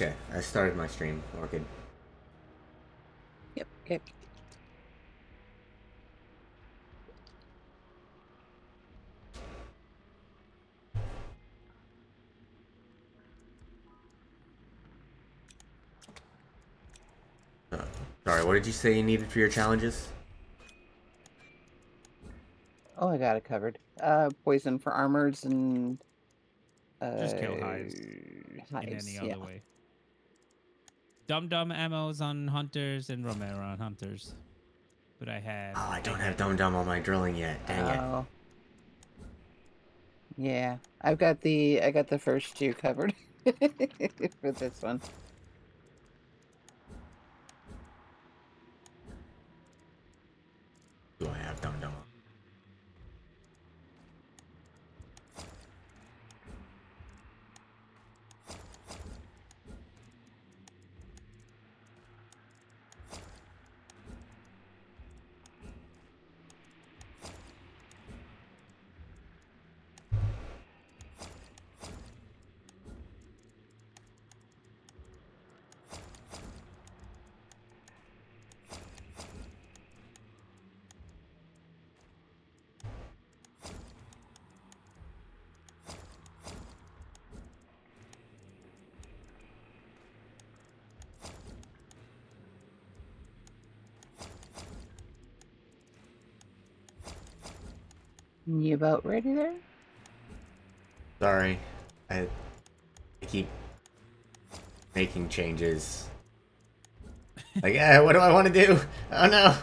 Okay, I started my stream. Orchid. Yep. Okay. Uh, sorry, what did you say you needed for your challenges? Oh, I got it covered. Uh, poison for armors and. Uh, Just kill hives in hives, any other yeah. way. Dum Dum ammos on hunters and Romero on hunters. But I had. Oh, I don't have Dum Dum on my drilling yet. Dang it. Oh. Yeah, I've got the I got the first two covered for this one. Do I have Dum Dum? You about ready there? Sorry, I, I keep making changes. Like, yeah, what do I want to do? Oh no!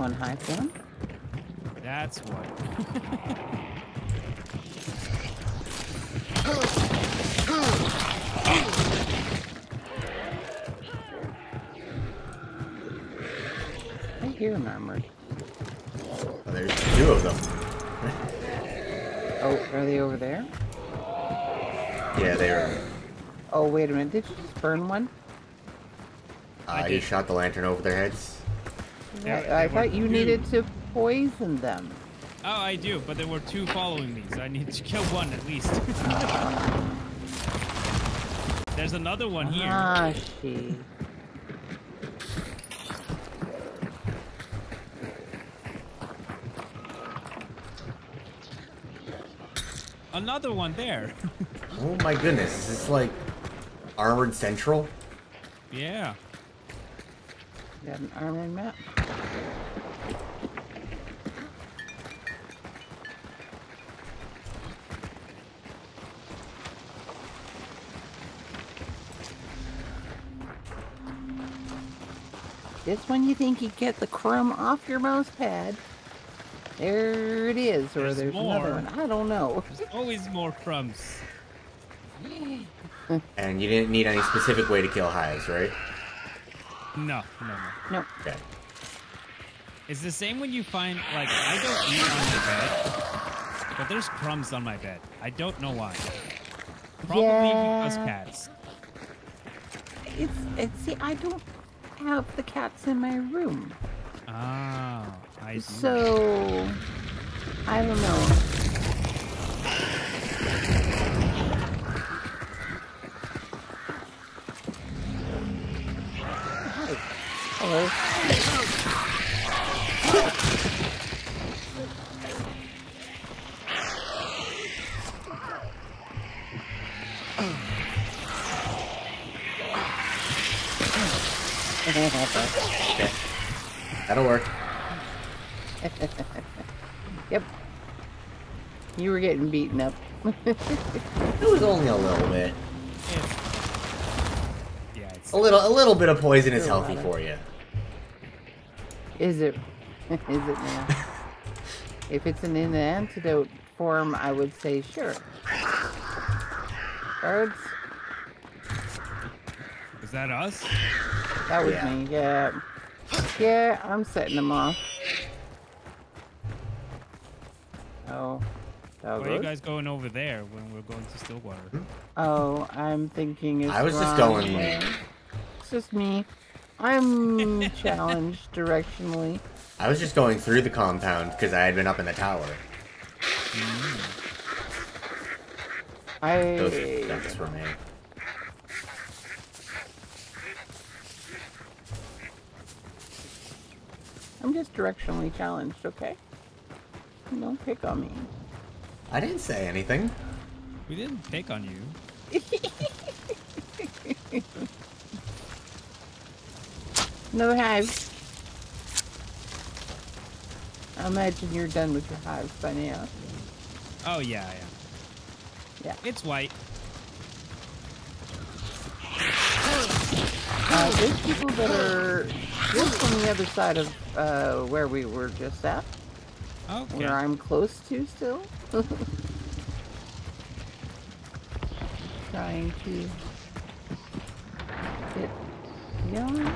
One hive down. That's what. I hear an armored. Oh, there's two of them. Oh, are they over there? Yeah, they are. Oh, wait a minute. Did you just burn one? I Uh, you did. shot the lantern over their heads. Yeah, I, I thought you two. needed to poison them. Oh, I do, but there were two following me, so I need to kill one at least. There's another one here. Ah, she. Another one there. Oh my goodness, is this like Armored Central? yeah. You got an armored map. Just when you think you get the crumb off your mouse pad, there it is, or There's there's, another more. one. I don't know. There's always more crumbs. And you didn't need any specific way to kill hives, right? No, no, no. No, Okay. It's the same when you find, like, I don't eat on my bed, but there's crumbs on my bed. I don't know why. Probably because cats. it's it's. See, I don't have the cats in my room, Ah, I see. so I don't know. It was only a little bit. Yeah, A little, a little bit of poison is healthy for you. Is it? Is it now? if it's an in the antidote form, I would say sure. Birds? Is that us? That was Yeah. me, yeah. Yeah, I'm setting them off. Oh. Why are you guys going over there when we're going to Stillwater? Hmm? Oh, I'm thinking it's I was just wrong going- way. It's just me. I'm challenged directionally. I was just going through the compound because I had been up in the tower. Hmm. I Those ducks were me. I'm just directionally challenged, okay? Don't pick on me. I didn't say anything. We didn't pick on you. No hives. I imagine you're done with your hives by now. Oh, yeah, yeah. Yeah. It's white. Uh, there's people that are just on the other side of uh, where we were just at, Okay. where I'm close to still. Trying to get young.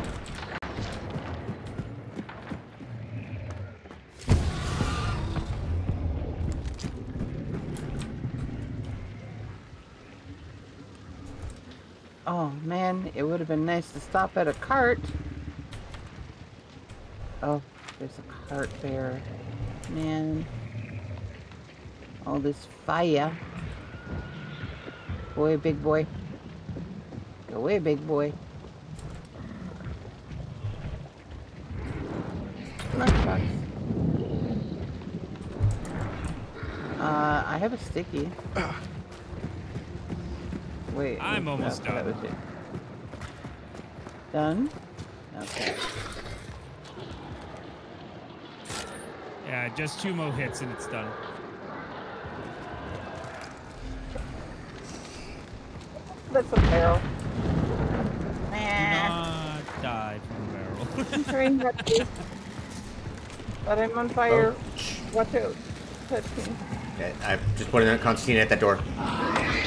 Oh man, it would have been nice to stop at a cart. Oh, there's a cart there. Man. All this fire. Go away, big boy. Go away, big boy. Lunchbox. Uh, I have a sticky. Wait. I'm almost done. Done? Okay. Yeah, just two more hits and it's done. That's a barrel. Do Nah. not die from a barrel. I'm trying not to. But I'm on fire. Oh. Watch out. Touch me. Okay, I'm just putting a concertina at that door.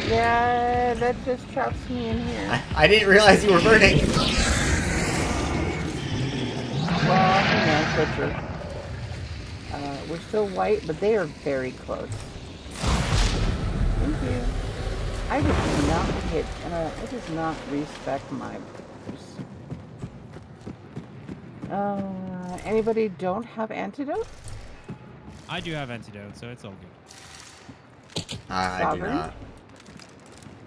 Yeah, that just traps me in here. I, I didn't realize you were burning. Well, you know, so true. Uh, we're still white, but they are very close. Thank you. I did not hit, uh, it does not respect my boots. Uh, anybody don't have antidote? I do have antidote, so it's all good. I, I do not.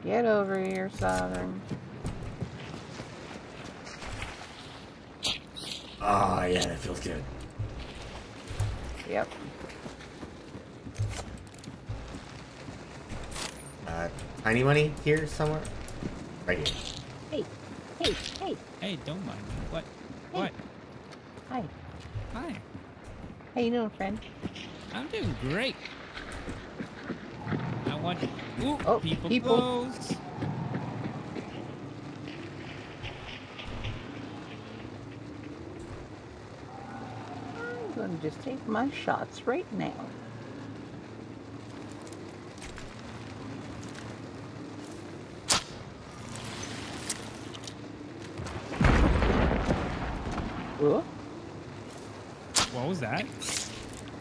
Get over here, Sovereign. Oh, yeah, that feels good. Yep. Uh, tiny money here somewhere? Right here. Hey, hey, hey, Hey, don't mind me. What? Hey. What? hi. Hi. How you doing, friend? I'm doing great. I want. Ooh, Oh, people, people. close. Going to just take my shots right now. Ooh, What was that?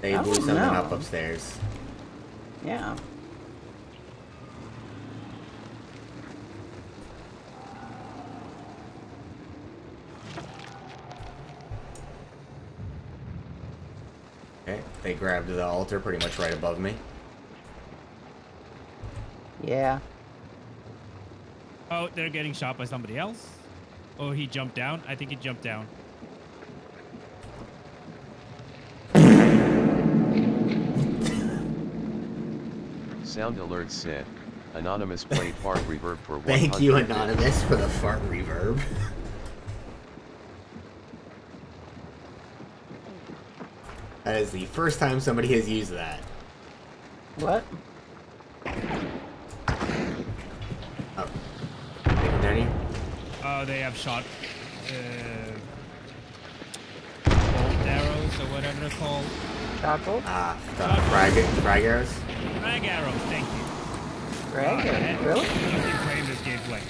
They blew something know. up upstairs. yeah. Okay, they grabbed the altar pretty much right above me. Yeah. Oh, they're getting shot by somebody else. Oh, he jumped down. I think he jumped down. Sound Alert said, Anonymous played fart reverb for 100 Thank you. Anonymous, for the fart reverb. that is the first time somebody has used that. What? Oh. Anyone down here? Oh, they have shot. Uh, bolt arrows or whatever they're called. Chocolate? Ah, uh, frag, frag arrows? Frag arrows. Thank you. Greg? Oh, heck. really? I've playing this game for like.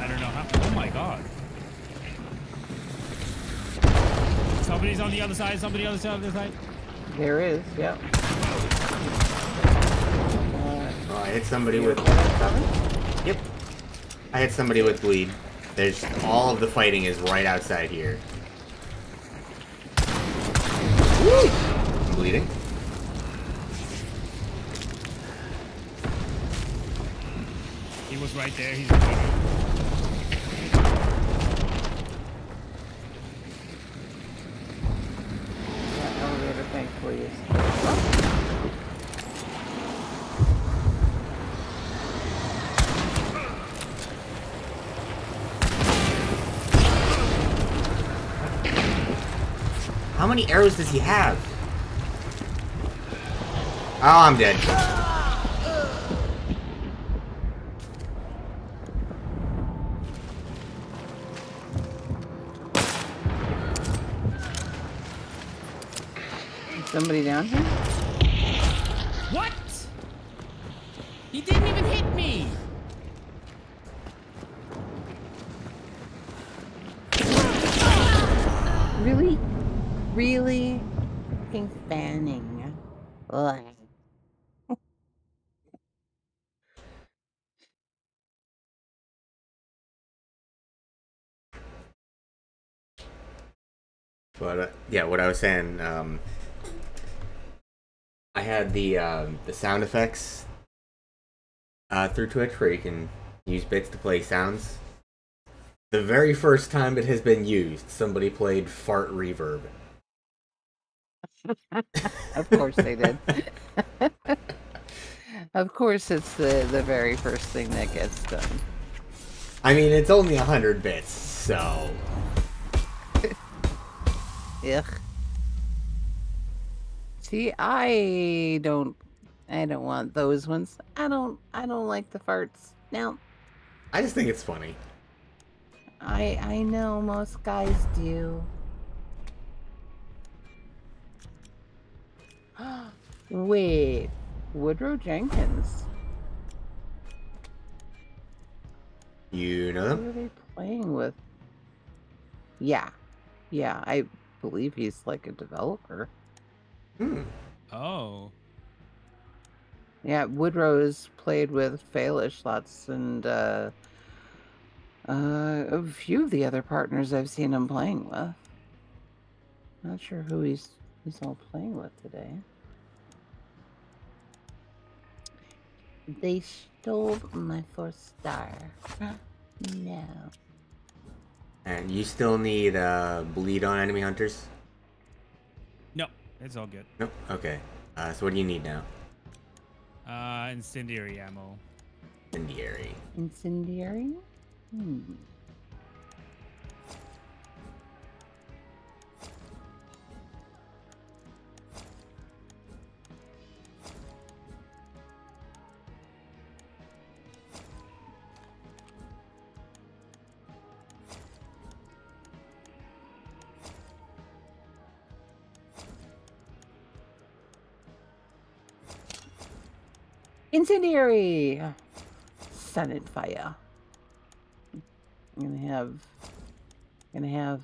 I don't know how. Oh my god. Somebody's on the other side. Somebody on the other side. There is, yep. Uh, Oh, I hit somebody with... okay there, Sovereign? Yep. I hit somebody with bleed. There's... All of the fighting is right outside here. I'm bleeding. He was right there. He's. bleeding. That elevator thankfully is still How many arrows does he have? Oh, I'm dead. Somebody down here? What? He didn't even hit me. Really? Really? Fucking fanning. Ugh. But uh, yeah, what I was saying, um, I had the um, the sound effects uh, through Twitch where you can use bits to play sounds. The very first time it has been used, somebody played fart reverb. Of course they did. of course it's the, the very first thing that gets done. I mean, it's only a hundred bits, so Ugh. See, I don't I don't want those ones. I don't I don't like the farts. Now I just think it's funny. I I know most guys do. Wait, Woodrow Jenkins. You know them? Who are they playing with? Yeah. Yeah, I believe he's like a developer. Hmm. Oh. Yeah, Woodrow's played with Failish lots and uh, uh, a few of the other partners I've seen him playing with. Not sure who he's he's all playing with today. They stole my fourth star. no. And you still need uh, bleed on enemy hunters? No, it's all good. Nope. Okay. Uh, so what do you need now? Uh, incendiary ammo. Incendiary. Incendiary? Hmm. Incendiary! Sun and fire. I'm gonna have gonna have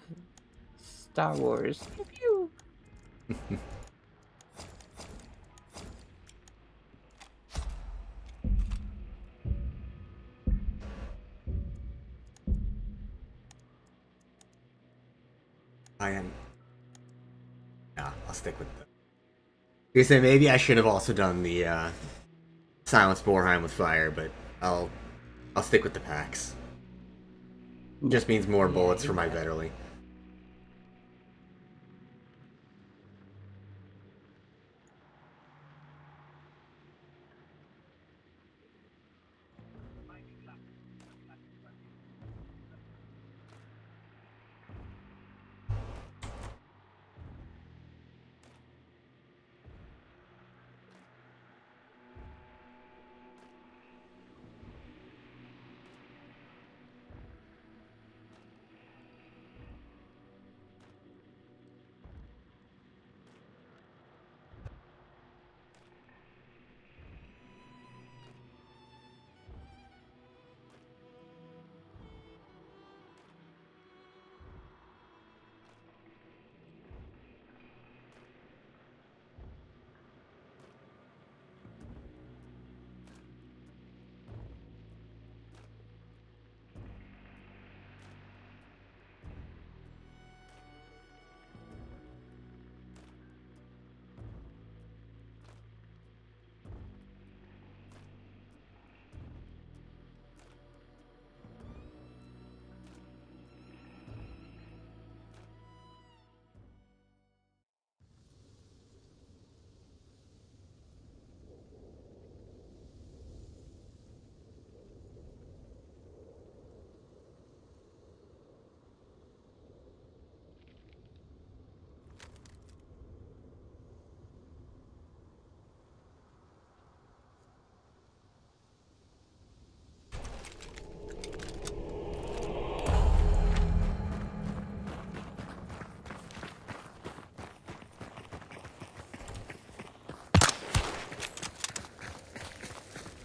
Star Wars. Pew. I am. Nah, I'll stick with the. You say maybe I should have also done the uh, silence Bornheim with fire, but I'll I'll stick with the packs. Just means more bullets for my. Vetterli.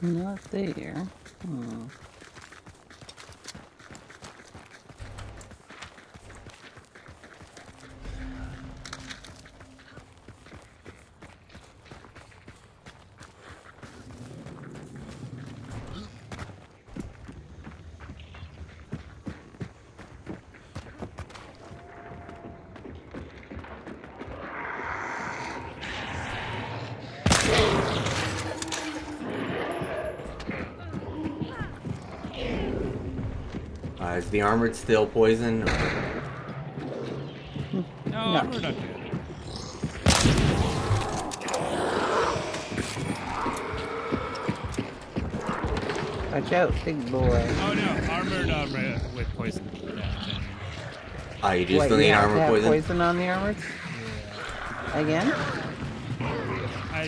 Not there. Hmm. Uh, is the armored still poison? Or... No, No. I'm not good. Watch out, big boy. Oh no, armored armor with poison. Yeah, okay. Ah, you do What, still need armor have poison? poison on the armors? Again? I, I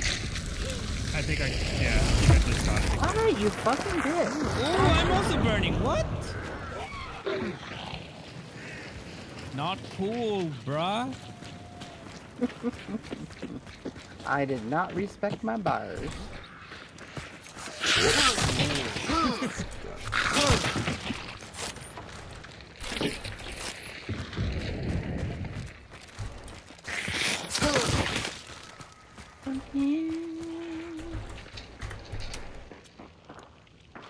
think I, yeah, I think I just got it. Alright, you fucking did. Oh, I'm also burning. What? Not cool, bruh. I did not respect my bars.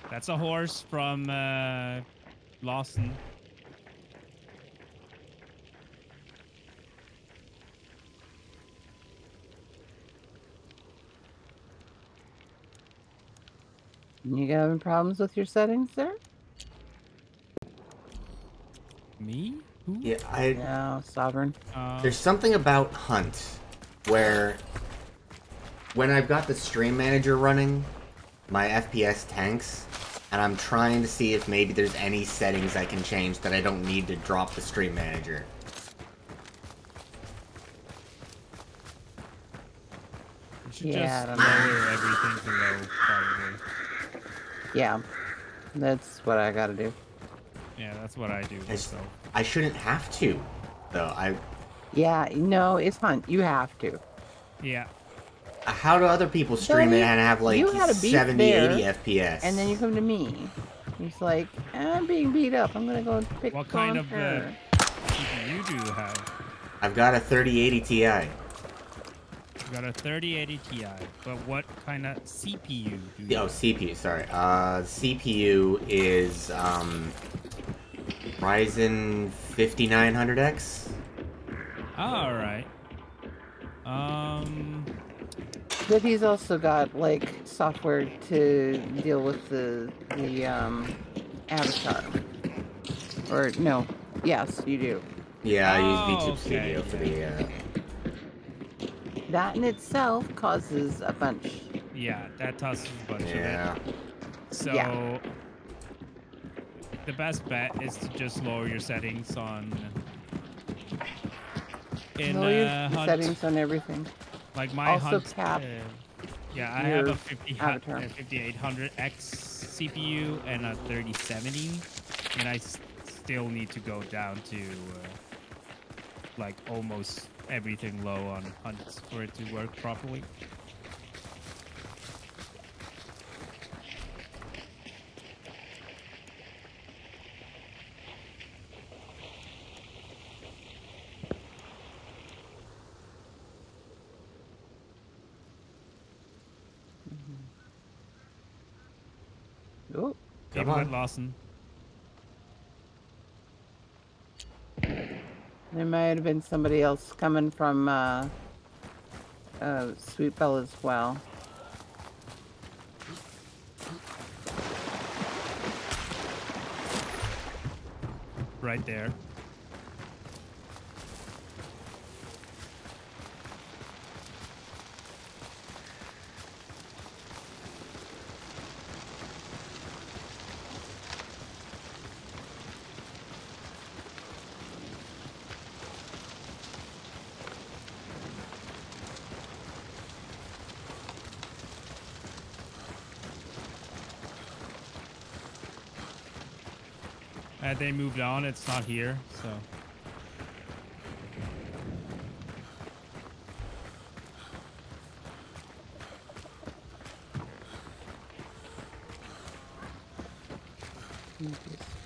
That's a horse from uh, Lawson. You having problems with your settings there? Me? Who? Yeah, I. No, sovereign. Uh, There's something about Hunt where when I've got the stream manager running, my FPS tanks, and I'm trying to see if maybe there's any settings I can change that I don't need to drop the stream manager. you should Yeah, I just don't know. lower everything to low, probably. Yeah, that's what I gotta do. Yeah, that's what I do. It's- So. I shouldn't have to, though. I. Yeah, no, it's hunt. You have to. Yeah. How do other people stream Billy, it and have like you had a 70, there, 80 FPS? And then you come to me. He's like, I'm being beat up. I'm gonna go and pick What kind of, Conquer." uh, CPU do have? I've got a 3080 Ti. You got a 3080 Ti, but what kind of CPU do you Oh, have? CPU, sorry. Uh, CPU is, um, Ryzen 5900X. All right. Um, But he's also got like software to deal with the the um avatar. Or no, yes, you do. Yeah, I use Oh, VTube okay, Studio for the, uh, That in itself causes a bunch. yeah, that tosses a bunch yeah. of it. So, Yeah. the best bet is to just lower your settings on. In Lower your uh, Hunt, settings on everything. like my also Hunt. cap uh, yeah, I have a 50 hu- avatar. a 5800X CPU and a 3070, and I s- still need to go down to uh, like almost everything low on Hunt for it to work properly. Mm-hmm. Oh, Come on. There might have been somebody else coming from uh uh Sweetbell as well. right there. Uh, they moved on. It's not here, so.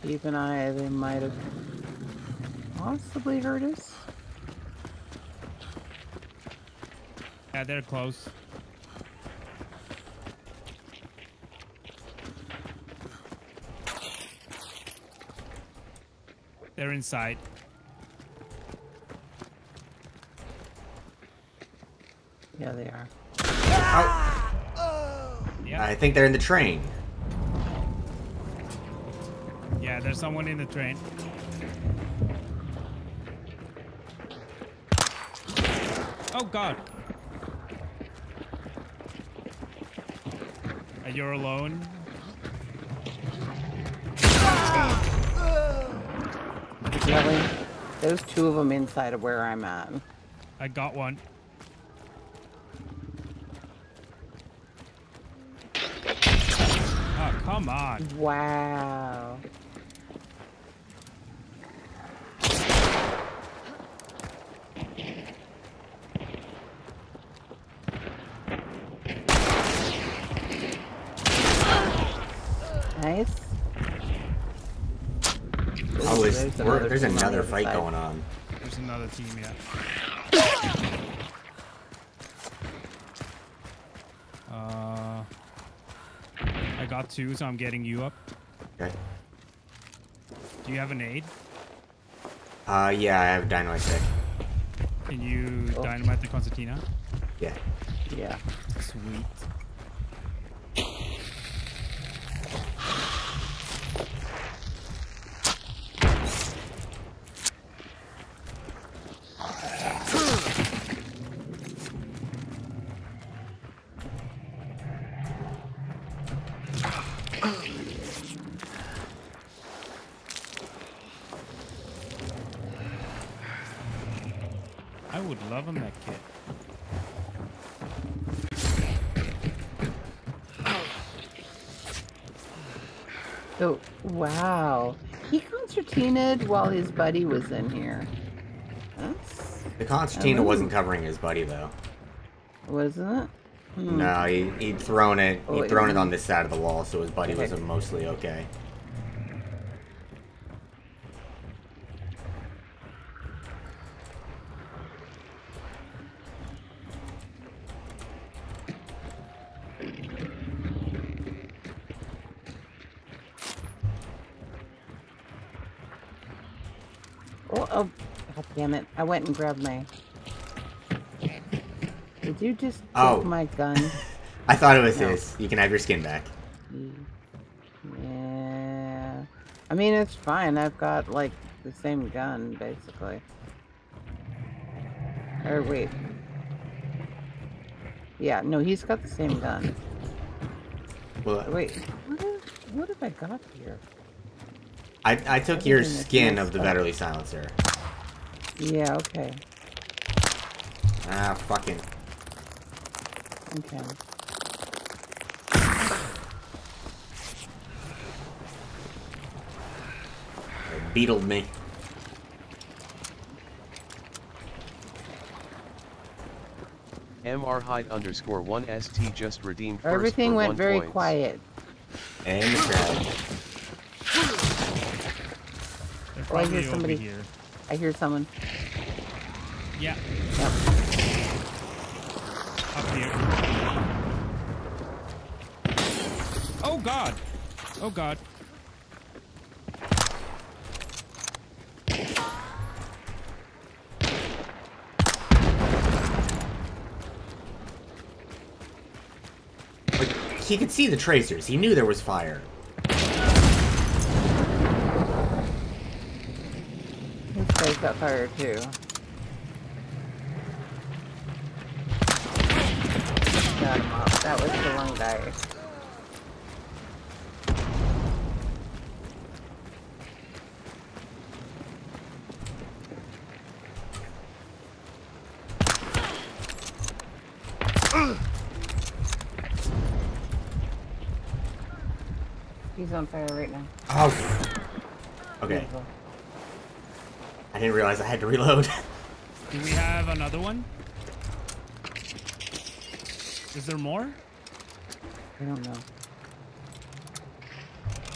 Keep an eye. They might have possibly heard us. Yeah, they're close. Inside. Yeah, they are. Yeah, I think they're in the train. yeah. There's someone in the train. Oh God. You're alone. There's two of them inside of where I'm at. I got one. Oh, come on. Wow. Nice. Oh, Ooh, is, there's we're- another there's team another other fight side. going on. There's another team, yeah. Uh, I got two, so I'm getting you up. Okay. Do you have an aid? Uh, yeah, I have dynamite stick. Can you Oh. dynamite the concertina? Yeah. Yeah. Sweet. I would love a mech kit. So, wow. He concertinaed while his buddy was in here. That's, The concertina Oh. wasn't covering his buddy though. wasn't it? Hmm. No, he, he'd thrown it. Oh, He'd thrown it yeah. on this side of the wall, so his buddy was mostly okay. Oh, oh, God damn it. I went and grabbed my... Did you just take Oh. my gun? I thought it was No. his. You can have your skin back. Yeah. I mean, it's fine. I've got, like, the same gun, basically. Or, wait. Yeah, no, he's got the same gun. Well, Wait, what, is, what have I got here? I, I took your skin of the up. Vetterli silencer. Yeah, okay. Ah, fucking. Okay. It beetled me. MR height underscore 1 ST just redeemed first Everything for went one very points. quiet. And the crowd. They're Oh, I hear over somebody. here. I hear someone. Yeah, Yep. up here. Oh god! Oh god. Like, he could see the tracers. He knew there was fire. Face fire too. Got him off. That was the one guy. He's on fire right now. Oh. Okay. Beautiful. I didn't realize I had to reload. Do we have another one? Is there more? I don't know.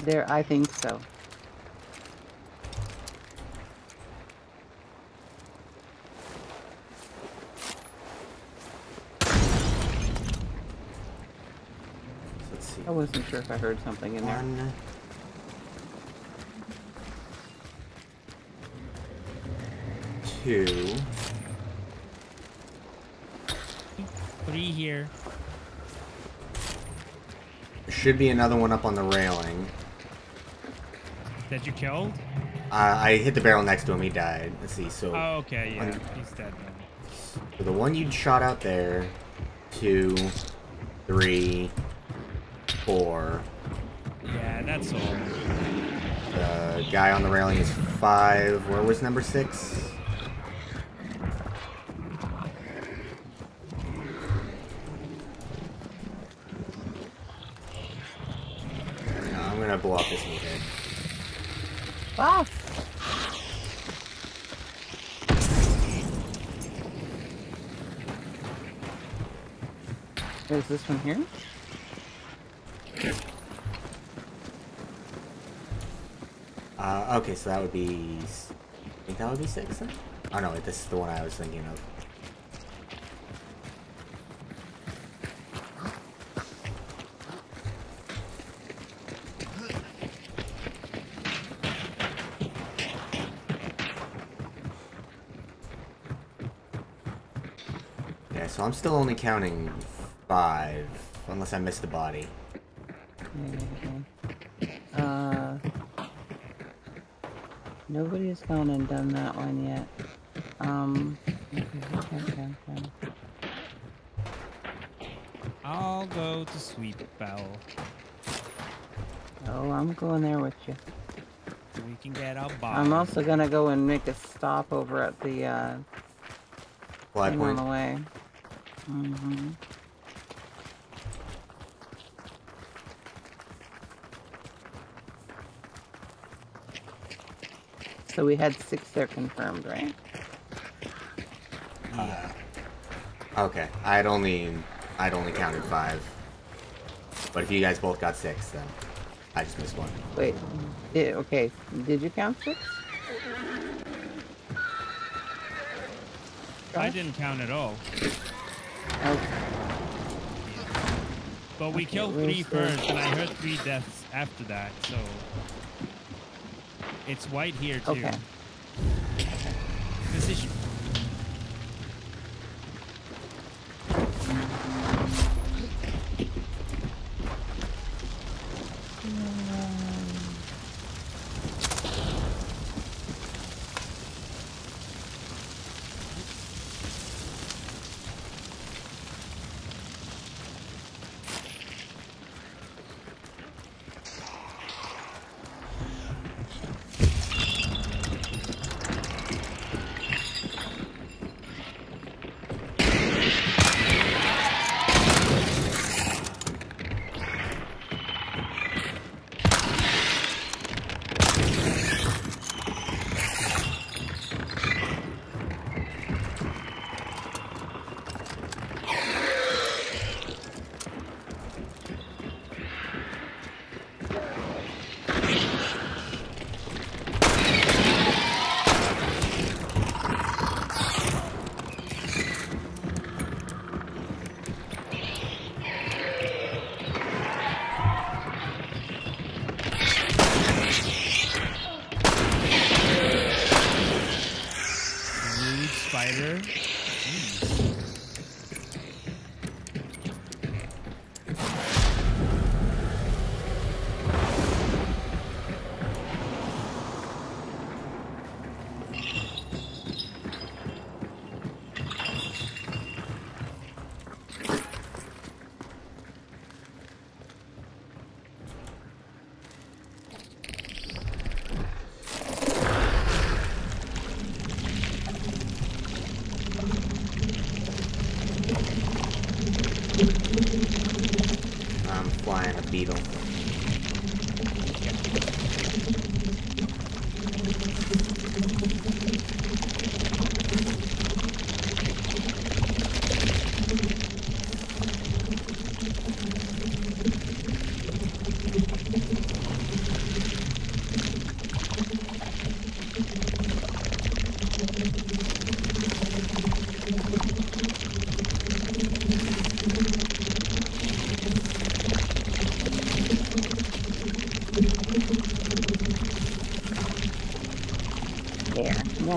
There, I think so. Let's see. I wasn't sure if I heard something in there. One. Two. Three here. Should be another one up on the railing. That you killed? Uh, I hit the barrel next to him. He died. Let's see. So, Oh, okay, yeah. One- He's dead now. so the one you shot out there, two, three, four. Yeah, that's all. The guy on the railing is five. Where was number six? No, I'm gonna blow up this meter. Ah! Is this one here? Uh, okay, so that would be. I think that would be six then? Oh no, wait, this is the one I was thinking of. Yeah, so I'm still only counting five, unless I missed a body. Okay. Uh, nobody's gone and done that one yet. Um, okay, okay, okay, okay. I'll go to Sweet Bell. Oh, I'm going there with you. We can get our bar. I'm also gonna go and make a stop over at the uh, Fly thing on the way. Mm-hmm. So we had six there confirmed, right? Uh, okay, I'd only I'd only counted five. But if you guys both got six, then I just missed one. Wait. Did, okay. Did you count six? I didn't count at all. Okay. But we Okay, killed where's three the- first, and I heard three deaths after that, so it's white here too. Okay.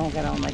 I got all my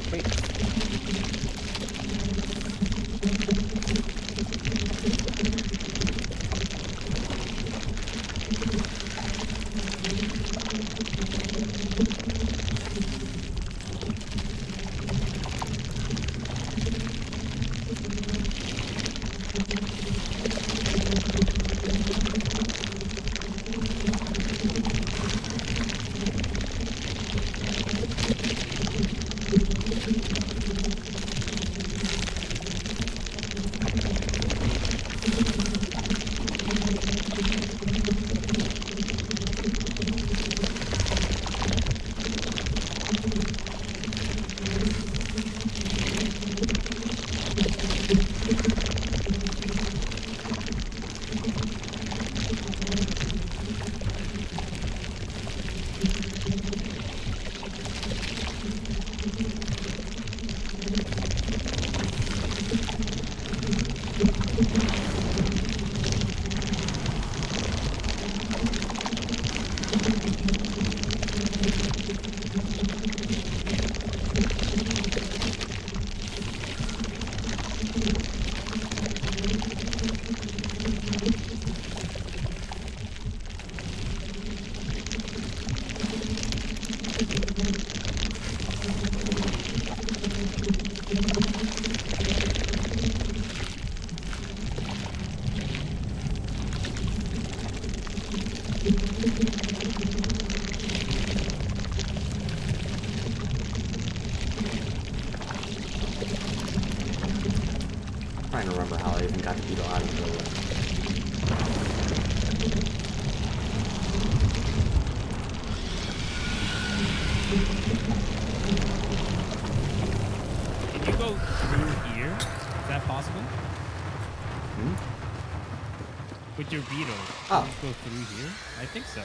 With your beetle? Oh. You go through here? I think so.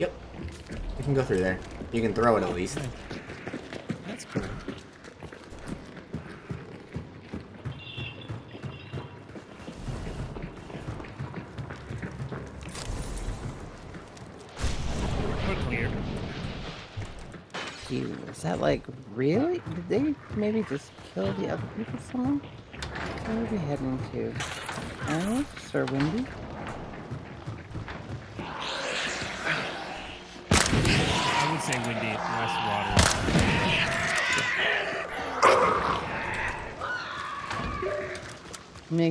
Yep. You can go through there. You can throw it at least. That's cool. We're clear. Gee, is that like really? Did they maybe just kill the other people somewhere? Where are we heading to?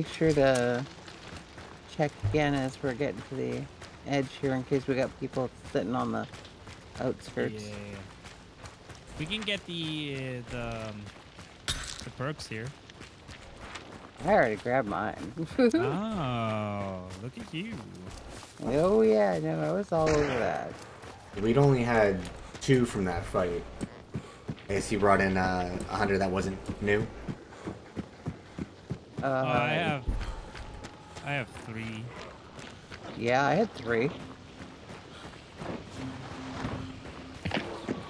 Make sure to check again as we're getting to the edge here in case we got people sitting on the outskirts. Yeah. We can get the uh, the um, the perks here. I already grabbed mine. oh, look at you. oh yeah, no, I was all over that. We'd only had two from that fight. I guess you brought in uh, a hunter that wasn't new. Uh, Oh, I have I have three. Yeah, I had three.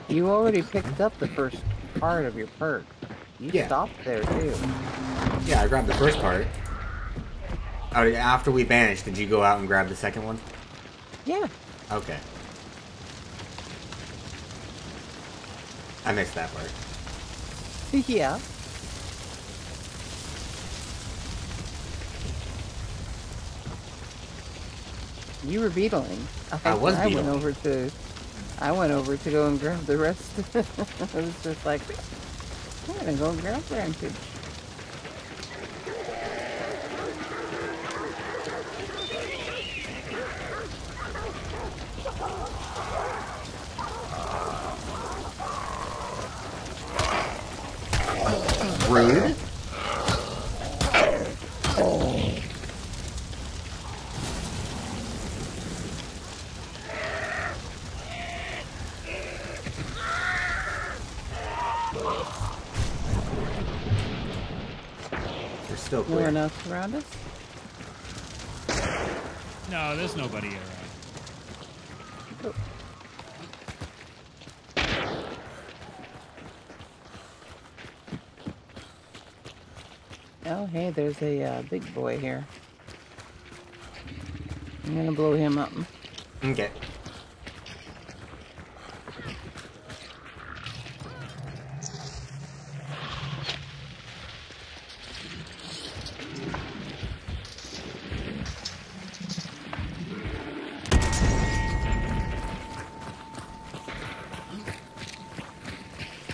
You already picked up the first part of your perk. You Yeah. stopped there too. Yeah, I grabbed the first part. Oh, after we banished, did you go out and grab the second one? Yeah. Okay. I missed that part. yeah. You were beetling. I was I went over to. I went over to go and grab the rest. I was just like, I'm gonna go grab Rampage. Rude. Around us? No, there's nobody around. Oh, hey, there's a uh, big boy here. I'm gonna blow him up. Okay.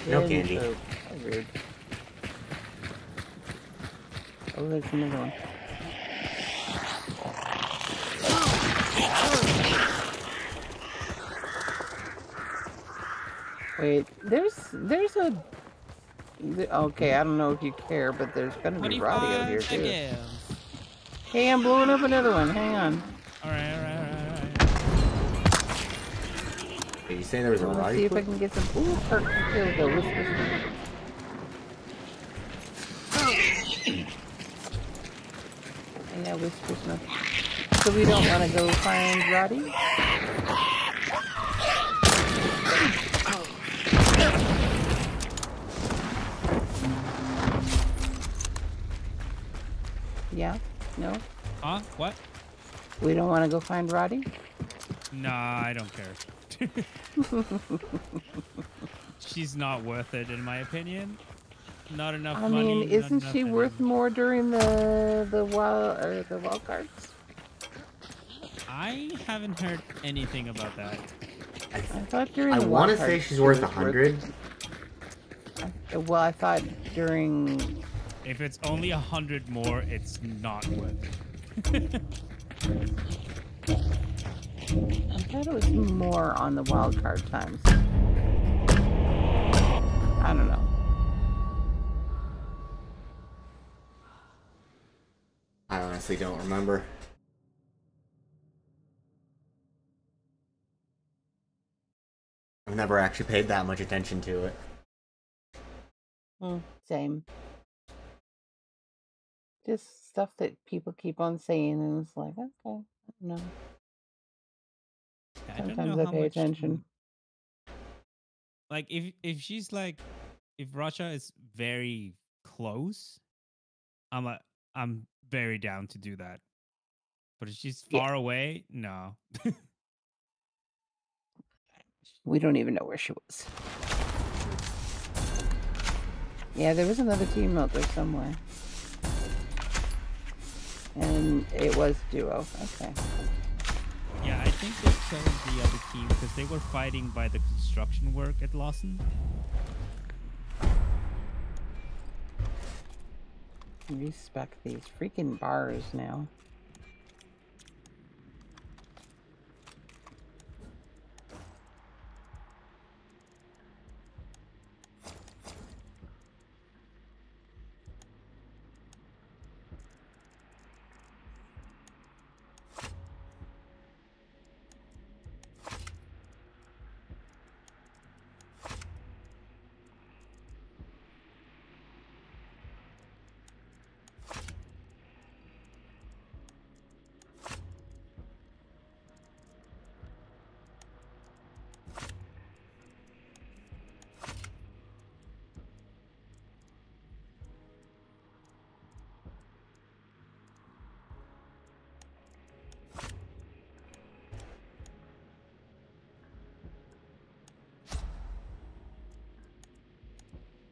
No Good candy. soap. How rude. Oh, there's another one. Wait, there's there's a. th- Okay, I don't know if you care, but there's gonna be Roddy out here too. seconds. Hey, I'm blowing up another one. Hang on. Alright, alright, alright, alright. Did you say there was a Let's see if I can get some. Ooh, perk. Here we go. Whisper. I know whispers nothing. So we don't want to go find Roddy? Yeah? No? Huh? What? We don't want to go find Roddy? Nah, I don't care. She's not worth it, in my opinion. Not enough I money. mean, isn't enough she worth more during the the wild or the wild cards? I haven't heard anything about that. I, I thought during I want to say cards she's worth a hundred. Uh, well, I thought during If it's only a hundred more, it's not worth it. I thought it was more on the wild card times. I don't know. I honestly don't remember. I've never actually paid that much attention to it. Mm, same. Just stuff that people keep on saying, and it's like, okay, I don't know. I don't Sometimes know I how pay much- attention. Like if if she's like, if Russia is very close, I'm like I'm very down to do that. But if she's Yeah. far away, no. We don't even know where she was. Yeah, there was another team out there somewhere. And it was duo. Okay. Yeah, I think they killed the other team because they were fighting by the construction work at Lawson. Respec these freaking bars now.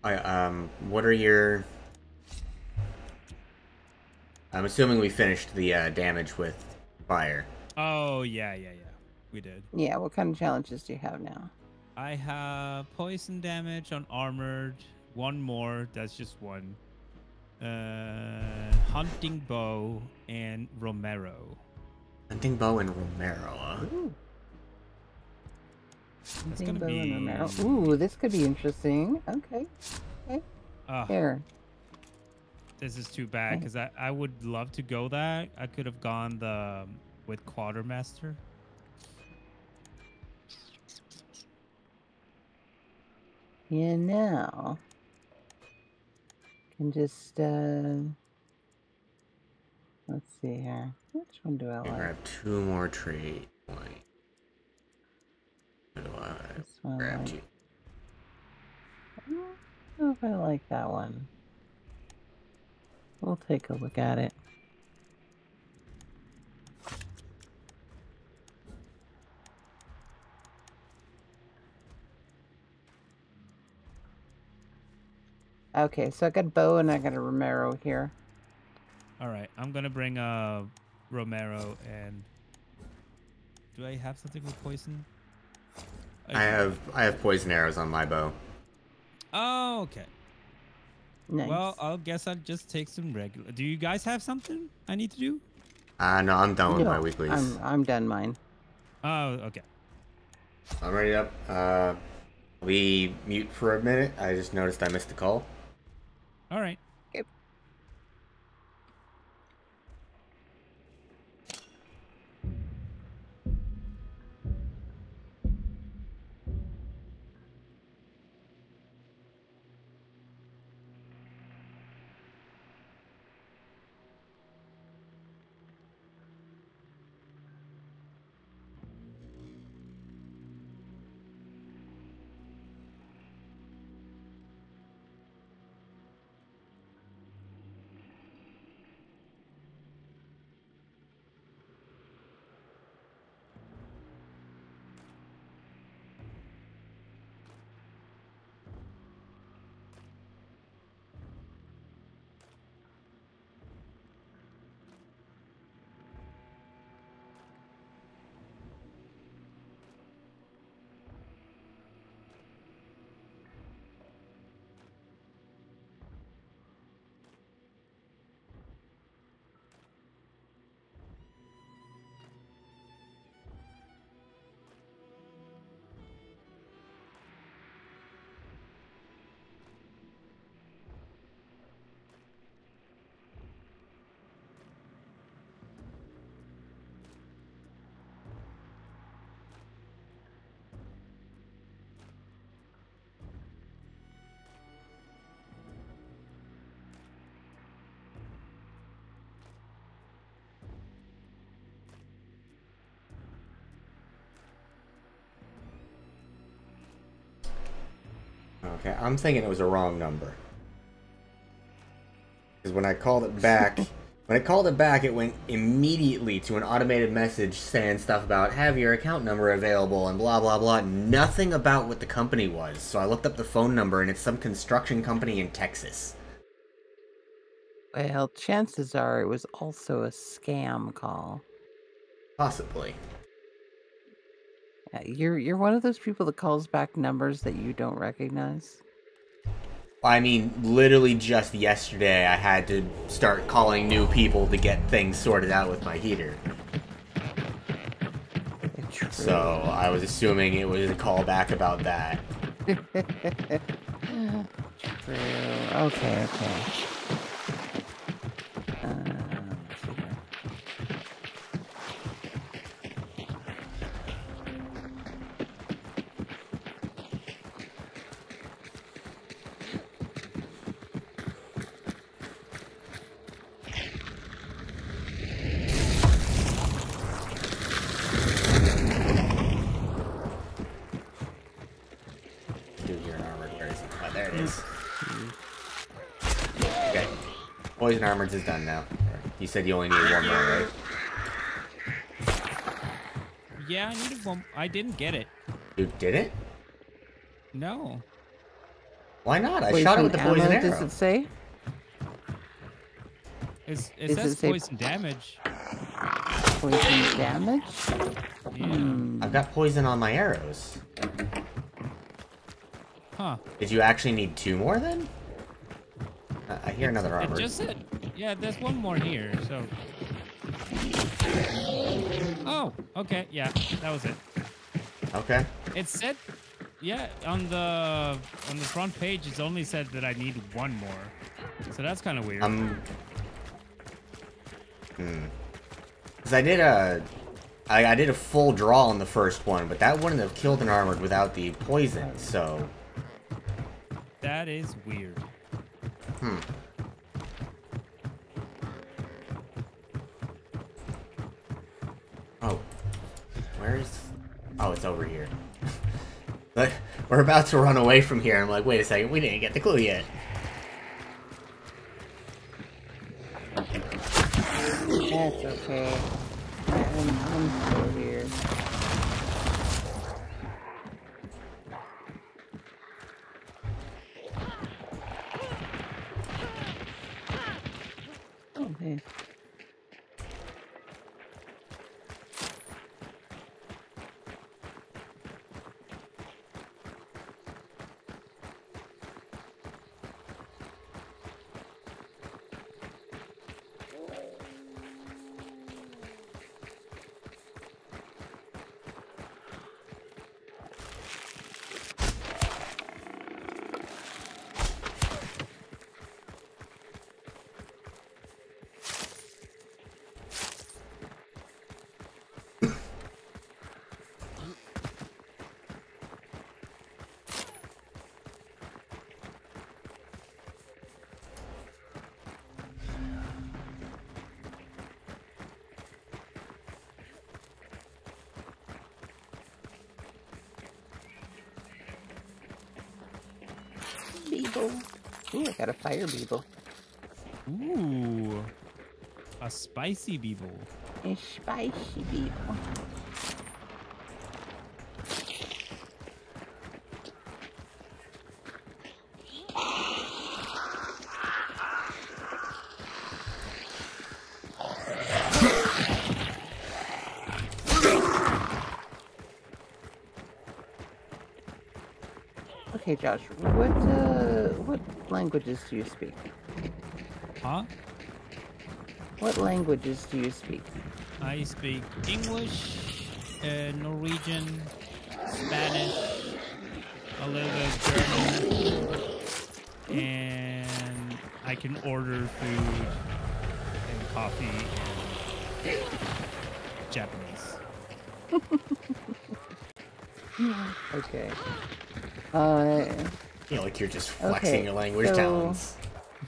I um, what are your? I'm assuming we finished the uh, damage with fire. Oh yeah, yeah, yeah. We did. Yeah, what kind of challenges do you have now? I have poison damage on armored. One more. That's just one. Uh, hunting bow and Romero. Hunting bow and Romero. Ooh. That's gonna be- Ooh, this could be interesting. Okay. Ah, Here. this is too bad Okay. because I, I would love to go that. I could have gone the um, with quartermaster. You know. Can just uh let's see here. Which one do I Okay, like? grab two more trade points. What do I This one I like. Two. I don't know if I like that one. We'll take a look at it. Okay, so I got Bo and I got a Romero here. All right, I'm gonna bring uh Romero and. Do I have something with poison? I have I have poison arrows on my bow. Oh, okay. Nice. Well, I'll guess I'll just take some regular. Do you guys have something I need to do? Uh no, I'm done with No, my weeklies. I'm I'm done mine. Oh, okay. I'm ready up. Uh, we mute for a minute. I just noticed I missed the call. All right. Okay, I'm thinking it was a wrong number. Because when I called it back, when I called it back, it went immediately to an automated message saying stuff about have your account number available and blah blah blah. Nothing about what the company was. So I looked up the phone number and it's some construction company in Texas. Well, chances are it was also a scam call. Possibly. Yeah, you're you're one of those people that calls back numbers that you don't recognize. I mean, literally just yesterday, I had to start calling new people to get things sorted out with my heater. True. So I was assuming it was a callback about that. True. Okay, okay. Armors is done now. You said you only need one more, right? Yeah, I needed one. I didn't get it. You did it? No. Why not? I shot it with the ammo, poison Does it say? It's, it Does it says say- poison damage. Poison damage? Yeah. Hmm. I've got poison on my arrows. Huh. Did you actually need two more then? Uh, I hear another It armor. just said. Yeah, there's one more here, so. Oh, okay. Yeah, that was it. Okay. It said. Yeah, on the on the front page, it's only said that I need one more. So that's kind of weird. Um. Hmm. Because I did a, I, I did a full draw on the first one, but that wouldn't have killed an armored without the poison. So, that is weird. hmm. We're about to run away from here. I'm like, wait a second, we didn't get the clue yet. That's okay. I'm, I'm still here. Okay. Beetle. Ooh, I got a fire beetle. Ooh, a spicy beetle. A spicy beetle. Okay, Josh, what uh, what languages do you speak? Huh? What languages do you speak? I speak English, uh, Norwegian, Spanish, a little bit of German, and I can order food and coffee and Japanese. Okay. Uh, You know, like you're just flexing Okay, your language so- talents.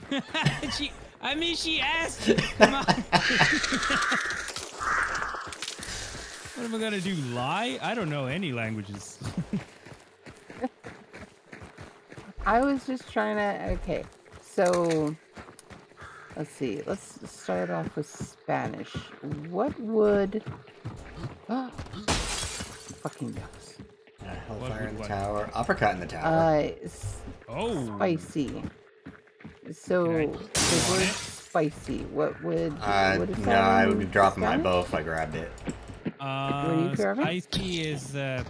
she, I mean, she asked. Come on. what am I gonna do? Lie? I don't know any languages. I was just trying to. Okay, so let's see. Let's start off with Spanish. What would? Uppercut in the tower. Uh, s- Oh. spicy. So Can the word spicy. What would? Uh, what is no, I would be dropping my bow if I grabbed it. Uh, grab spicy is uh,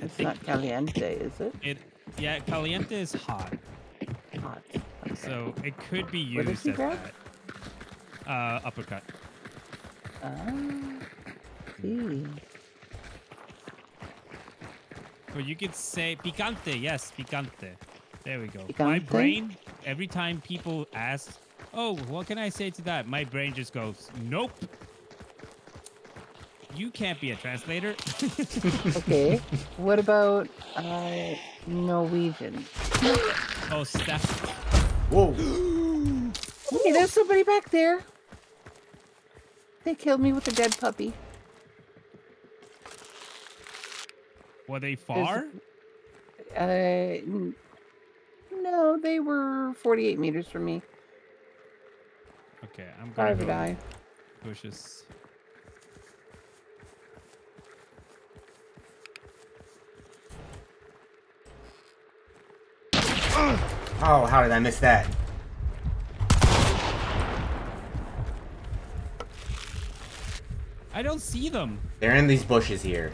It's not caliente, is it? it. Yeah, caliente is hot, Hot. Okay. so it could be What did used as grab? that. Uh, uppercut. Ah, see. Or you could say picante. Yes, picante. There we go. My brain, every time people ask, "Oh, what can I say to that?" My brain just goes, "Nope." You can't be a translator. Okay. what about uh, Norwegian? oh, Steph. Whoa! Hey, there's somebody back there. They killed me with a dead puppy. Were they far? Uh, no, they were 48 meters from me. Okay, I'm gonna Private go eye. bushes. Oh, how did I miss that? I don't see them. They're in these bushes here.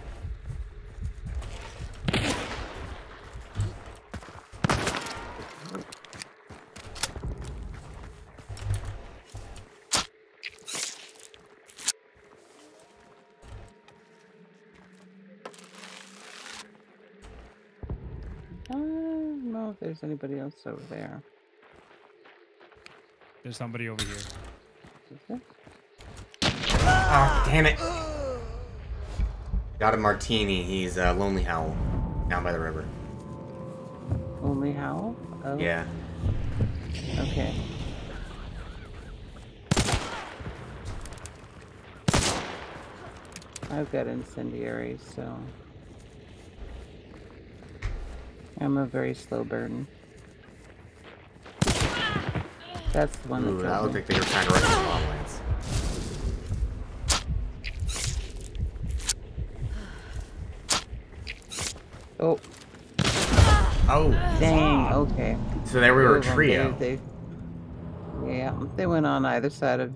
I don't know if there's anybody else over there. There's somebody over here. Is there? Oh, damn it! Got a martini. He's uh, Lonely Howl. Down by the river. Only Howl? Oh, Yeah. Okay. I've got incendiary, so I'm a very slow burn. That's the one Ooh, that looked me. like they were trying to rush the lava lance. Oh, Oh, dang. Okay. so there we were a Two of 'em, trio. They, they, yeah, they went on either side of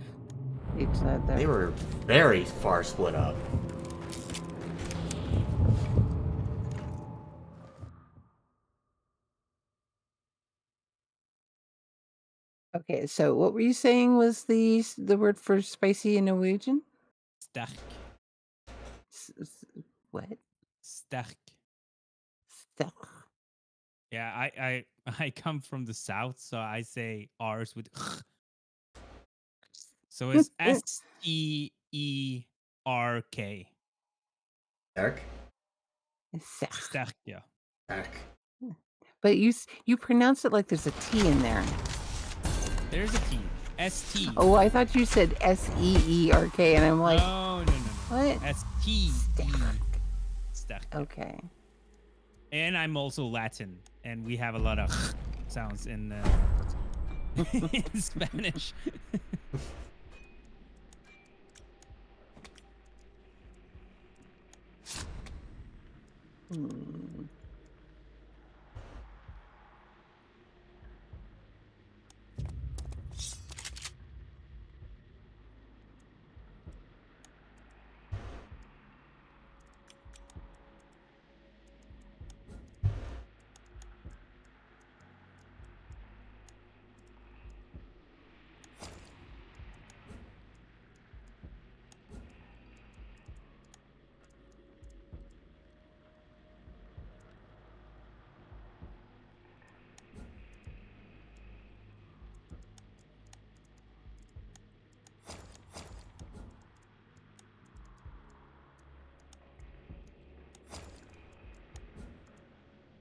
each side there. They were very far split up. Okay, so what were you saying was the the word for spicy in Norwegian? Sterk. S- s- what? Sterk. Stuck. Yeah, I, I I come from the south, so I say R's with. So it's S E E R K. Dark? Stuck. Sterk, yeah. Dark. But you you pronounce it like there's a T in there. There's a T. S T. Oh, I thought you said S E E R K, and I'm like, no, no, no, no. what? S T. Sterk. Okay. And I'm also Latin, and we have a lot of sounds in, uh, in Spanish. Hmm.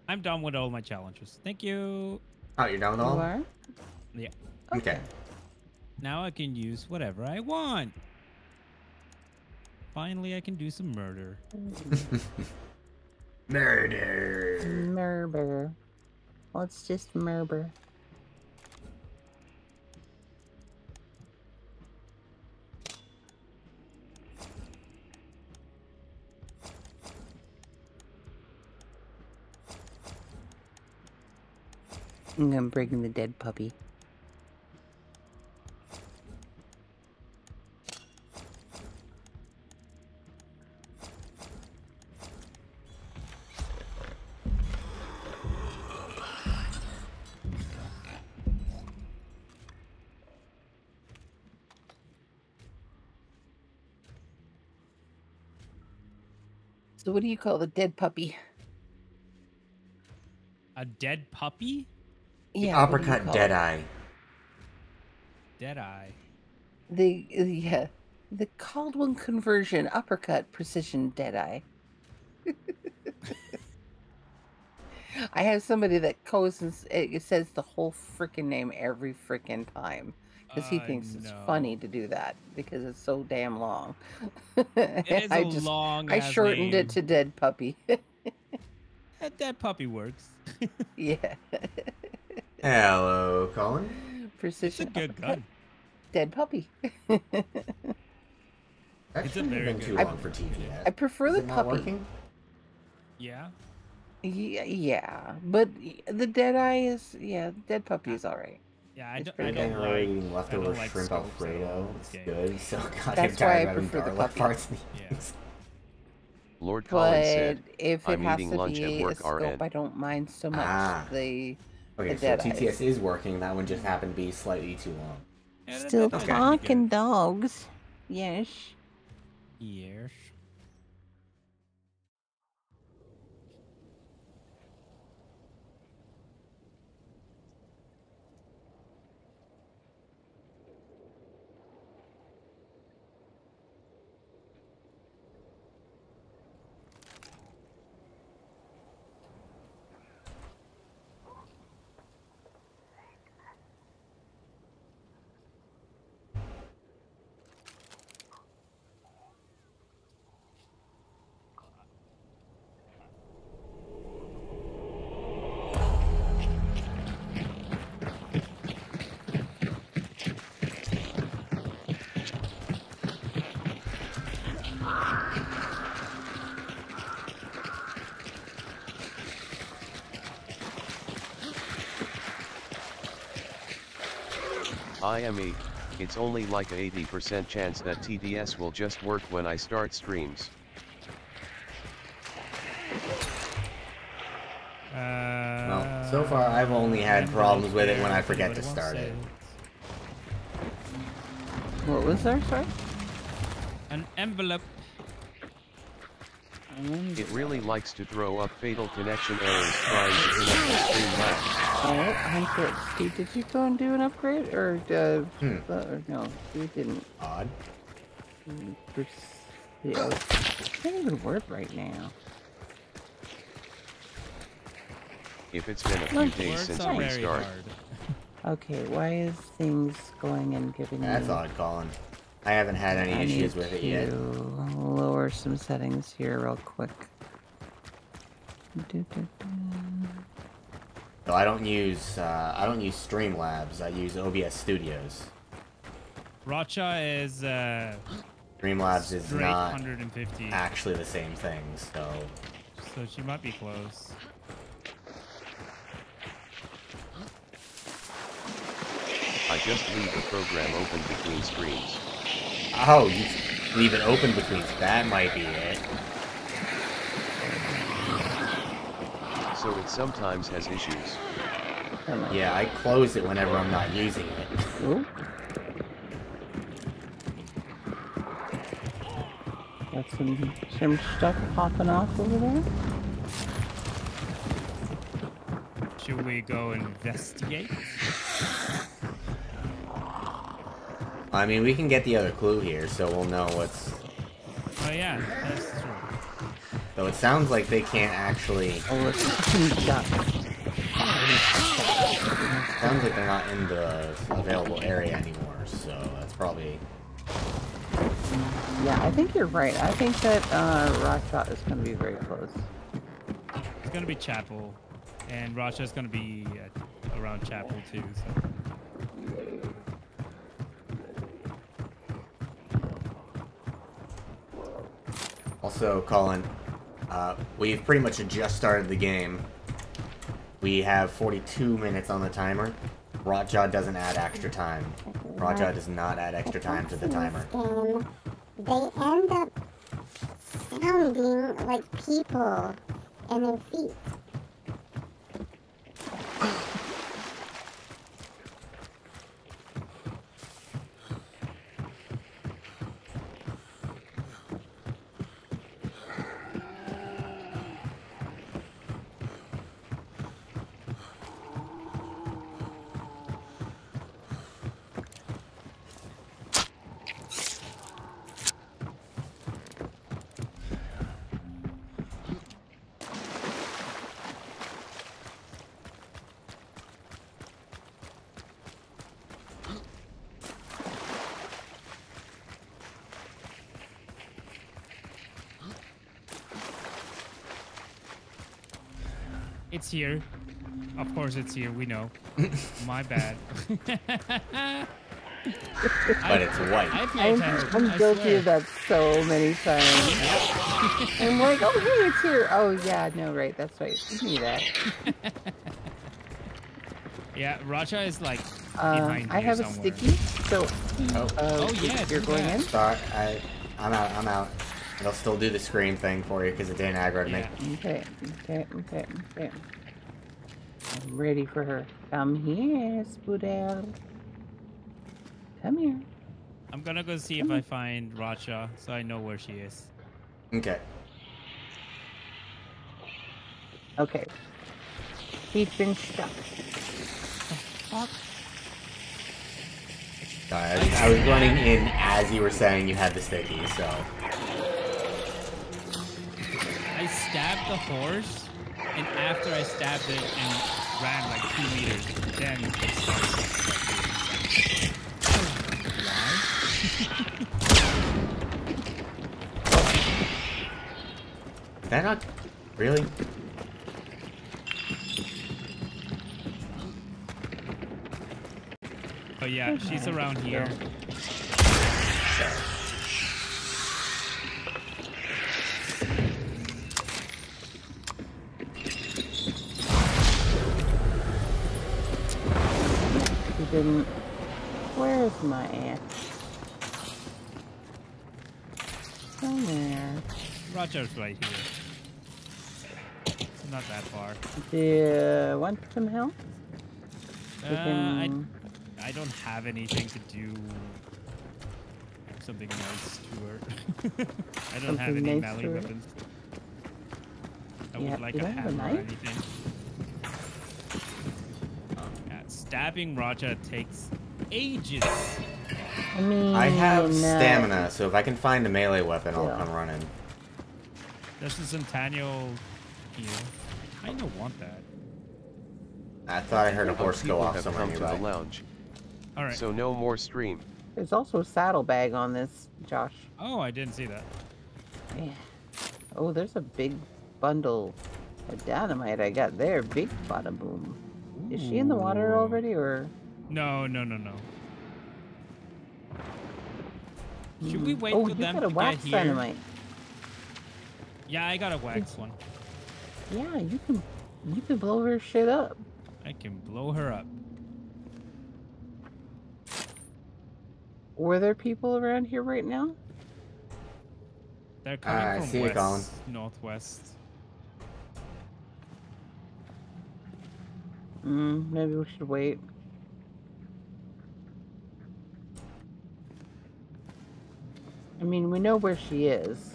I'm done with all my challenges. Thank you. Oh, you're done with You all? are? Yeah. Okay. Now I can use whatever I want. Finally, I can do some murder. Murder. Murder. Let's just murder. I'm gonna bring the dead puppy. So what do you call the dead puppy? A dead puppy? The what do you uppercut call dead eye. Dead eye. The yeah, the Caldwell conversion uppercut precision deadeye. I have somebody that goes and it it says the whole freaking name every freaking time because he Uh, thinks it's no. funny to do that because it's so damn long. It is I a just long. I shortened name. it to dead puppy. Dead puppy works. yeah, Hello, Colin. it's a precision good uppercut, gun. dead puppy. That It's a very been good too gun. long for TTS. I prefer Is the it not puppy. working? Yeah. Yeah, yeah, but the dead eye is yeah, dead puppy is all right. Yeah, I It's don't, I pretty don't Again, like. we're eating leftover like shrimp scopes at all alfredo. It's game. good. So goddamn That's why I of having prefer the puppy. parts. Yeah. Lord But said, if it "I'm has eating to lunch at be a work, scope, RN." I don't mind so much. Ah. The Okay, The so TTS eyes. is working. That one just happened to be slightly too long. Still Okay. that'd be good. talking dogs. Yes. Yes. IME, it's only like a 80% chance that TTS will just work when I start streams. Uh, Well, so far I've only had problems with it when I forget to start it. What was there? Sorry. An envelope. It really likes to throw up fatal connection errors trying to connect the Streamlabs. Alright, Hunter, Steve, did you go and do an upgrade? Or, uh, Hmm. uh, no, you didn't. Odd. Mm, Yeah, I can't even word right now. If it's been a few Look, days since are we very start, hard. Okay, why is things going and giving up? That's me... odd, Colin. I haven't had any I issues with it yet. to lower some settings here real quick. Do, do, do. So I don't use uh, I don't use Streamlabs. I use OBS Studios. Racha is uh, Streamlabs is straight not 150, actually the same thing. So so she might be close. I just leave the program open between screens. oh, you leave it open between. That might be it. So it sometimes has issues. Come. Yeah, I close it whenever I'm not using it. Oop. Got some some stuff popping off over there. Should we go investigate? I mean, we can get the other clue here, so we'll know what's. Oh yeah, that's true. Though it sounds like they can't actually. Oh, look, some duck. Sounds like they're not in the available area anymore, so that's probably. Yeah, I think you're right. I think that uh, Rockshot is going to be very close. It's gonna be Chapel, and Rotjaw's gonna be uh, around Chapel too. So Also, Colin, uh, we've pretty much just started the game. We have 42 minutes on the timer. Rotjaw doesn't add extra time. Rotjaw does not add extra time to the timer. Game, they end up sounding like people and their feet. It's here. Of course, it's here. We know. My bad. But it's white. I pay I'm. I'm guilty of that so many times. I'm like, oh, hey, it's here. Oh, yeah, no, right, that's right. You knew that. Yeah, Rotjaw is like behind I here have a sticky, so Oh, uh, Oh, yeah, you're going that. in? sorry. I, I'm out. I'm out. It'll still do the scream thing for you because it didn't aggro to me. Okay, okay, okay, okay. I'm ready for her. Come here, Spoodle. Come here. I'm gonna go see if I find Rotjaw, so I know where she is. Okay. Okay. He's been stuck. Fuck. Sorry, I, was- I was running in as you were saying you had the sticky, so. I stabbed the horse, and after I stabbed it and ran like two meters, then it started. Why? That not. Really? Oh yeah, she's around here. Sorry. Didn't. Where's my axe? Somewhere. Roger's right here. Not that far. Do you want some help? Uh, I, I don't have anything to do something nice to her. I don't have Something any nice melee weapons. I Yeah, would like a have hammer or anything. Yeah, stabbing Rotjaw takes ages. I mean, I have uh, stamina, so if I can find a melee weapon, I'll Yeah. come running. This is Centennial here. I don't want that. I thought I heard a horse go off somewhere come to the lounge, All right. so no more stream. There's also a saddlebag on this, Josh. oh, I didn't see that. Yeah. Oh, there's a big bundle of dynamite I got there. Big bada boom. Is she in the water already, or? No, no, no, no. Should we wait oh, for you them got a to wax get here? dynamite. Yeah, I got a wax one. Yeah, you can. You can blow her shit up. I can blow her up. Were there people around here right now? They're coming ah, I from see you, west, northwest. Mm, maybe we should wait. I mean, we know where she is.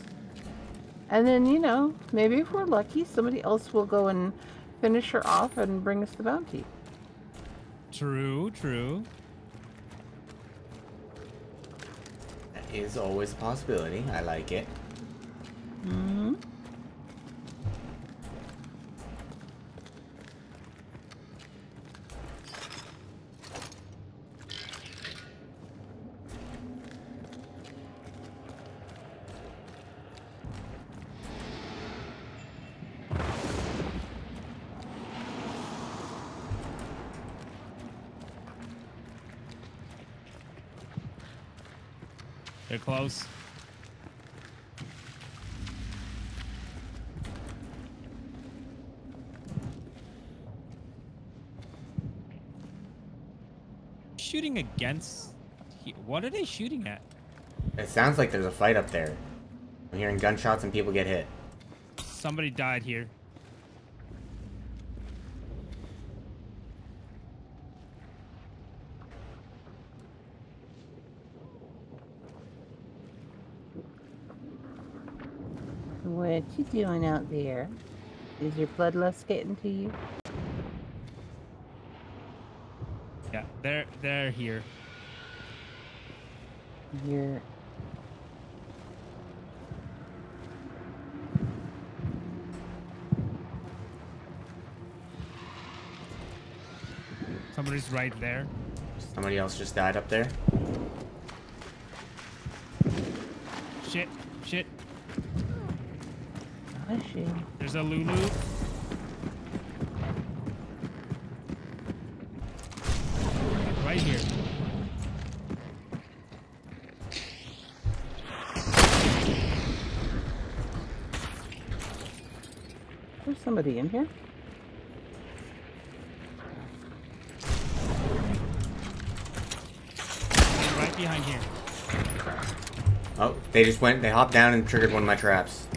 And then, you know, maybe if we're lucky, somebody else will go and finish her off and bring us the bounty. True, true. That is always a possibility. I like it. hmm They're close. Shooting against. What are they shooting at? It sounds like there's a fight up there. I'm hearing gunshots and people get hit. Somebody died here. What you doing out there? Is your bloodlust getting to you? Yeah, they're they're here. You're Somebody's right there. Somebody else just died up there. Shit, shit. Not a shame. There's a Lulu. Right here. There's somebody in here. Right behind here. Oh, they just went, they hopped down and triggered one of my traps.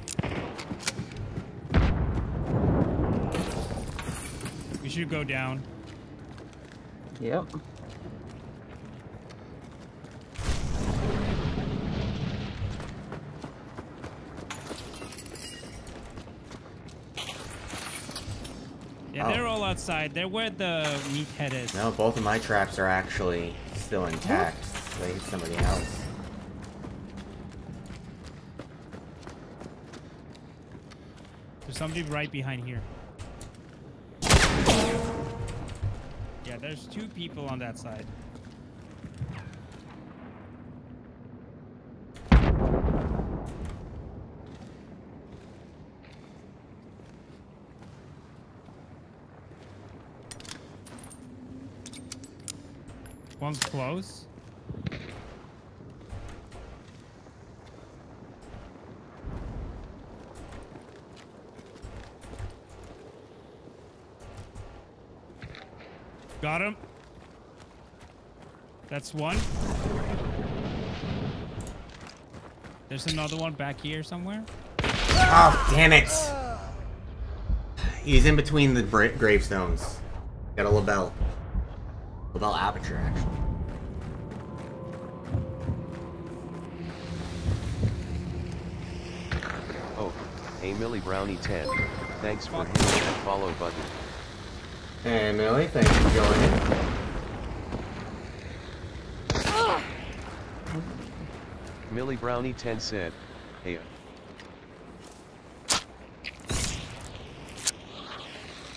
We should go down. Yep. Yeah, Oh. they're all outside. They're where the meathead is. No, both of my traps are actually still intact. They hit somebody else. There's somebody right behind here. There's two people on that side. One's close. Got him. That's one. There's another one back here somewhere. Oh, damn it! He's in between the bra gravestones. Got a Lebel. Lebel Aperture, actually. Oh, hey Millie Brownie 10. Thanks for hitting that follow button. Hey, Millie, thanks for joining. Millie Brownie 10 said, hey. Uh,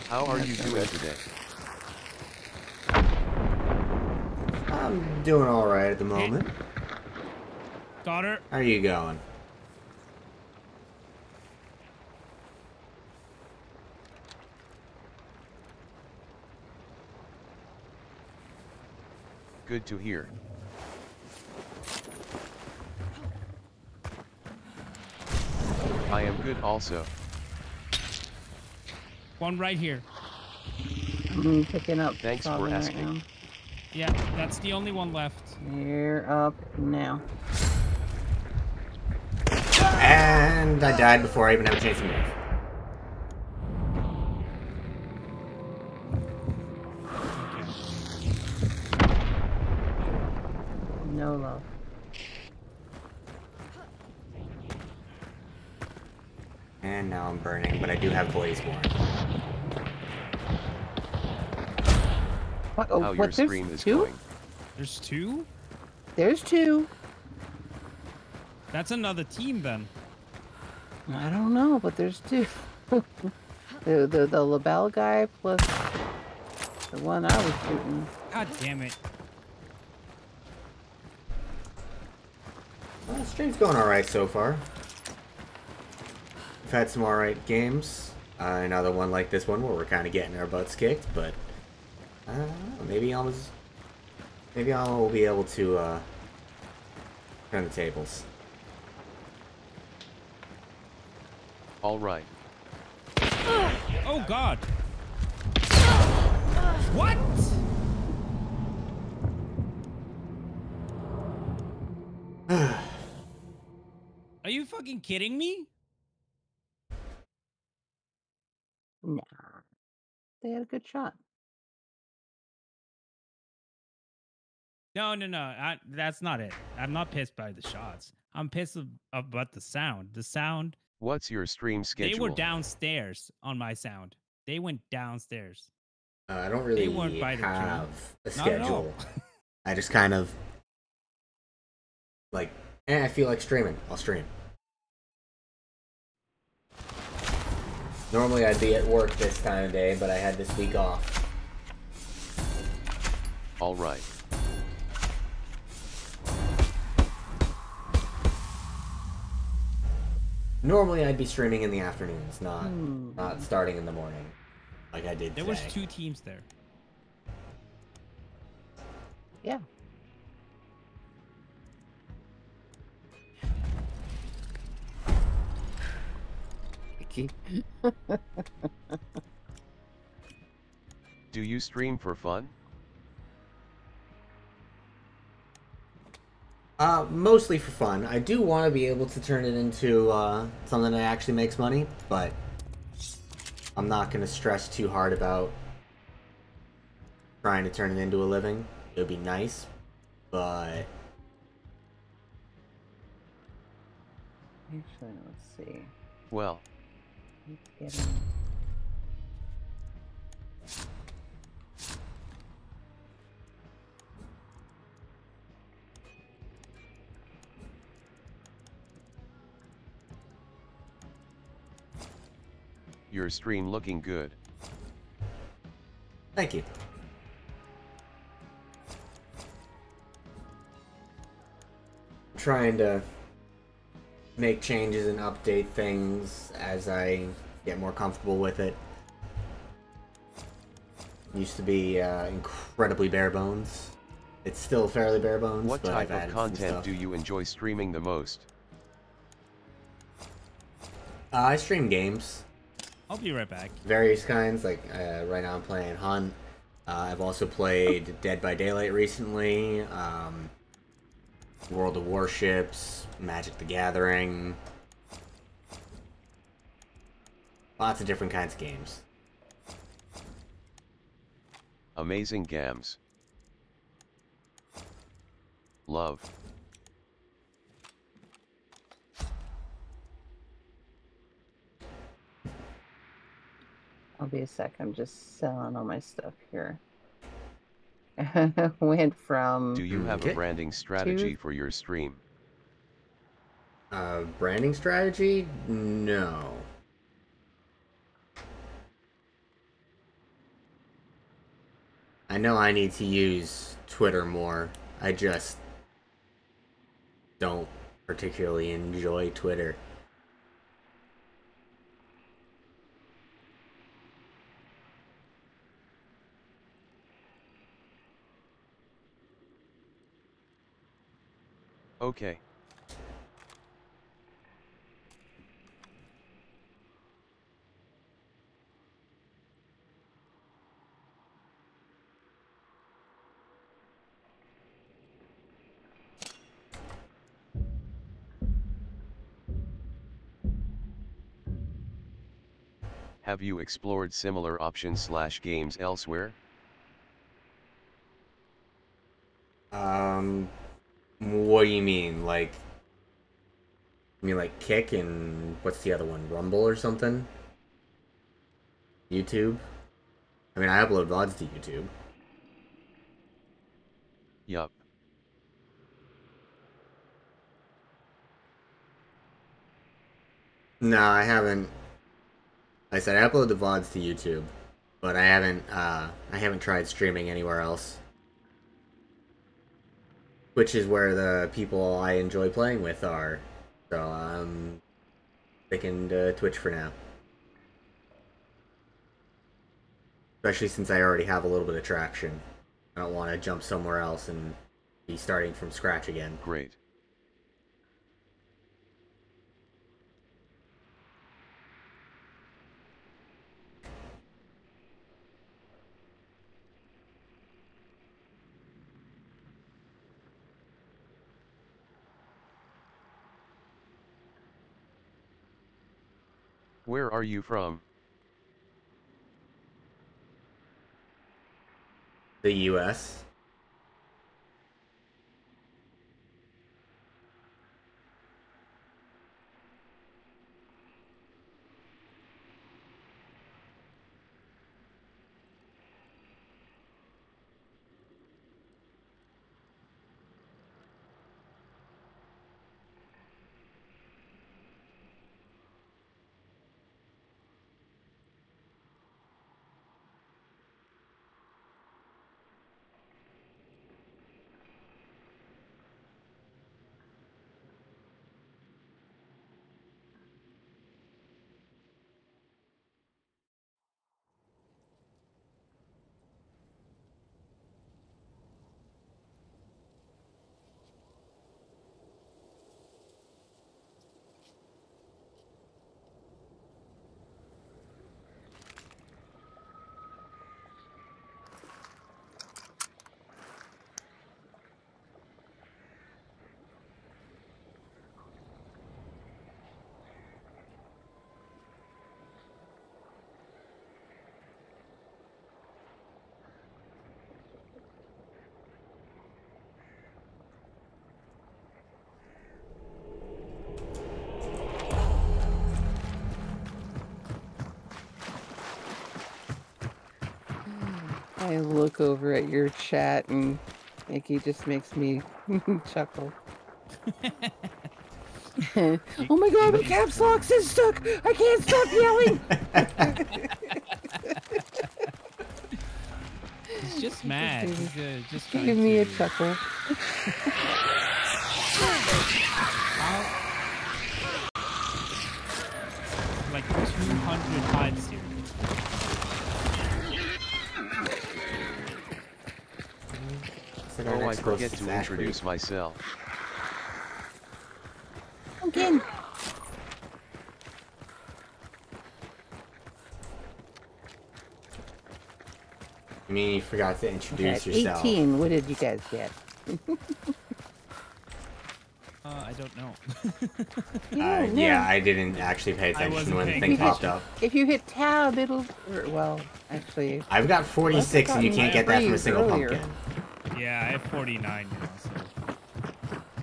How are you doing today? I'm doing alright at the moment. Daughter. How are you going? Good to hear. I am good also. One right here. I'm picking up. Thanks for Robin right asking. now. Yeah, that's the only one left. You're up now. And I died before I even had a chance to move. How your what? There's stream is two? going. There's two? There's two. That's another team then. I don't know, but there's two. the the the Lebel guy plus the one I was shooting. God damn it. Well, the stream's going alright so far. We've had some alright games. Uh, another one like this one where we're kind of getting our butts kicked, but I don't know. Maybe I'll maybe I will be able to uh, Turn the tables. Alright. Oh God! What? Are you fucking kidding me? Nah. They had a good shot. No, no, no. I, that's not it. I'm not pissed by the shots. I'm pissed about the sound. The sound. What's your stream schedule? They were downstairs on my sound. They went downstairs. Uh, I don't really weren't by the have a Not at all. schedule. I just kind of like, eh, I feel like streaming. I'll stream. Normally I'd be at work this time of day, but I had this week off. Alright. Normally I'd be streaming in the afternoons, not Hmm. not starting in the morning, like I did There today. was two teams there. Yeah. Icky. Do you stream for fun? Uh, mostly for fun. I do want to be able to turn it into uh, something that actually makes money, but I'm not going to stress too hard about trying to turn it into a living. It would be nice, but Actually, let's see. Well, your stream looking good. thank you. Trying to make changes and update things as I get more comfortable with it. Used to be uh, incredibly bare bones. It's still fairly bare bones. What but type I've added of content do you enjoy streaming the most? Uh, I stream games, I'll be right back. various kinds. Like uh, right now, I'm playing Hunt. Uh, I've also played Dead by Daylight recently. Um, World of Warships, Magic the Gathering. Lots of different kinds of games. Amazing games. Love. I'll be a sec. I'm just selling all my stuff here. Went from Do you have Okay. a branding strategy for your stream? Uh, branding strategy? No. I know I need to use Twitter more. I just don't particularly enjoy Twitter. Okay. Have you explored similar options slash games elsewhere? Um, what do you mean? Like, you mean like Kick and what's the other one? Rumble or something? YouTube? I mean, I upload VODs to YouTube. Yup. No, I haven't. I said I upload the VODs to YouTube, but I haven't. Uh, I haven't tried streaming anywhere else. Which is where the people I enjoy playing with are. So I'm sticking to Twitch for now. Especially since I already have a little bit of traction. I don't want to jump somewhere else and be starting from scratch again. Great. Where are you from? The U.S. I look over at your chat and Mickey just makes me chuckle. oh my god, my caps lock is stuck! I can't stop yelling! He's just mad. He's uh, just Give me a chuckle. Like 200 times here. So our Oh, I next forget to is Ashby. introduce myself. Pumpkin! You mean you forgot to introduce at yourself? 18, what did you guys get? Uh, I don't know. Uh, yeah, I didn't actually pay attention when the thing popped up. If you hit tab, it'll. Or, well, actually. I've got 46, and you can't get that from a single earlier. pumpkin. Yeah, I have 49 now, so.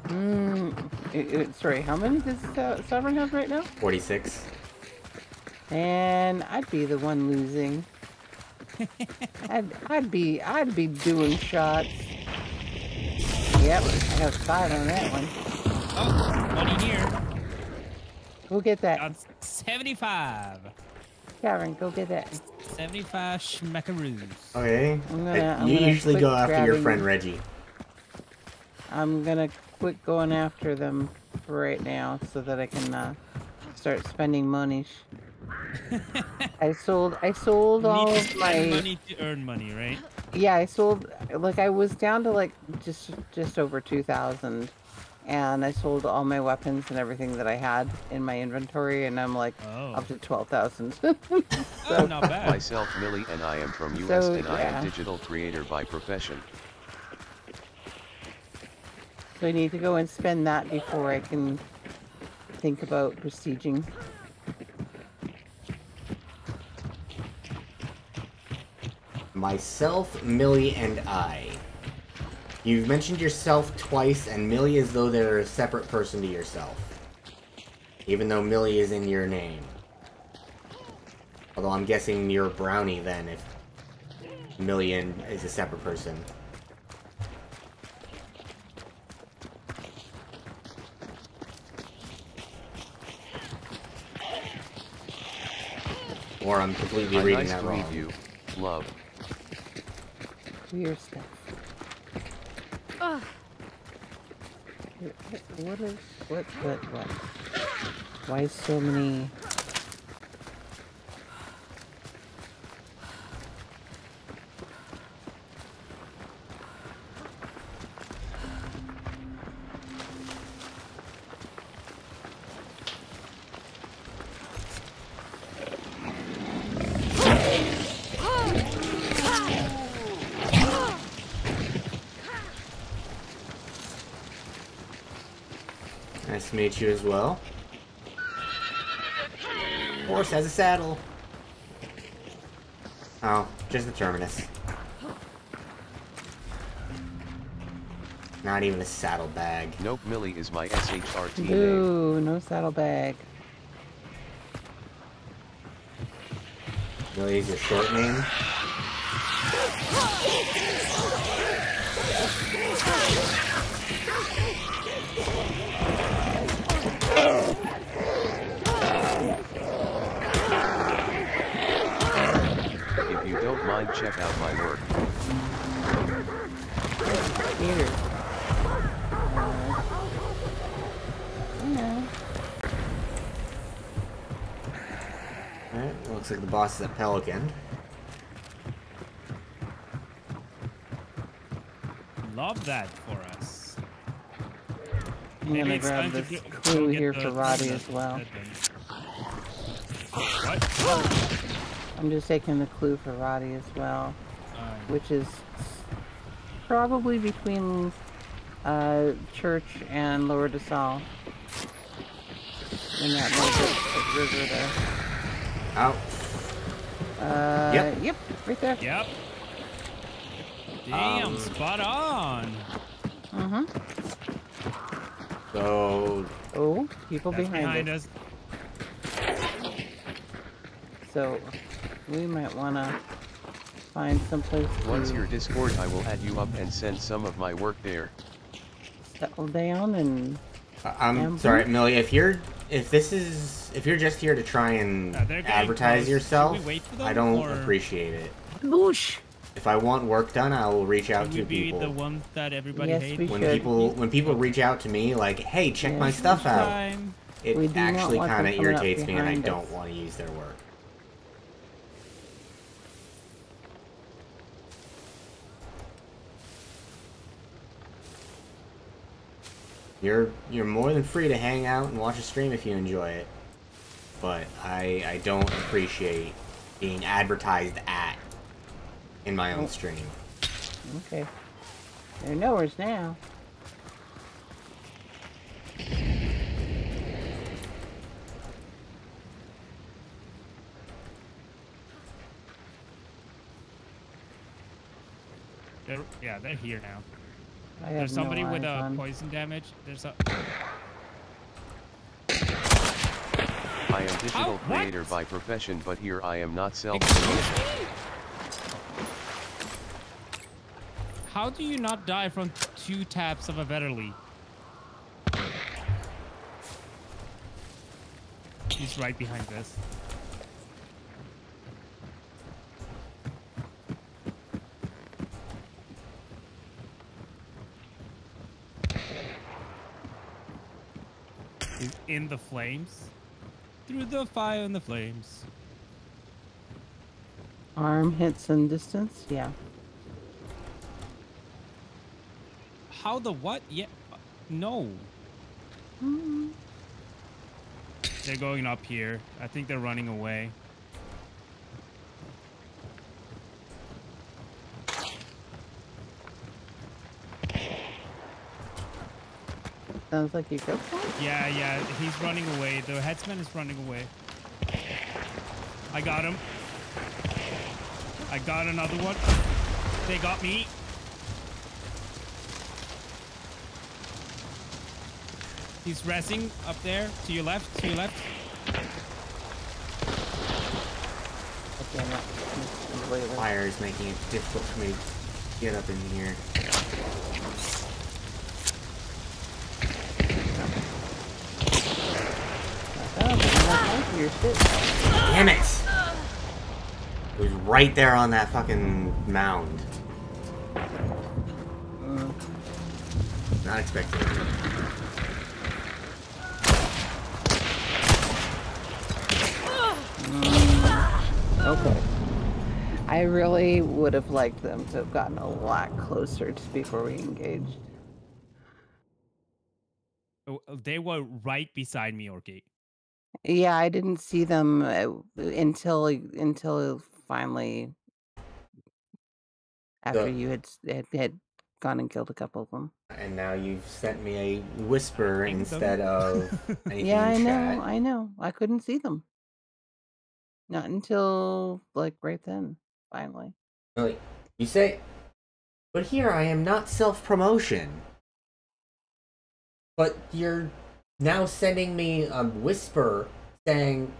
Mm, it, it- sorry, how many does uh, Sovereign have right now? 46. And I'd be the one losing. I'd, I'd be I'd be doing shots. Yep, I have five on that one. Oh, money here. Go get that, Got 75. Karen. Go get that. 75 schmeckaroos. Okay. Gonna- you usually go after your grabbing- friend Reggie. I'm gonna quit going after them right now so that I can uh, start spending money. I sold I sold You all need to of spend my money to earn money, right? yeah I sold like I was down to like just just over two thousand, and I sold all my weapons and everything that I had in my inventory, and I'm like Oh, up to twelve thousand. oh not bad. Myself Millie and I am from US So, and I am digital creator by profession. so I need to go and spend that before I can think about prestiging. Myself, Millie, and I. You've mentioned yourself twice, and Millie as though they're a separate person to yourself. Even though Millie is in your name. Although I'm guessing you're Brownie then, if Million is a separate person. Or I'm completely Uh, reading nice that to wrong. you. Love. Your stuff. What is what what what? Why so many? To meet you as well. Horse has a saddle. Oh, just the terminus. Not even a saddlebag. Nope, Millie is my SHRT name. Boo, no saddlebag. Really is your short name? If you don't mind, check out my work. Here. Uh, yeah. Alright, looks like the boss is at Pelican. Love that for us. I'm Maybe gonna grab time to this go- go clue get here the- for Roddy as well. What? I'm just taking the clue for Roddy as well, Uh, which is probably between uh, Church and Lower DeSalle. In that little bit of river there. Oh, Uh, Yep. Yep, right there. yep. Damn, Um, spot on. Mm-hmm. So Oh, people behind, behind us. us. So we might want to find someplace to Once your Discord, I will add you up and send some of my work there. settle down and I- I'm Amber? sorry, Millie. If you're if this is if you're just here to try and Uh, advertise close. yourself, Should we wait for I don't or- appreciate it. boosh. If I want work done, I will reach out Can to we be people. the ones that everybody Yes, hates? when should. people when people reach out to me like, "Hey, check Yeah. my stuff out," Time. it We do not actually kind of irritates me, and I behind don't want to use their work. You're you're more than free to hang out and watch a stream if you enjoy it, but I I don't appreciate being advertised at in my own Oh. stream. Okay. They're nowhere's now. They're, yeah, they're here now. I have There's somebody no with a uh, on. poison damage. There's a. I am digital Oh, creator by profession, but here I am not self Excuse me? How do you not die from two taps of a Vetterli? He's right behind this. He's in the flames. Through the fire and the flames. Arm hits in distance. Yeah. How the what? Yeah. No. Mm, They're going up here. I think they're running away. Sounds like you go for. Yeah, yeah, he's running away. The headsman is running away. I got him. I got another one. They got me. He's resting up there. To your left. To your left. Fire is making it difficult for me to get up in here. Damn it! It was right there on that fucking mound. Not expecting. Okay. I really would have liked them to have gotten a lot closer just before we engaged. Oh, They were right beside me, Orky. Yeah, I didn't see them uh, until until finally after The- you had, had had gone and killed a couple of them. And now you've sent me a whisper Ding dong. instead of anything yeah, I in know. I know. I couldn't see them. Not until like right then, finally. Like, you say, but here I am not self promotion. But you're now sending me a whisper saying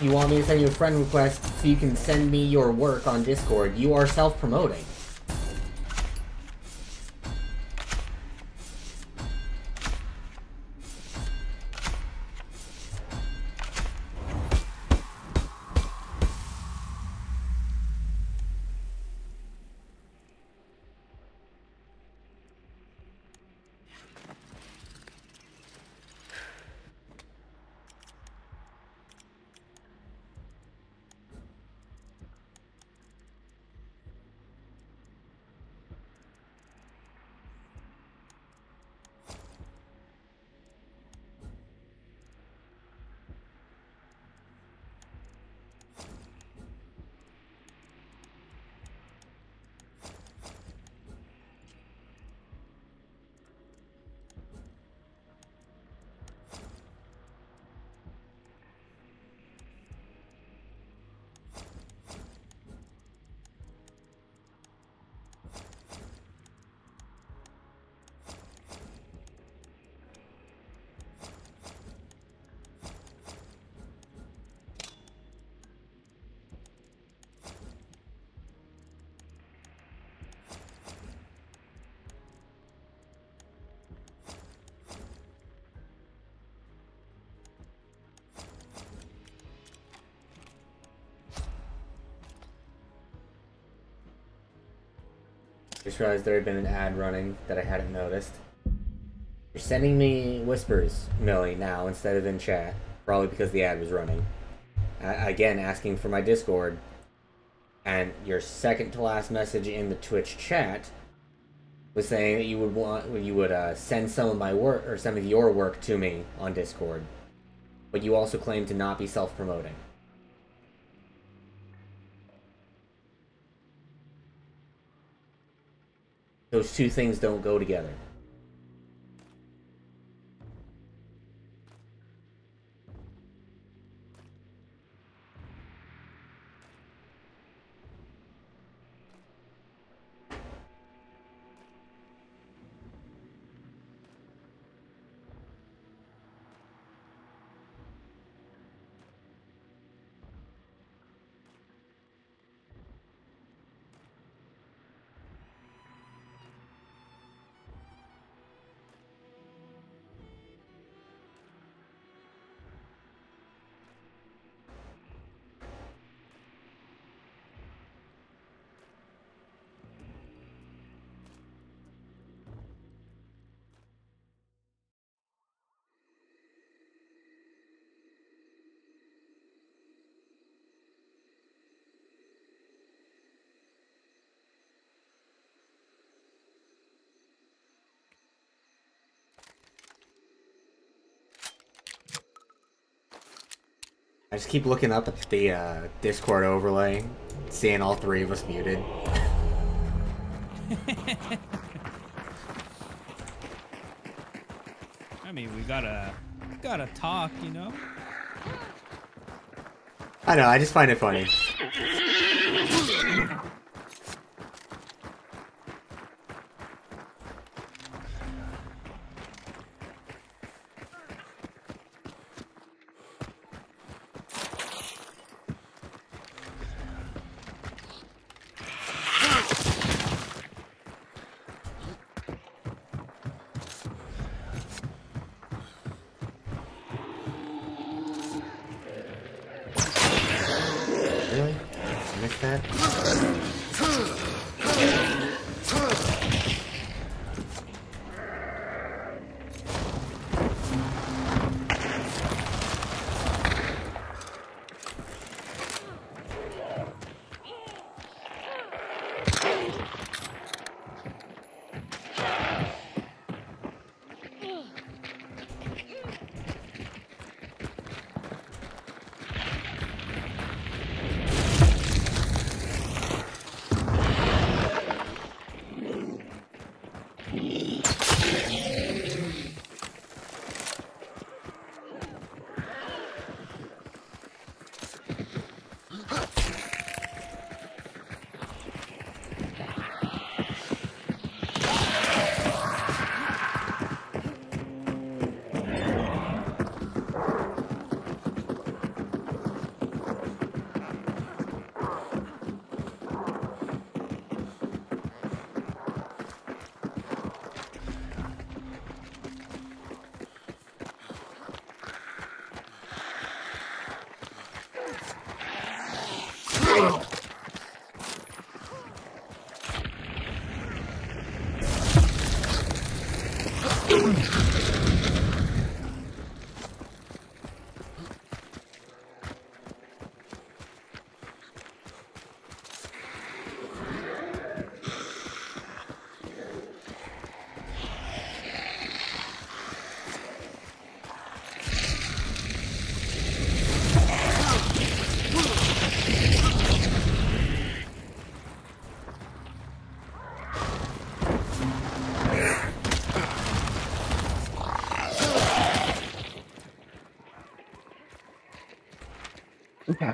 you want me to send you a friend request so you can send me your work on Discord. You are self promoting. Just realized there had been an ad running that I hadn't noticed. You're sending me whispers, Millie, now instead of in chat. Probably because the ad was running. Again, asking for my Discord. And your second to last message in the Twitch chat was saying that you would want you would uh, send some of my work or some of your work to me on Discord. But you also claim to not be self-promoting. Those two things don't go together. I just keep looking up at the uh, Discord overlay, seeing all three of us muted. I mean, we gotta gotta talk, you know. I know, I just find it funny.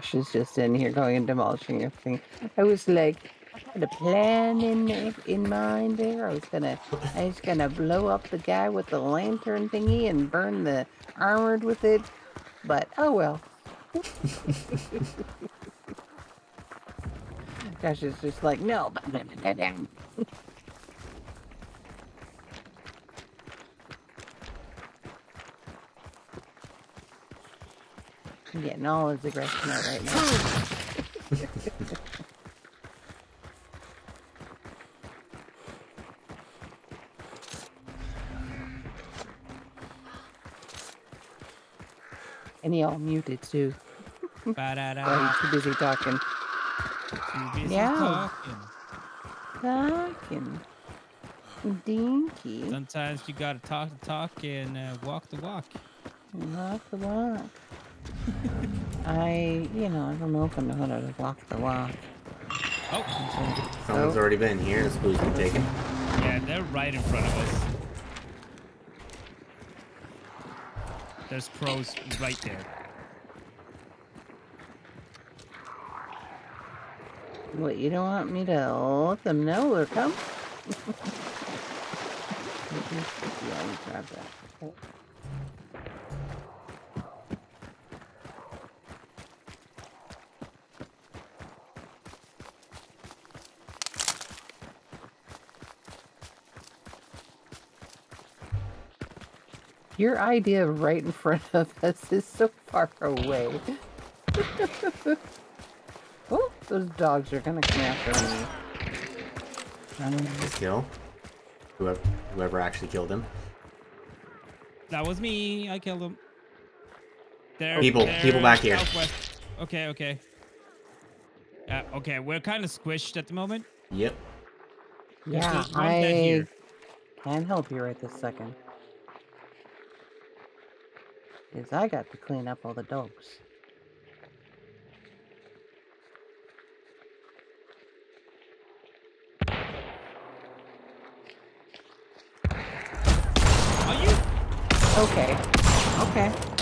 Gosh, is just in here going and demolishing everything. I was like, I had a plan in in mind there. I was gonna, I was gonna blow up the guy with the lantern thingy and burn the armored with it. But oh well. Gosh, it's just like no. I'm getting all his aggression out right now. and he all muted too. Ba-da-da. While he's too busy talking. Too busy Yeah. talking. Talking. Dinky. Sometimes you gotta talk the talk and uh, walk the walk. Walk the walk. I, you know, I don't know if I know how to walk the walk. Oh, Someone's Oh. already been here. This clue's been taken. yeah, they're right in front of us. There's pros right there. What, you don't want me to let them know or come? yeah, you grab that. Your idea of right in front of us is so far away. oh, those dogs are gonna come after me. Kill. Whoever, whoever actually killed him. That was me. I killed him. There, People- there, people back here. southwest. Okay, okay. Uh, okay, we're kind of squished at the moment. Yep. Yeah, there's one dead I here. can help you right this second. Because I got to clean up all the dogs. Are you? Okay. Okay.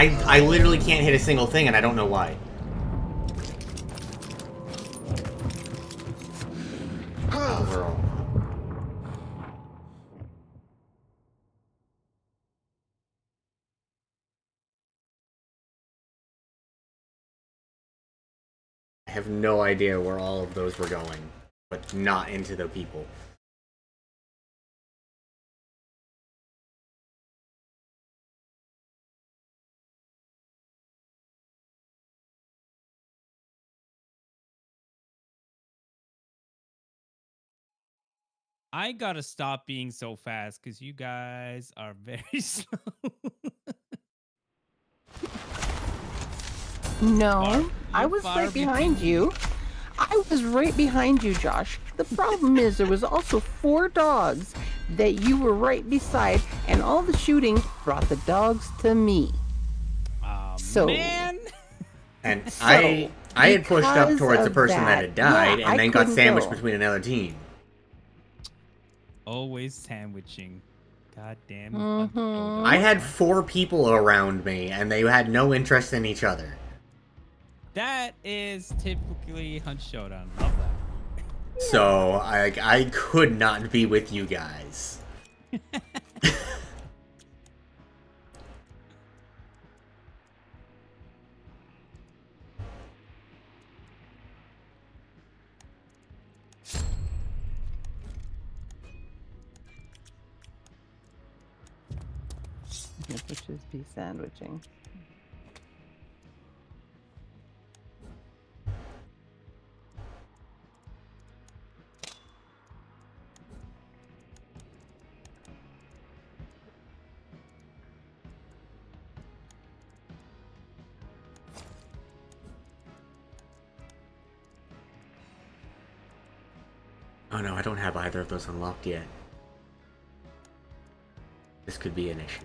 I, I literally can't hit a single thing and I don't know why. I have no idea where all of those were going, but not into the people. I gotta stop being so fast because you guys are very slow. No, Far- I was right behind behind you. I was right behind you, Josh. The problem is there was also four dogs that you were right beside, and all the shooting brought the dogs to me. Aw, So- man. And So, I I had pushed up towards the person that, that, had died yeah, I and then got sandwiched go. between another team. Always sandwiching. Goddamn. Mhm. underdog. I had four people around me and they had no interest in each other. That is typically Hunt Showdown. Love that. So I I could not be with you guys. Would just be sandwiching. Oh no, I don't have either of those unlocked yet. This could be an issue.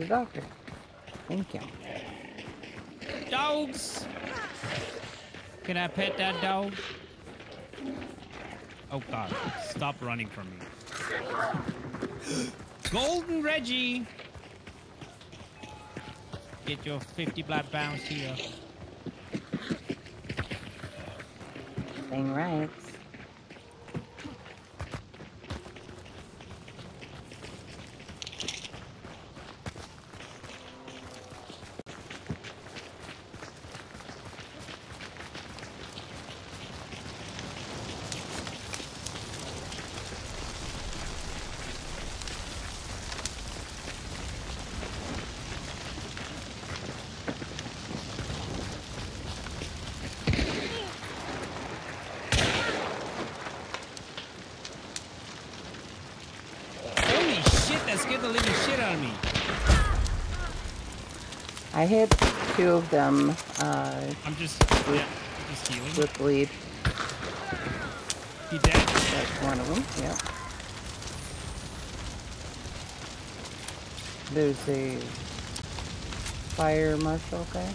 A doctor. Thank you. Dogs! Can I pet that dog? Oh god, stop running from me. Golden Reggie! Get your 50 blood bonds here. Dang right. Holy shit, that scared the living shit out of me. I hit two of them uh, I'm just, yeah, just healing. with bleed. He dead? That's one of them. Yep. There's a fire marshal guy.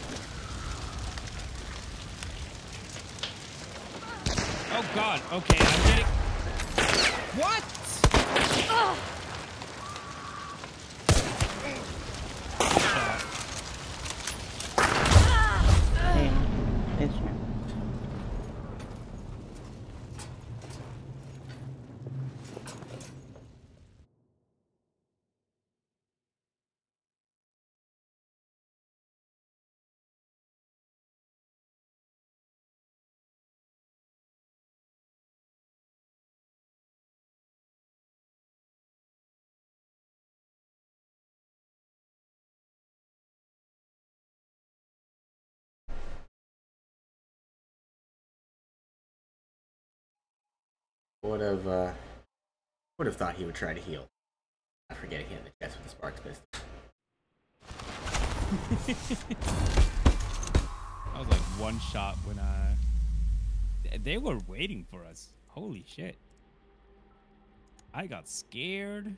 Oh god, okay, I'm getting... What? Shot. Damn. It's Would have uh, would have thought he would try to heal. After getting hit in the chest with the sparks pistol. I was like one shot when I. They were waiting for us. Holy shit. I got scared.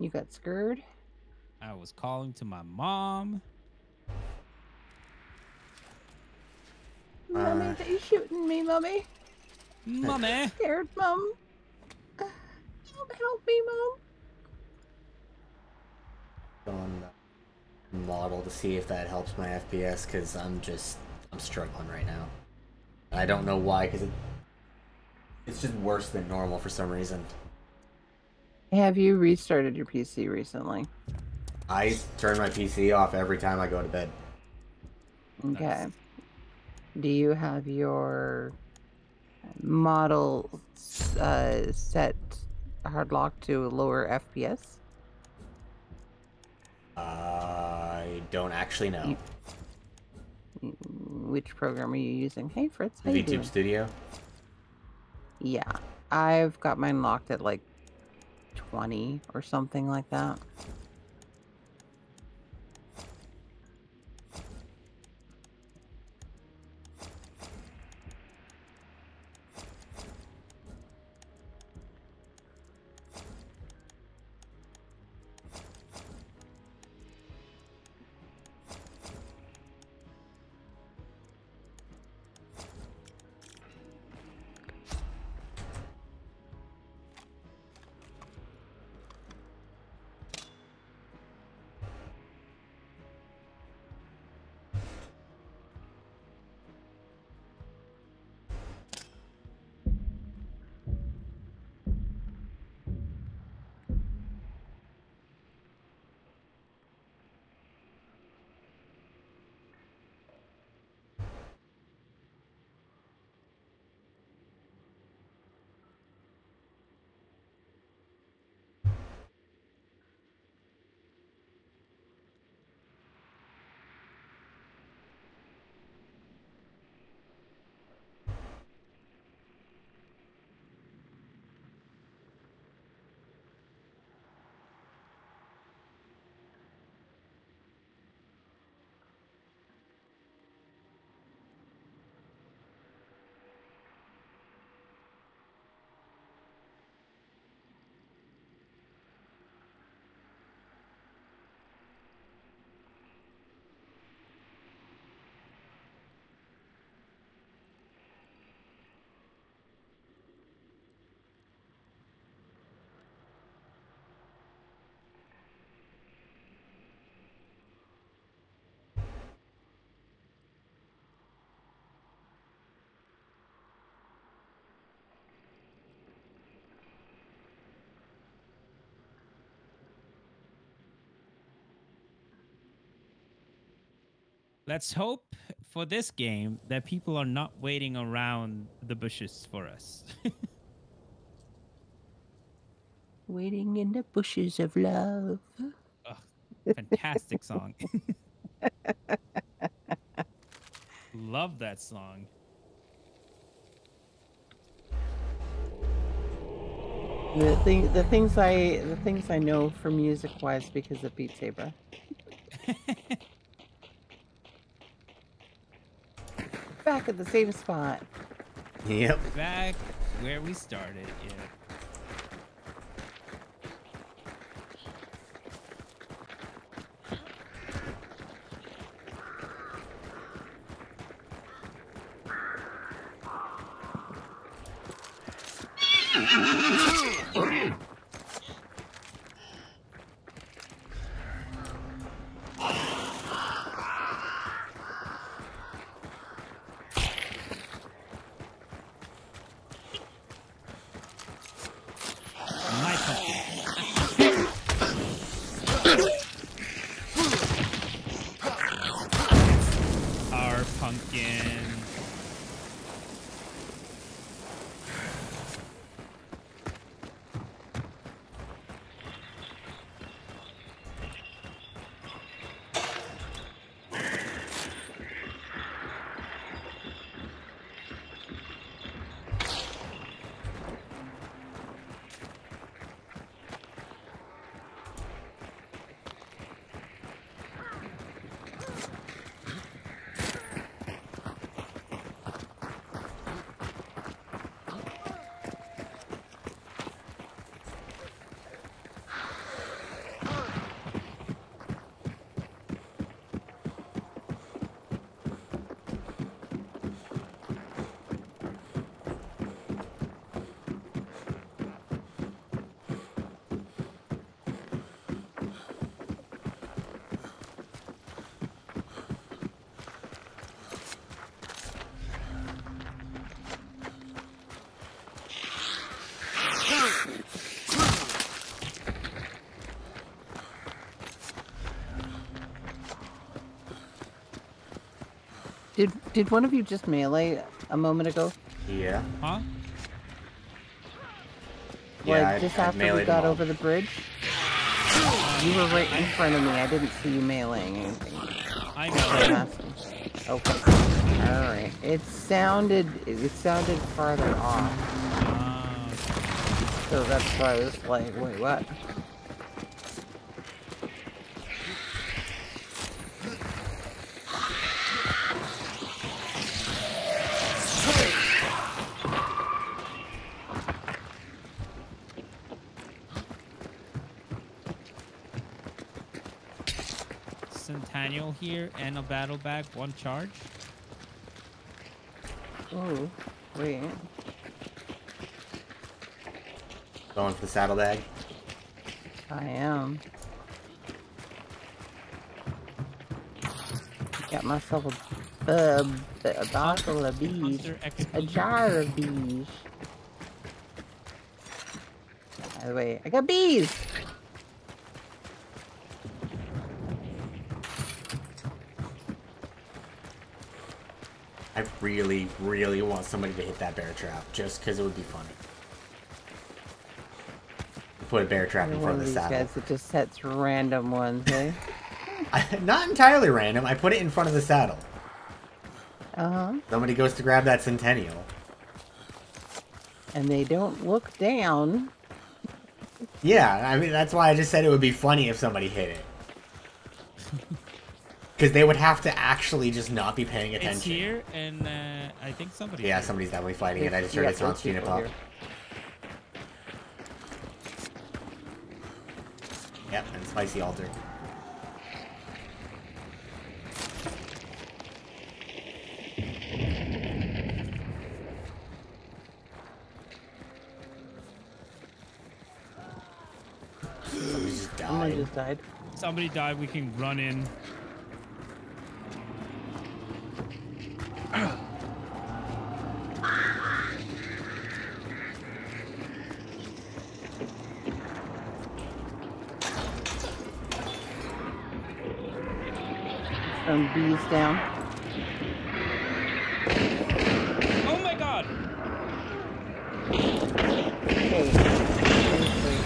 You got scared? I was calling to my mom. Mommy, Uh. you shooting me, mommy. Mommy! Scared, Mum. Help, help me, mom. on the model to see if that helps my FPS because I'm just I'm struggling right now. I don't know why because it it's just worse than normal for some reason. Have you restarted your PC recently? I turn my PC off every time I go to bed. Okay. Nice. Do you have your model uh, set hard lock to lower FPS? I don't actually know. You- Which program are you using? Hey Fritz, how you VTube? Studio. Yeah, I've got mine locked at like 20 or something like that. Let's hope for this game that people are not waiting around the bushes for us. Waiting in the bushes of love. Fantastic song. Love that song. The thing, the things I, the things I know for music wise because of Beat Saber. Back at the same spot. Yep. Back where we started. Yeah. My pumpkin. Our pumpkin. Did did one of you just melee a moment ago? Yeah. Huh? Yeah, like I- just I after we got over the bridge? You were right in front of me. I didn't see you meleeing anything. I So I'm know. Okay. All right. It sounded it sounded farther off, Ah, so that's why I was like, wait, what? Centennial here and a battle bag, one charge. Oh, wait. Going for the saddlebag. I am. Got myself a, uh, a bottle of bees. A jar of bees. By the way, I got bees! Really, really want somebody to hit that bear trap just because it would be funny. Put a bear trap You're in front of the these saddle. guys that just sets random ones, eh? Not entirely random. I put it in front of the saddle. Uh-huh. Somebody goes to grab that centennial. And they don't look down. Yeah, I mean that's why I just said it would be funny if somebody hit it. Because they would have to actually just not be paying attention. It's here, and uh, I think somebody. Yeah, somebody's definitely fighting it. I just heard Yeah, it on there's screen people pop. here. Yep, and spicy altar. Somebody just Someone died. just died. Somebody died. We can run in. some bees down. Oh my god! Hey, seriously.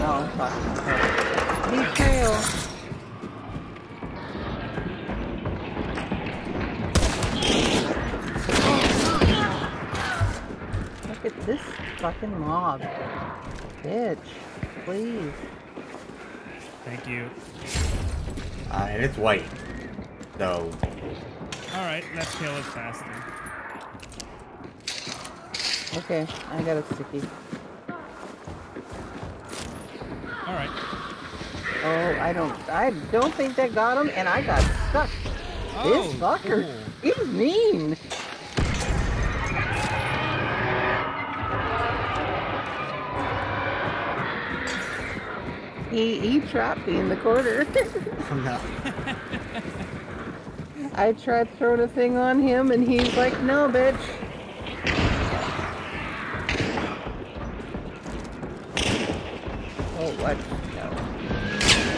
Oh, fuck. Bee trail. Look at this fucking mob. Bitch. Please. Thank you. Uh, and it's white. So, Alright, let's kill it faster. Okay, I got a sticky. Alright. Oh, I don't, I don't think that got him, and I got stuck. Oh, this fucker, cool. he's mean. He, he trapped me in the corner. I tried throwing a thing on him, and he's like, no, bitch. Oh, what? No.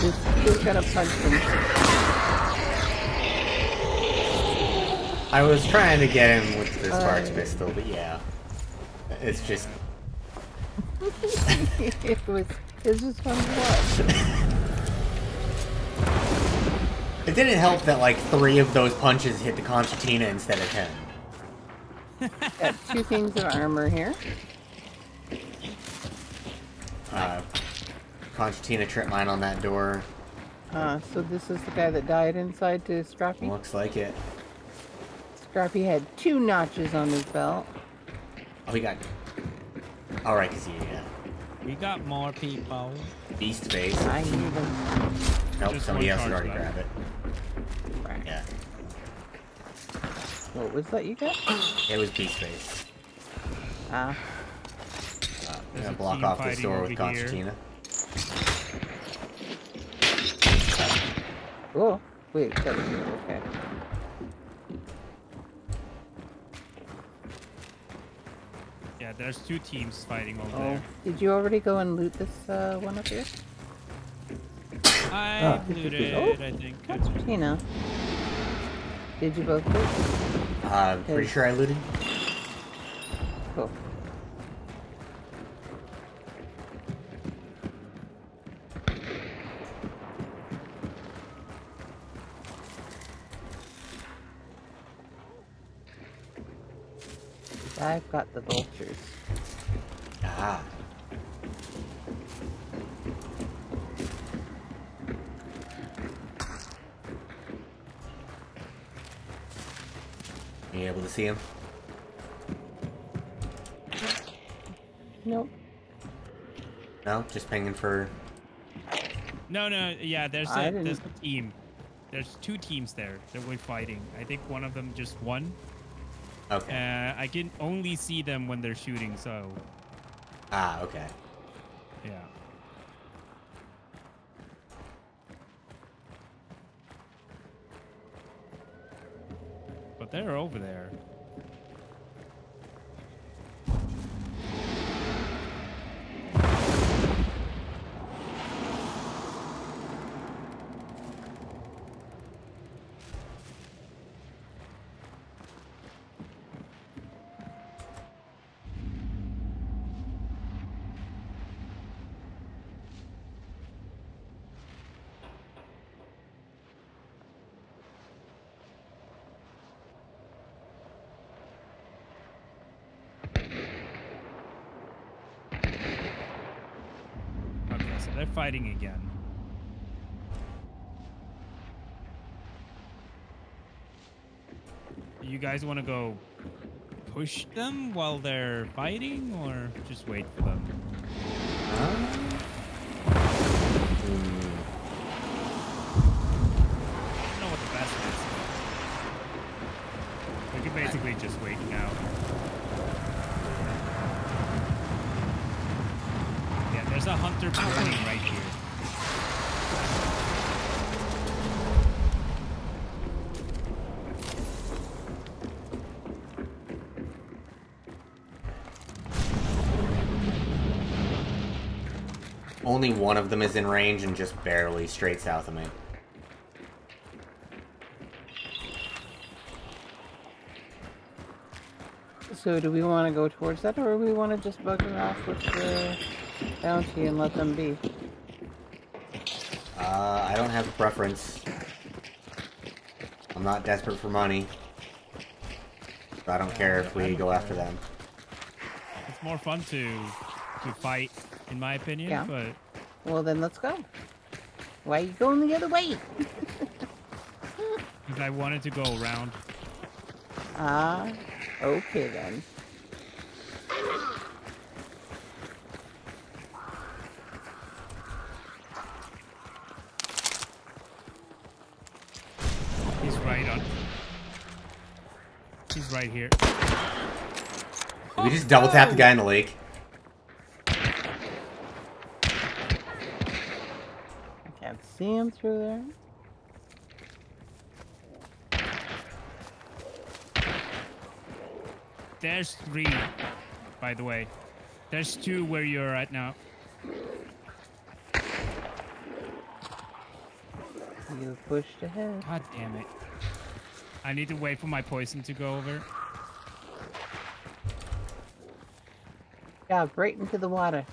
Just, just gonna punch him. I was trying to get him with the Sparks Uh. pistol, but yeah. It's just. it was, it was just fun to watch. It didn't help that like three of those punches hit the concertina instead of him. Got two things of armor here. Uh, concertina trip mine on that door. Uh, so this is the guy that died inside to Scrappy. Looks like it. Scrappy had two notches on his belt. Oh, he got. Alright, cause yeah. We got more people. Beast face. I hear them. Nope, Just somebody else had already grabbed it. Yeah. What was that you got? It was Beast face. Ah, Uh, I'm gonna block off this fighting door over with here. concertina. oh, wait, that was. Okay. There's two teams fighting over Oh, there. did you already go and loot this uh, one up here? I Ah, this is looted, good. Oh, I think. Tina. Did you both loot? Uh, pretty sure I looted. Cool. I've got the vultures. Ah. You able to see him? Nope. No, just pinging for. No, no, yeah, there's I a, didn't- there's a team. There's two teams there that we're fighting. I think one of them just won. Okay. Uh, I can only see them when they're shooting, so Ah, okay. yeah. But they're over there. Okay, so they're fighting again. You guys want to go push them while they're fighting, or just wait for them? Hmm. I don't know what the best is. We can basically just wait now. Yeah, there's a hunter burning right here. Only one of them is in range and just barely straight south of me. So do we want to go towards that, or do we want to just bugger off with the bounty and let them be? Uh, I don't have a preference. I'm not desperate for money. So I don't care if we go after them. It's more fun to to fight, in my opinion. Yeah. But Well, then let's go. Why are you going the other way? because I wanted to go around. Ah, okay then. He's right on. He's right here. Did we just double tap the guy in the lake? I can't see him through there. There's three, by the way. There's two where you're at now. You pushed ahead. God damn it. I need to wait for my poison to go over. Yeah, right into the water.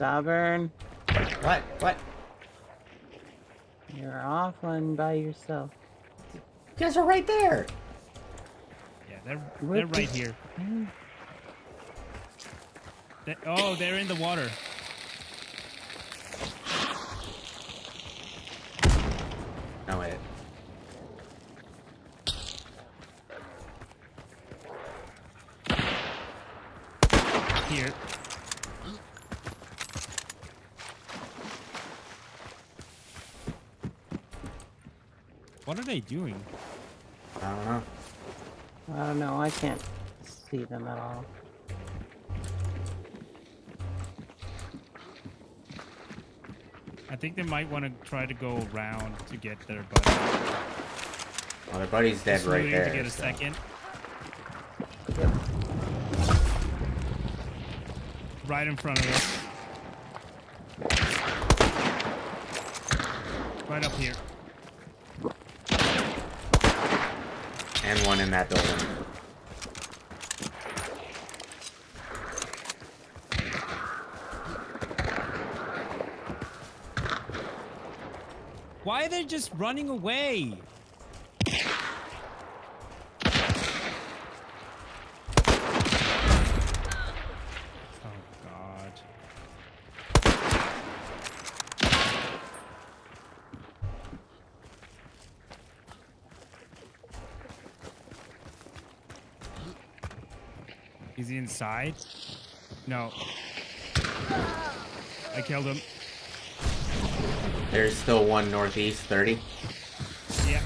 Sovereign, What? What? you're off one by yourself. You guys are right there! Yeah, they're they're right here. They- oh, they're in the water. No, wait. Here. What are they doing? I don't know. I don't know, I can't see them at all. I think they might want to try to go around to get their buddy. Well, their buddy's dead Just right waiting there. To get a so- second. Yep. Right in front of us. Right up here. And one in that building. Why are they just running away? Oh god. Is he inside? No. I killed him. There's still one northeast, 30. Yeah.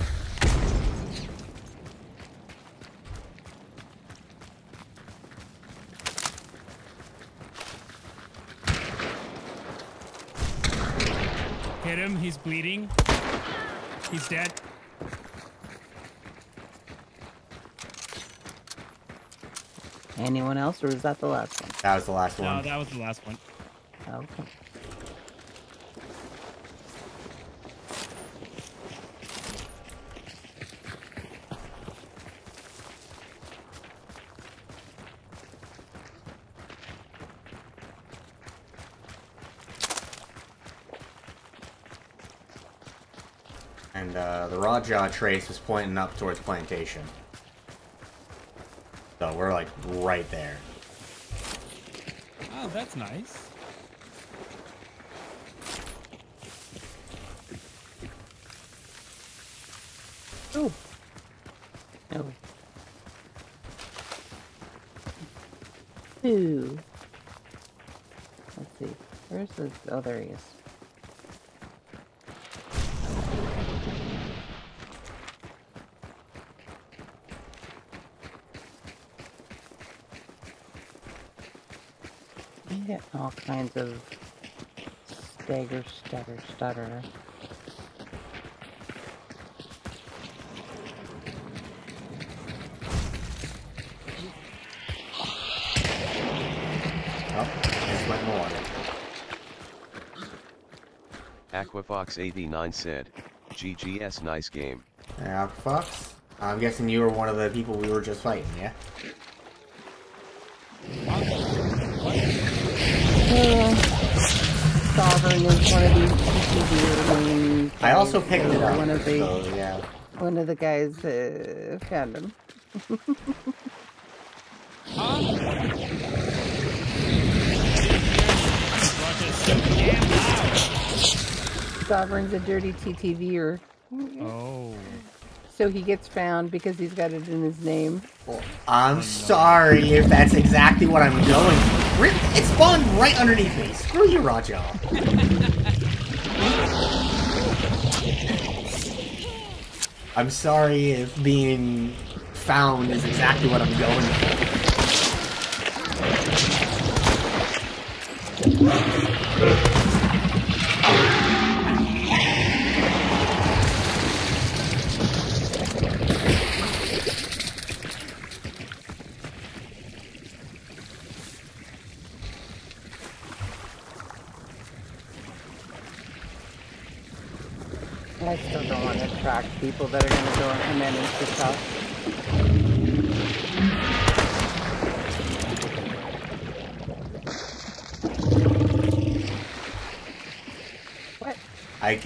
Hit him, he's bleeding. He's dead. Anyone else, or is that the last one? That was the last No, one. that was the last one. Okay. And uh, the Rotjaw trace was pointing up towards plantation. So we're like right there. Oh, that's nice. Ooh. Oh. Ooh. Let's see. Where's the... Oh, all kinds of stagger, stutter, stutter. Oh, Aquafox 89 said, GGS nice game. Aquafox? I'm guessing you were one of the people we were just fighting, yeah? One of these PTV I also picked it up. One of the So, yeah. one of the guys uh, found him. Roger's so damn loud. Sovereign's a dirty TTVer, Oh. so he gets found because he's got it in his name. I'm sorry if that's exactly what I'm going for. It spawned right underneath me. Screw you, Raja. I'm sorry if being found is exactly what I'm going for.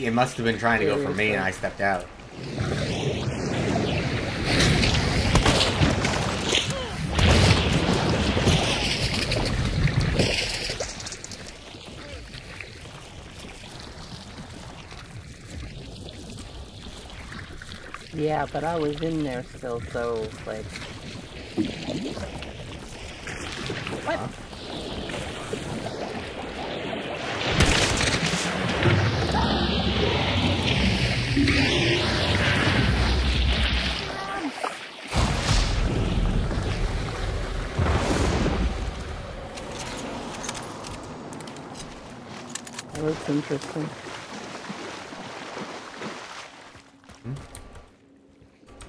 It must have been trying to go for me and I stepped out. Yeah, but I was in there still, so like.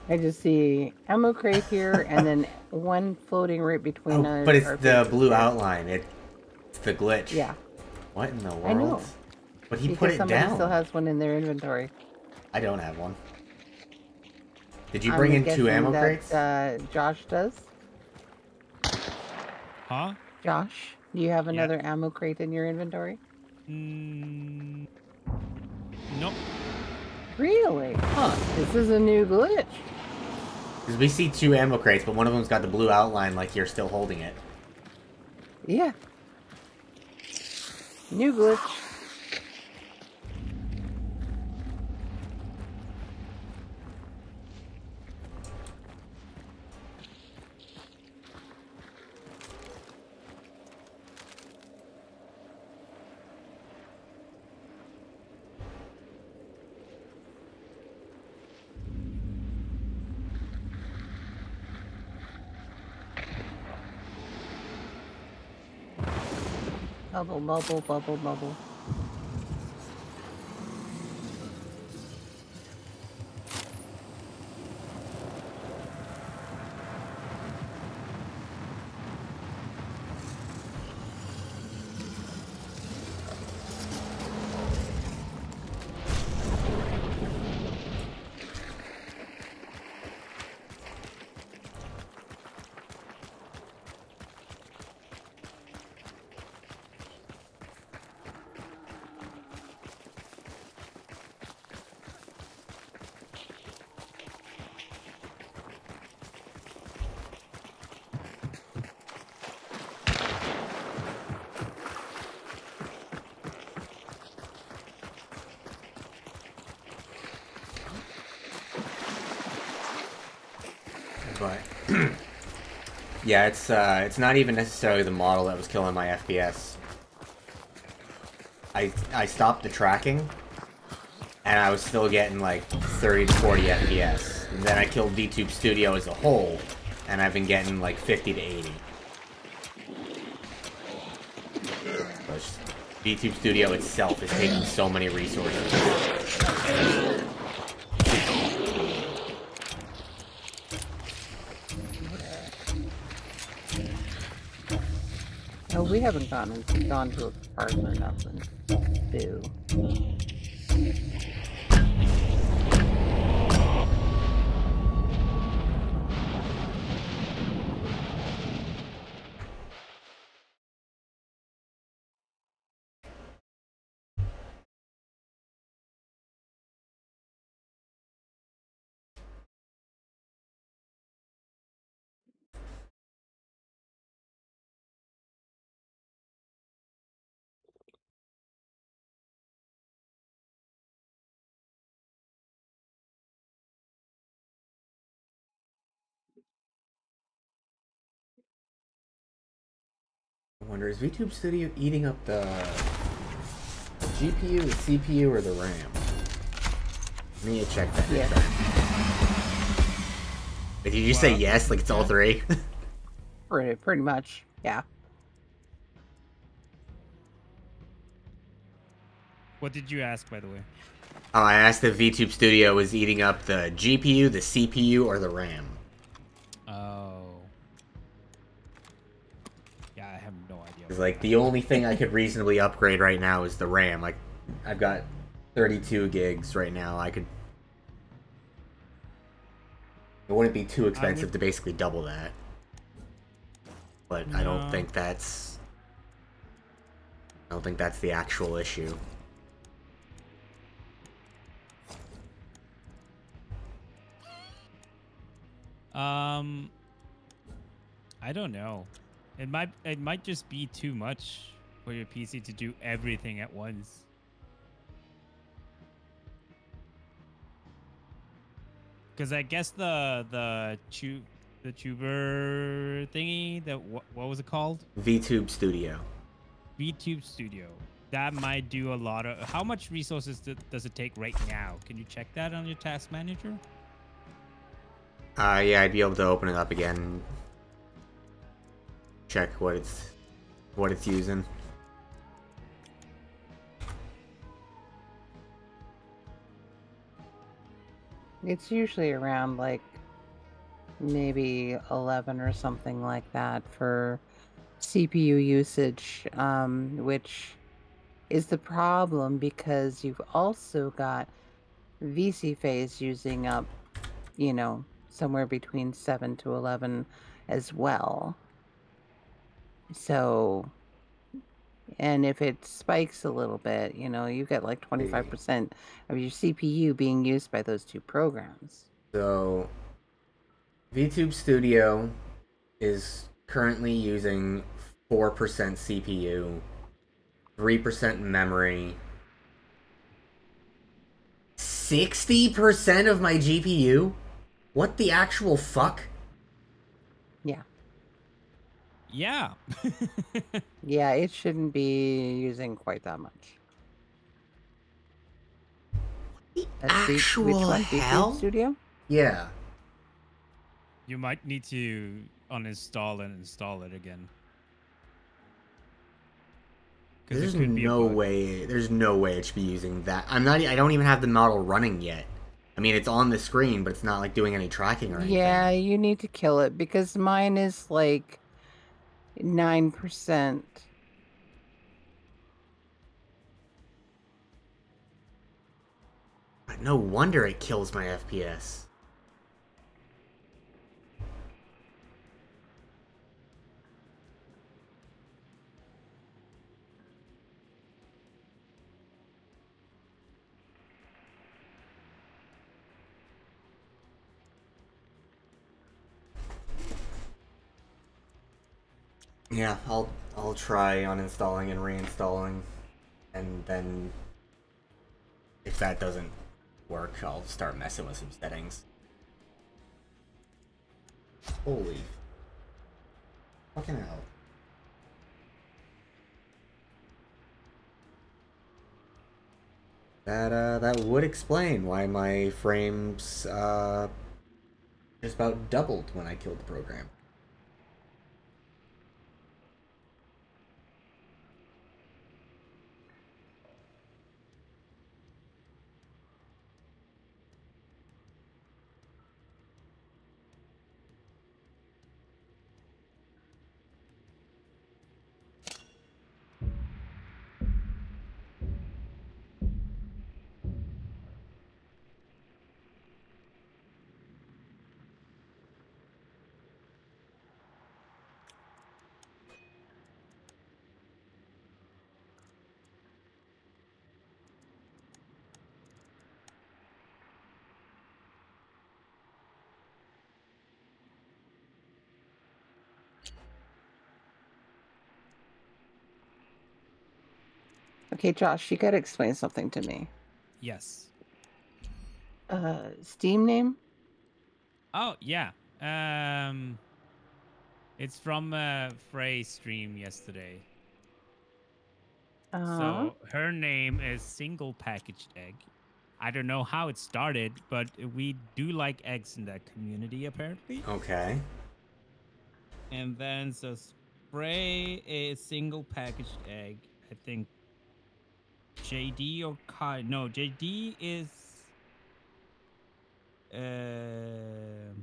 I just see ammo crate here, and then one floating right between Oh, us. but it's the blue here. outline. It, it's the glitch. Yeah, What in the world? I know. But he because put it somebody down. still has one in their inventory. I don't have one. Did you I'm bring in two ammo that, crates? Uh, Josh does. Huh? Josh, do you have another ammo crate in your inventory? Mm, nope. Really? Huh. This is a new glitch. Because we see two ammo crates, but one of them's got the blue outline like you're still holding it. Yeah. New glitch. Bubble, bubble, bubble, bubble. Yeah, it's uh, it's not even necessarily the model that was killing my FPS. I I stopped the tracking, and I was still getting like 30 to 40 FPS. And then I killed VTube Studio as a whole, and I've been getting like 50 to 80. So VTube Studio itself is taking so many resources. Oh, we haven't gone gone to a park or nothing. Boo. Wonder is VTube Studio eating up the GPU, the CPU, or the RAM? I need to check that. Yeah. Wait, did you say yes? Like it's all three? Pretty, pretty much. Yeah. What did you ask, by the way? oh, I asked if VTube Studio was eating up the GPU, the CPU, or the RAM. Oh. Yeah, I have no idea. It's like the only thing I could reasonably upgrade right now is the RAM. Like I've got 32 gigs right now. I could. It wouldn't be too expensive would- to basically double that. But I don't think that's. I don't think that's the actual issue. Um, I don't know. It might it might just be too much for your PC to do everything at once. Because I guess the the tu- the tuber thingy that what, what was it called? VTube Studio. VTube Studio. That might do a lot of. How much resources th- does it take right now? Can you check that on your task manager? Uh, yeah, I'd be able to open it up again. Check what it's what it's using. It's usually around like maybe 11 or something like that for CPU usage, um, which is the problem because you've also got VSeeFace using up, you know, somewhere between 7 to 11 as well. So, and if it spikes a little bit, you know, you get like mm-hmm. 25% of your CPU being used by those two programs. So, VTube Studio is currently using 4% CPU, 3% memory, 60% of my GPU? What the actual fuck? Yeah. Yeah. Yeah, it shouldn't be using quite that much. The That's V- which actual one? Hell? Studio? Yeah. you might need to uninstall and install it again. There's could be a no way. There's no way it should be using that. I'm not. I don't even have the model running yet. I mean, it's on the screen, but it's not like doing any tracking or anything. Yeah, you need to kill it because mine is like 9%. No wonder it kills my FPS. Yeah, I'll I'll try uninstalling and reinstalling, and then if that doesn't work, I'll start messing with some settings. Holy fucking hell! That uh, that would explain why my frames uh just about doubled when I killed the program. Okay, Josh, you got to explain something to me. Yes. Uh, Steam name? Oh yeah. Um. It's from uh, Frey's stream yesterday. Uh, So her name is Single Packaged Egg. I don't know how it started, but we do like eggs in that community apparently. Okay. And then so Spray is Single Packaged Egg. I think JD or Kai. No, JD is. Uh,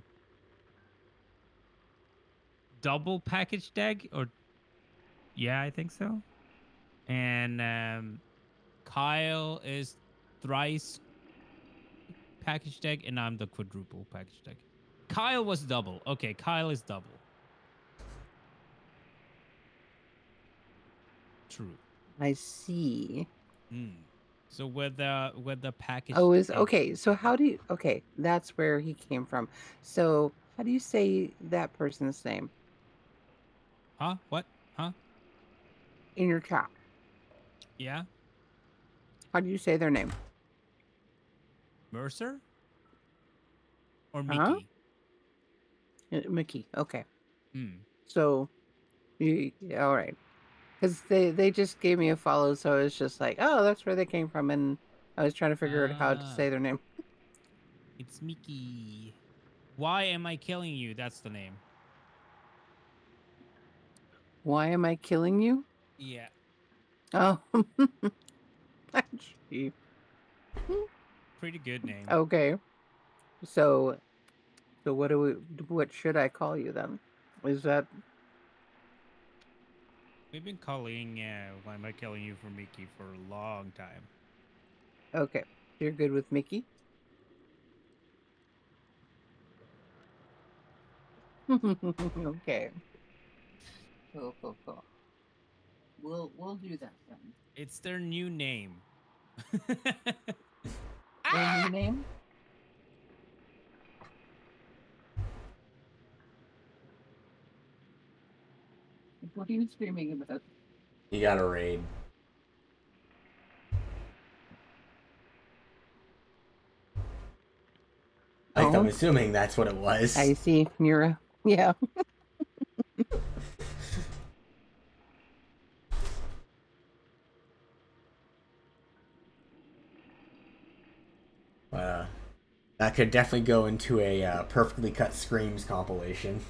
double packaged egg or yeah i think so and um kyle is thrice packaged egg and i'm the quadruple packaged egg kyle was double okay kyle is double true I see. Mm. so with the with the package Oh, is okay. So how do you? Okay, that's where he came from. So how do you say that person's name huh what huh in your chat? yeah How do you say their name? mercer or mickey Huh? Uh, Mickey. Okay. Hmm. So, you all right? Because they they just gave me a follow, so it's just like, oh, that's where they came from, and I was trying to figure out how to Ah. say their name. It's Mickey. Why am I killing you? That's the name. Why am I killing you? Yeah. Oh, Gee. Pretty good name. okay. So, so what do we? What should I call you then? Is that We've been calling uh, Why Am I calling You for Mickey for a long time. okay? You're good with Mickey. okay. Cool, cool, cool. We'll we'll do that then. It's their new name. Their new name? What are you screaming about? You got a raid. At least I'm Oh. assuming that's what it was. I see. You're yeah. Uh, that could definitely go into a uh, perfectly cut screams compilation.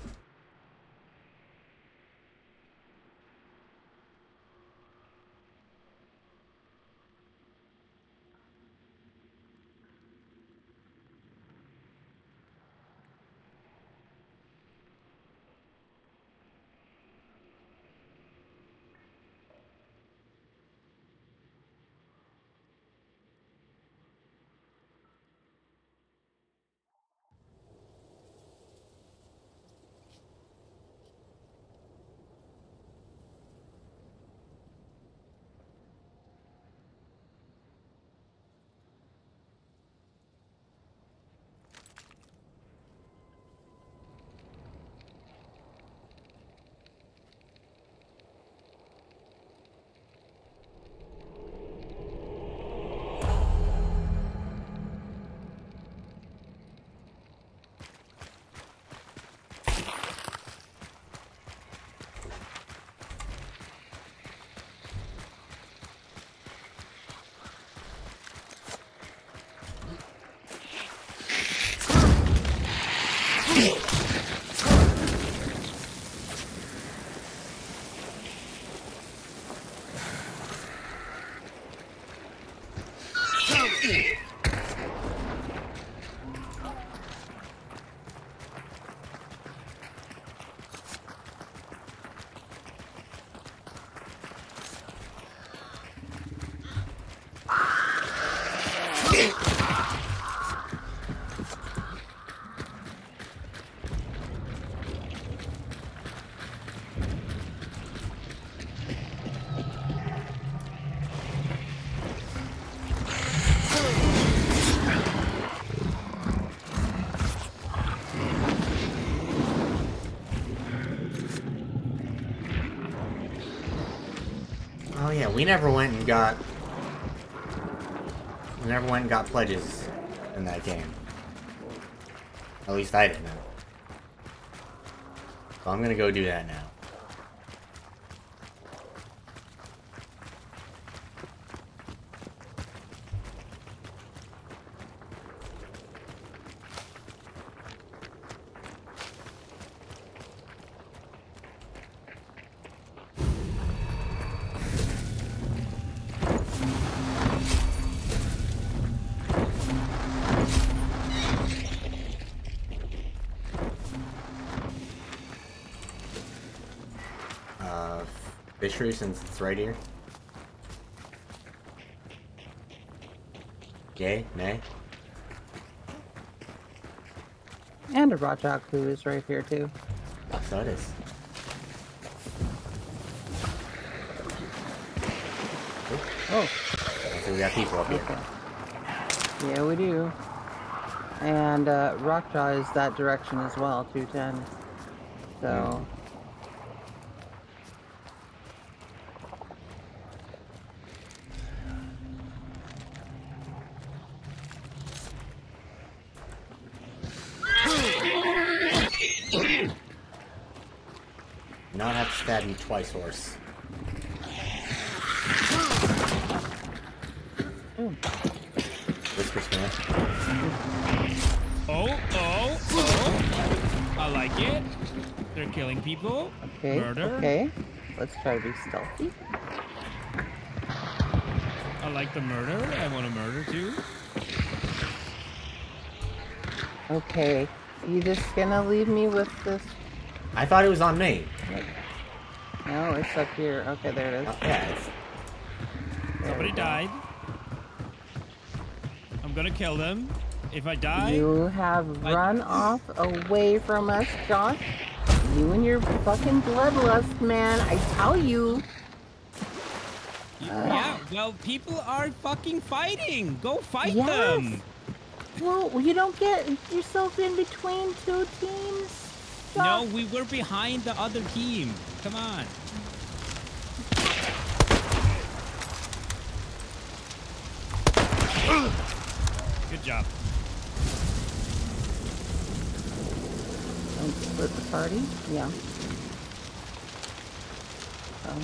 We never went and got. We never went and got pledges in that game. At least I didn't. So I'm gonna go do that now. Fishery since it's right here. Yay? Nay? And a Rotjaw clue is right here too. So it is. Oh, So we got people up here. okay. Yeah, we do. And uh, Rotjaw is that direction as well, 210. So, Not have to stab you twice, horse. Whisper Smith. Oh, oh, oh. I like it. They're killing people. okay, Murder. okay. Let's try to be stealthy. I like the murder. I want to murder too. Okay, you just gonna leave me with this? I thought it was on me. No, it's up here. Okay, there it is. Yeah, There Somebody died. I'm gonna kill them. If I die, You have I- run off away from us, Josh. You and your fucking bloodlust, man. I tell you. yeah. Well, people are fucking fighting. Go fight Yes. them. Well, you don't get yourself in between two teams. No, we were behind the other team. Come on. Job. Don't split the party. Yeah. Um,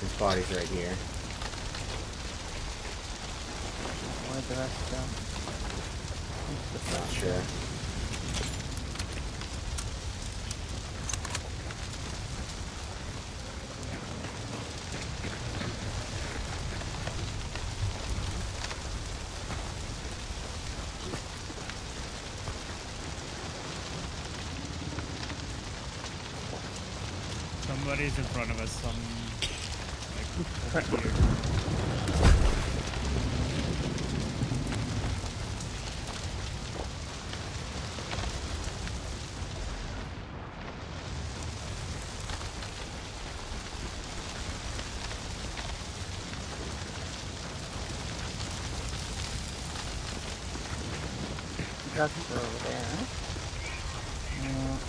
his body's right here. where'd the rest go? It's the Not south. sure. Somebody's in front of us. Some like here. Ducks are over there. Uh,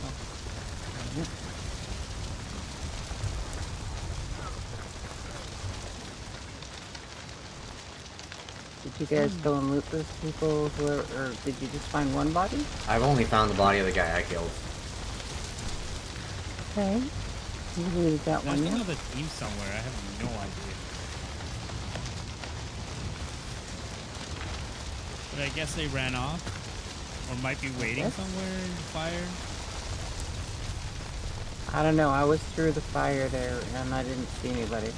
Did you guys go and loot those people, who are, or did you just find one body? I've only found the body of the guy I killed. Okay. You looted that There's one, yeah? another team somewhere. I have no idea. But I guess they ran off, or might be waiting somewhere in the fire. I don't know. I was through the fire there, and I didn't see anybody.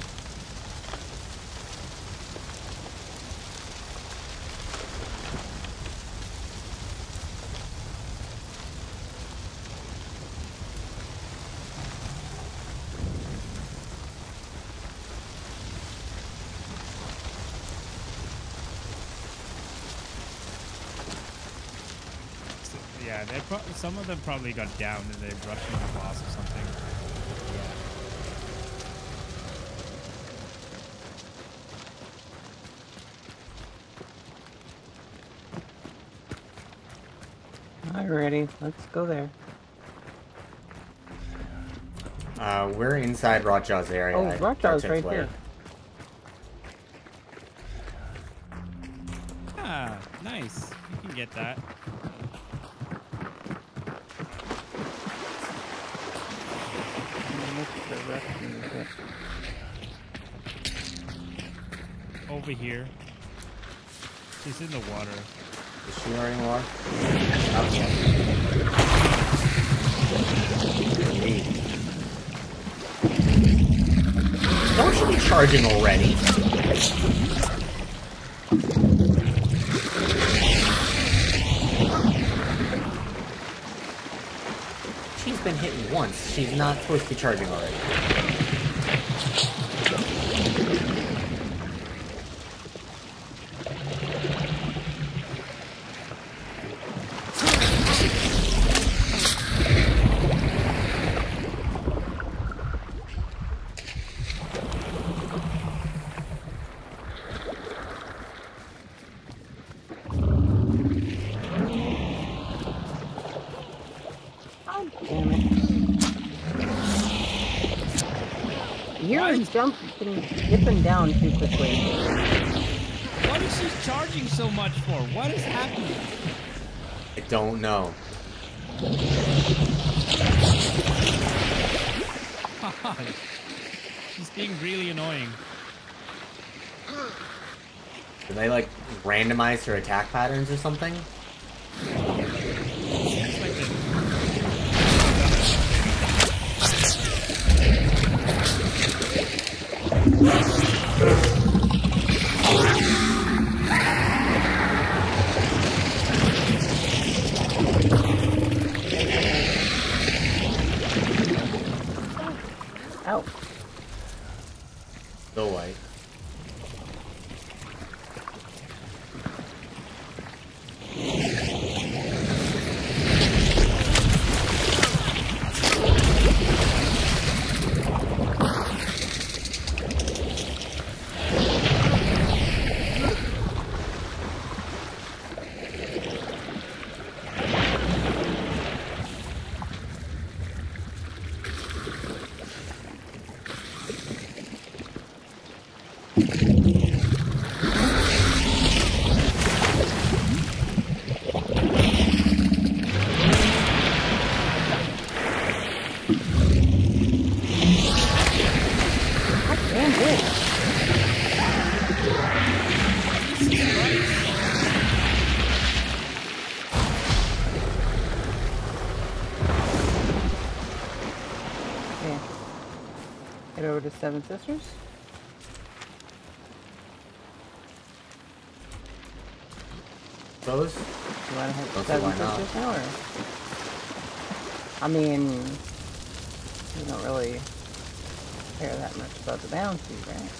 So, yeah, they pro- some of them probably got down and they rushed into the boss or something. Alrighty, let's go there. Uh, we're inside Rotjaw's area. Oh, at Rotjaw's right lair. there. She's in the water. Is she already in the water? Yeah. Indeed. Don't you be charging already? She's been hit once. She's not supposed to be charging already. God damn it. You're jumping, dipping down too quickly. What is she charging so much for? What is happening? I don't know. God. She's being really annoying. Do they like randomize her attack patterns or something? Seven Sisters. Those? You want to head to Seven. Sisters now, or? I mean, you don't really care that much about the bounty, right?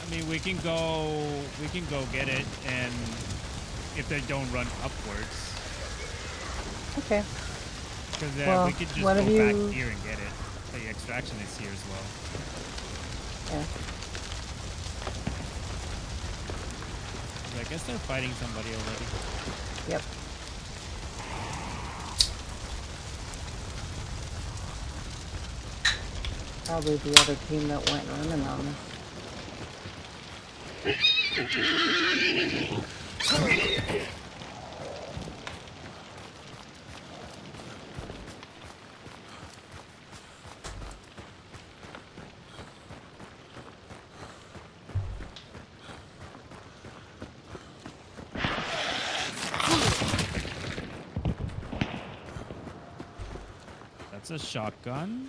I mean, we can go, we can go get it, and if they don't run upwards, Okay. because uh, Well, we could just go what back have you- here and get it. The extraction is here as well. Yeah. I guess they're fighting somebody already. Yep. Probably the other team that went running on us. a shotgun.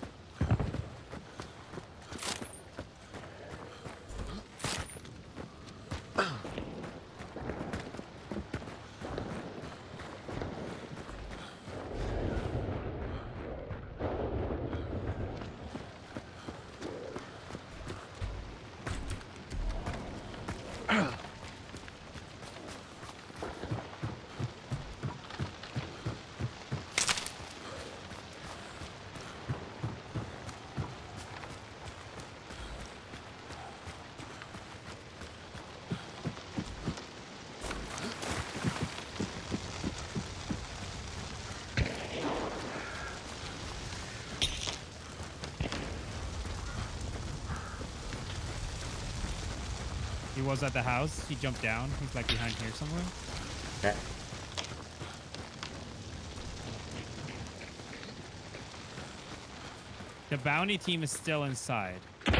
Was at the house. He jumped down. He's like behind here somewhere. Okay. The bounty team is still inside. I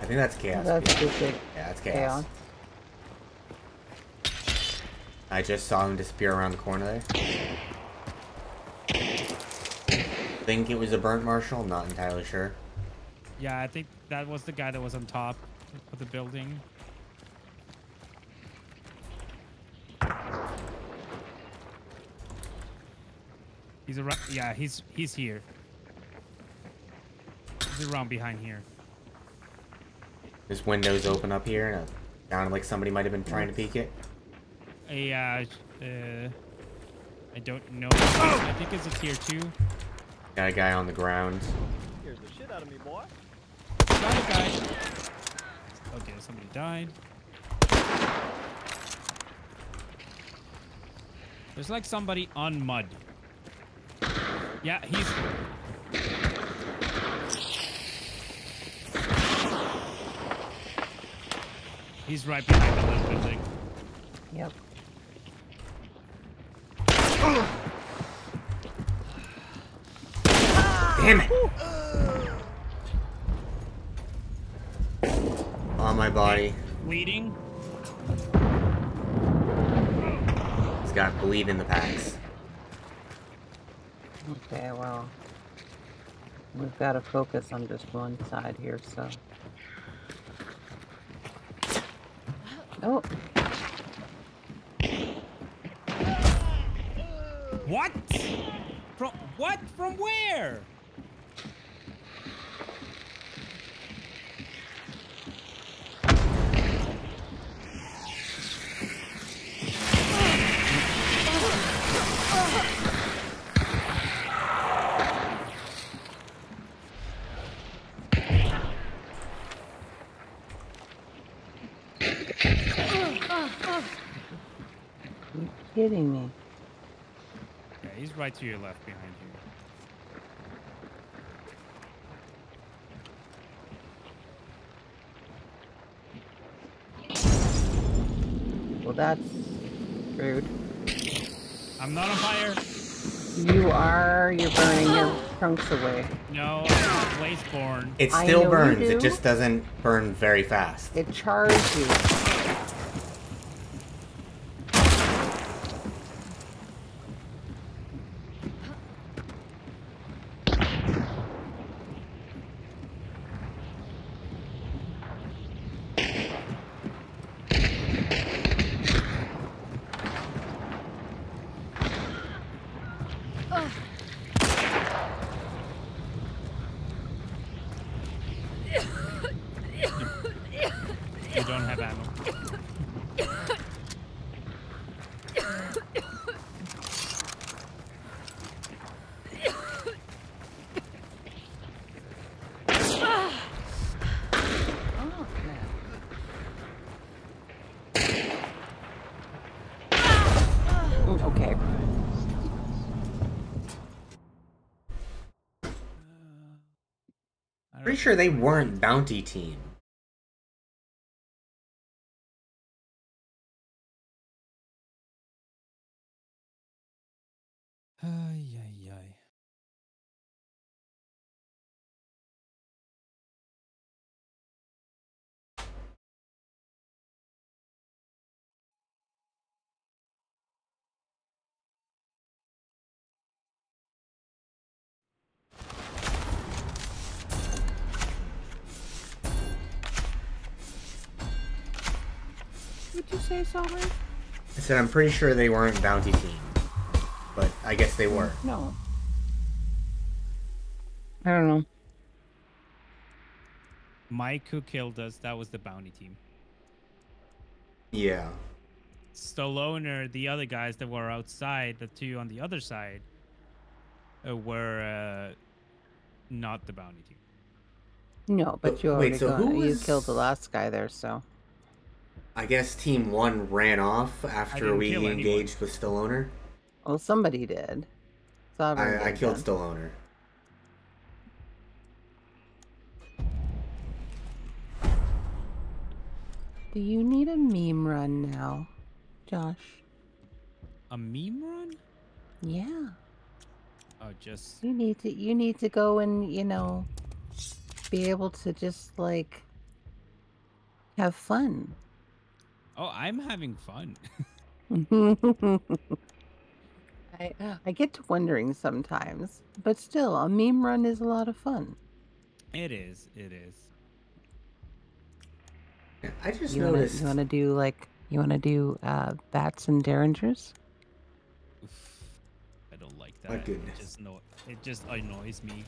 think that's chaos. That's yeah. just it. Yeah, that's chaos. I just saw him disappear around the corner there. Think it was a burnt marshal? Not entirely sure. Yeah, I think that was the guy that was on top of the building. He's around. Yeah, he's he's here. He's around behind here. There's windows open up here, and it sounded like somebody might have been trying to peek it. Yeah, uh, I don't know. I think it's a tier two. Got a guy on the ground. Here's the shit out of me, boy. Got. Okay, somebody died. There's like somebody on mud. Yeah, he's. He's right behind the little building. Yep. Damn it! On my body. Bleeding. He's got bleed in the packs. Okay, well. We've got to focus on just one side here, so. Oh, What? From what? From where? you kidding me? Yeah, he's right to your left behind you. Well, that's rude. I'm not on fire. You are, you're burning your trunks away. No, I'm Blazeborn. It still burns, it just doesn't burn very fast. It charged you. You don't have ammo. Oh, man. Mm, Okay. I don't Pretty sure they weren't bounty team. What'd you say, Solomon? I said I'm pretty sure they weren't bounty team. But I guess they were. No. I don't know. Mike, who killed us, that was the bounty team. Yeah. Stallone, or the other guys that were outside, the two on the other side, uh, were uh, not the bounty team. No, but you Wait, already so got, who you was- killed the last guy there, so. I guess team one ran off after we kill anyone. engaged with Stallone. Well, somebody did. Sovereign I, I did killed then. Stallone. Do you need a meme run now, Josh? A meme run? Yeah. Oh, just You need to you need to go and, you know, be able to just like have fun. Oh, I'm having fun. I I get to wondering sometimes, but still, a meme run is a lot of fun. it is. It is. I just You wanna you wanna do like you wanna do uh, bats and derringers? Oof, I don't like that. My It goodness. just no, it just annoys me.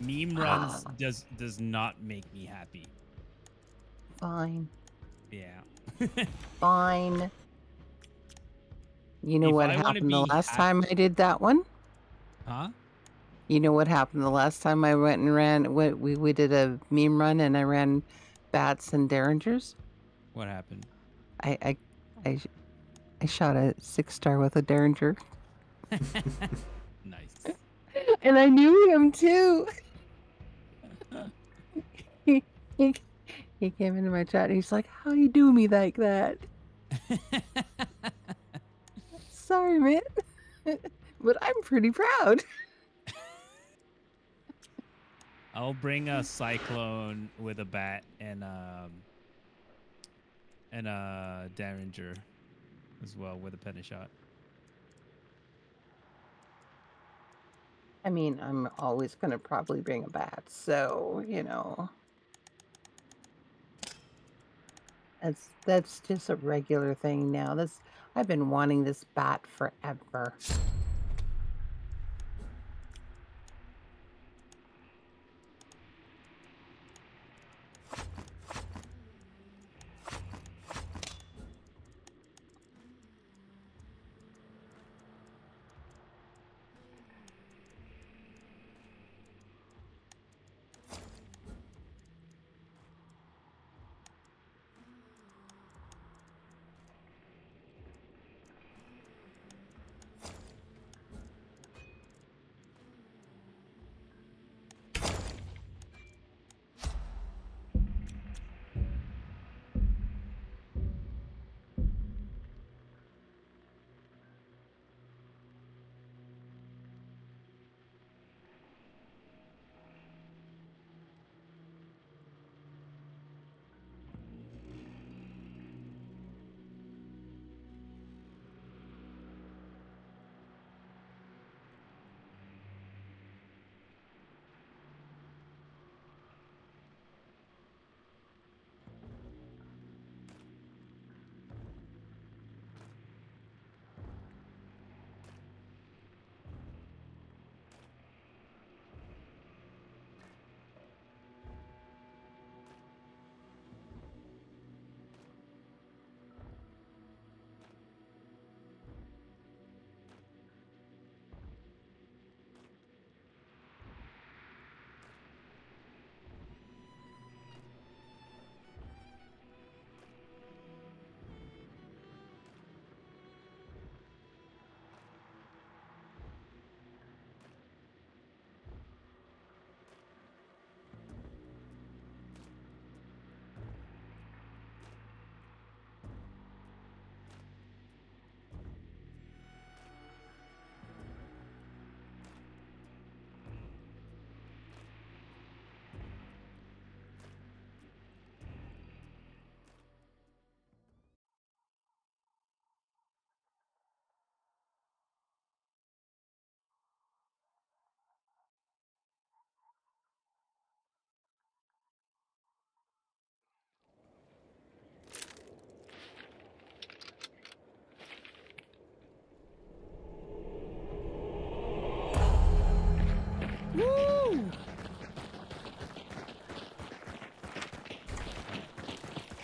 Meme runs Ah. does does not make me happy. Fine, Yeah. fine. You know If what I happened the last hap- time I did that one? huh? You know what happened the last time I went and ran? We we, we did a meme run and I ran bats and derringers. What happened? I I I, I shot a six star with a derringer, Nice. and I knew him too. He, he he came into my chat and he's like, "How you do me like that?" Sorry, man, but I'm pretty proud. I'll bring a cyclone with a bat and um and a derringer as well with a penny shot. I mean, I'm always gonna probably bring a bat, so you know. That's that's just a regular thing now. That's I've been wanting this bat forever.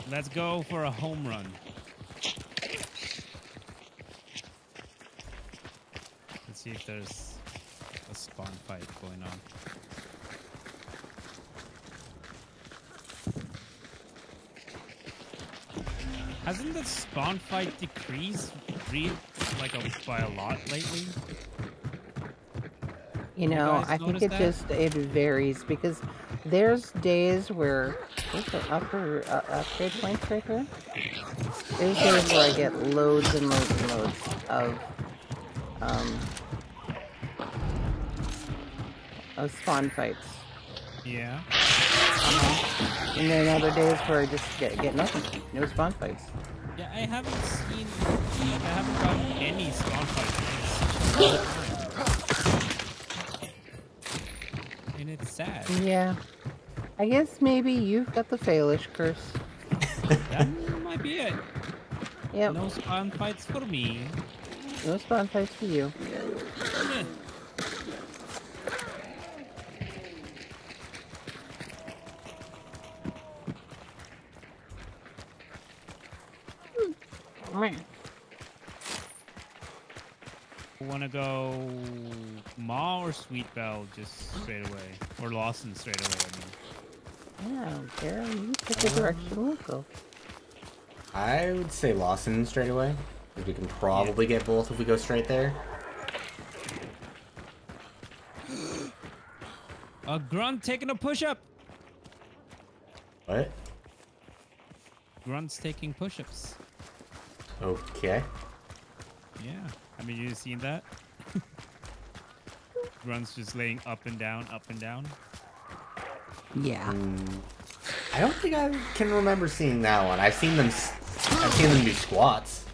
Let's go for a home run. Let's see if there's a spawn fight going on. Hasn't the spawn fight decreased re- like a, by a lot lately? You know, guys I think it that? just it varies because There's days where what's the upper uh, upgrade points right here? There's days where I get loads and loads and loads of um of spawn fights, Yeah. and then other days where I just get get nothing, no spawn fights. Yeah, I haven't seen. Like, I haven't gotten any spawn fights in such a long time. And it's sad. Yeah, I guess maybe you've got the failish curse. That might be it. Yep, No spawn fights for me. no spawn fights for you. To go Maw or Sweetbell just straight away? Or Lawson straight away, I mean. Yeah, I don't care. You pick the uh, direction we'll go. I would say Lawson straight away. 'cause We can probably get both if we go straight there. A grunt taking a push up. What? Grunt's taking push ups. Okay. Yeah. I mean, you've seen that? Grunt's just laying up and down, up and down. Yeah. Mm, I don't think I can remember seeing that one. I've seen them. I've seen them do squats.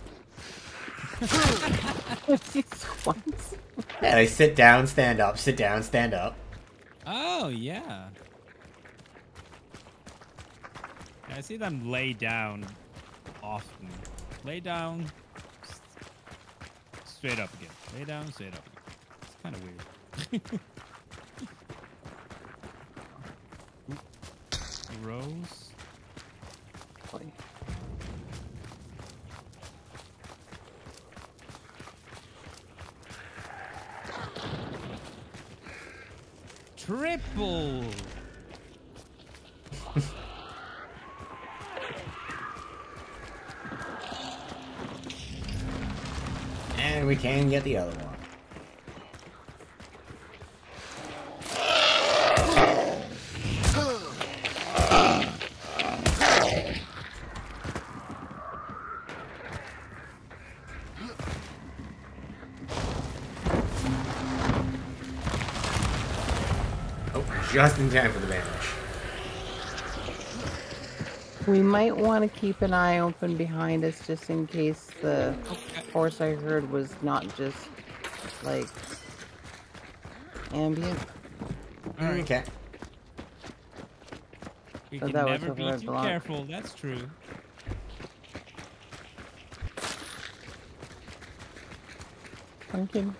Once. Yeah, they sit down, stand up, sit down, stand up. Oh, yeah. Yeah, I see them lay down often. Lay down, straight up again. Lay down, straight up again. It's kind of weird. Rose. Triple. And we can get the other one. Just in time for the vanish. We might want to keep an eye open behind us just in case the horse I heard was not just like ambient. Okay. We So can that never over be too block. careful. That's true. Pumpkin.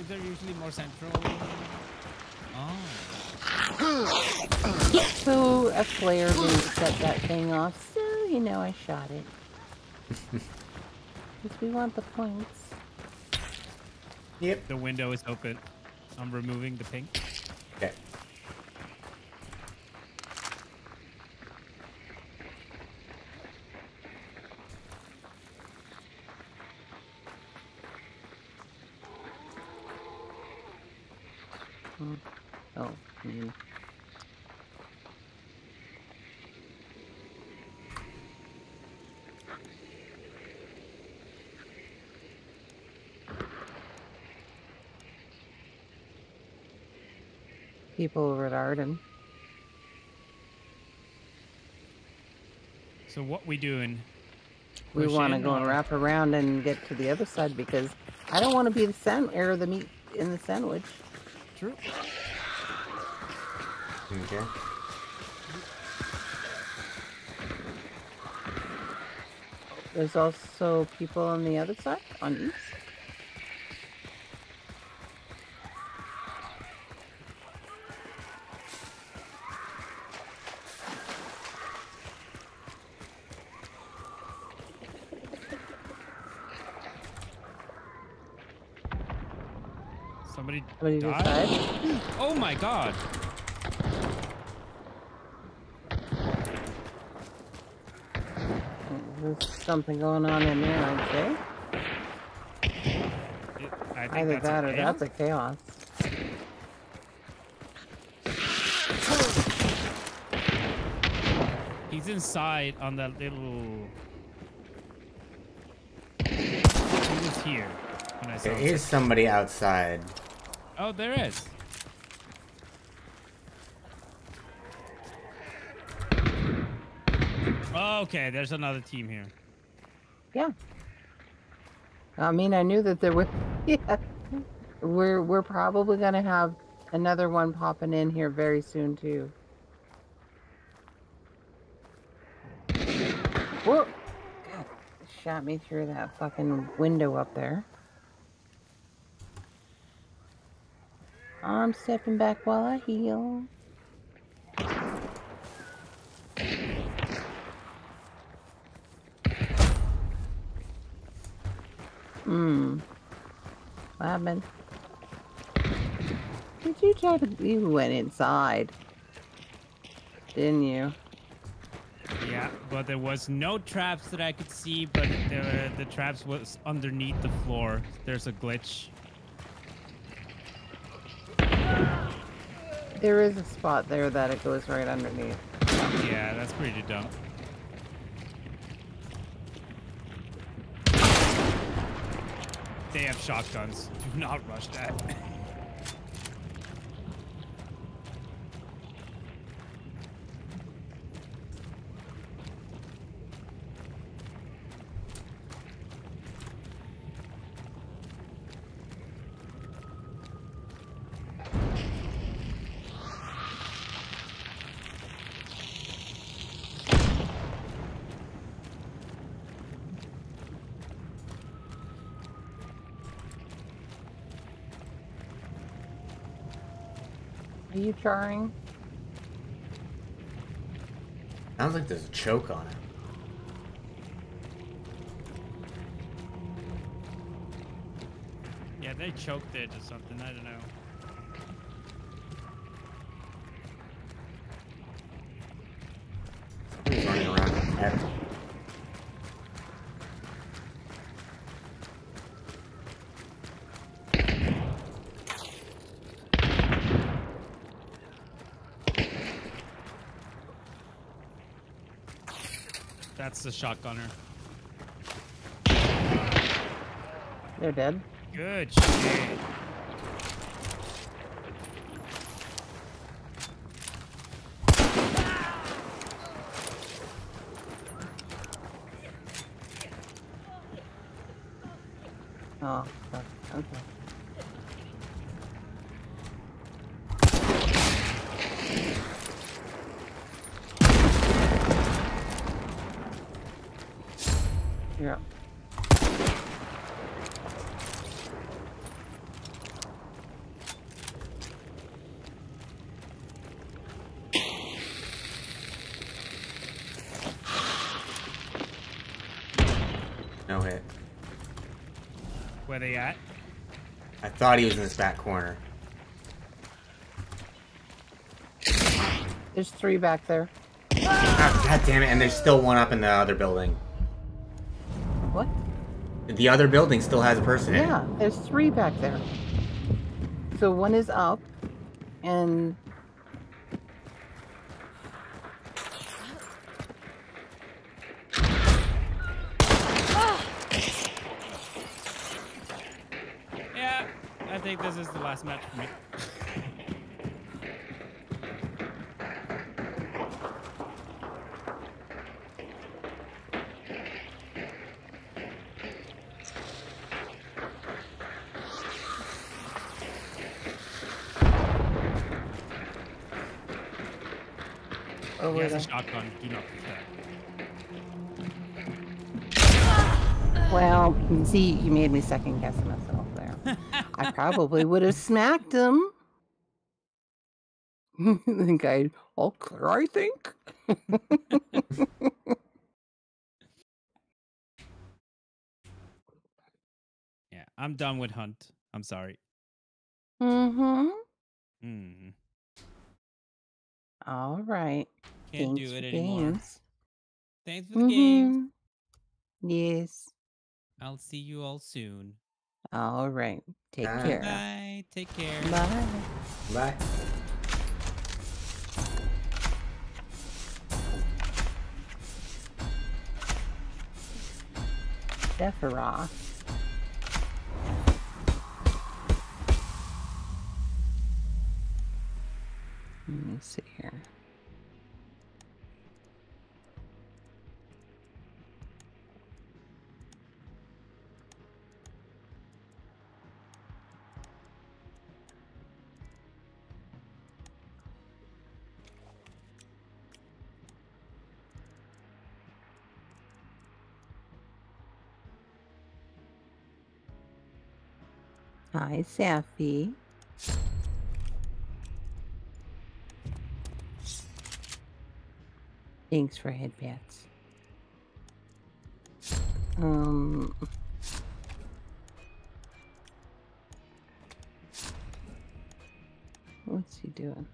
Woods are usually more central. Oh. So a player didn't set that thing off, so you know I shot it. Because we want the points. Yep. The window is open. I'm removing the pink. people over at Arden. So what we doing? We want to go and wrap around and get to the other side because I don't want to be the sand or the meat in the sandwich. True. Okay. There's also people on the other side, on east. Somebody Somebody just died? died. Oh my god! Oh, there's something going on in there, I'd say. It- I think Either that's that or fail. that's a chaos. He's inside on that little. He was here when I saw There him. is somebody outside. Oh, there is. Oh, okay, there's another team here. Yeah. I mean, I knew that there was. Yeah. We're we're probably gonna have another one popping in here very soon too. Whoa! God, shot me through that fucking window up there. I'm stepping back while I heal. Hmm. What happened? Did you try to? You went inside, didn't you? Yeah, but there was no traps that I could see, but the traps was underneath the floor. There's a glitch. There is a spot there that it goes right underneath. Yeah, that's pretty dumb. They have shotguns. Do not rush that. Are? Sounds like there's a choke on it. yeah, they choked it or something. I don't know. Somebody's running around with a head. That's the shotgunner. They're dead. Good shit. Oh, fuck. okay. You're up. No hit. Where they at? I thought he was in this back corner. There's three back there. Ah, God damn it! And there's still one up in the other building. What? The other building still has a person in it. Yeah, there's three back there. So one is up, and Yeah, I think this is the last match for me. over He has a there. Shotgun. Do not that. Well, see, you made me second guess myself there. I probably would have smacked him. the guy, all clear, I think. Yeah, I'm done with Hunt. I'm sorry. mm-hmm. hmm All right. Can't Thanks do it for anymore. games. Thanks for the game. Mhm. Yes. I'll see you all soon. All right. Take Ah. care. Bye. Take care. Bye. Bye. Sephiroth. Let me see here. Hi, Safi. Thanks for headbats. Um. What's he doing?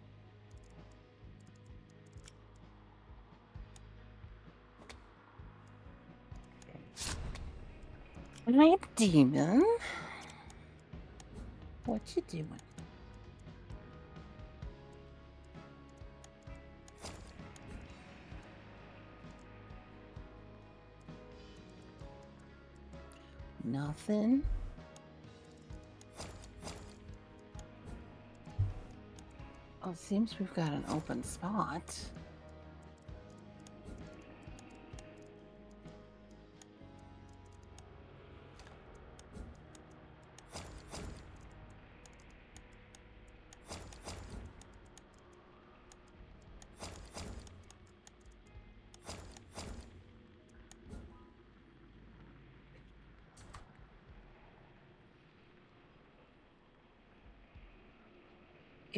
Hi, demon. What you doing? Nothing. Oh, it seems we've got an open spot.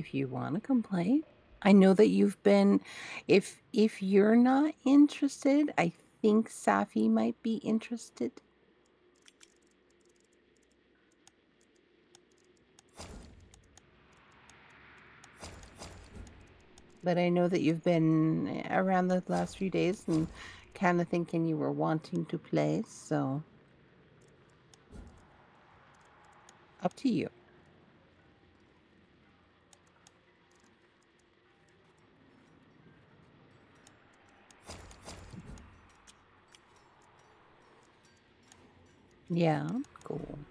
If you want to complain. I know that you've been if if you're not interested, I think Safi might be interested. But I know that you've been around the last few days and kind of thinking you were wanting to play, so up to you. Yeah, cool.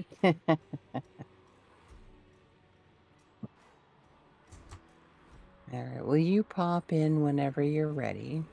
All right, will you pop in whenever you're ready?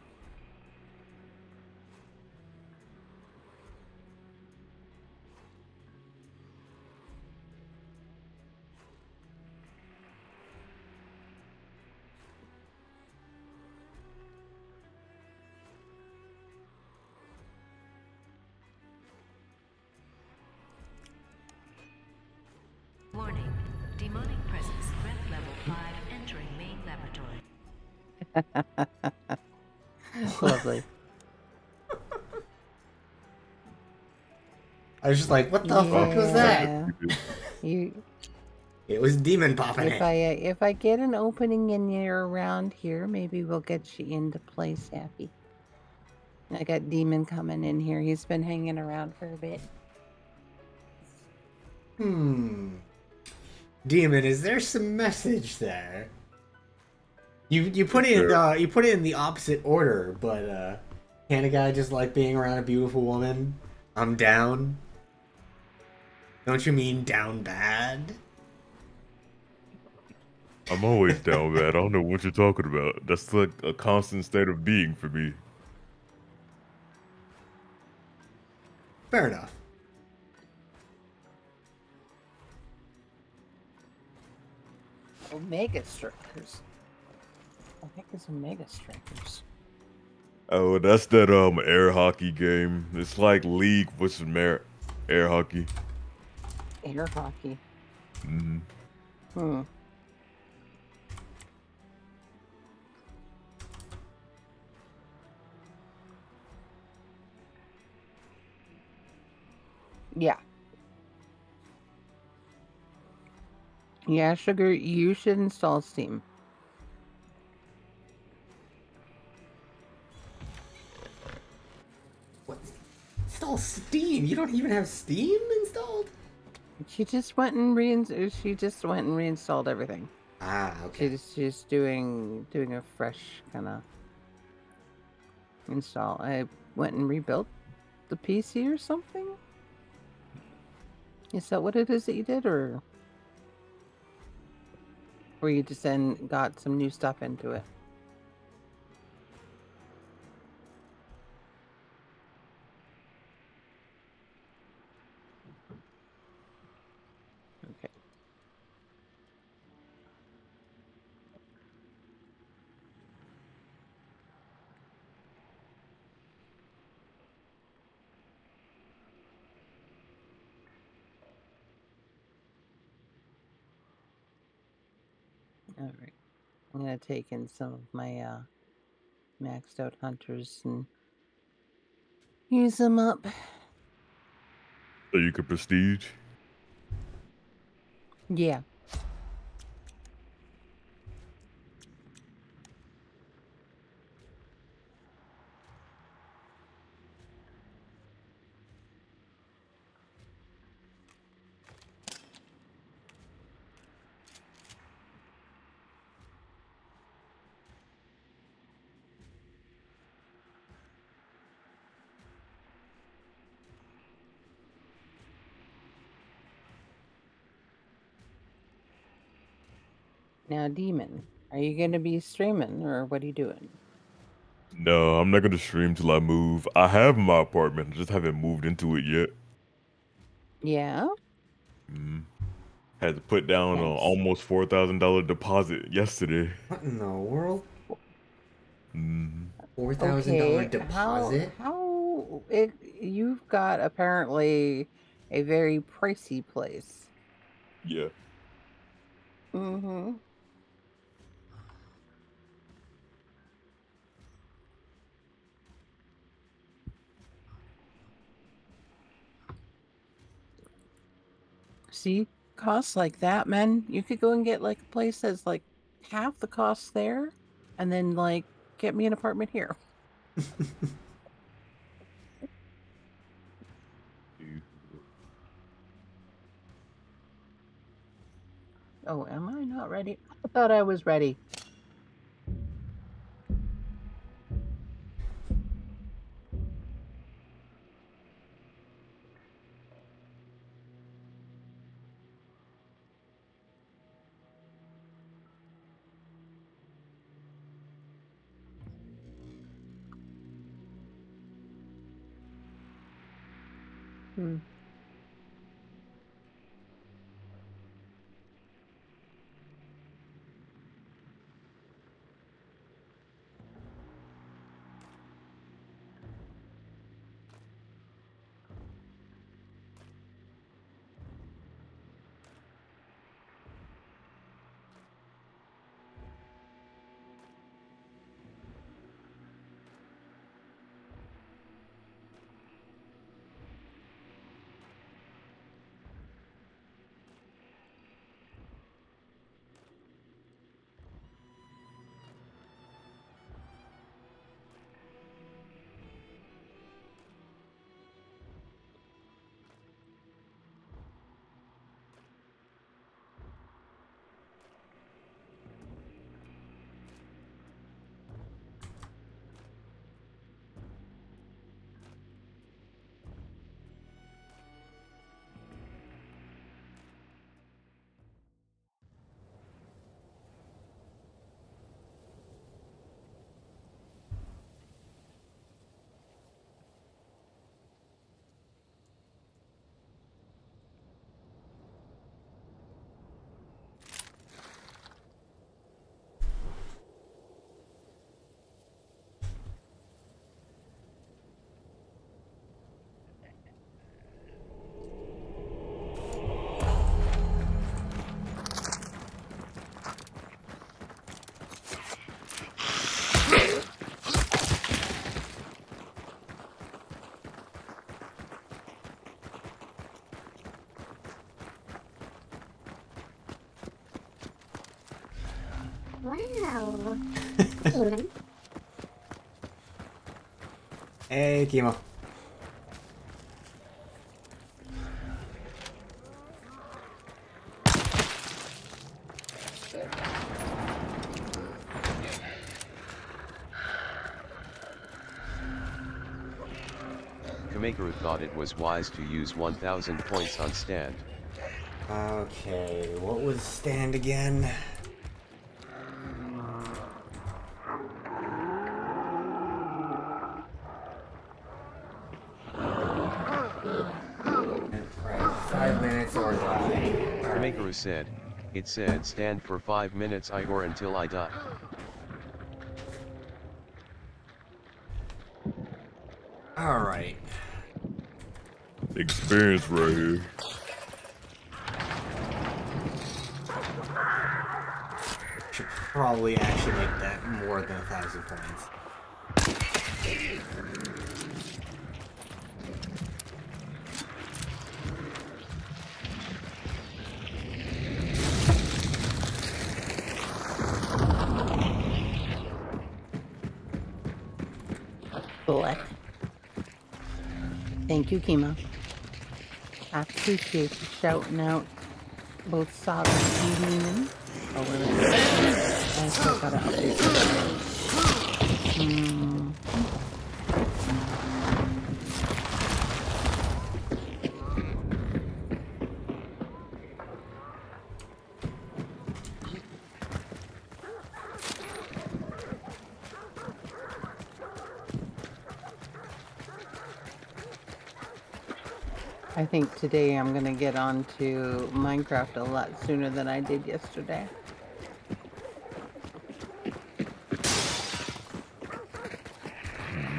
I was just like, what the fuck was that? You, It was demon popping if it. I uh, if I get an opening and you're around here, maybe we'll get you into play, Sappy. I got Demon coming in here. He's been hanging around for a bit. Hmm. Demon, is there some message there? You you put it in uh, you put it in the opposite order, but uh can a guy just like being around a beautiful woman? I'm down. Don't you mean down bad? I'm always down bad. I don't know what you're talking about. That's like a constant state of being for me. Fair enough. Omega Strikers. I think it's Omega Strikers. Oh, that's that um air hockey game. It's like league with some air air hockey. Air hockey. hmm Hmm. Yeah. Yeah, Sugar, you should install Steam. What? Install Steam. You don't even have Steam installed. She just went and she just went and reinstalled everything. Ah, okay. She's she's doing doing a fresh kind of install. I went and rebuilt the PC or something. Is that what it is that you did, or or you just then got some new stuff into it? Okay. All right. I'm gonna take in some of my uh, maxed out hunters and use them up. So you could prestige. Yeah. Now, Demon, are you gonna be streaming or what are you doing? No, I'm not gonna stream till I move. I have my apartment, I just haven't moved into it yet. Yeah. Mm. Had to put down an Nice. almost four thousand dollar deposit yesterday. What in the world? Mm. Four thousand dollar Okay. How deposit. how it you've got apparently a very pricey place. Yeah. Mm-hmm. See, costs like that, man. You could go and get like a place that's like half the cost there, and then like get me an apartment here. Oh, am I not ready? I thought I was ready. Hey, Kimo. Kamekaru thought it was wise to use 1000 points on stand. Okay, what was stand again? Right, five minutes or die. Alright. Kamekaru said, it said stand for 5 minutes I or until I die. Alright. Experience right here. Should probably actually make that more than a thousand points. Bullet. Thank you, Kimo. I appreciate you shouting out both Sovereign and Demon. Oh, wait a minute. I still gotta update this. Hmm. I think today I'm gonna get on to Minecraft a lot sooner than I did yesterday.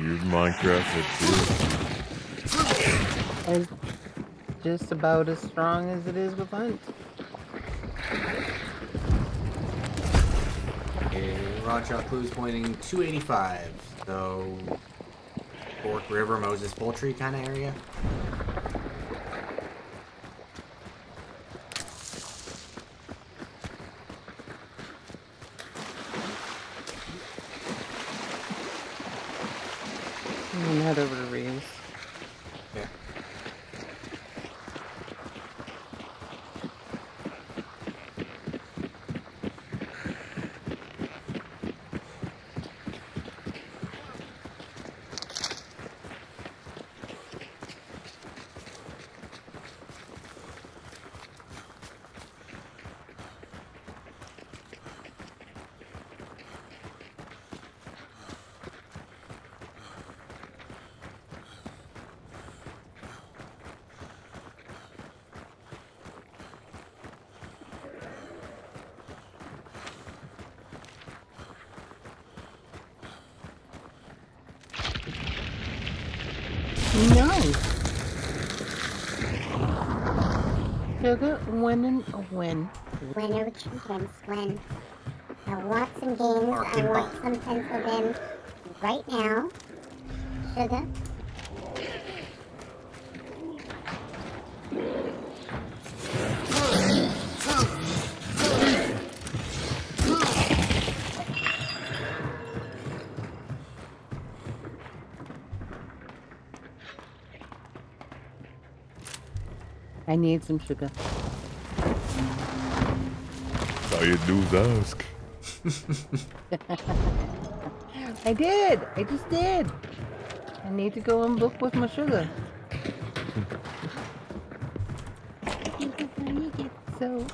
Use Minecraft at It's just about as strong as it is with Hunt. Okay, Rotjaw clue's pointing 285. So, Fork River, Moses Poultry kind of area. I'm gonna head over to Reeves. Yeah. Nice. Sugar, win and a win. Winner chickens win. I want some games. I want some penciled in right now. Sugar. I need some sugar. All you do ask. I did. I just did. I need to go and book with my sugar. so.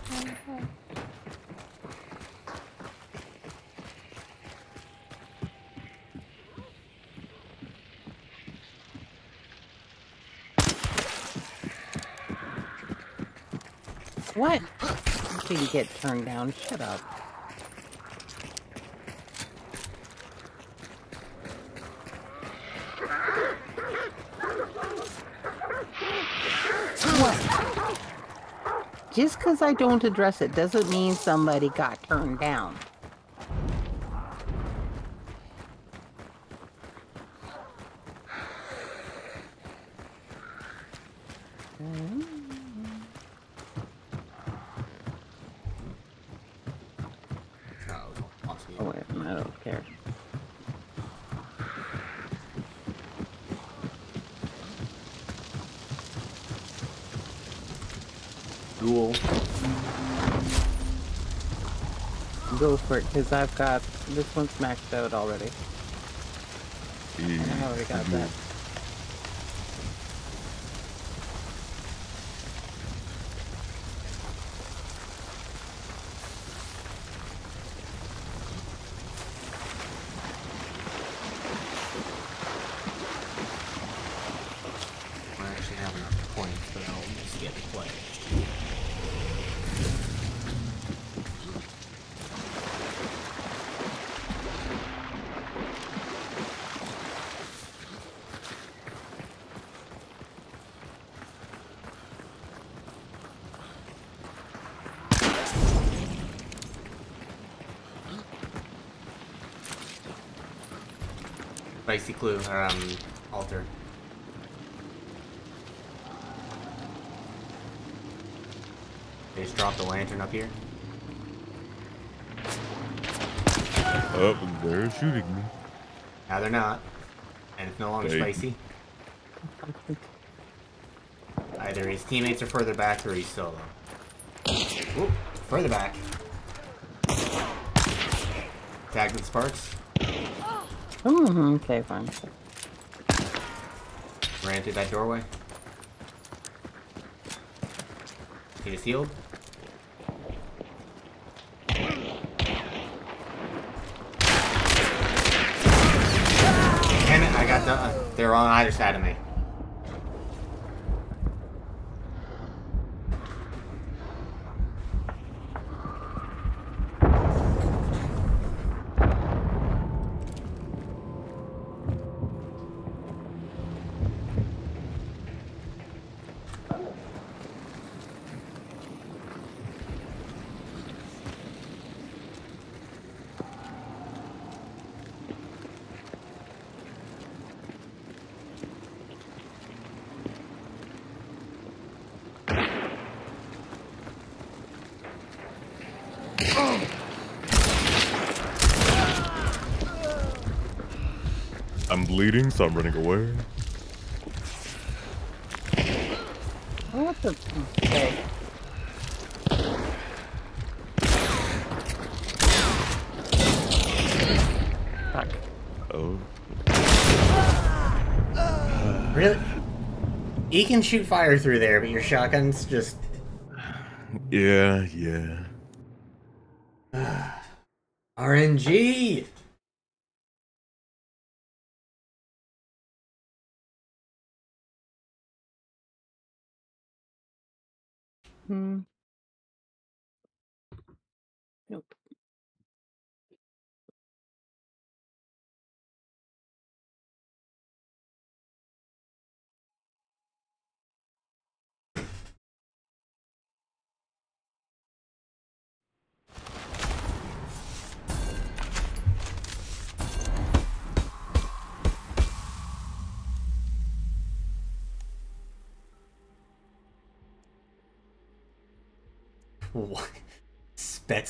What? Get turned down. Shut up. What? Just because I don't address it doesn't mean somebody got turned down. No, lost me. Oh, ghoul. Go for it, because I've got this one's maxed out already. Yeah, I already got mm-hmm. that. I actually have enough points, but I'll just get to play. Spicy clue, or um, altar. They just dropped the lantern up here. Up they're shooting me. Now they're not. And it's no longer Hey. spicy. Either his teammates are further back or he's solo. Oop, further back. Tagged with sparks. Hmm, okay, fine. Ran through that doorway. He just healed. Damn it, I got the. They're on either side of me. I'm bleeding, so I'm running away. Oh, what the? Okay. Fuck. Oh. Really? He can shoot fire through there, but your shotgun's just. Yeah, yeah. RNG!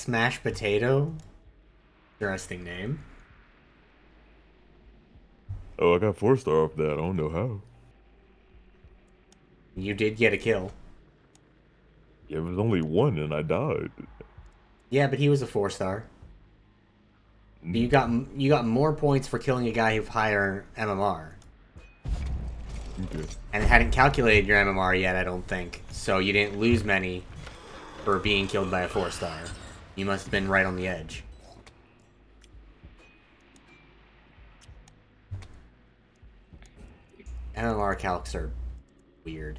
Smash Potato? Interesting name. Oh, I got four star off that. I don't know how. You did get a kill. Yeah, it was only one, and I died. Yeah, but he was a four star. You got you got more points for killing a guy with higher MMR, Okay. and it hadn't calculated your MMR yet. I don't think so. You didn't lose many for being killed by a four star. You must have been right on the edge. MMR calcs are weird.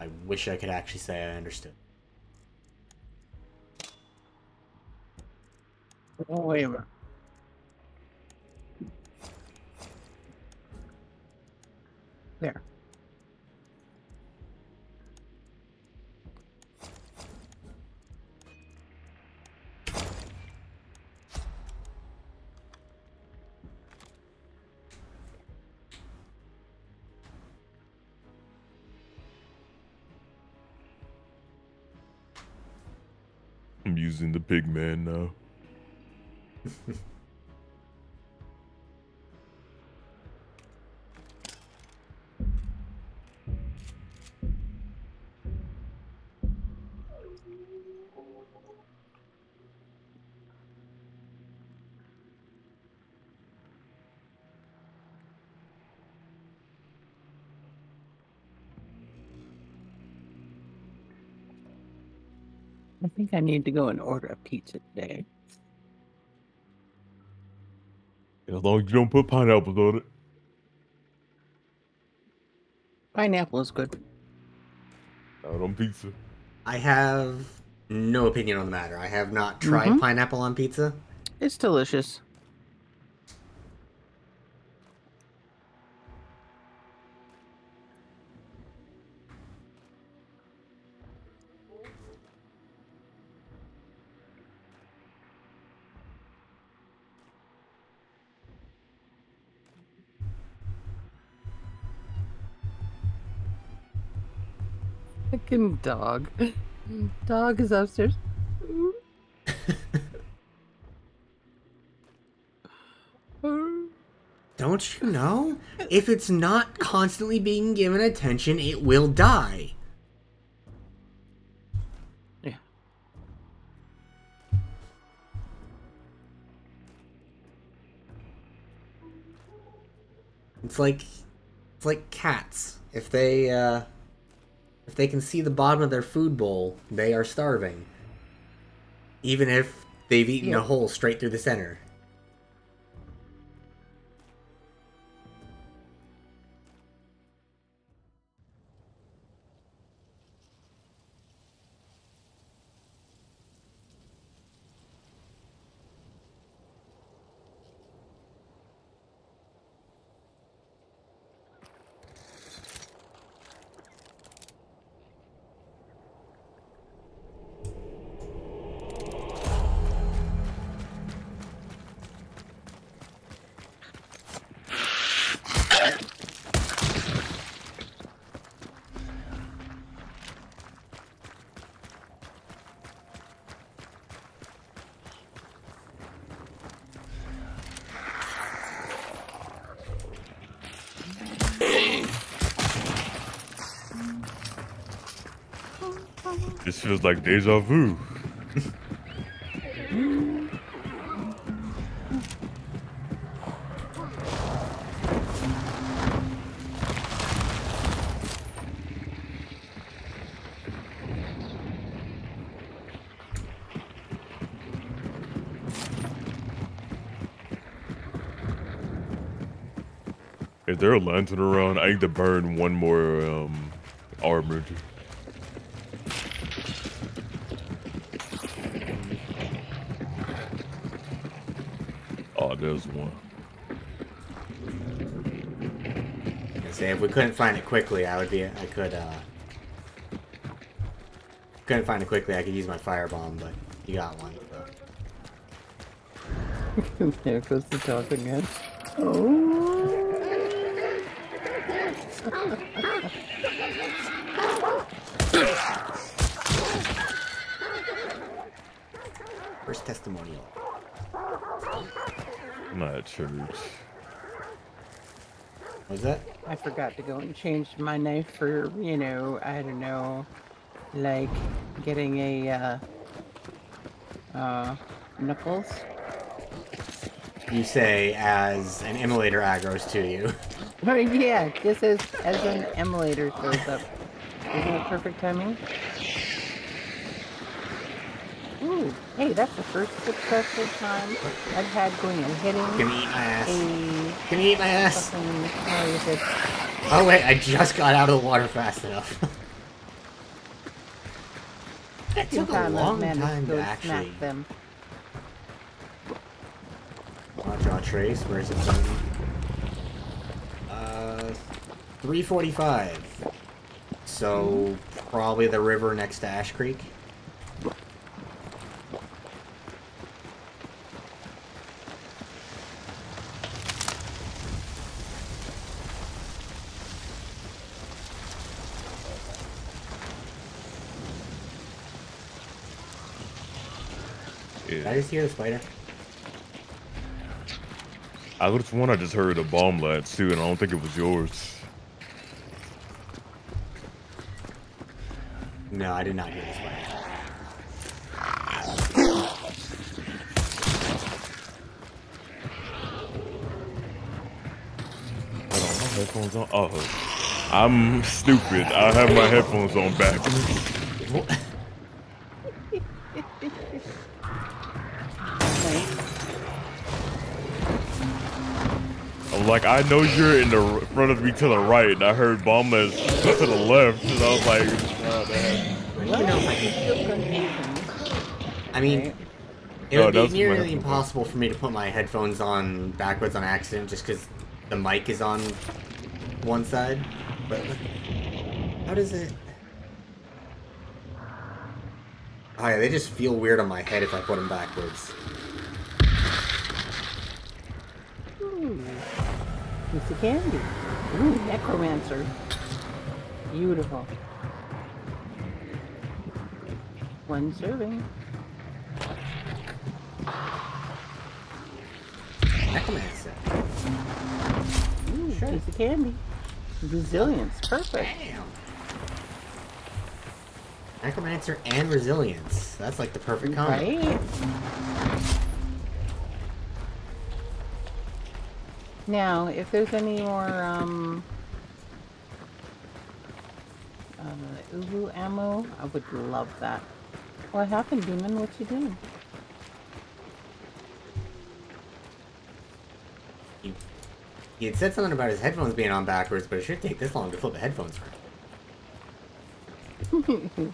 I wish I could actually say I understood. Oh, wait a. There. I'm using the pig man now. think I need to go and order a pizza today. As long as you don't put pineapples on it. Pineapple is good. Out on pizza. I have no opinion on the matter. I have not tried Mhm. pineapple on pizza. It's delicious. Fucking dog. Dog is upstairs. Don't you know? If it's not constantly being given attention, it will die. Yeah. It's like it's like cats. If they uh if they can see the bottom of their food bowl, they are starving. Even if they've eaten Yeah. a hole straight through the center. Like deja vu. Is there a lantern around? I need to burn one more um armor. Oh, there's one. I say if we couldn't find it quickly, I would be I could uh couldn't find it quickly, I could use my firebomb, but you got one. So. there goes the dog again. Oh. First testimonial. Not at church. What was that? I forgot to go and change my knife for, you know, I don't know, like getting a, uh, uh, knuckles. You say as an Immolator aggroes to you. Oh, yeah, this is as an Immolator shows up. Isn't it perfect timing? Ooh, hey, that's the first successful time I've had going and hitting Can you eat my ass? Can you eat my ass? fucking, how is it? Oh wait, I just got out of the water fast enough. That took a long time to actually them. I'll draw trace. Where's it from? Uh, 345. So probably the river next to Ash Creek. Did I just hear the spider? I was one I just heard a bomb lance too, and I don't think it was yours. No, I did not hear the spider. Hold on, my headphones on. Oh, I'm stupid. I have my headphones on backwards. Like, I know you're in the front of me to the right, and I heard is to the left, and I was like, oh, damn. I don't even know if I can. Still confusion. I mean, it would be nearly impossible for me to put my headphones on backwards on accident just because the mic is on one side. But how does it? Oh yeah, they just feel weird on my head if I put them backwards. Ooh. Piece of candy. Ooh, necromancer. Beautiful. One serving. Necromancer. Ooh, piece of candy. Resilience. Perfect. Damn. Necromancer and resilience. That's like the perfect combo. Right? Now, if there's any more, um, uh, Ubu ammo, I would love that. What happened, Demon? What you doing? He, he had said something about his headphones being on backwards, but it should take this long to flip the headphones around.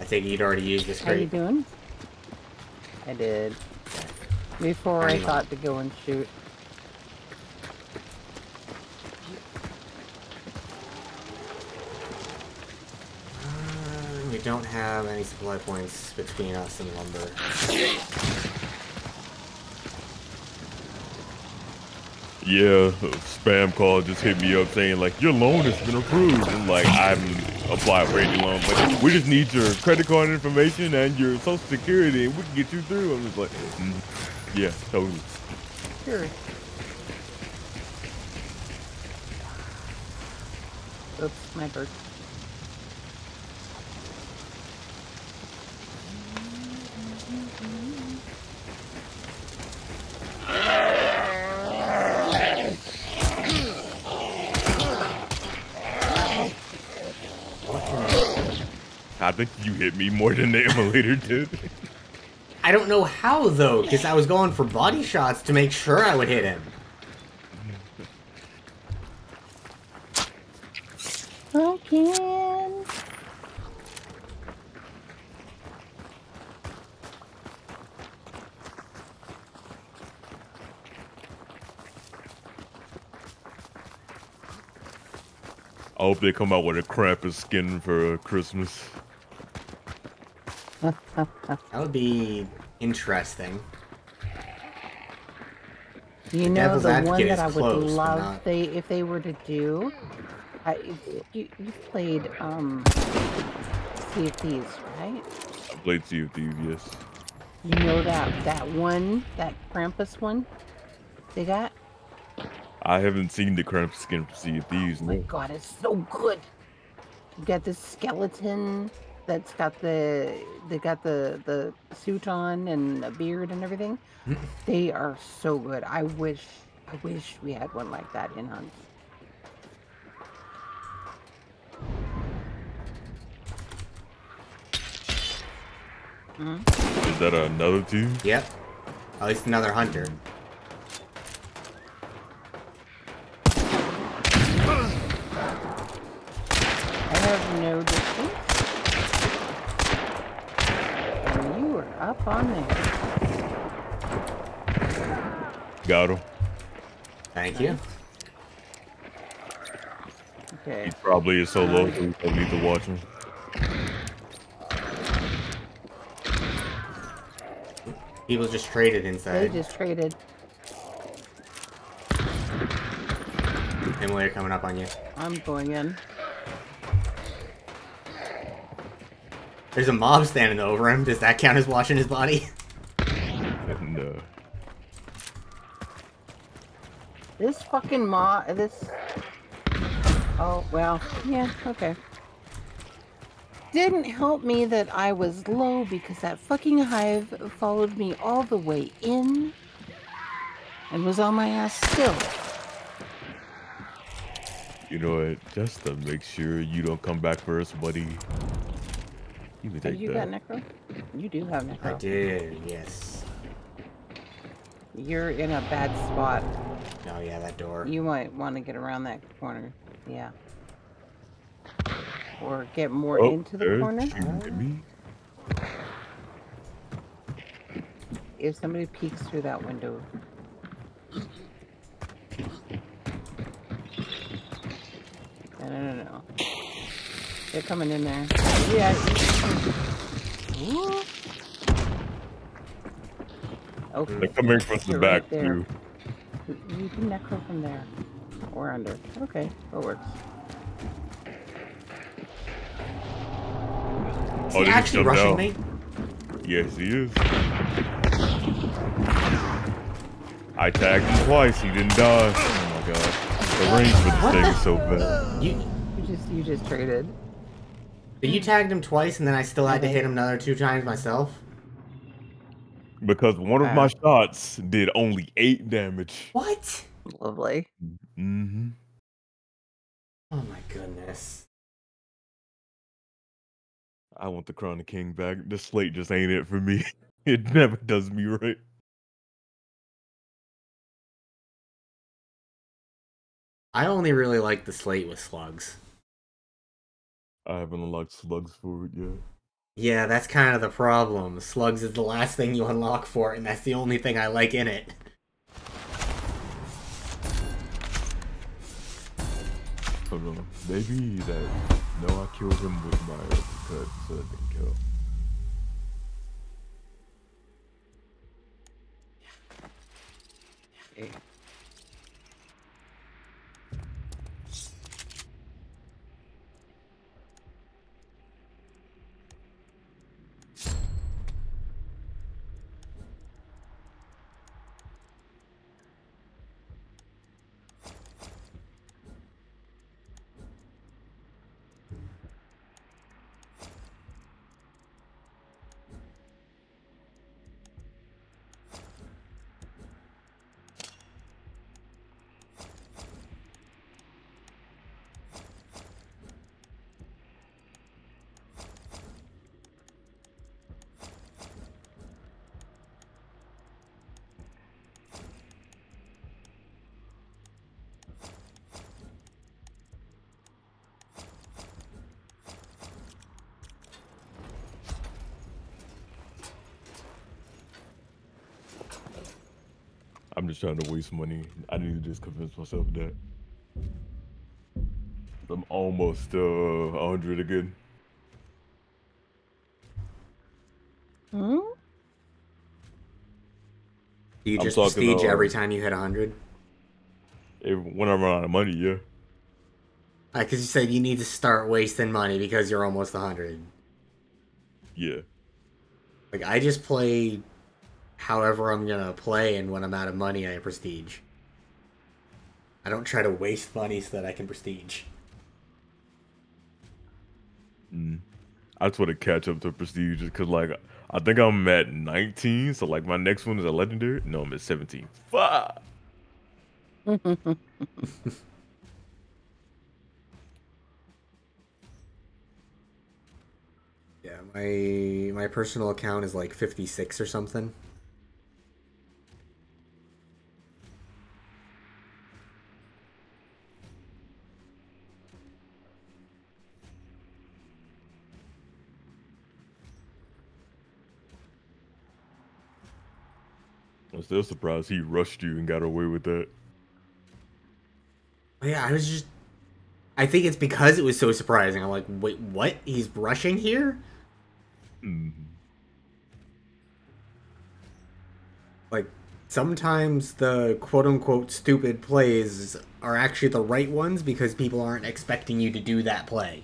I think he'd already used this How you doing? I did. Before I on. thought to go and shoot. Don't have any supply points between us and lumber. Yeah, a spam call just hit me up saying like your loan has been approved, and like I haven't applied for any loan, but we just need your credit card information and your social security, and we can get you through. I'm just like, mm, yeah, totally. Sure. Oops, my bird. Think you hit me more than the Immolator did. I don't know how though, because I was going for body shots to make sure I would hit him. I can. I hope they come out with a Krampus skin for uh, Christmas. That would be interesting. You The know the one that I would close, love not- they if they were to do. I, you, you played um Sea of Thieves, right? I played Sea of Thieves, yes. You know that that one, that Krampus one they got? I haven't seen the Krampus skin for Sea of Thieves. Oh my No. god, it's so good. You got this skeleton that's got the they got the the suit on and a beard and everything. they are so good. I wish I wish we had one like that in Hunt. Hmm? Is that another team? Yep. At least another hunter. I have no distance. And you are up on there. Got him. Thank you. Okay. He probably is so low, so we don't need to watch him. People just traded inside. They inside. just traded. Immolator coming up on you. I'm going in. There's a mob standing over him. Does that count as washing his body? no. This fucking mob. this Oh well, yeah, okay. Didn't help me that I was low because that fucking hive followed me all the way in and was on my ass still. You know what? Just to make sure you don't come back first, buddy. You can Have you that. got necro? You do have necro. I did, yes. You're in a bad spot. Oh yeah, that door. You might want to get around that corner. Yeah. Or get more Oh, into the there's corner. shooting at me. If somebody peeks through that window. No, no, no, no. They're coming in there. Yeah. Ooh. Okay. They're coming from the You're right back too. You can necro from there. Or under. Okay, that works. Oh, is Oh, he actually rushing down? me? Yes, he is. I tagged him twice. He didn't die. Oh my god. The range for this thing is so bad. You You just you just traded. You tagged him twice, and then I still had to hit him another two times myself. Because one of my shots did only eight damage. What? Lovely. Mm-hmm. Oh my goodness. I want the Crown of King back. The slate just ain't it for me. It never does me right. I only really like the slate with slugs. I haven't unlocked slugs for it yet. Yeah, that's kind of the problem. Slugs is the last thing you unlock for it, and that's the only thing I like in it. Hold on. Maybe that. No, I killed him with my uppercut, so that didn't kill. Okay. I'm just trying to waste money. I need to just convince myself of that. I'm almost uh 100 again. Hmm? Do you I'm just talking, prestige uh, every time you hit a 100? If, when I run out of money, yeah. I Because you said you need to start wasting money because you're almost a 100. Yeah. Like, I just play however I'm gonna play, and when I'm out of money, I prestige. I don't try to waste money so that I can prestige. Mm. I just want to catch up to prestige because, like, I think I'm at 19, so, like, my next one is a legendary. No, I'm at 17. Fuck! Yeah, my my personal account is like 56 or something. I'm still surprised he rushed you and got away with that. Yeah, I was just. I think it's because it was so surprising. I'm like, wait, what? He's rushing here? Mm. Like, sometimes the quote unquote stupid plays are actually the right ones because people aren't expecting you to do that play.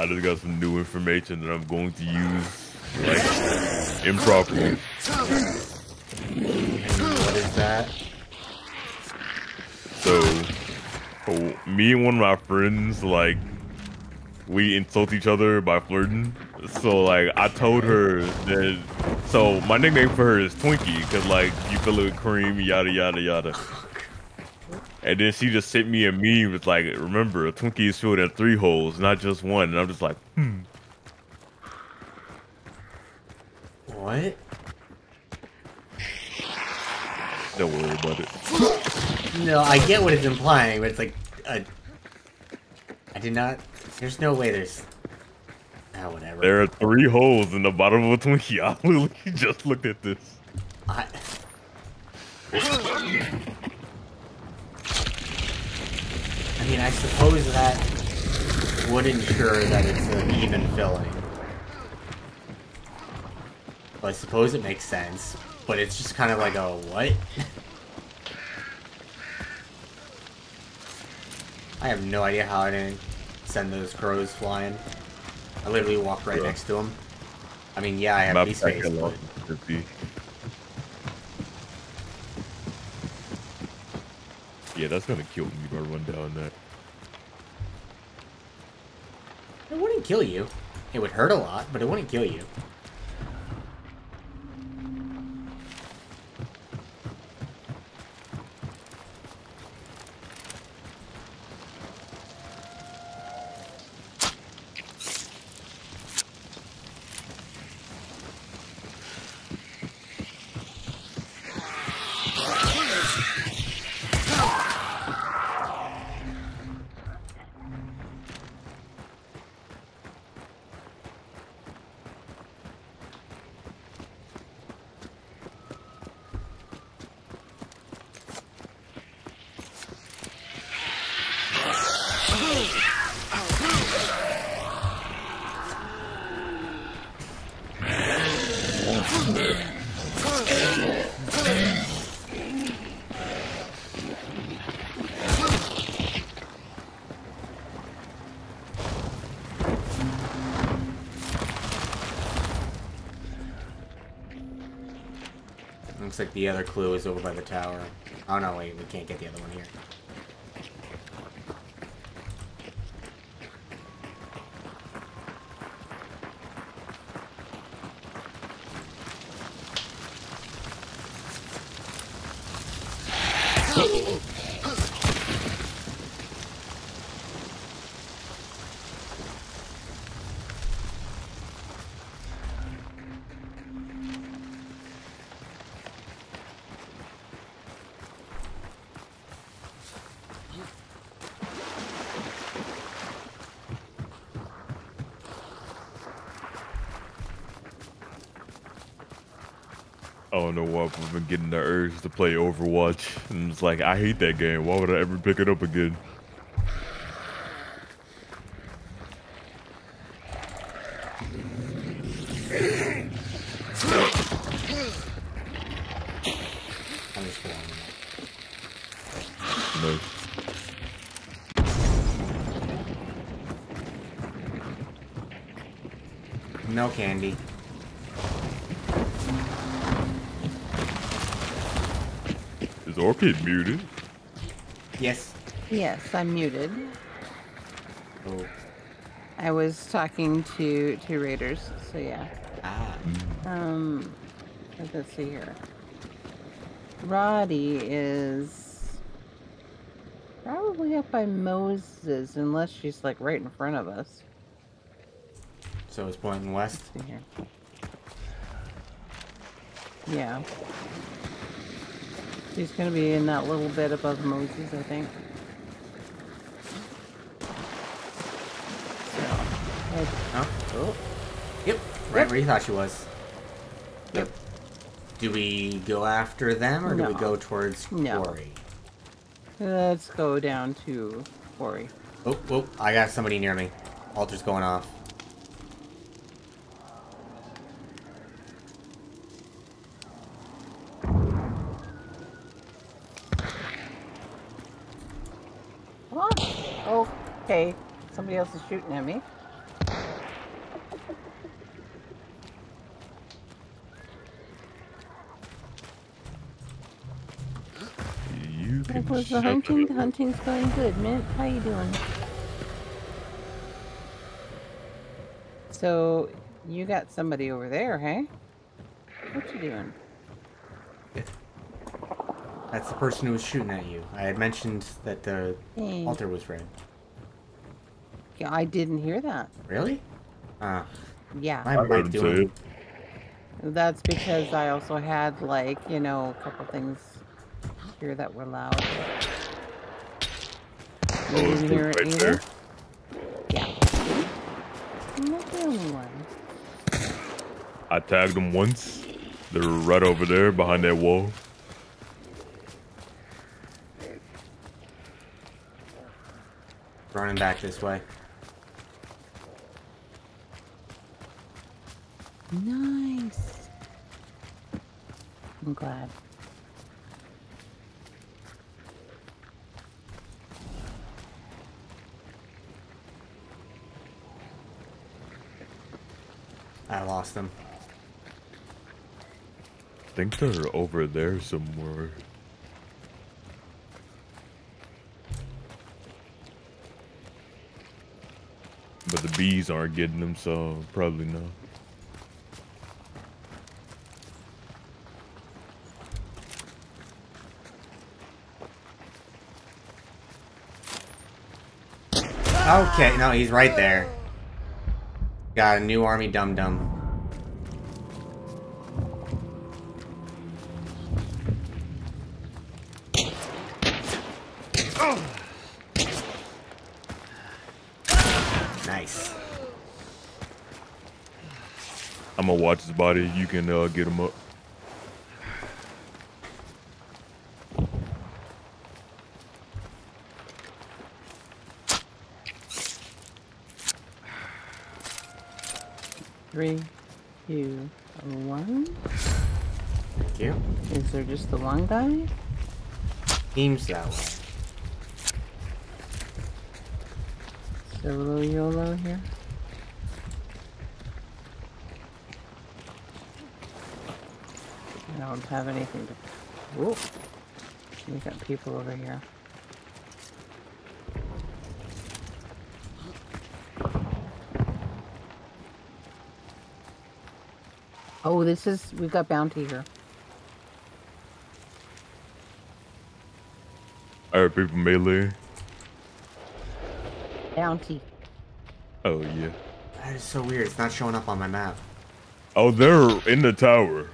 I just got some new information that I'm going to use like improperly. What is that? So, oh, me and one of my friends, like, we insult each other by flirting. So, like, I told her that. So, my nickname for her is Twinkie, because, like, you fill it with cream, yada, yada, yada. And then she just sent me a meme with, like, remember, a Twinkie is filled at three holes, not just one. And I'm just like, hmm. What? Don't worry about it. No, I get what it's implying, but it's like, uh, I did not. There's no way there's. Ah, whatever. There are three holes in the bottom of a Twinkie. I literally just looked at this. I... I mean, I suppose that would ensure that it's an even filling. Well, I suppose it makes sense, but it's just kind of like a what? I have no idea how I didn't send those crows flying. I literally walked right Yeah. next to them. I mean, yeah, I have Map these pack a lot, but Yeah, that's gonna kill me if I run down that. It wouldn't kill you. It would hurt a lot, but it wouldn't kill you. Like the other clue is over by the tower. Oh no, wait, we can't get the other one here. Why I've been getting the urge to play Overwatch. And it's like, I hate that game. Why would I ever pick it up again? Is Orchid muted? Yes. Yes, I'm muted. Oh. I was talking to to Raiders, so yeah. Ah. Um, let's see here. Roddy is probably up by Moses, unless she's like right in front of us. So it's pointing west. Let's see here. Yeah. She's gonna be in that little bit above Moses, I think. So, I- Oh. oh. Yep. Right where you thought she was. Yep. Do we go after them or do we go towards No. Quarry? let's go down to Quarry. Oh, oh, I got somebody near me. Altar's going off. Somebody else is shooting at me. You can was the hunting. The hunting's going good, Mint. How you doing? So, you got somebody over there, hey? What you doing? That's the person who was shooting at you. I had mentioned that uh, the mm. altar was red. Yeah, I didn't hear that. Really? Ah, Yeah. I heard mic him say doing. it. That's because I also had like, you know, a couple things here that were loud. You Oh, didn't hear it right either? there. Yeah. I'm not the only one. I tagged them once. They're right over there behind that wall. Running back this way. Nice. I'm glad. I lost them. I think they're over there somewhere. But the bees aren't getting them, so probably not. Okay, no, he's right there. Got a new army dum dum. Nice. I'm gonna watch his body. You can uh, get him up. Three, two, one. Thank you. Is there just the one guy? Seems that way. little YOLO here. I don't have anything to. Whoa. We got people over here. Oh, this is. We've got bounty here. I heard people melee. Bounty. Oh yeah. That is so weird. It's not showing up on my map. Oh, they're in the tower.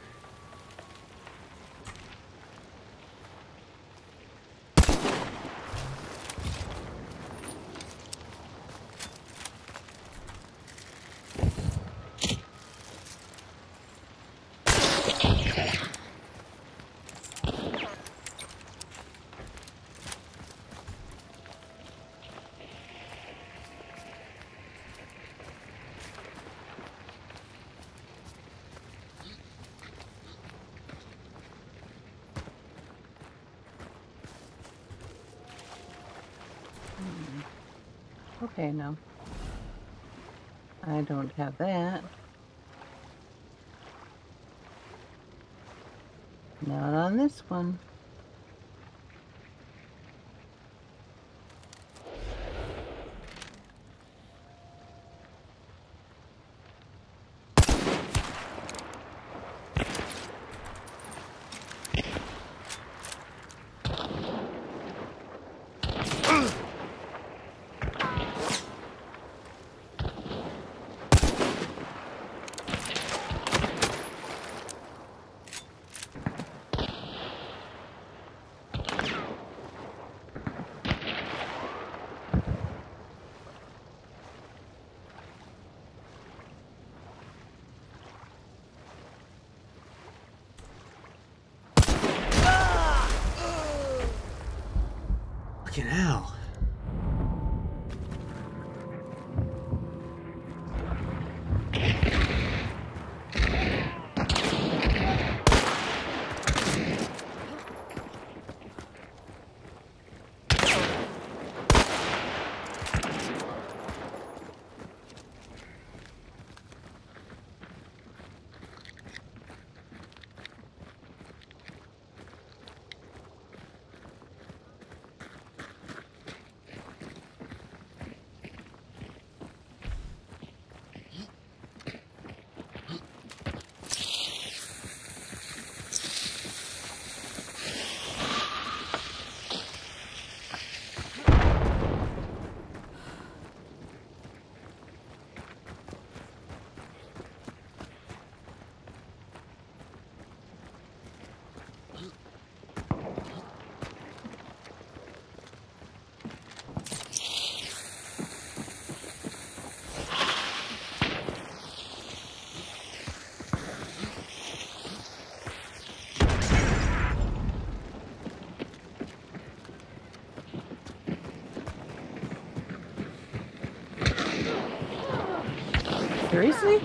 Okay, no. I don't have that. Not on this one. Fucking hell. Seriously?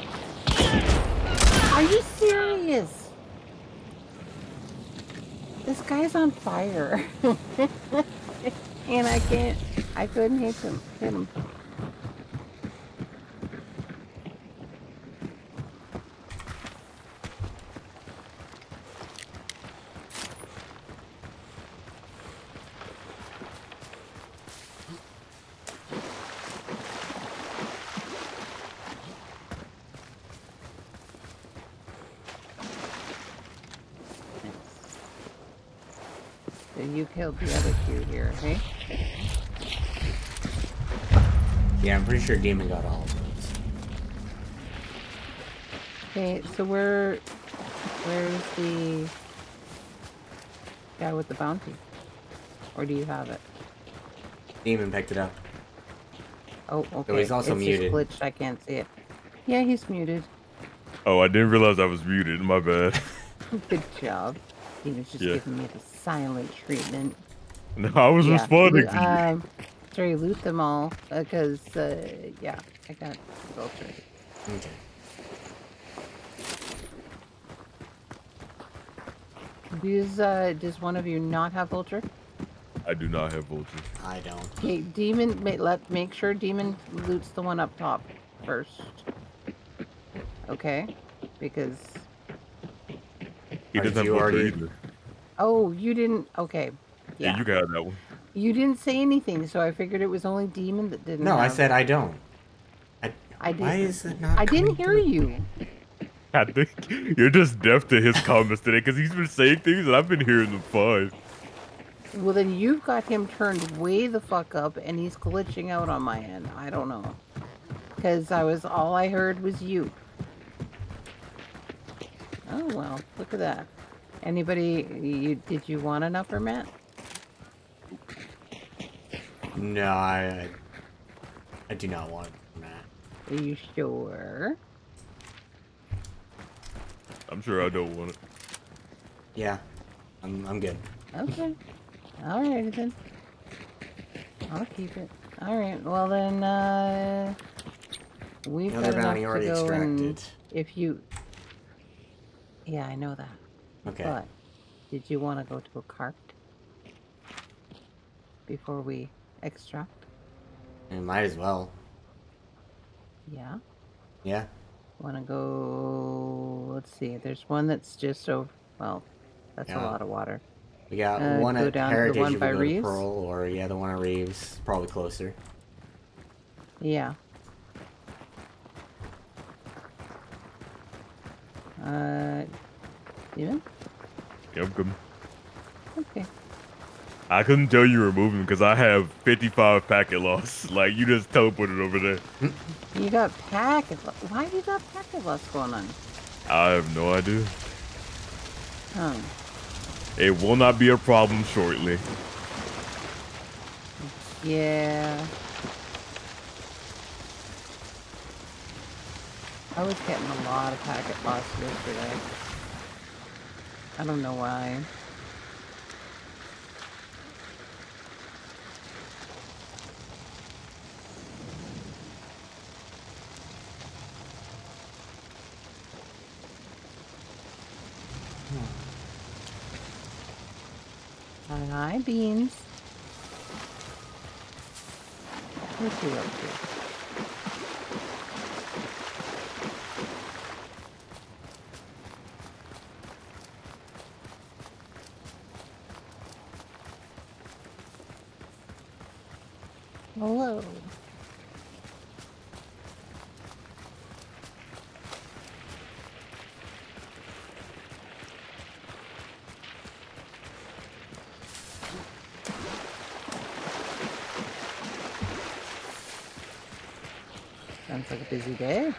Are you serious? This guy's on fire. and I can't, I couldn't hit him. Hit him. So you killed the other two here, hey? Yeah, I'm pretty sure Demon got all of those. Okay, so where, where's the guy with the bounty? Or do you have it? Demon picked it up. Oh, okay. So he's also it's muted. Just glitched. I can't see it. Yeah, he's muted. Oh, I didn't realize I was muted. My bad. Good job. He was just Yeah. giving me the silent treatment. No, I was Yeah, responding to you. Um, sorry, loot them all because uh, yeah, I got vulture. Okay. Does uh, does one of you not have vulture? I do not have vulture. I don't. Okay, demon. ma- Let make sure demon loots the one up top first. Okay, because He Or doesn't have you vulture already- either. oh, you didn't. Okay, Yeah. yeah, you got have that one. you didn't say anything, so I figured it was only demon that didn't. No, I said I don't. I, I did. why is it not? I didn't hear through? you. I think you're just deaf to his comments today because he's been saying things and I've been hearing them fine. Well, then you've got him turned way the fuck up, and he's glitching out on my end. I don't know, because I was all I heard was you. Oh well, look at that. Anybody? You did you want an upper mat? No, I, I, I do not want that. Are you sure? I'm sure I don't want it. Yeah, I'm, I'm good. Okay. All right then. I'll keep it. All right. Well then, uh, we've The got enough to already go and extracted. if you. Yeah, I know that. Okay. But did you want to go to a cart before we extract? I might as well. Yeah. Yeah. Want to go? Let's see. There's one that's just over. Well, that's Yeah. a lot of water. We got Uh, one go at down to the one by Reeves? Pearl, or yeah, the one at Reeves, probably closer. Yeah. Uh? Yeah, I'm good. Okay. I couldn't tell you were moving because I have 55 packet loss. Like, you just teleported over there. You got packet. lo- Why you got packet loss going on? I have no idea. Huh. It will not be a problem shortly. Yeah. I was getting a lot of packet loss yesterday. I don't know why. Hmm. Hi, Beans. What's he? Hello. Sounds like a busy day.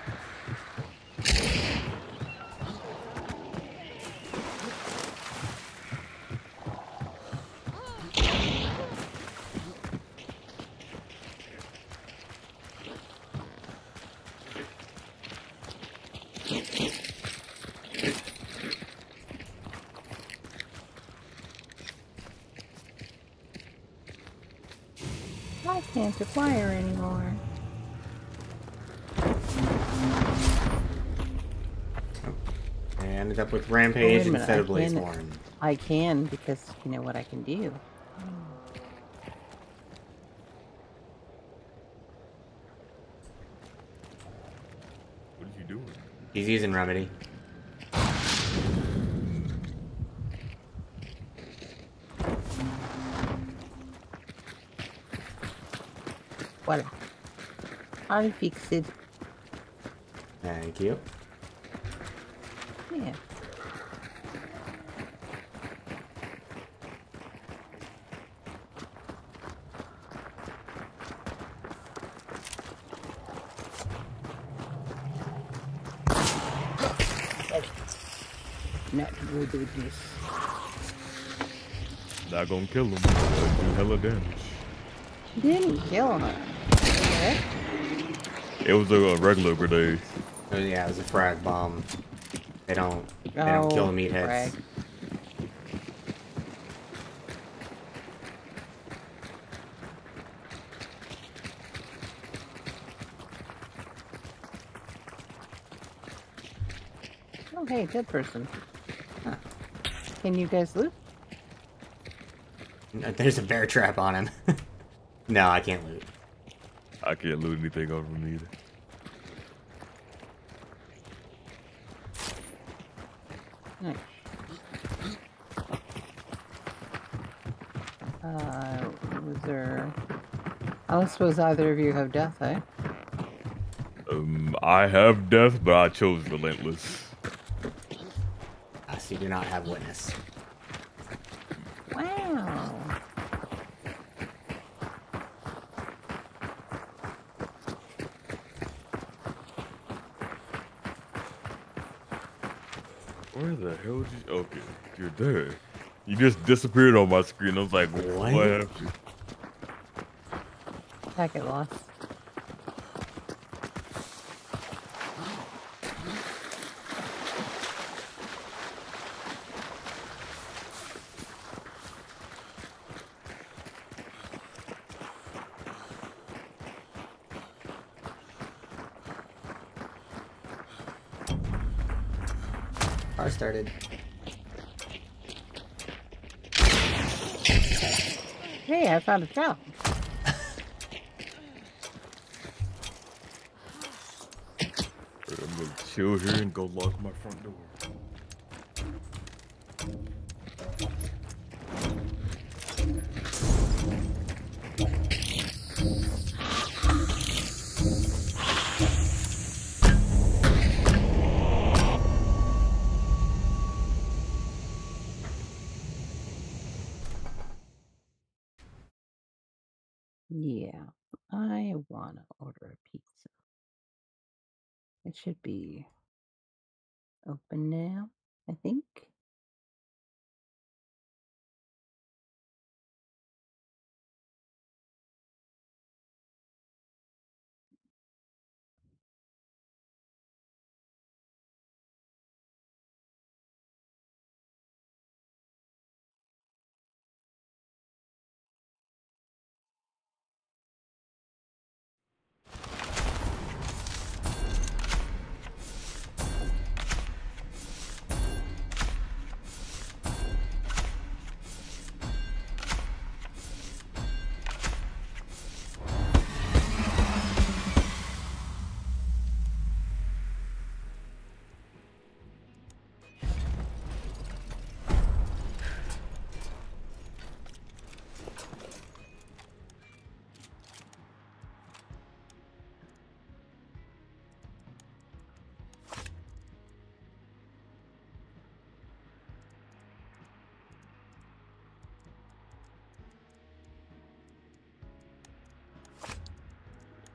I can't acquire anymore. I ended up with Rampage wait minute, instead I of Blaze can't- Horn. I can because you know what I can do. What are you doing? He's using Remedy. I fixed it. Thank you. Yeah. Not good with this. Not gonna kill him. Do hella damage. Didn't kill her. Okay. It was a, a regular grenade. Oh, yeah, it was a frag bomb. They don't. They don't kill the Oh, meatheads. frag. Oh, hey, dead person. Huh. Can you guys loot? There's a bear trap on him. no, I can't loot. I can't loot anything over him either. Nice. Uh, was there... I don't suppose either of you have death, eh? Um, I have death, but I chose relentless. I see you do not have witness. Wow. Where the hell did you? Okay, you're dead. You just disappeared on my screen. I was like, what, What? happened? Packet lost. Car started. I'm gonna chill here and go lock my front door.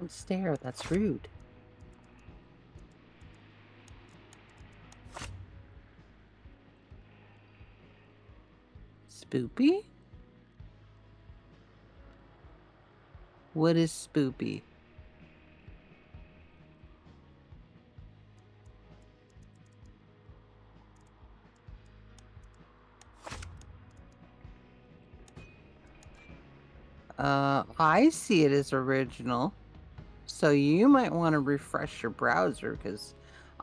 Don't stare, that's rude. Spoopy? What is spoopy? Uh, I see it as original. So you might want to refresh your browser because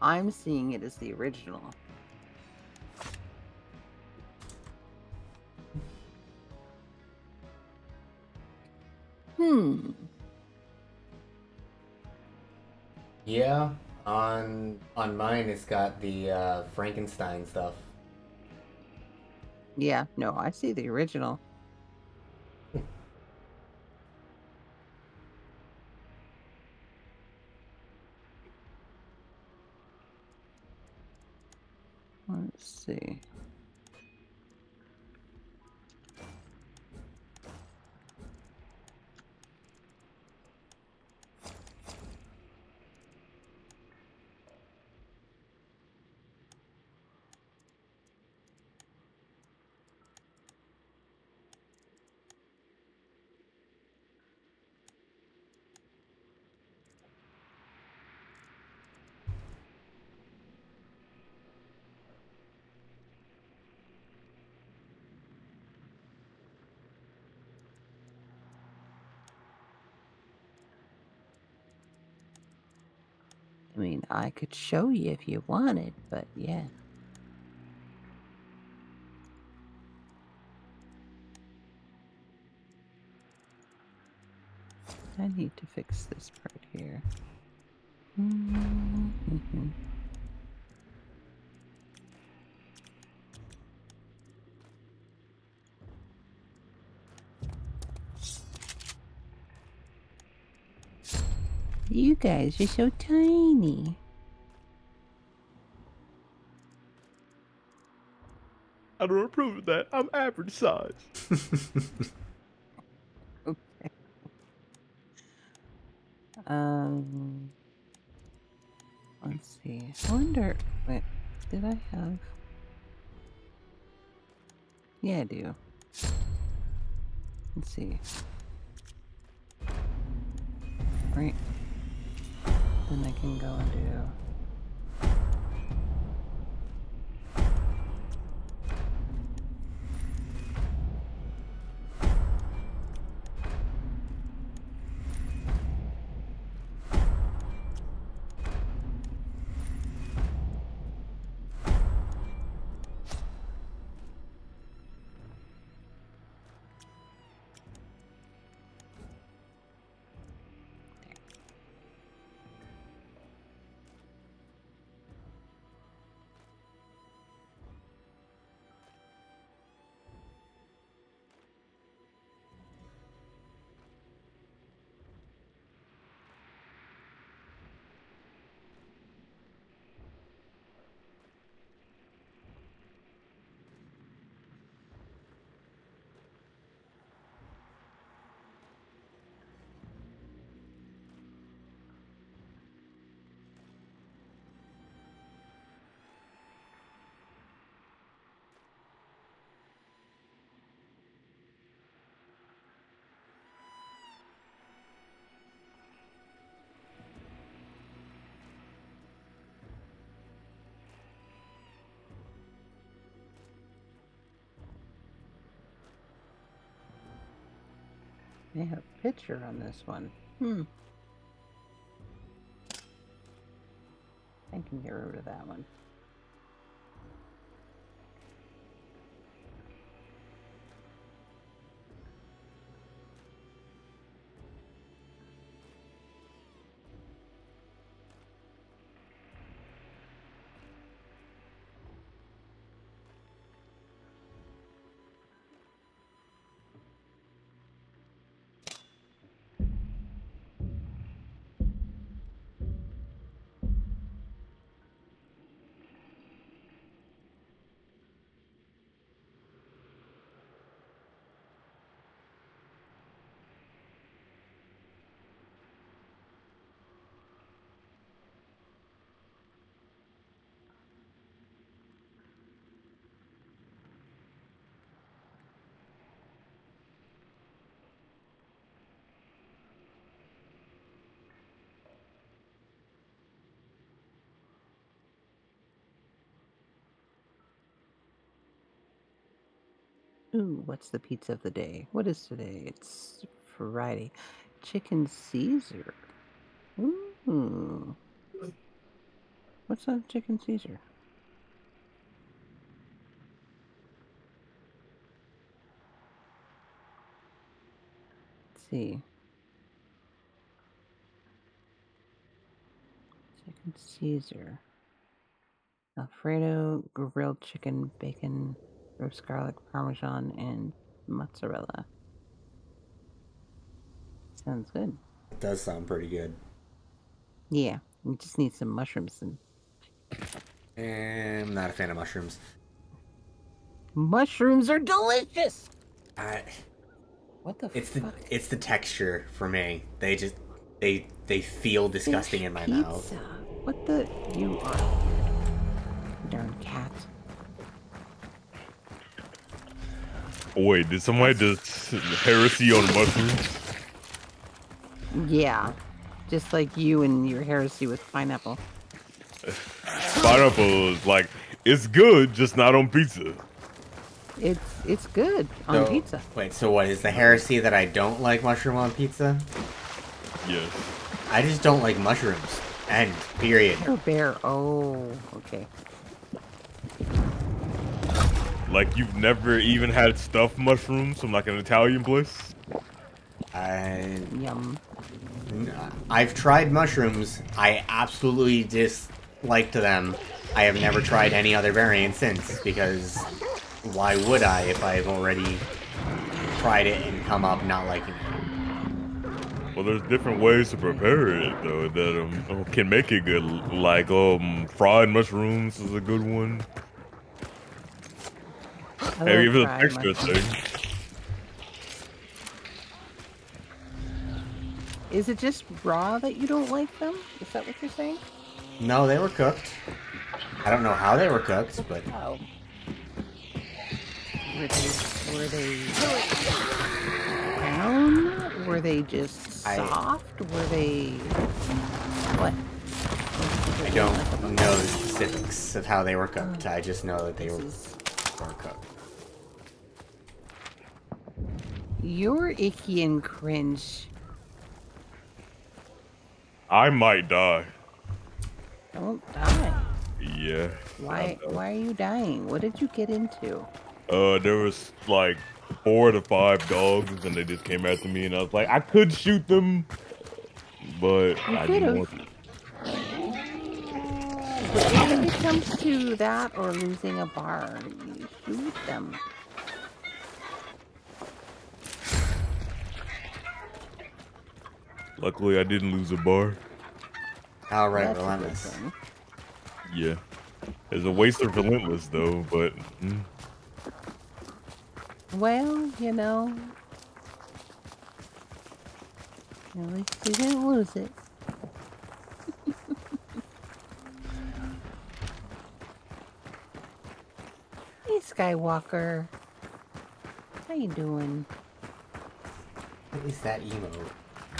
I'm seeing it as the original. Hmm. Yeah, on on mine it's got the uh, Frankenstein stuff. Yeah, no, I see the original. Let's see. I could show you if you wanted, but yeah. I need to fix this part here. Mhm. You guys are so tiny. I don't approve of that. I'm average size. Okay. Um. Let's see. I wonder. Wait, did I have? Yeah, I do. Let's see. Right. Then I can go and do. They have a picture on this one. Hmm. I can get rid of that one. Ooh, what's the pizza of the day? What is today? It's Friday. Chicken Caesar. Ooh. What's a chicken Caesar? Let's see. Chicken Caesar. Alfredo, grilled chicken, bacon, garlic, parmesan, and mozzarella. Sounds good. It does sound pretty good. Yeah, we just need some mushrooms and I'm not a fan of mushrooms. mushrooms are delicious. I, What the it's the it's the texture for me. They just they they feel disgusting Fish in my pizza. mouth. What the? You are. Darn cat. Wait, did somebody just heresy on mushrooms? Yeah. Just like you and your heresy with pineapple. Pineapple is like it's good, just not on pizza. It's it's good on So- pizza. Wait, so what is the heresy that I don't like mushroom on pizza? Yes. I just don't like mushrooms. End. Period. Or bear. Oh, okay. Like you've never even had stuffed mushrooms from like an Italian place? I Yum. I've tried mushrooms. I absolutely disliked them. I have never tried any other variant since because why would I if I've already tried it and come up not liking it? Well, there's different ways to prepare it though that um, can make it good. Like um, fried mushrooms is a good one. I Hey, love even the fried texture mushrooms. thing. Is it just raw that you don't like them? Is that what you're saying? No, they were cooked. I don't know how they were cooked, but Oh. Were they were they brown? Were they just I- soft? Were they what? I don't know the specifics of how they were cooked. I just know that they were, were cooked. You're icky and cringe. I might die. Don't die. Yeah. Why why are you dying? What did you get into? Uh, there was like four to five dogs, and they just came after me, and I was like, I could shoot them, but You I didn't want to. But when it comes to that or losing a bar, you shoot them. Luckily, I didn't lose a bar. All right, That's relentless. Yeah. It's a waste of relentless though, but mm, Well, you know. At least you didn't lose it. hey, Skywalker. How you doing? What is that emote?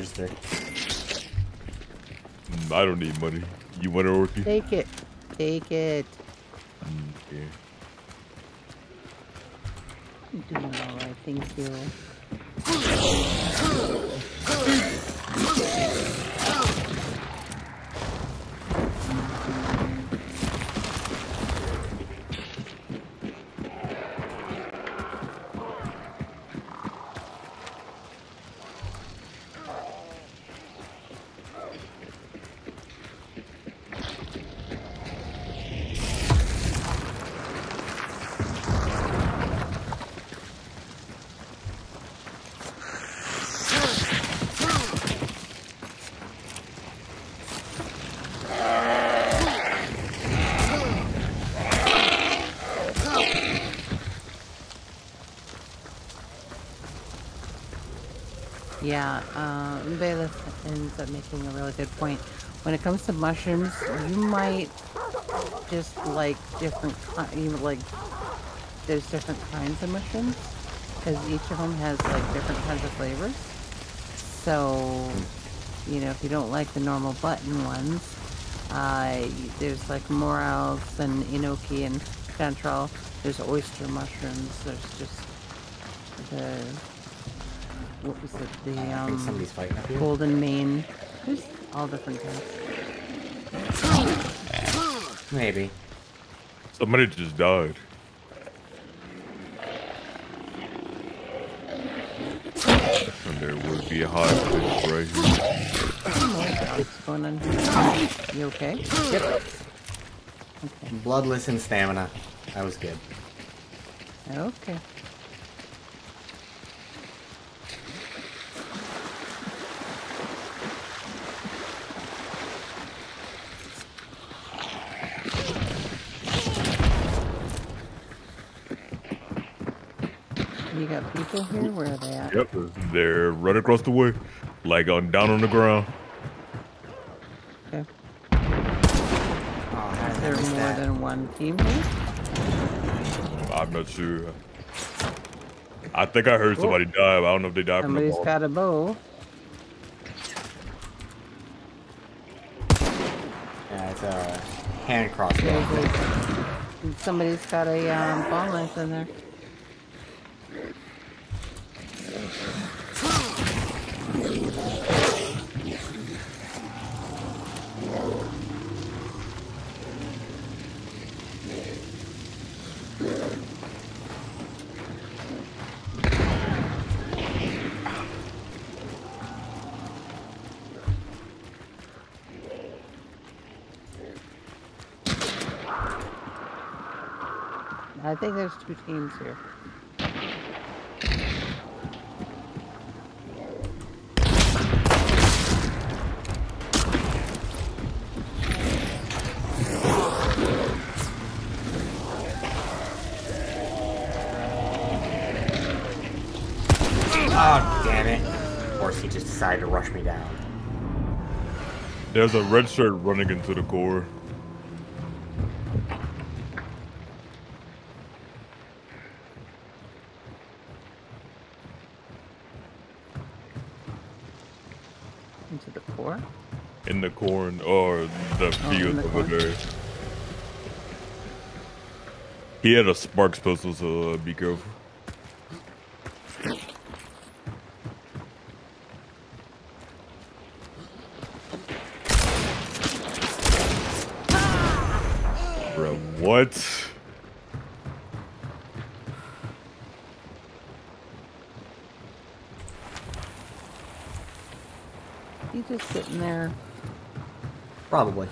Register. mm, I don't need money. You want it, Orky? Take it. Take it. Yeah. I'm doing alright, thank you. Yeah, uh, Bailiff ends up making a really good point. When it comes to mushrooms, you might just like different, even like there's different kinds of mushrooms because each of them has like different kinds of flavors. So, you know, if you don't like the normal button ones, uh, there's like morels and enoki and chanterelle. There's oyster mushrooms. There's just the what was it? The I think um, somebody's fighting up here. golden mane. There's all different kinds. Maybe. Somebody just died. And there would be a hostage right here. What's going on here? You okay? Yep. Okay. Bloodless and stamina. That was good. Okay. You got people here? Where are they at? Yep, they're right across the way, like on down on the ground. Okay. Oh, how Is I there more that? than one team here? I'm not sure. I think I heard somebody die, but I don't know if they died from the Somebody's ball. got a bow. Yeah, it's a hand crossbow. Somebody's got a um, bomb lance in there. I think there's two teams here. Oh, damn it. Of course, he just decided to rush me down. There's a red shirt running into the core. Into the core. in the corn or the field the over corn. He had a sparks pistol, so uh, be careful. Bro, what? He's just sitting there. Probably.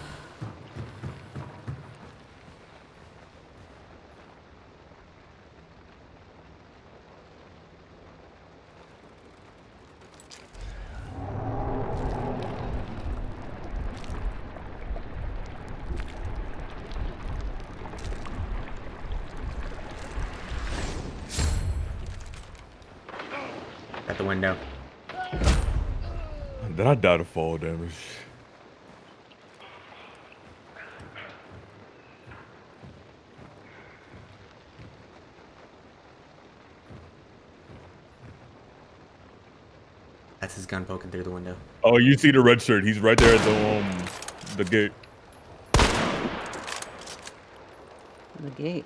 At the window. Did I die to fall damage? That's his gun poking through the window. Oh, you see the red shirt? He's right there at the um the gate. The gate.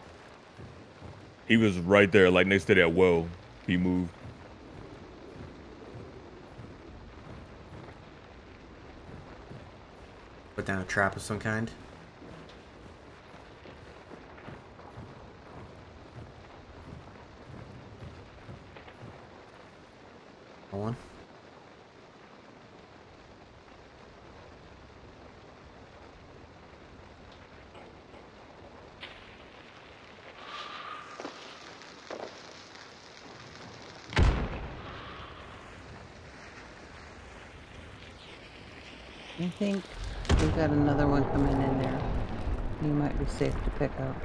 He was right there, like next to that well. He moved. Put down a trap of some kind. Hold on. I think we've got another one coming in there. You might be safe to pick up.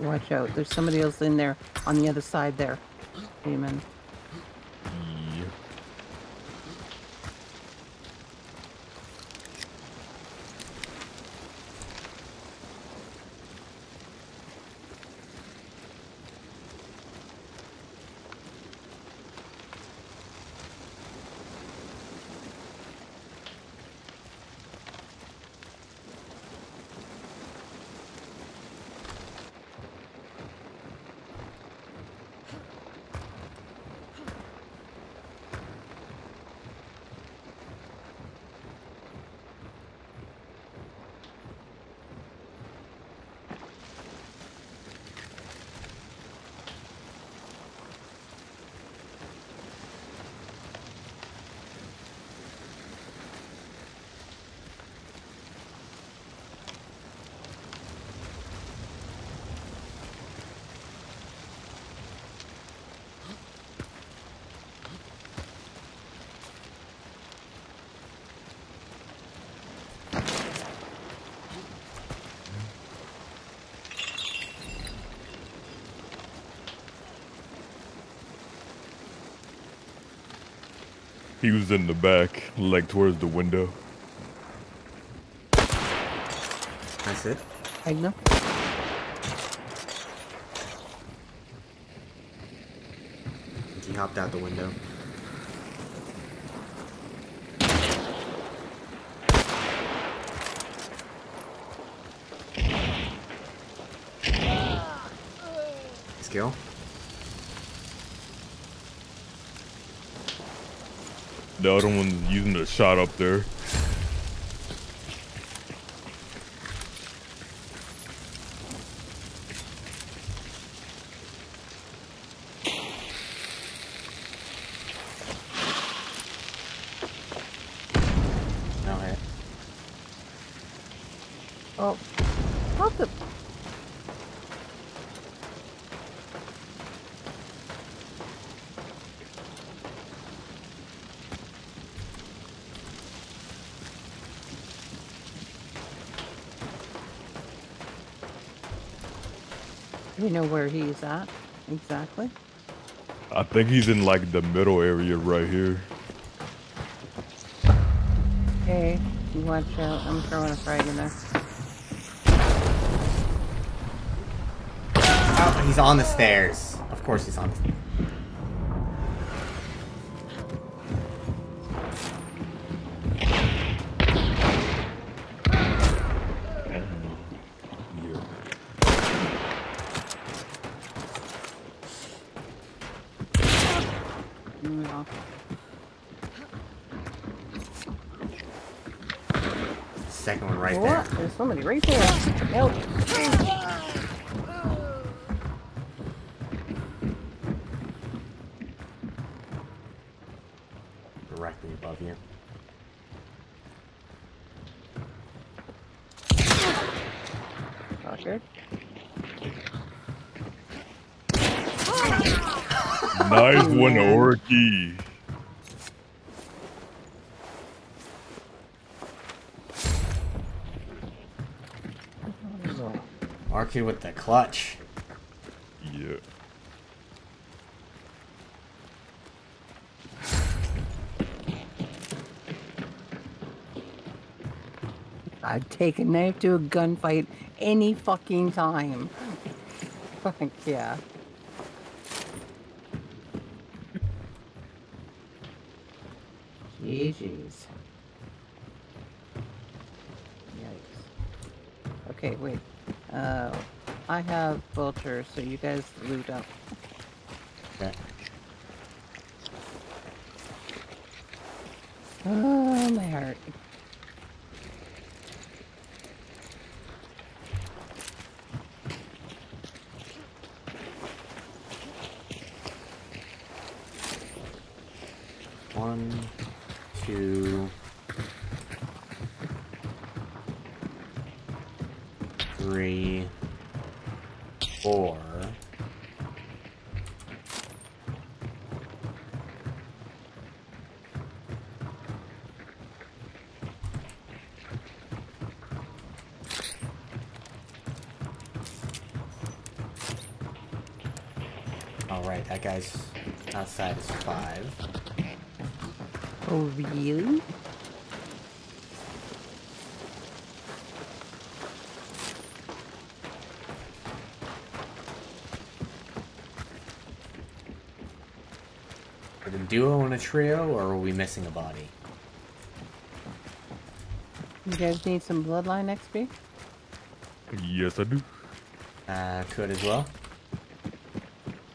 Watch out. There's somebody else in there on the other side there. Demon. He was in the back, like towards the window. That's it. I know. He hopped out the window. Other one's using the shot up there. No hit. Oh, what the? You know where he's at exactly? I think he's in like the middle area right here. Okay, you watch out. I'm throwing a frag in there. Oh, he's on the stairs. Of course he's on the stairs. Somebody right there. Help. Directly above you. Fucker. Nice one, Orky. With the clutch. Yeah. I'd take a knife to a gunfight any fucking time. Fuck yeah. GG's. Yikes. Okay, wait. Uh, I have vultures, so you guys loot up. Okay. Oh, my heart. One, two, three, four. Alright, that guy's outside is five. Oh, really? Are the duo and a trio, or are we missing a body? You guys need some bloodline XP? Yes, I do. Uh, could as well.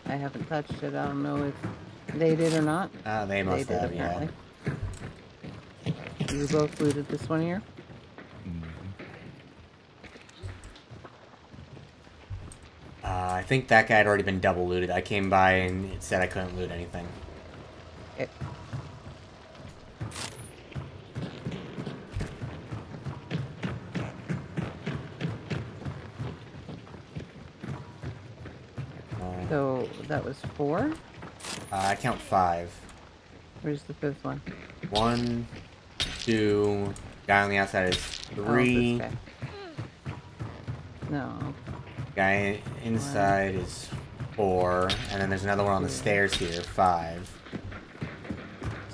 I haven't touched it. I don't know if they did or not. Uh, they They must did, have, yeah. apparently. You both looted this one here? Uh, I think that guy had already been double looted. I came by and it said I couldn't loot anything. Count five. Where's the fifth one? One, two, guy on the outside is oh, three. this guy. No. guy inside is four. And then there's another one on the stairs here, five.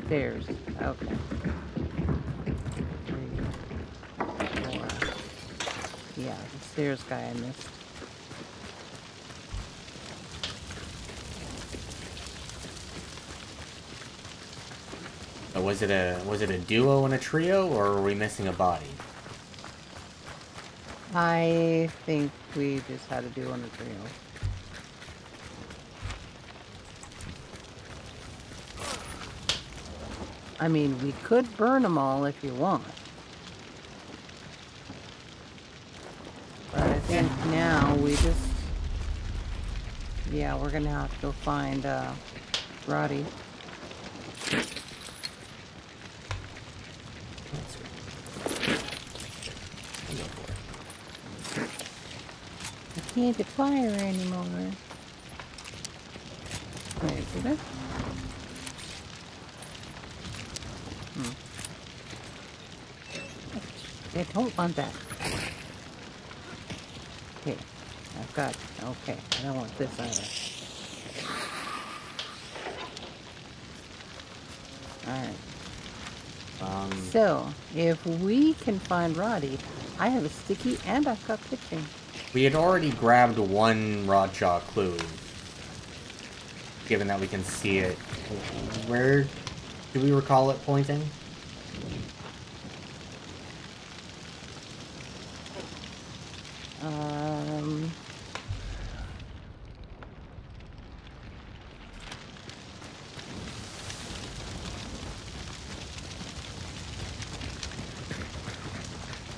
stairs. Okay. Three, four. Yeah, the stairs guy I missed. Was it a was it a duo and a trio, or are we missing a body? I think we just had to do on a trio. I mean, we could burn them all if you want. But I think now we just... Yeah, we're gonna have to go find, uh, Roddy. That's right. I'll go for it. I can't fire anymore. Wait, did I? Hmm. I don't want that. Okay, I've got. Okay, I don't want this either. Alright, Um, so if we can find Roddy, I have a sticky and I've got pitching. We had already grabbed one Rotjaw clue. Given that we can see it, where do we recall it pointing? Um,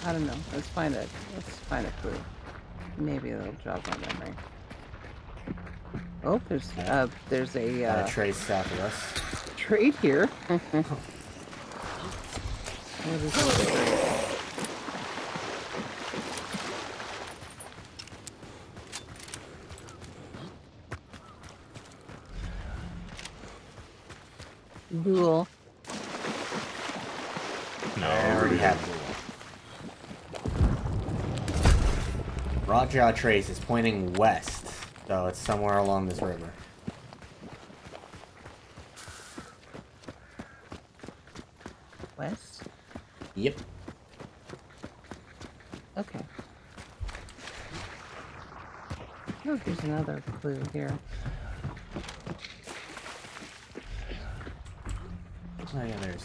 I don't know. Let's find it. let's find a clue. Maybe it'll jog my memory. Oh, there's uh there's a uh, a trace south of us. trade here. What is this? Duel. No, I already have Rotjaw trace is pointing west, so it's somewhere along this river. West. Yep. Okay. Oh, there's another clue here. Oh yeah, there's.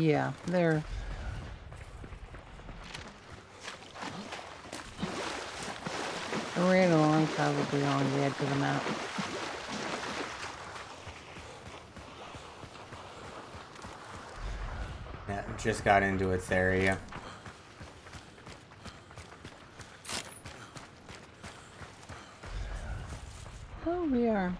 Yeah, they're. Right along, probably on the edge of the map. Yeah, just got into its area. Oh, we are.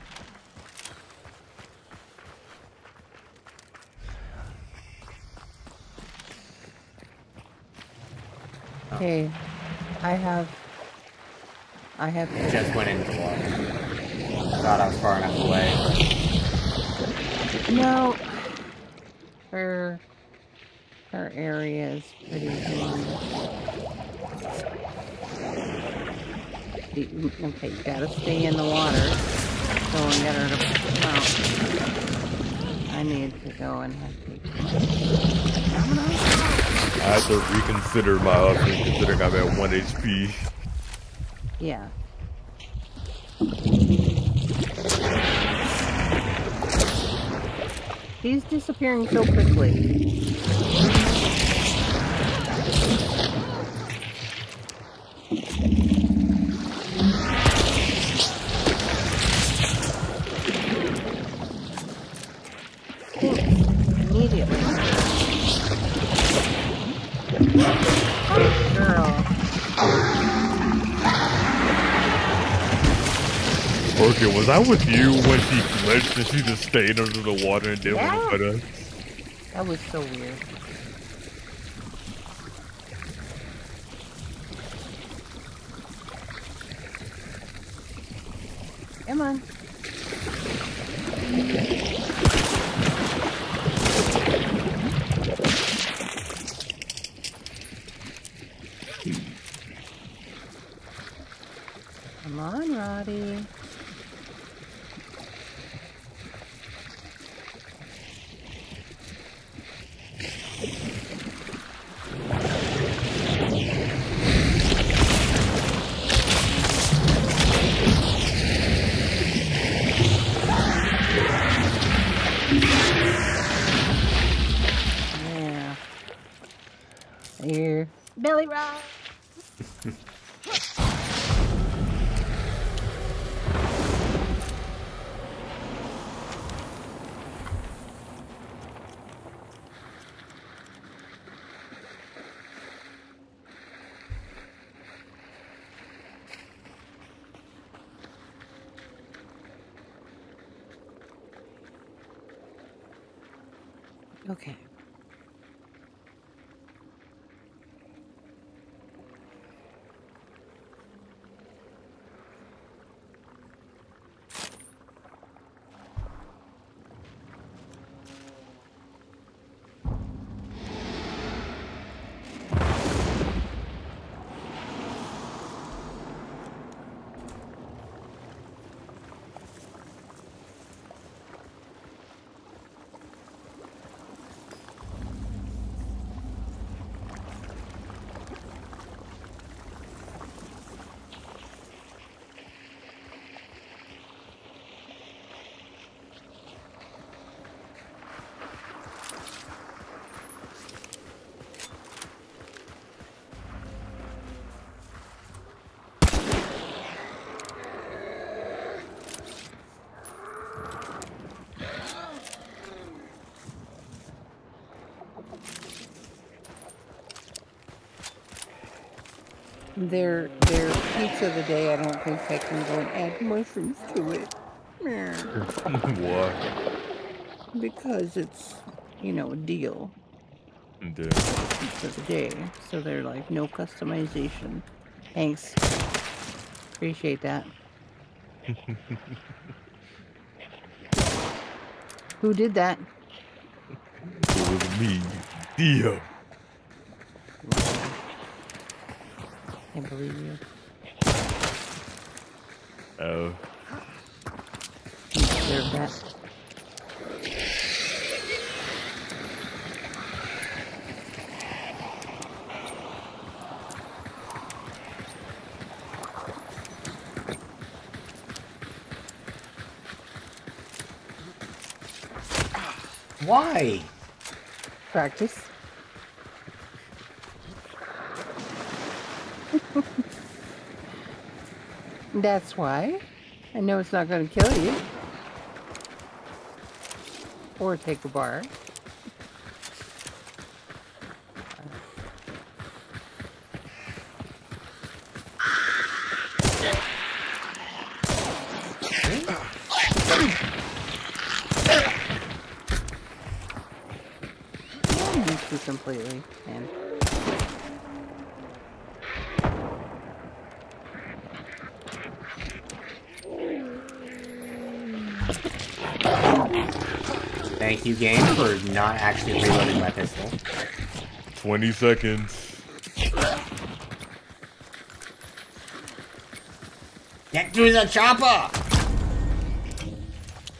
Okay, I have. I have. It just went into the water. I thought I was far enough away. No. Her. Her area is pretty long. You- Okay, you gotta stay in the water. So we get her to come out. I need to go and have I have to reconsider my options considering I'm at 1 HP. Yeah. He's disappearing so quickly. Immediately. Girl. Okay, was I with you when she glitched and she just stayed under the water and didn't Yeah. want to put us? That was so weird. Come on. Their their pizza of the day, I don't think I can go and add mushrooms to it. Why? Because it's, you know, a deal. Damn. Pizza of the day. So they're like, no customization. Thanks. Appreciate that. Who did that? It was me. Dio. Believe you. Oh. You deserve that. Why? Practice. That's why. I know it's not going to kill you. Or take a bar. I missed you completely, man. Thank you, game, for not actually reloading my pistol. 20 seconds. Get through the chopper!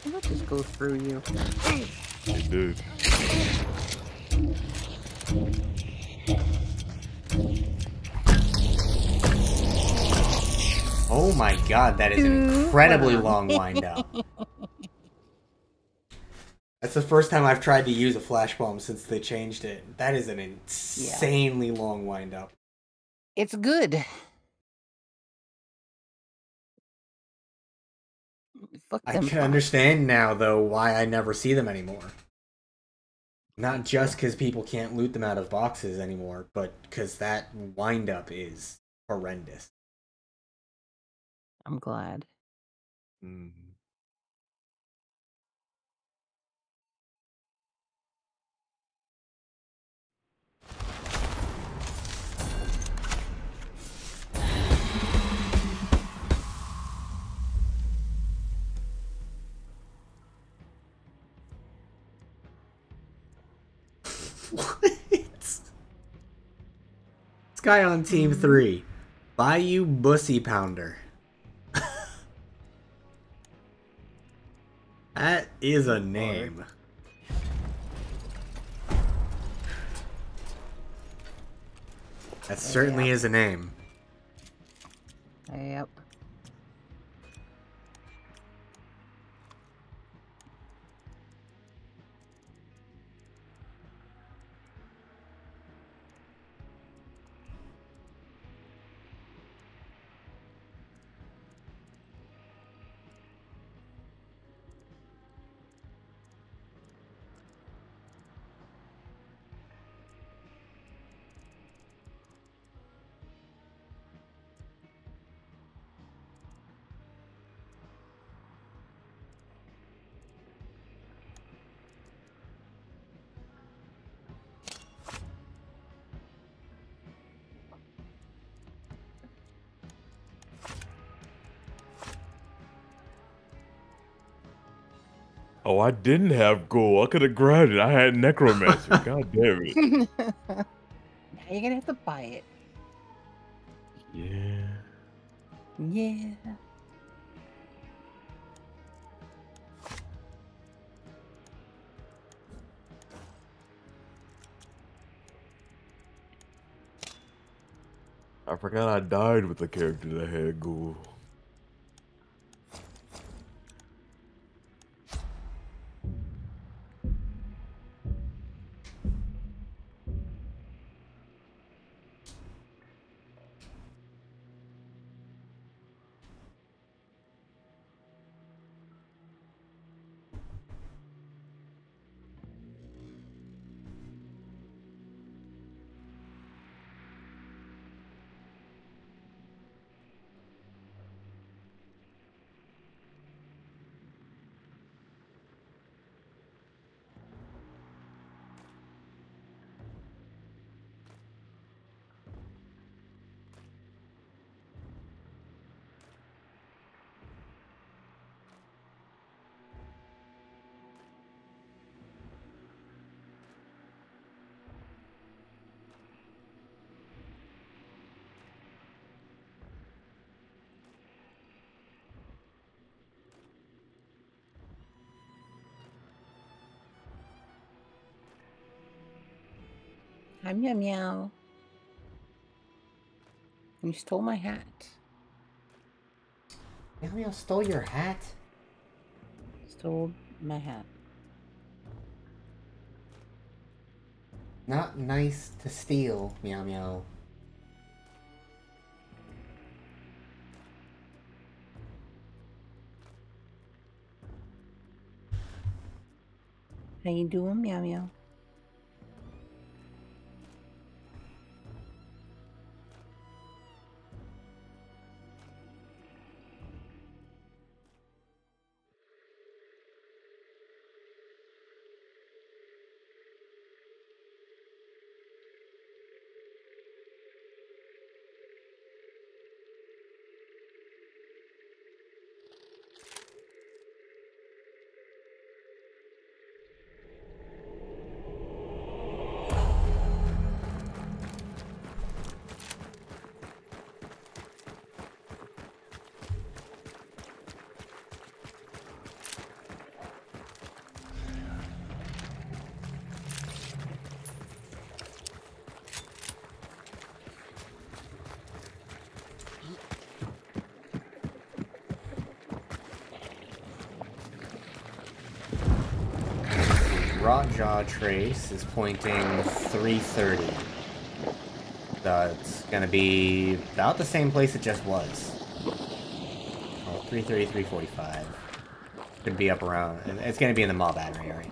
I'll just go through you. It did. Oh my god, that is an incredibly long wind up. That's the first time I've tried to use a flash bomb since they changed it. That is an insanely long wind up. It's good. Fuck I can understand now, though, why I never see them anymore. Not just because people can't loot them out of boxes anymore, but because that wind up is horrendous. I'm glad. Mm-hmm. what? This guy on team three. Bayou Bussy Pounder. that is a name. That certainly is a name. Yep. Oh, I didn't have gold. I could have grabbed it. I had necromancer. God damn it. now you're gonna have to buy it. Yeah. Yeah. I forgot I died with the character that had gold. Hi, meow meow. You stole my hat. Meow Meow stole your hat? Stole my hat. Not nice to steal, Meow Meow. How you doing, meow meow? Rotjaw trace is pointing 330. So it's gonna be about the same place it just was. Oh, 330, 345. Could be up around. It's gonna be in the Maw Battery area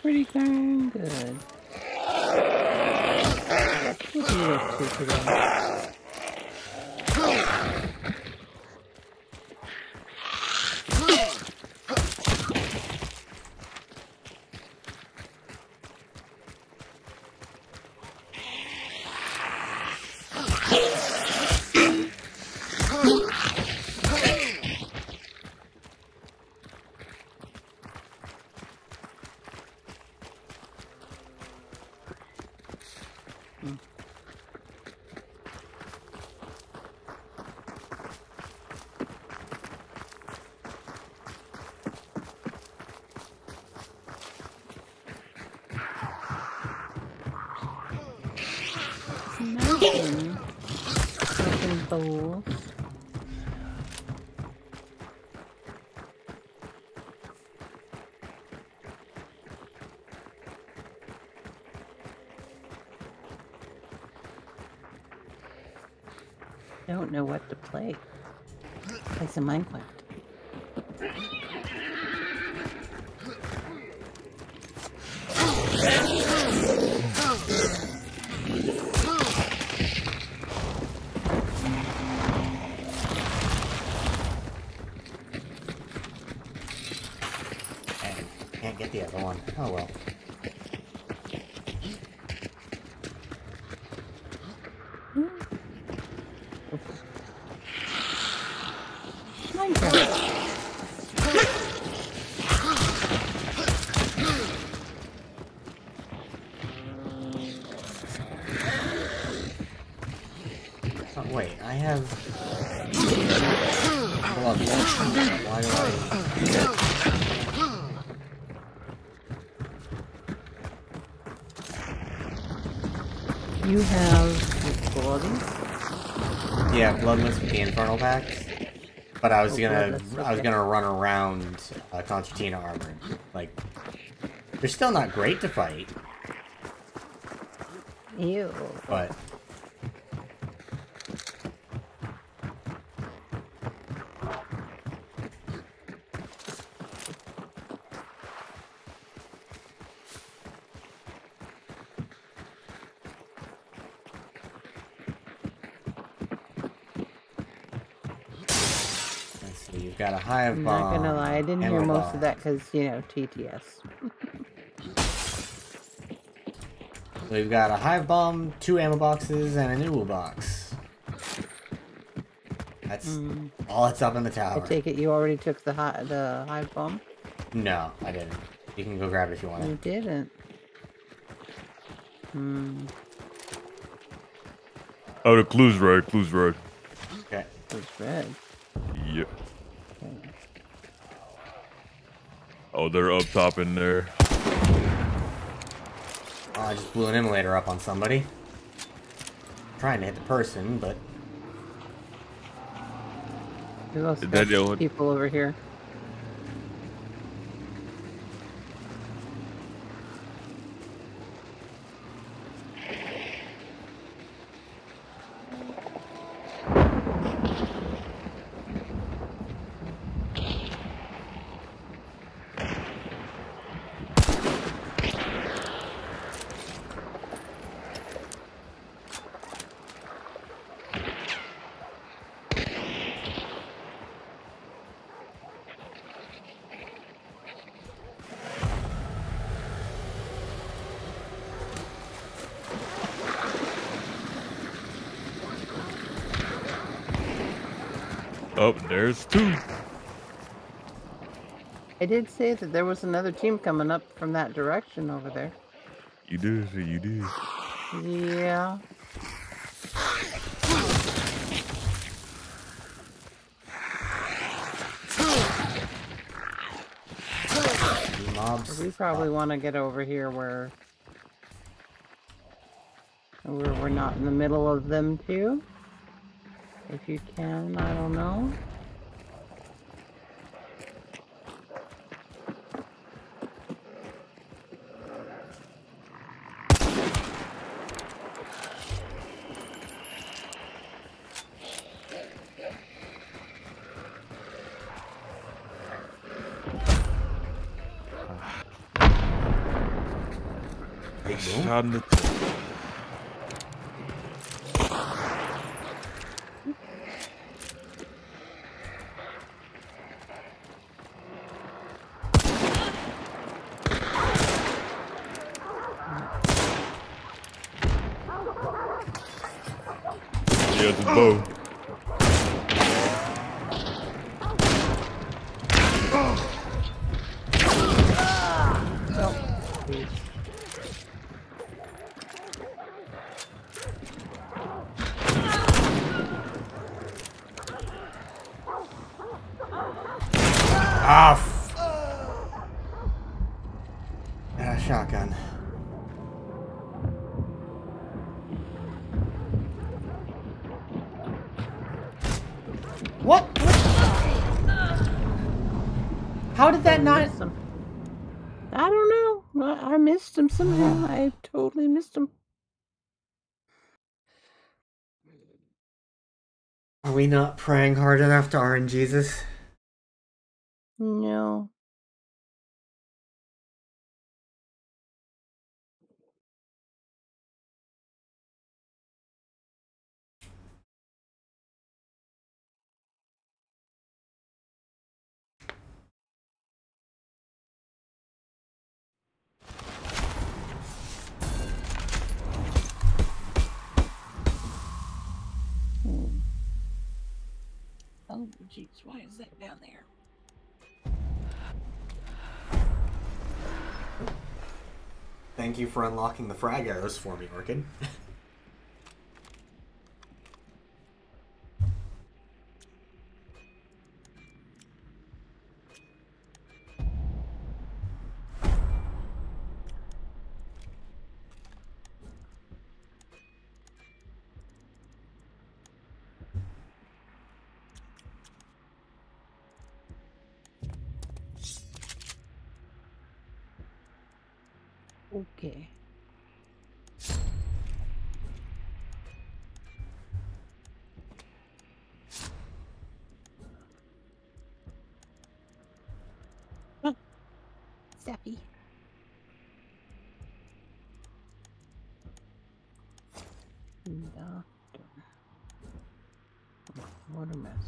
pretty darn good. What are you up to today? broken, broken bowls. Don't know what to play. Play some Minecraft. And can't get the other one. Oh well. Minecraft. Oh, wait, I have. Blood. Why do I? You have bloodies. Yeah, Bloodless with the Infernal packs. But I was Oh, gonna, Bloodless, I was gonna run around uh, Concertina armor. Like, they're still not great to fight, Ew. but let's see. You've got a hive I'm bomb. not gonna lie, I didn't hear hammer most of that because, you know, TTS. We've got a hive bomb, two ammo boxes, and a new box. That's Mm. all that's up in the I tower. take it you already took the hi the hive bomb? No, I didn't. You can go grab it if you want You didn't. Hmm. Oh, the clues right, clues right. Okay. It's red. Yep. Okay. Oh, they're up top in there. Oh, I just blew an immolator up on somebody. trying to hit the person, but Who else Did got that deal- people over here? Oh, there's two. I did say that there was another team coming up from that direction over there. You did, you did. Yeah. mobs. We probably want to get over here where where we're not in the middle of them too. If you can, I don't know. The Yeah, bow. Ah, uh, shotgun. What? How did that not? I don't know. I missed him somehow. I totally missed him. Are we not praying hard enough to RNGesus? Jesus? No. Oh, jeez, why is that down there? Thank you for unlocking the frag arrows for me, Orchid. Okay. Oh, Zappy. Doctor.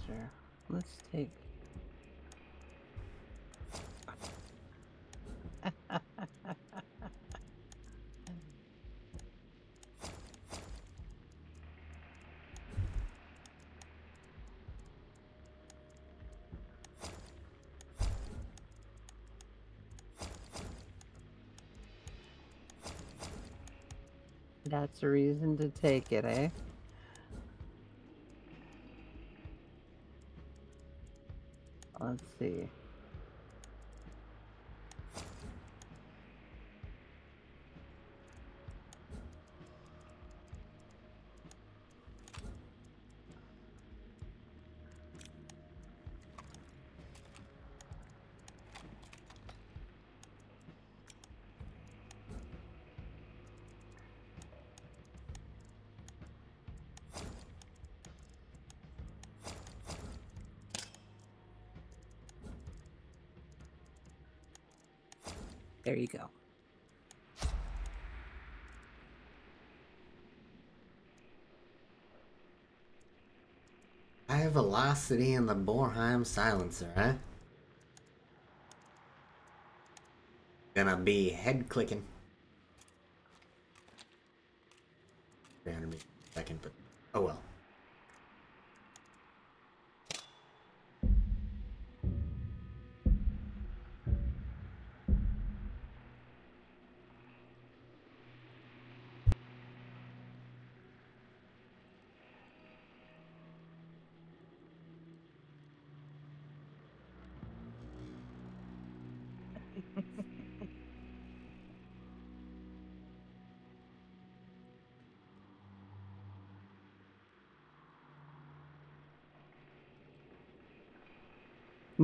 Watermaster. Let's take. That's a reason to take it, eh? There you go. High velocity in the Bornheim silencer, huh? Gonna be head clicking. 300 meters per second, but oh well.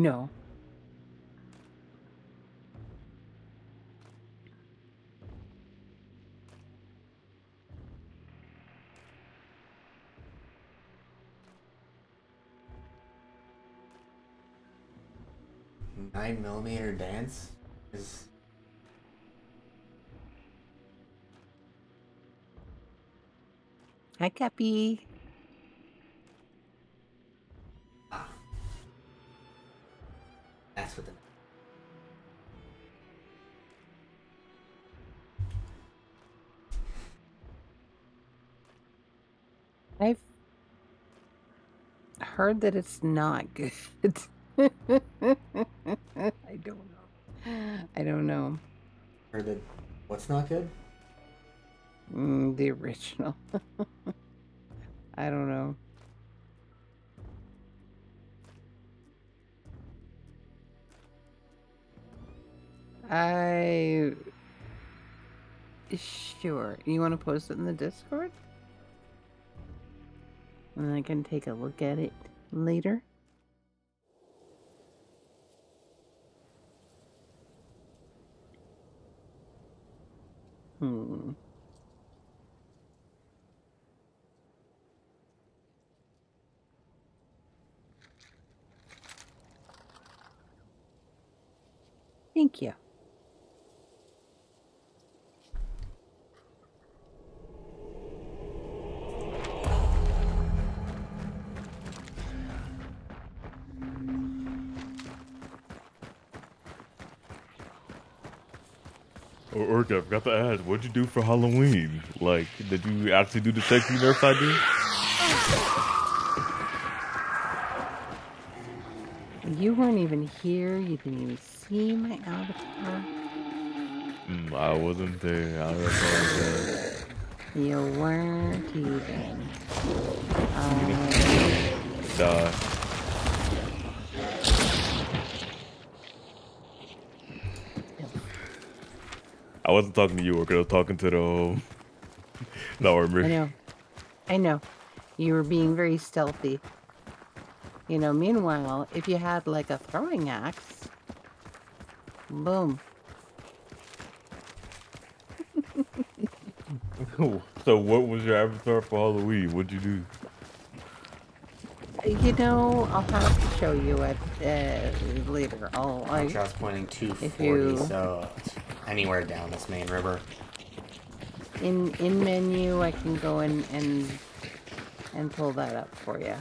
No. Nine millimeter dance is Hi, Cappy. Heard that it's not good. I don't know. I don't know. heard that. What's not good? Mm, the original. I don't know. I sure. You want to post it in the Discord? And I can take a look at it later. Hmm. Thank you. Or, or I forgot to ask, what'd you do for Halloween? Like, did you actually do the sexy nurse idea? You weren't even here. You didn't even see my avatar. Mm, I wasn't there. I apologize. You weren't even. Uh, Die. I wasn't talking to you, or I was talking to the um, the I know. I know. You were being very stealthy. You know, meanwhile, if you had like a throwing axe, boom. so, what was your avatar for Halloween? What'd you do? You know, I'll have to show you it uh, later. I'll, I, Just pointing If 240, you- so anywhere down this main river. in in menu, I can go in and and pull that up for you.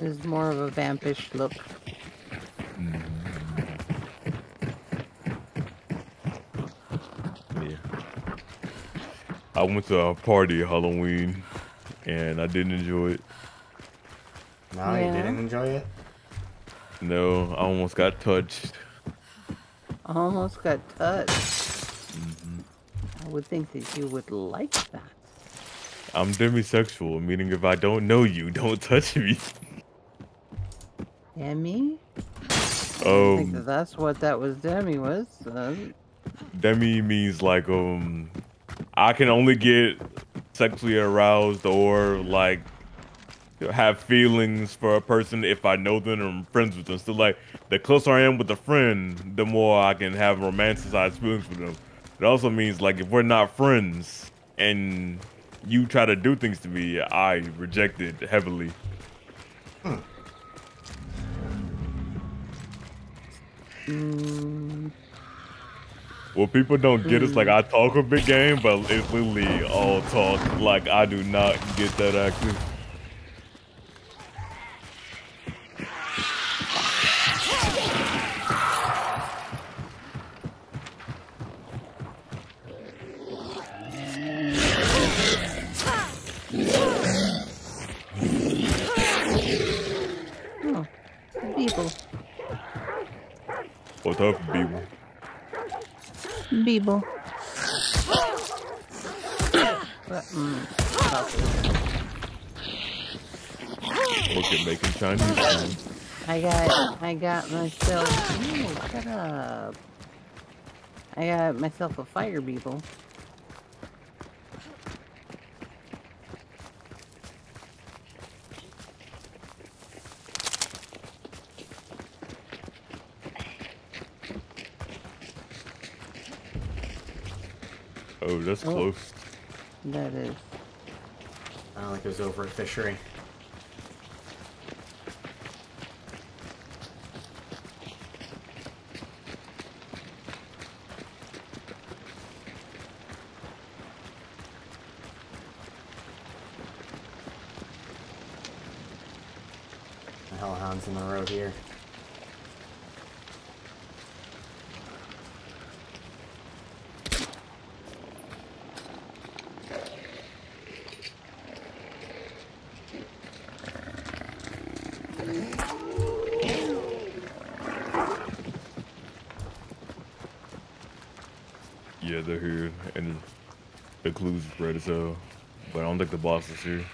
It's more of a vampish look. Mm-hmm. Yeah. I went to a party Halloween, and I didn't enjoy it. No, you didn't enjoy it? No, I almost got touched. Almost got touched. I would think that you would like that. I'm demisexual, meaning if I don't know you, don't touch me. Demi? I think Um, that that's what that was Demi was. Uh, demi means like um, I can only get sexually aroused or like have feelings for a person if I know them and I'm friends with them. So like the closer I am with a friend, the more I can have romanticized feelings with them. It also means like if we're not friends and you try to do things to me, I reject it heavily. mm, Well, people don't get us like mm. I talk a big game, but it's literally all talk. Like I do not get that active. oh, Beeble. What up, people? Beeble. But, okay. Look at making Chinese food. I got, I got myself. Oh, shut up. I got myself a fire beetle. Oh, that's Oh. close. That is. I don't think it was over at Fishery. The hellhound's in the road here. clues spread as hell, but I don't think the boss is here.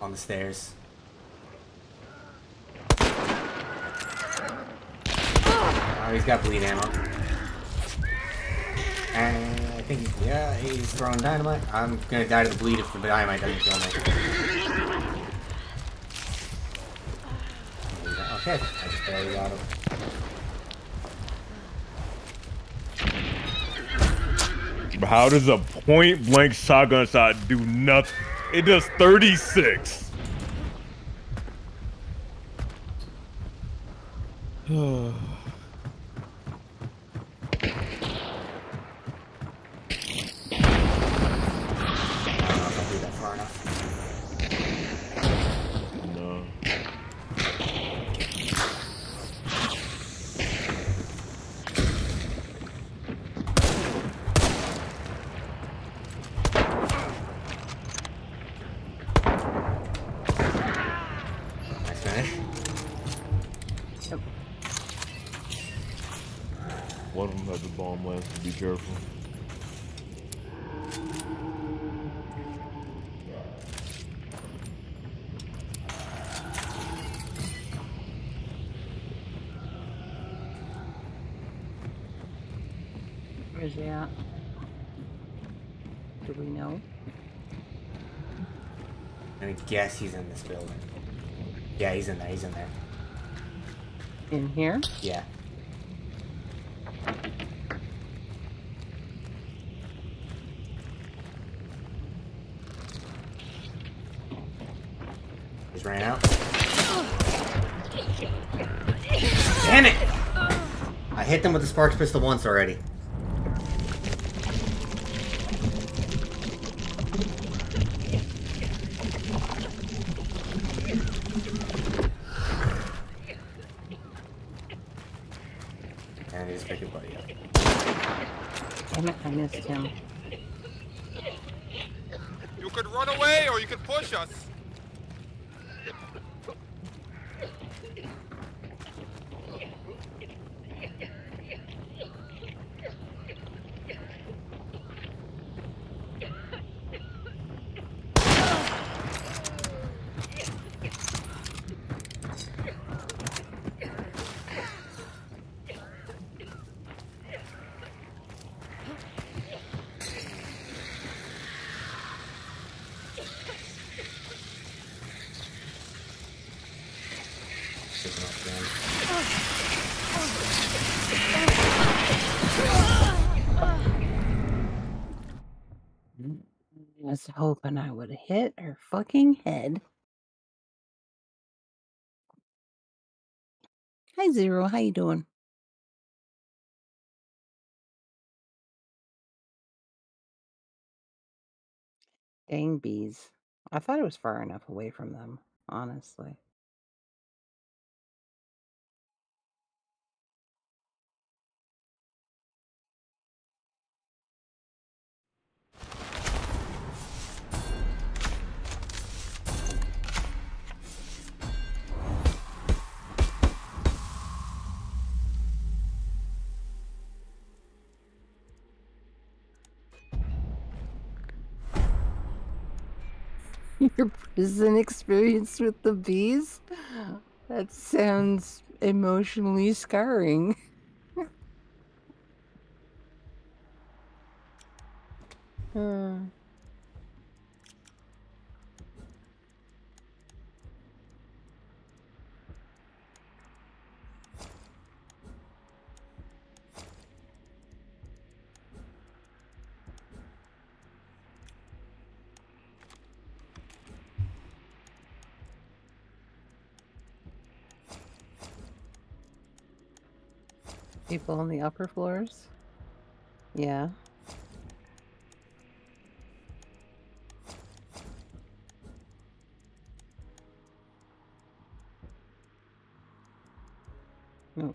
on the stairs. Oh, he's got bleed ammo. And I think yeah, he's throwing dynamite. I'm gonna die to the bleed if the dynamite doesn't kill me. Okay, I just barely got him. How does a point blank shotgun shot do nothing? It does 36. I don't know if I threw that far enough. no. Nice finish. Yep. One of them has a bomb left. Be careful. Where's he at? Do we know? I'm gonna guess he's in this building. Yeah, he's in there. He's in there. In here? Yeah. He's ran out. Damn it! I hit them with the sparks pistol once already. And he just picked his buddy up. Damn it, I missed him. You could run away or you could push us. Picking up again. I was hoping I would have hit her head. Hi Zero, how you doing? Dang bees. I thought it was far enough away from them, honestly. Your prison experience with the bees? That sounds emotionally scarring. Hmm. People on the upper floors? Yeah. No.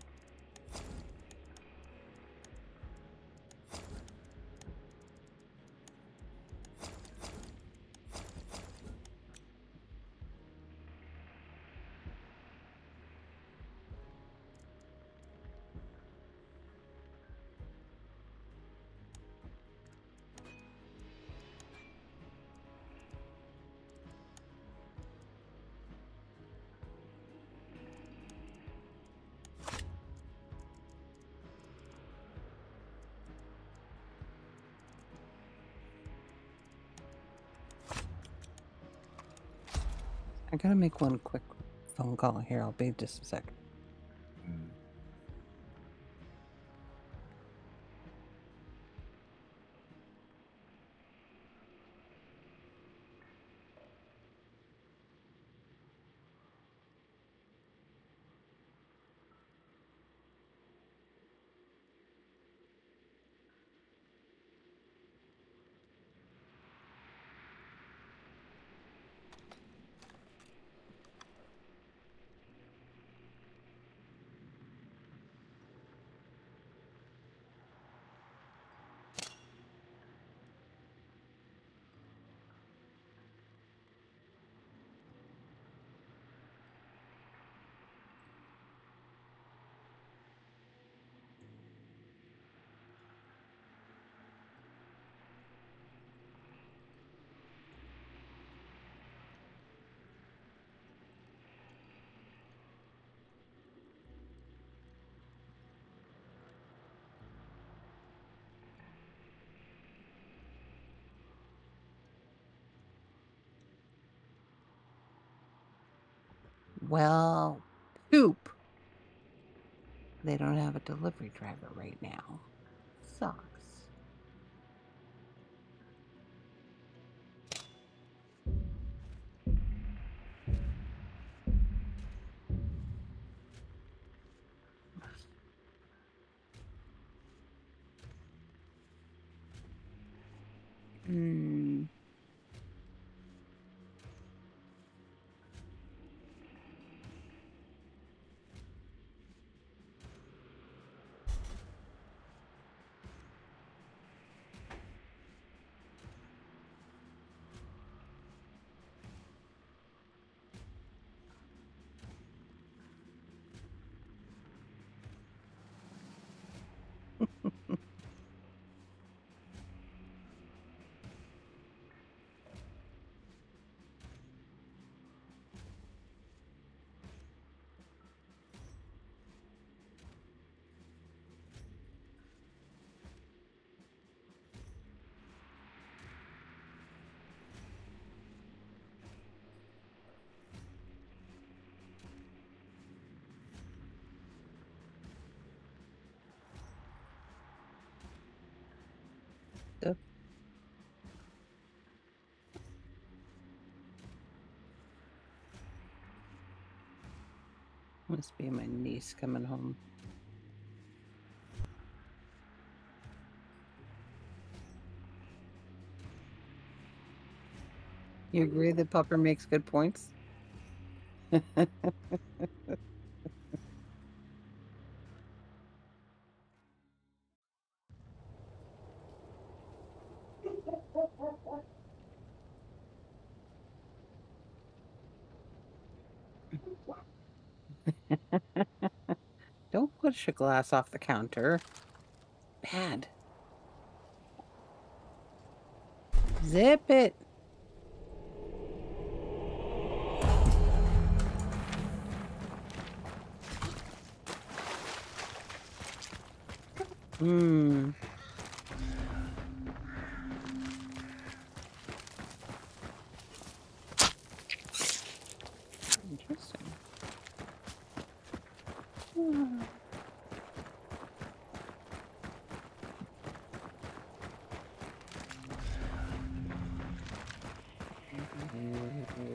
Gotta make one quick phone call here. I'll be just a sec. Well, poop. They don't have a delivery driver right now. Sucks. Must be my niece coming home. You agree that Pupper makes good points? Don't a glass off the counter. Bad. Zip it. Hmm. Interesting. Hmm.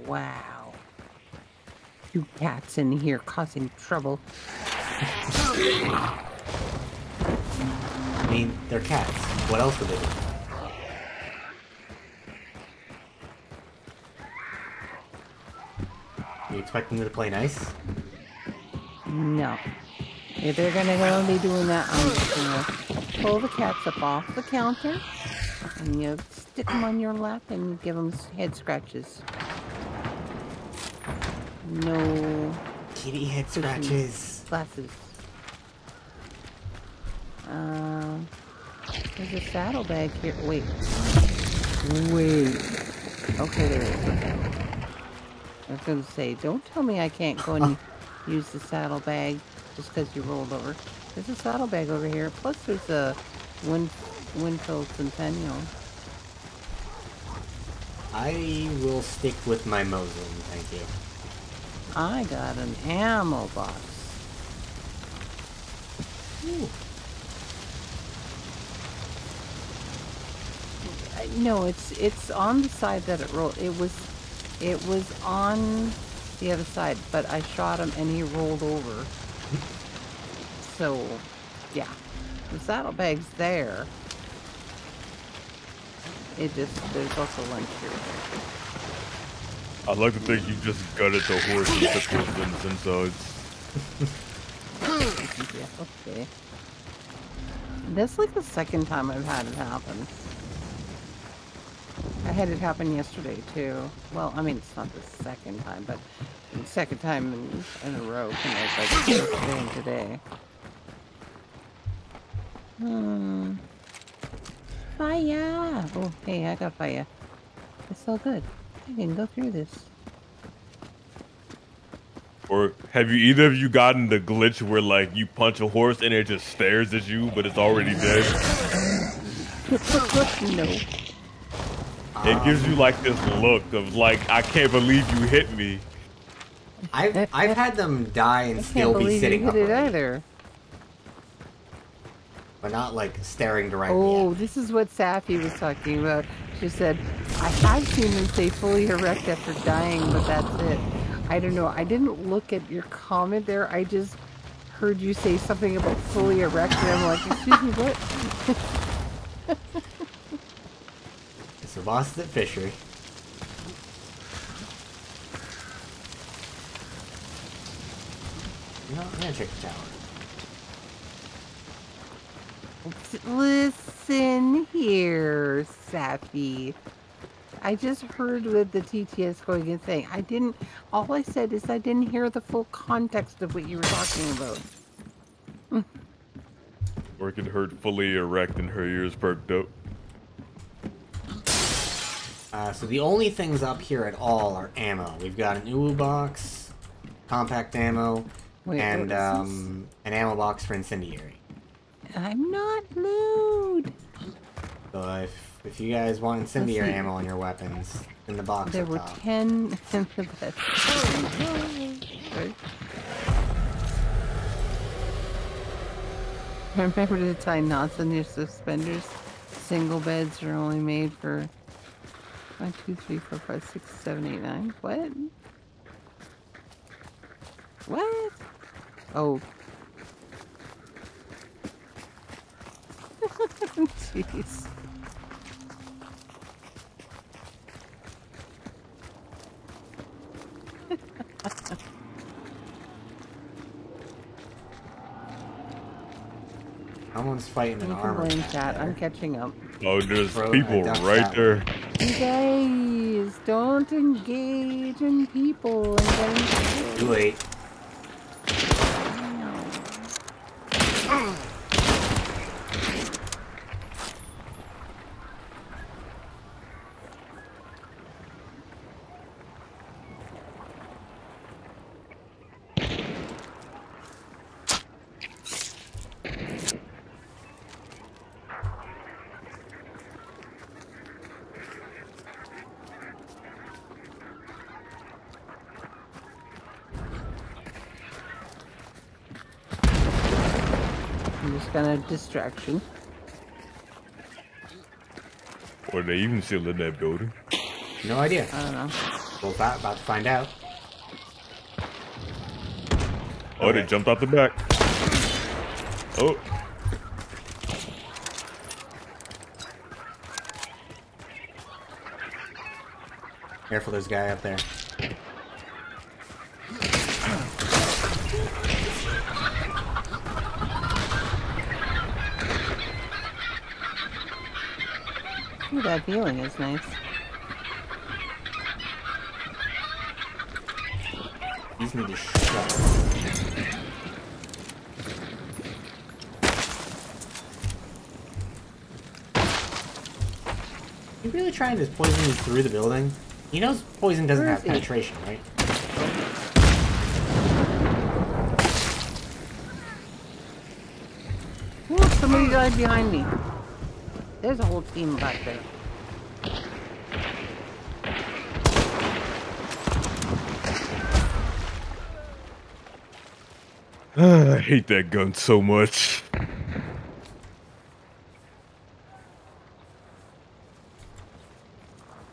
Wow. In here causing trouble. I mean, they're cats. What else would they do? You expect them to play nice? No. If they're gonna go be doing that, I'm just gonna pull the cats up off the counter and you stick them on your lap and give them head scratches. No Kitty head scratches. Glasses. Um, there's a saddlebag here. Wait. Wait. Okay, there is. Okay. I was gonna say, don't tell me I can't go and use the saddlebag just because you rolled over. There's a saddlebag over here. Plus, there's a Win Winfield Centennial. I will stick with my Mosin, thank you. I got an ammo box. Ooh. No, it's it's on the side that it rolled. It was it was on the other side, but I shot him and he rolled over. So, yeah, the saddlebag's there. It just there's also lunch here. I like to think you just gutted the horse and took his insides. Yeah, okay. That's like the second time I've had it happen. I had it happen yesterday too. Well, I mean, it's not the second time, but the second time in, in a row. tonight, like yesterday and today. Hmm. Fire! Oh, hey, I got fire. It's so good. I can go through this. Or have you either of you gotten the glitch where like you punch a horse and it just stares at you, but it's already dead? no. It gives you like this look of like I can't believe you hit me. I've I've had them die and I still can't be believe sitting you hit it either. but not like staring directly. Oh, this is what Safi was talking about. She said, I have seen them stay fully erect after dying, but that's it. I don't know. I didn't look at your comment there. I just heard you say something about fully erect, and I'm like, excuse me, what? Boss is at Fishery. Know, I'm gonna check the tower. Listen here, Safi. I just heard with the TTS going and saying, I didn't, all I said is I didn't hear the full context of what you were talking about. Or it could hurt fully erect and her ears perked up. Uh, so the only things up here at all are ammo. We've got an UU box, compact ammo, Wait, and what is this? um, an ammo box for incendiary. I'm not lewd. So if if you guys want incendiary ammo on your weapons, in the box There were top. 10 in the best. Right. Remember to tie knots on your suspenders? Single beds are only made for 1, 2, 3, 4, 5, 6, 7, 8, 9. What? What? Oh. Jeez. Someone's fighting an You can armor. blame cat chat. I'm catching up. Oh, there's Bro, people right that there. You guys, don't engage in people and. Too late. I'm just gonna distraction. Or they even still in that building. No idea. I don't know. We're about, about to find out. Oh, they jumped out the back. Oh, Careful, there's a guy up there. That healing is nice. These need to shut. You really trying to poison me through the building? He knows poison doesn't have penetration, right? Ooh, somebody died behind me. There's a whole team back there. I hate that gun so much.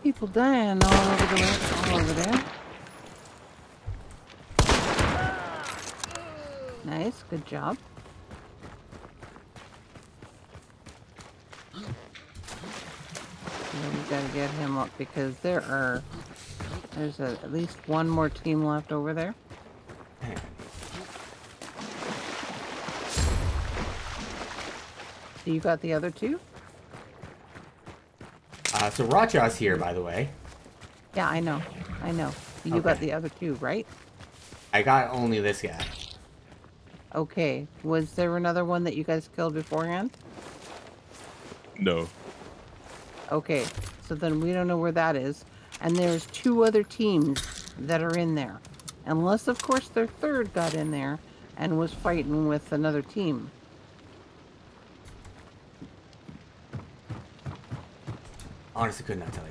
People dying all over the way, all over there. Nice, good job. Get him up because there are there's a, at least one more team left over there. So you got the other two? Uh, so Raja's here, by the way. Yeah, I know. I know. You got the other two, right? I got only this guy. Okay. Was there another one that you guys killed beforehand? No. Okay. So then we don't know where that is. And there's two other teams that are in there. Unless, of course, their third got in there and was fighting with another team. Honestly, could not tell you.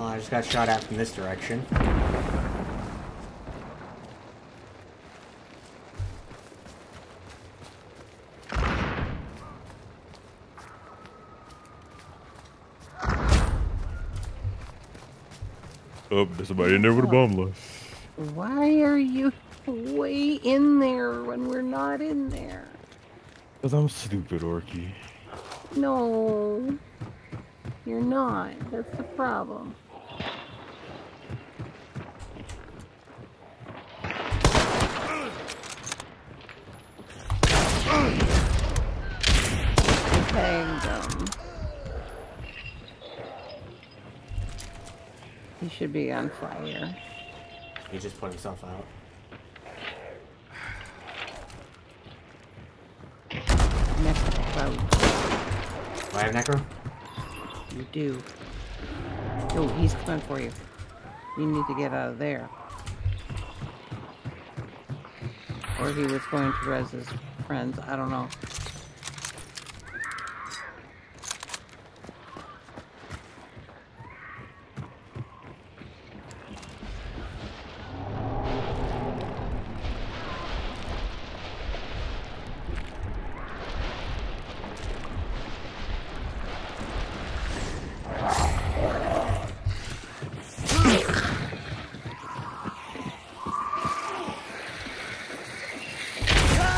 Oh, I just got shot at from this direction. Oh, there's somebody in there with a bomb lance. Why are you way in there when we're not in there? Cause I'm stupid, Orky. No. You're not. That's the problem. Tagged him. He should be on fire. He just put himself out. Cloud. Do I have Necro? You do. Oh, he's coming for you. You need to get out of there. Or he was going to res his friends. I don't know.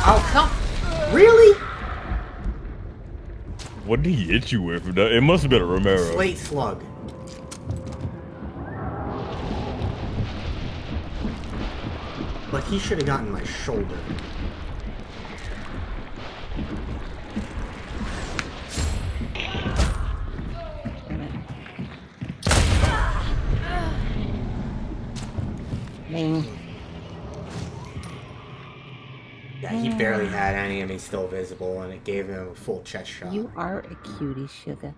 Oh, come! Really? What did he hit you with? It must have been a Romero. Slate slug. But he should have gotten my shoulder. Still visible, and it gave him a full chest shot. You are a cutie, sugar.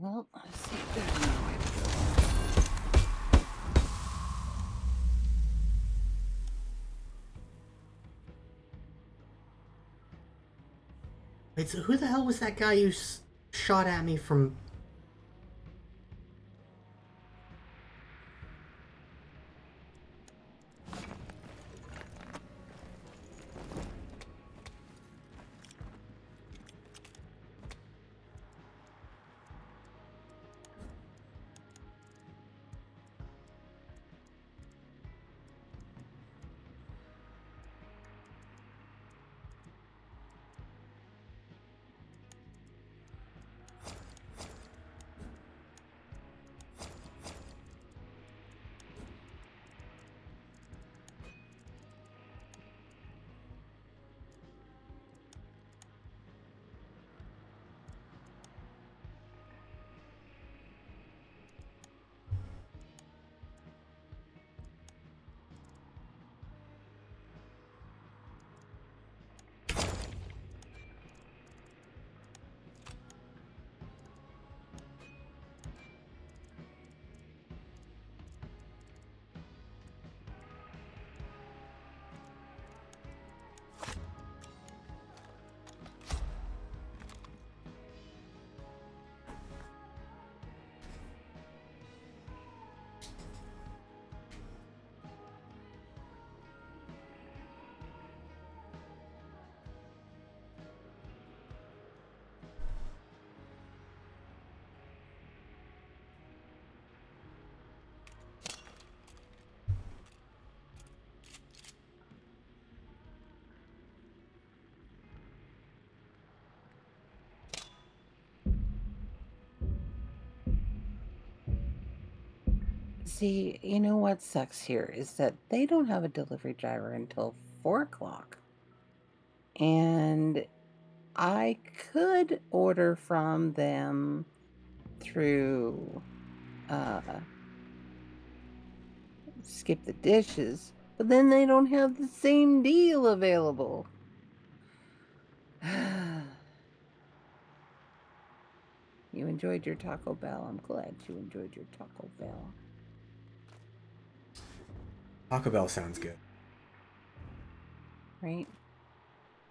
Well, let's see there's another way to go. Wait, so who the hell was that guy who shot at me from? See, you know what sucks here is that they don't have a delivery driver until four o'clock. And I could order from them through uh, SkipTheDishes, but then they don't have the same deal available. you enjoyed your Taco Bell. I'm glad you enjoyed your Taco Bell. Taco Bell sounds good, Right?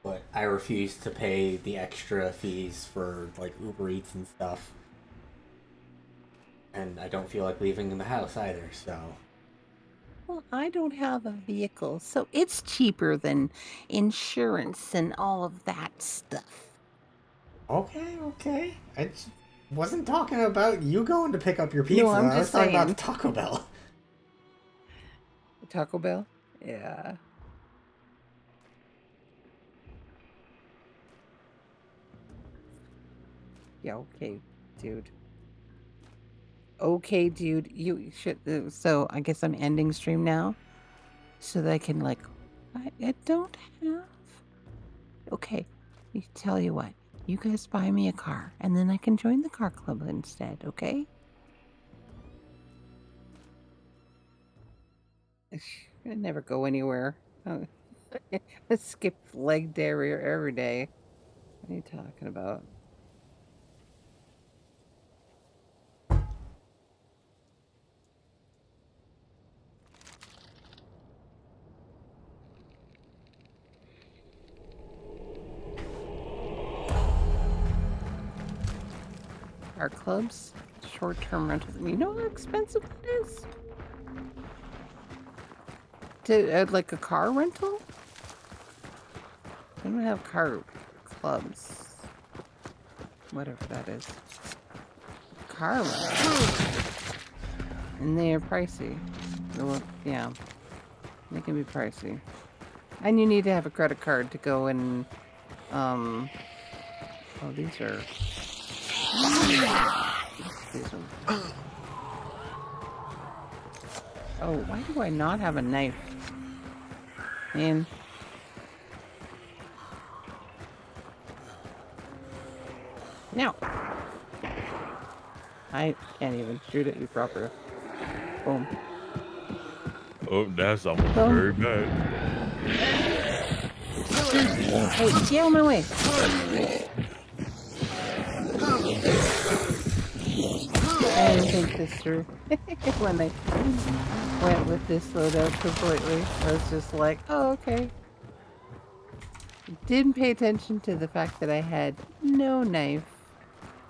but I refuse to pay the extra fees for like Uber Eats and stuff. And I don't feel like leaving the house either, so Well, I don't have a vehicle, so it's cheaper than insurance and all of that stuff. Okay, okay. I just wasn't talking about you going to pick up your pizza. No, I'm I was just talking about saying. Taco Bell. Taco Bell? Yeah. Yeah, okay, dude. Okay, dude. You should. uh, So I guess I'm ending stream now, so that I can like. I, I don't have. Okay, tell you what. You guys buy me a car, and then I can join the car club instead. Okay. I never go anywhere. Oh, I skip leg day every, every day. What are you talking about? Our clubs, short-term rentals. You know how expensive it is? To uh, like a car rental? They don't have car clubs. Whatever that is. Car rental. And they are pricey. Well, yeah. They can be pricey. And you need to have a credit card to go and um oh these are these are Oh, why do I not have a knife? Man. No. I can't even shoot it proper. Boom. Oh, that's almost Oh. very bad. Hey, get out of my way. I didn't think this through when I went with this loadout completely. I was just like, oh, okay. Didn't pay attention to the fact that I had no knife,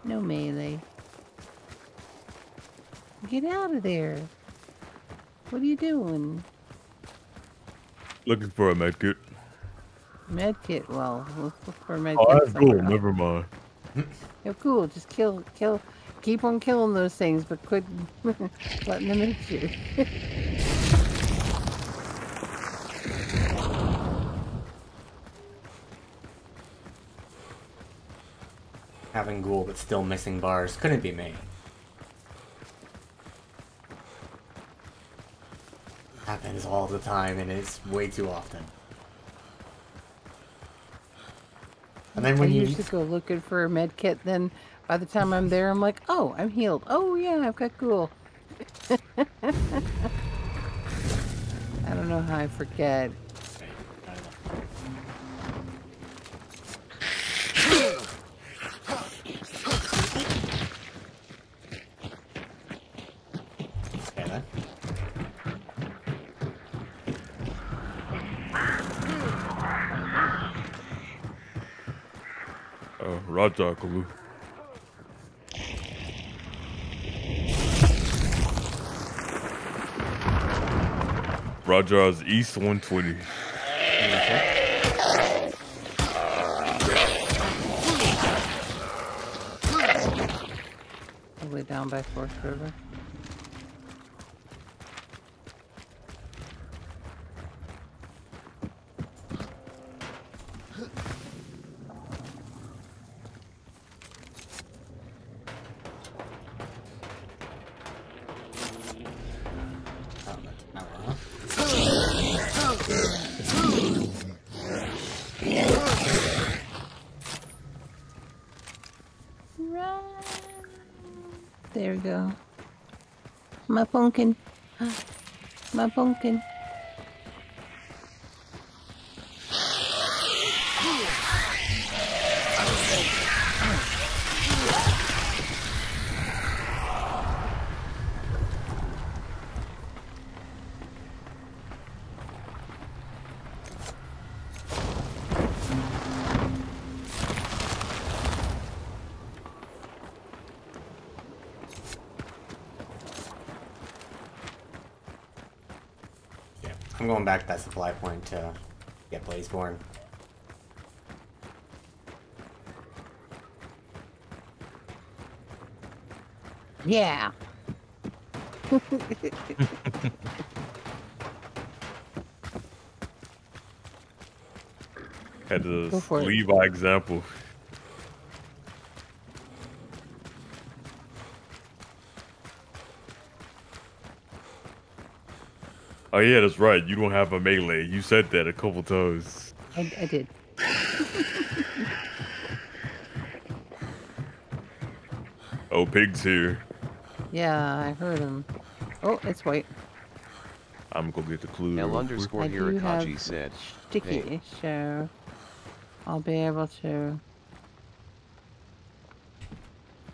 no melee. Get out of there. What are you doing? Looking for a medkit. Medkit. Well, let's look for a medkit. Oh, that's cool. else. Never mind. Yeah, cool. Just kill, kill, keep on killing those things, but quit letting them hit you. Having ghoul but still missing bars couldn't be me. Happens all the time and it's way too often. And then when I you usually go looking for a med kit, then by the time I'm there, I'm like, oh, I'm healed. Oh yeah, I've got cool. I don't know how I forget. Uh, Raja Kalu. Raja's East 120. All the way down by Fourth River. Pumpkin. My pumpkin. Back to that supply point to get Blazeborn. Yeah. Had to Go lead by example. Oh yeah, that's right. You don't have a melee. You said that a couple times. I, I did. Oh, pig's here. Yeah, I heard him. Oh, it's white. I'm gonna get the clue. L real quick. underscore I do have Hirakaji said, sticky, "Hey, so I'll be able to.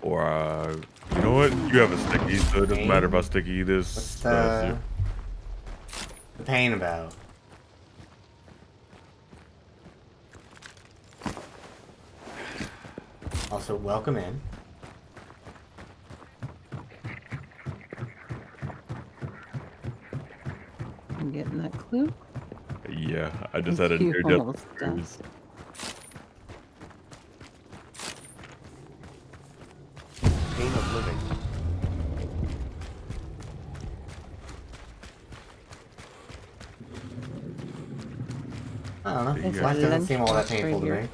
Or uh, you know what? You have a sticky, so it doesn't matter if I sticky this. What's faster. the, the pain about? Also, welcome in. I'm getting that clue. Yeah, I just had a you, near death I don't know. There you Life go. doesn't seem all that box right painful to me.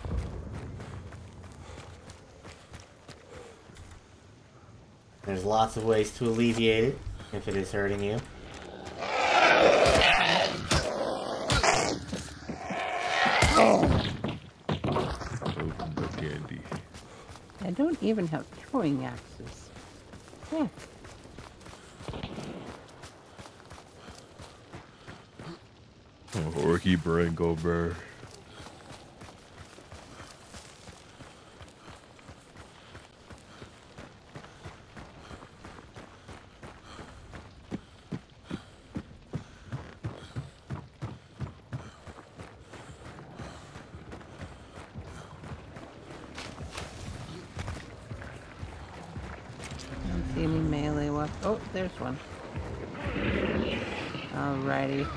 There's lots of ways to alleviate it if it is hurting you. Open the candy. I don't even have throwing axes. Yeah. Oh, Orky brain go burr. I don't see any melee weapons. Oh, there's one. Alrighty.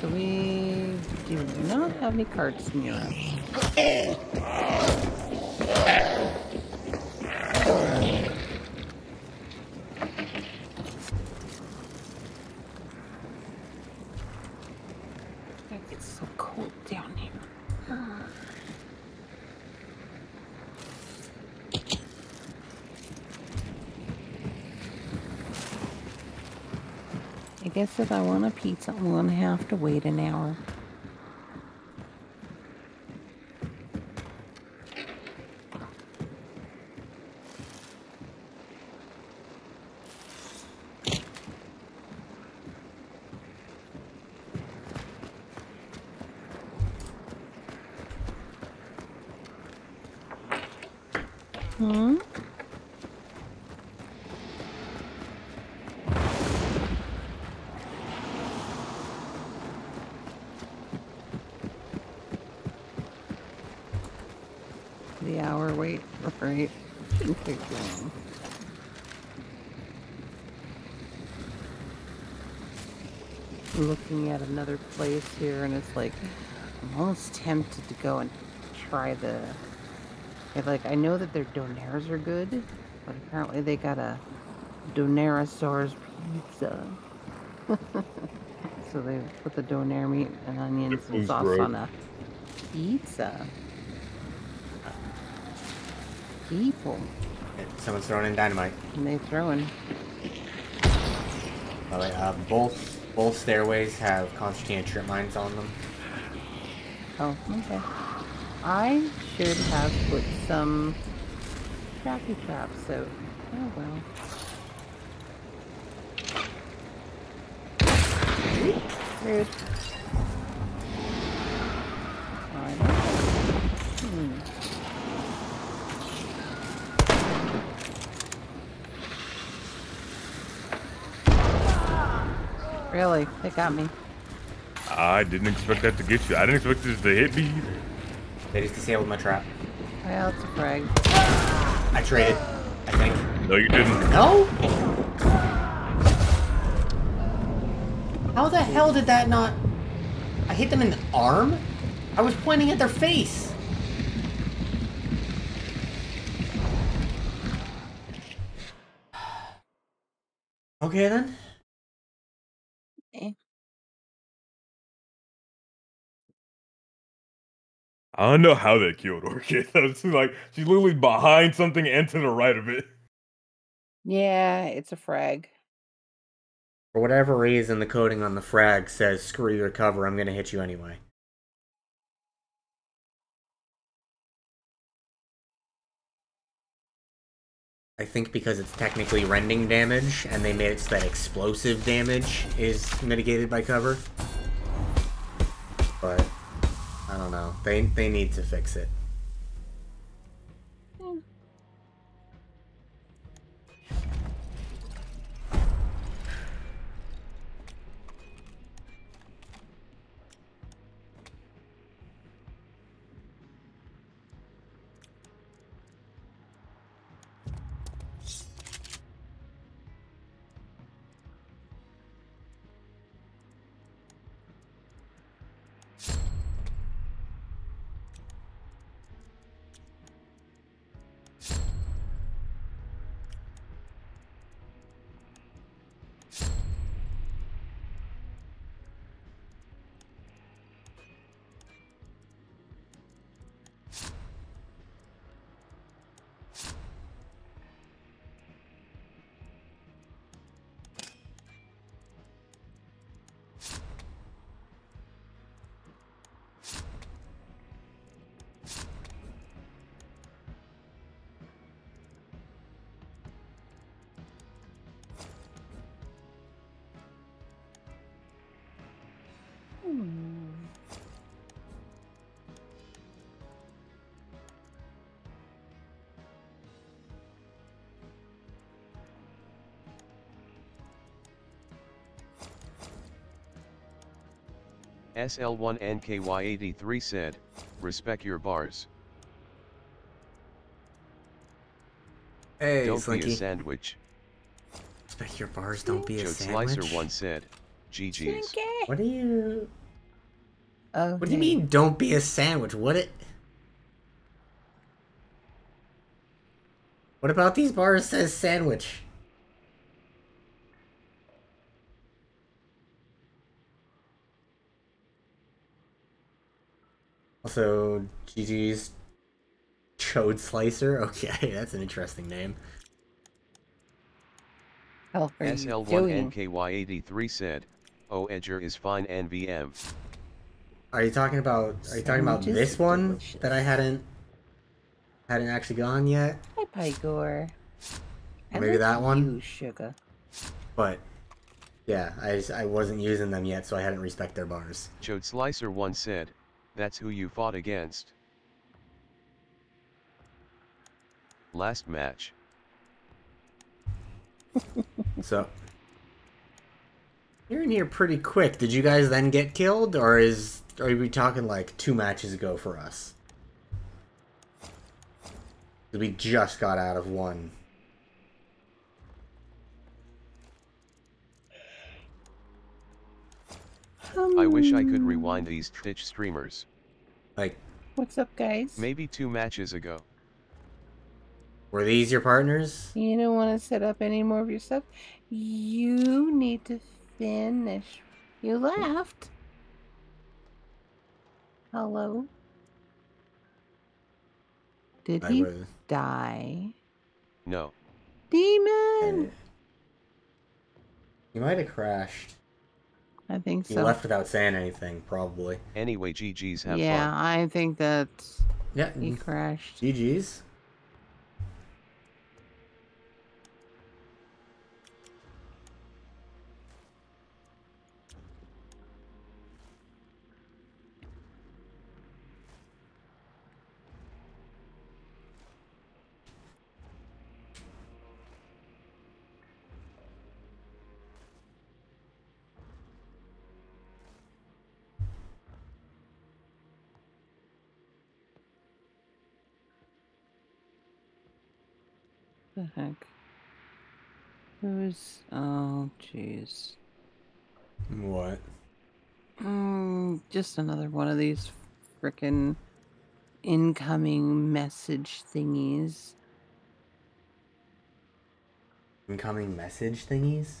So we do not have any carts near us. It's so cold down here. I guess if I want a pizza, I'm gonna have to wait an hour. Hmm? The hour wait, right? Shouldn't take long. Looking at another place here, and it's like I'm almost tempted to go and try the. yeah, Like I know that their donairs are good, but apparently they got a Donerasaurus pizza. so they put the donair meat and onions and sauce right? on a Pizza. People. Someone's throwing in dynamite. And they throwing. By the way, uh, both both stairways have concertina trip mines on them. Oh, okay. I should have put some trappy traps, so oh well. Rude. Really? They got me. I didn't expect that to get you. I didn't expect this to hit me. either. They just disabled my trap. Well, it's a frag. I traded. I think. No, you didn't. No. How the hell did that not? I hit them in the arm. I was pointing at their face. Okay then. I don't know how they killed Orchid. It's like she's literally behind something and to the right of it. Yeah, it's a frag. For whatever reason, the coding on the frag says "screw your cover." I'm gonna hit you anyway. I think because it's technically rending damage, and they made it so that explosive damage is mitigated by cover. But I don't know. They they need to fix it. SL1NKY83 said, respect your bars. Hey, Don't be a sandwich. Respect your bars. Don't be a Chode sandwich. Slicer once said, GG's. What do you? Oh, What do you mean? Don't be a sandwich. What it? What about these bars says sandwich? Also, GG's Chode Slicer. Okay, that's an interesting name. Hell are? SL1NKY83 said, Oh Edger is fine NVM. Are you talking about? Are you talking about this one delicious. that I hadn't hadn't actually gone yet? Hi, Pygor. I Maybe that one? You, sugar. But yeah, I just, I wasn't using them yet, so I hadn't respect their bars. Chode Slicer once said, That's who you fought against. Last match. So you're in here pretty quick. Did you guys then get killed, or is are we talking like two matches ago for us? We just got out of one. I wish I could Um, rewind these Twitch streamers. Like, What's up, guys? Maybe two matches ago. were these your partners? You don't want to set up any more of your stuff. You need to finish. You left. Hello. Did I he was. die? No. Demon! He might have crashed. I think He so. left without saying anything, probably. Anyway, GG's have yeah, fun. I think that Yeah. he mm. crashed. GG's. The heck? Who's. Oh, jeez. What? Mm, just another one of these frickin' incoming message thingies. Incoming message thingies?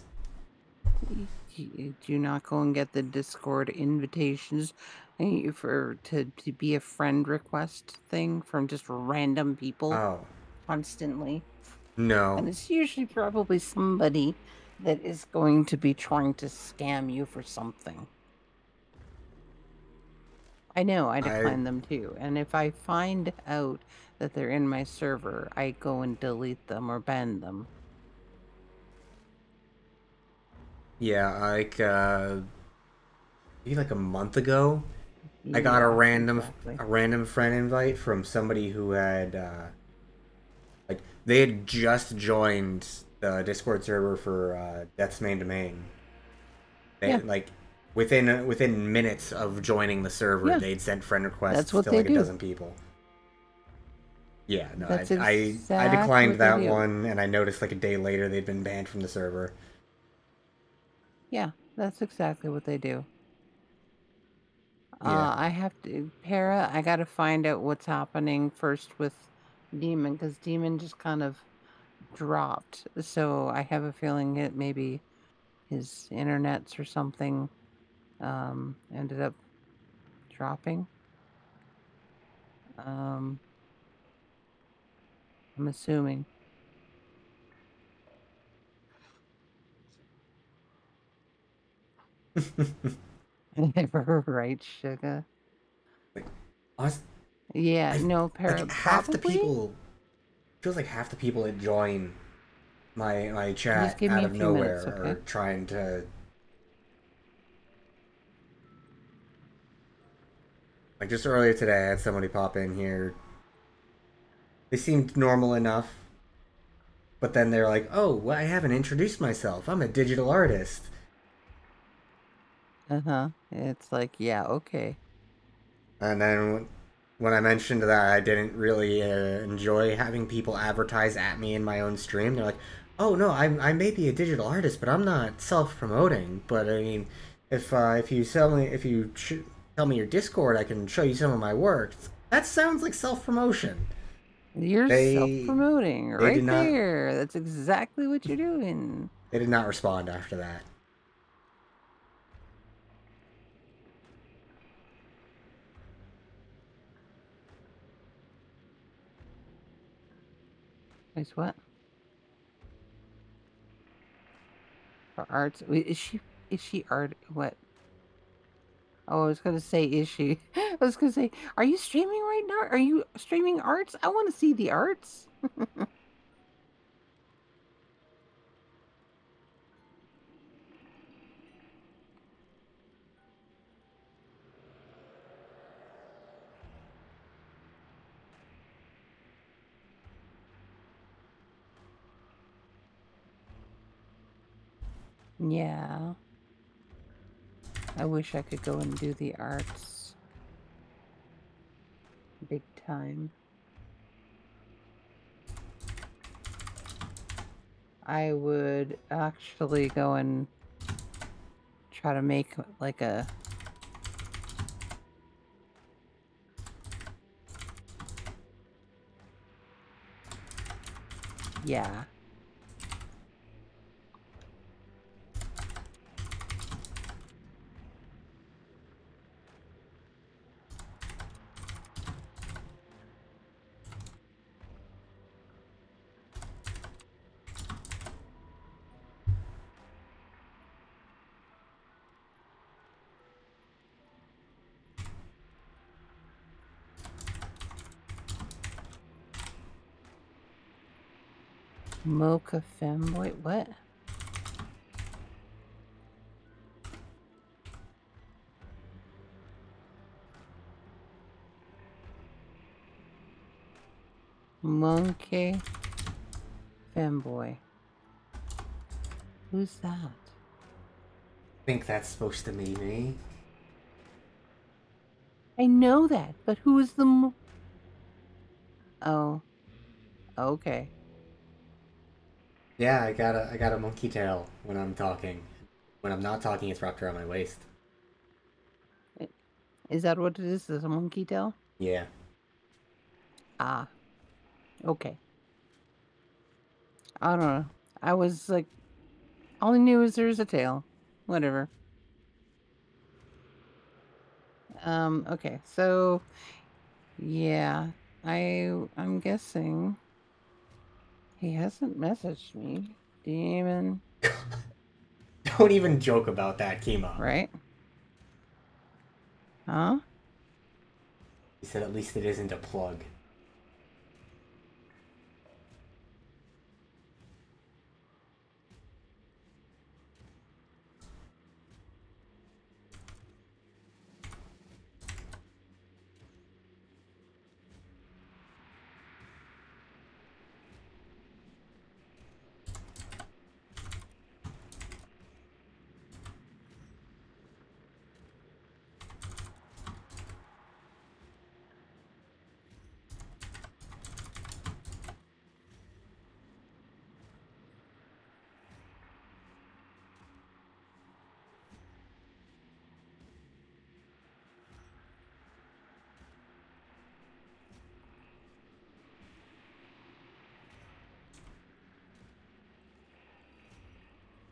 Do you not go and get the Discord invitations eh, for to, to be a friend request thing from just random people Oh. constantly? No. And it's usually probably somebody that is going to be trying to scam you for something. I know, I I- decline them too. And if I find out that they're in my server, I go and delete them or ban them. Yeah, like uh maybe like a month ago, I got a random exactly. a random friend invite from somebody who had uh they had just joined the Discord server for uh Death's Main Domain. They Yeah. like within within minutes of joining the server, Yeah. they'd sent friend requests That's what to like do. a dozen people. Yeah, no, I, That's I I declined that one, and I noticed like a day later they'd been banned from the server. Yeah, that's exactly what they do. Yeah. Uh, I have to, Para, I gotta find out what's happening first with Demon, because Demon just kind of dropped. So I have a feeling it maybe his internets or something um, ended up dropping. Um, I'm assuming. right, sugar. Yeah, I- no, Para. like half the people feels like half the people that join my my chat out of nowhere minutes, are trying to like just earlier today I had somebody pop in here they seemed normal enough but then they're like oh well, i haven't introduced myself i'm a digital artist Uh huh. It's like, yeah, okay. And then when- I mentioned that I didn't really uh, enjoy having people advertise at me in my own stream, they're like, "Oh no, I I may be a digital artist, but I'm not self-promoting. But I mean, if uh, if you sell me if you sh- tell me your Discord, I can show you some of my work." That sounds like self-promotion. You're They- self-promoting right not- there. That's exactly what you're doing. They did not respond after that. Nice what? For arts, is she is she art? What? Oh, I was gonna say, is she? I was gonna say, are you streaming right now? Are you streaming arts? I want to see the arts. Yeah. I wish I could go and do the arts. Big time. I would actually go and try to make like a Yeah. Mocha femboy. What? Monkey femboy. Who's that? I think that's supposed to be me. I know that, but who is the? Mo- oh, okay. Yeah, I got a I got a monkey tail when I'm talking. When I'm not talking, it's wrapped around my waist. Is that what it is? Is a monkey tail? Yeah. Ah, okay. I don't know. I was like, all I knew is there's a tail. Whatever. Um. Okay. So, yeah, I I'm guessing he hasn't messaged me. Demon, Don't even joke about that, Kima. right? Huh? He said at least it isn't a plug.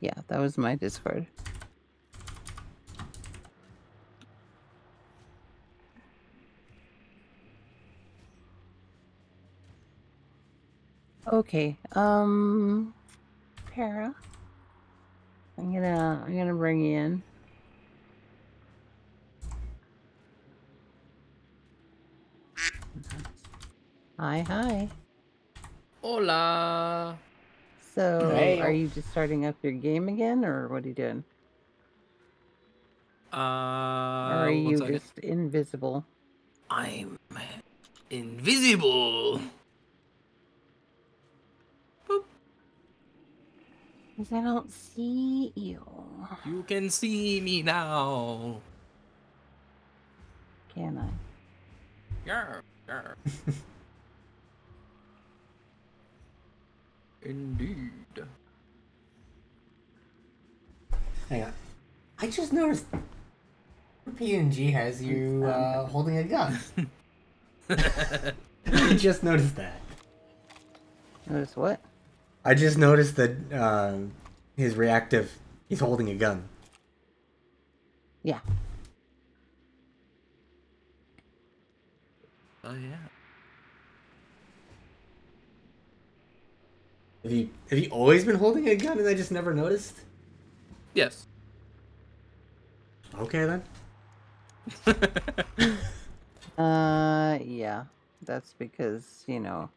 Yeah, that was my Discord. Okay, um, Para, I'm gonna I'm gonna bring you in. Hi, hi. Hola. So, Hey. are you just starting up your game again, or what are you doing? Uh, or are you second. just invisible? I'm invisible. Because I don't see you. You can see me now. Can I? Yeah, yeah. Indeed. Hang on. I just noticed PNG has you uh, holding a gun. I just noticed that. Notice what? I just noticed that uh, his reactive, he's holding a gun. Yeah. Oh yeah. Have you have you always been holding a gun and I just never noticed? Yes. Okay then. Uh, yeah. That's because, you know,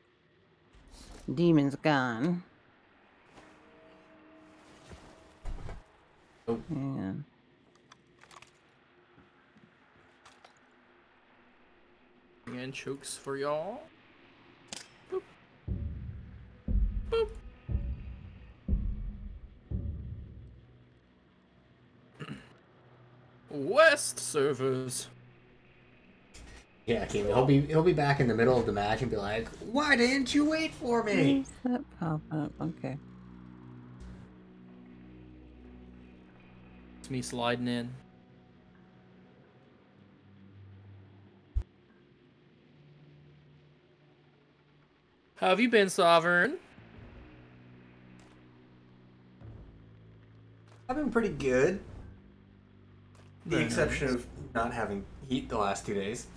Demon's gone. Oh. Yeah. And chokes for y'all. Boop. Boop. West servers. Yeah, Kim, he'll be he'll be back in the middle of the match and be like, "Why didn't you wait for me?" That pop up? Okay. It's me sliding in. How have you been, Sovereign? I've been pretty good. The Very exception nice. of not having heat the last two days.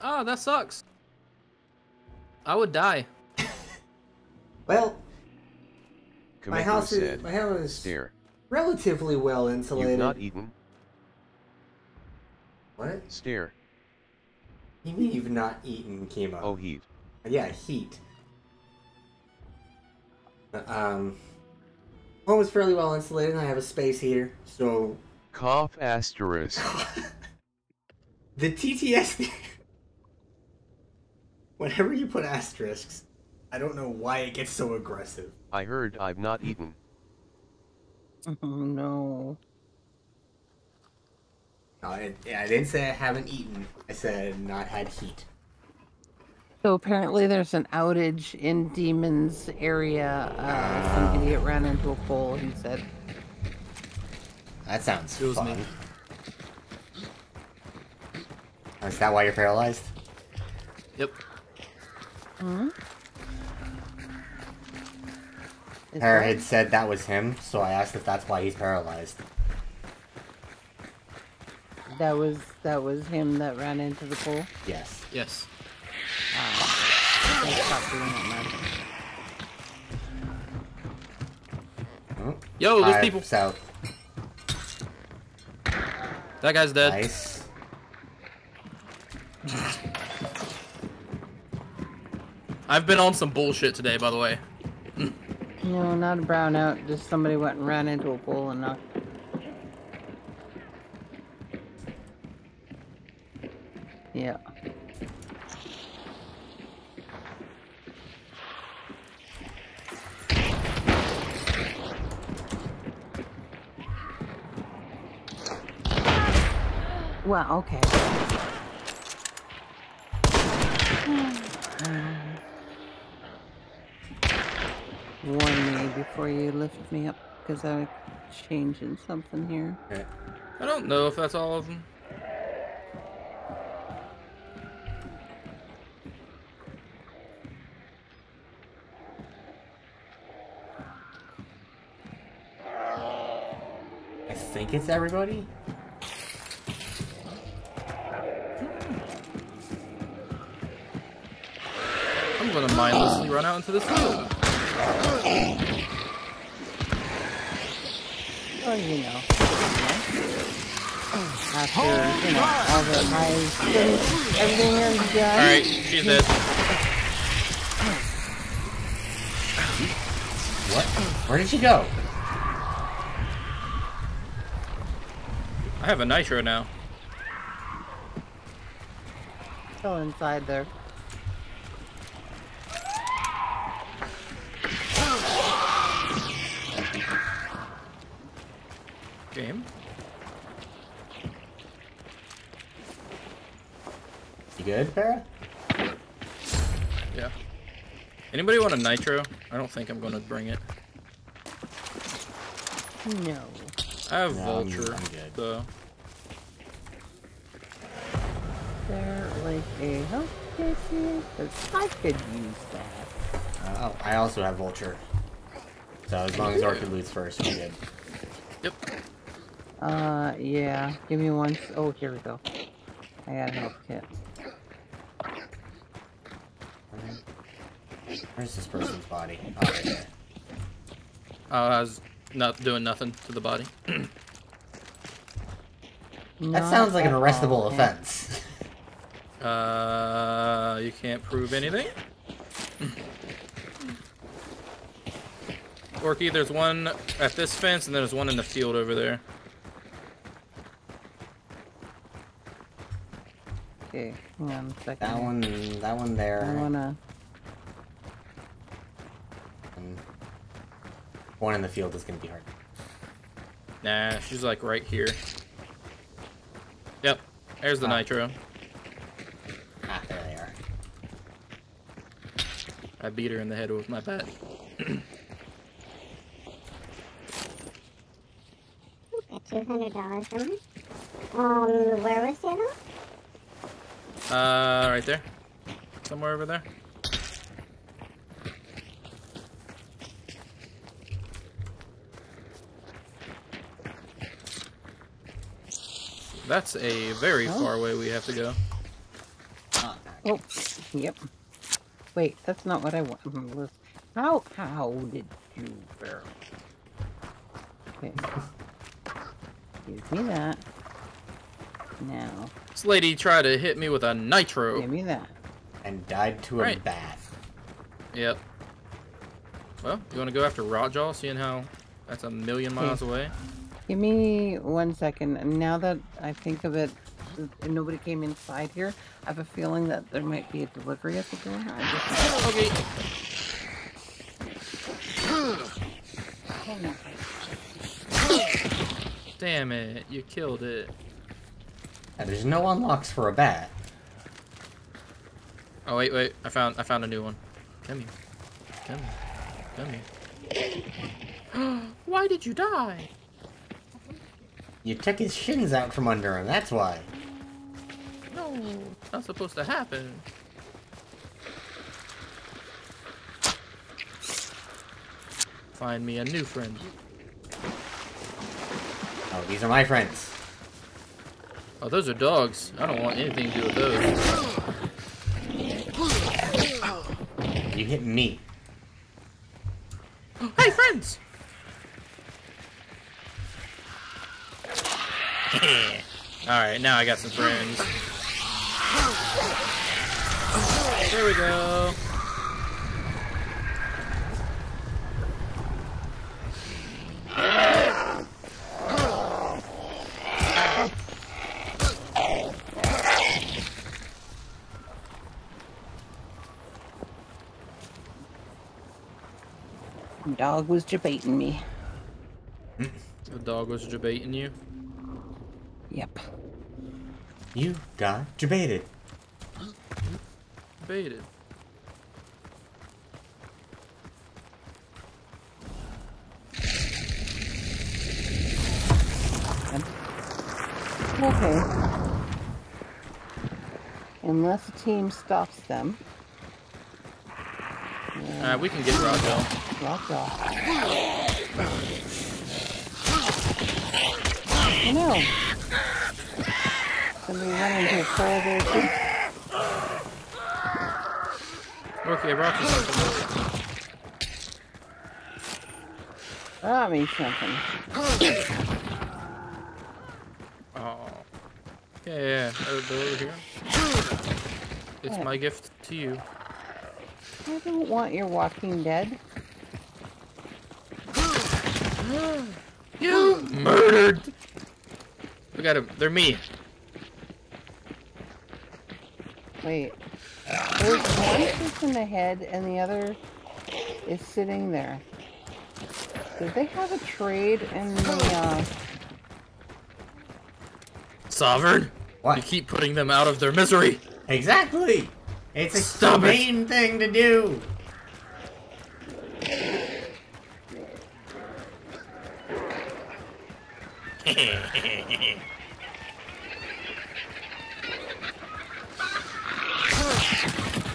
Oh, that sucks. I would die. Well, my Kameko house is said, my house is Stare. relatively well insulated. You've insulated. not eaten? What? Stare. You mean you've not eaten chemo? Oh, heat. Yeah, heat. Um, home is fairly well insulated. and I have a space heater, so Cough asterisk. the TTS. Whenever you put asterisks, I don't know why it gets so aggressive. I heard I've not eaten. Oh no. No, I, I didn't say I haven't eaten. I said not had heat. So apparently there's an outage in Demon's area. Uh, some idiot ran into a pole, he said. That sounds It was fun. me. Is that why you're paralyzed? Yep. Hmm? Is Her had said that was him, so I asked if that's why he's paralyzed. That was that was him that ran into the pool. Yes. Yes. Ah, stop doing that, man. Oh, Yo, there's five people. South. That guy's dead. Nice. I've been on some bullshit today, by the way. No, not a brownout. Just somebody went and ran into a pole and knocked. Yeah. Well, okay. Warn me before you lift me up, because I'm changing something here. Okay. I don't know if that's all of them. I think it's everybody. I'm gonna mindlessly run out into this field. Well, you know. After, you know, all the highs and everything is done. Alright, she's dead. What? Where did she go? I have a nitro now. Still inside there. Game. You good, Para? Yeah. Anybody want a nitro? I don't think I'm gonna bring it. No. I have No, I'm- vulture, I'm good. though. There, like a health kit here? 'Cause I could use that. Uh, oh, I also have vulture. So as long as Orchid loots first, we're good. Yep. Uh, yeah. Give me one. s- Oh, here we go. I got a health kit. Where's this person's body? Oh, right there. Uh, I was not doing nothing to the body. That sounds like an arrestable all, yeah. offense. Uh, you can't prove anything. Orky, there's one at this fence, and there's one in the field over there. Okay, hang on a second. That one, that one there. I wanna. and One in the field is gonna be hard. Nah, she's like right here. Yep, there's the Ah. nitro. Ah, there they are. I beat her in the head with my bat. Two hundred dollars from. Um, where was the other one? Uh, right there. Somewhere over there. That's a very Oh. far way we have to go. Oh, yep. Wait, that's not what I want. How how did you barrel? Okay. Give me that. Now, This lady tried to hit me with a nitro. give me that. And died to a Right. bat. Yep. Well, you want to go after Rotjaw, seeing how that's a million miles away? Give me one second. And now that I think of it, nobody came inside here, I have a feeling that there might be a delivery at the door. I just... Okay. Damn it, you killed it. Yeah, there's no unlocks for a bat. Oh wait, wait, I found I found a new one. Come here. Come here. Come here. Why did you die? You took his shins out from under him, that's why. No, not supposed to happen. Find me a new friend. Oh, these are my friends. Oh, those are dogs. I don't want anything to do with those. You hit me. hey, friends! Alright, now I got some friends. There we go. Dog was debating me. The dog was debating you. Yep. You got debated. Debated. Okay. Unless a team stops them. Uh, we can get Rogel. Off. I know. Somebody run into a pole there too. Okay, you something. Brought me something. Oh. Yeah, yeah, yeah. Over over here. It's my gift to you. I don't want your Walking Dead. You murdered! We got him. They're me. Wait. There's one that's in the head and the other is sitting there. Did they have a trade in the, uh... Sovereign? What? You keep putting them out of their misery. Exactly! It's a Stop it. thing to do!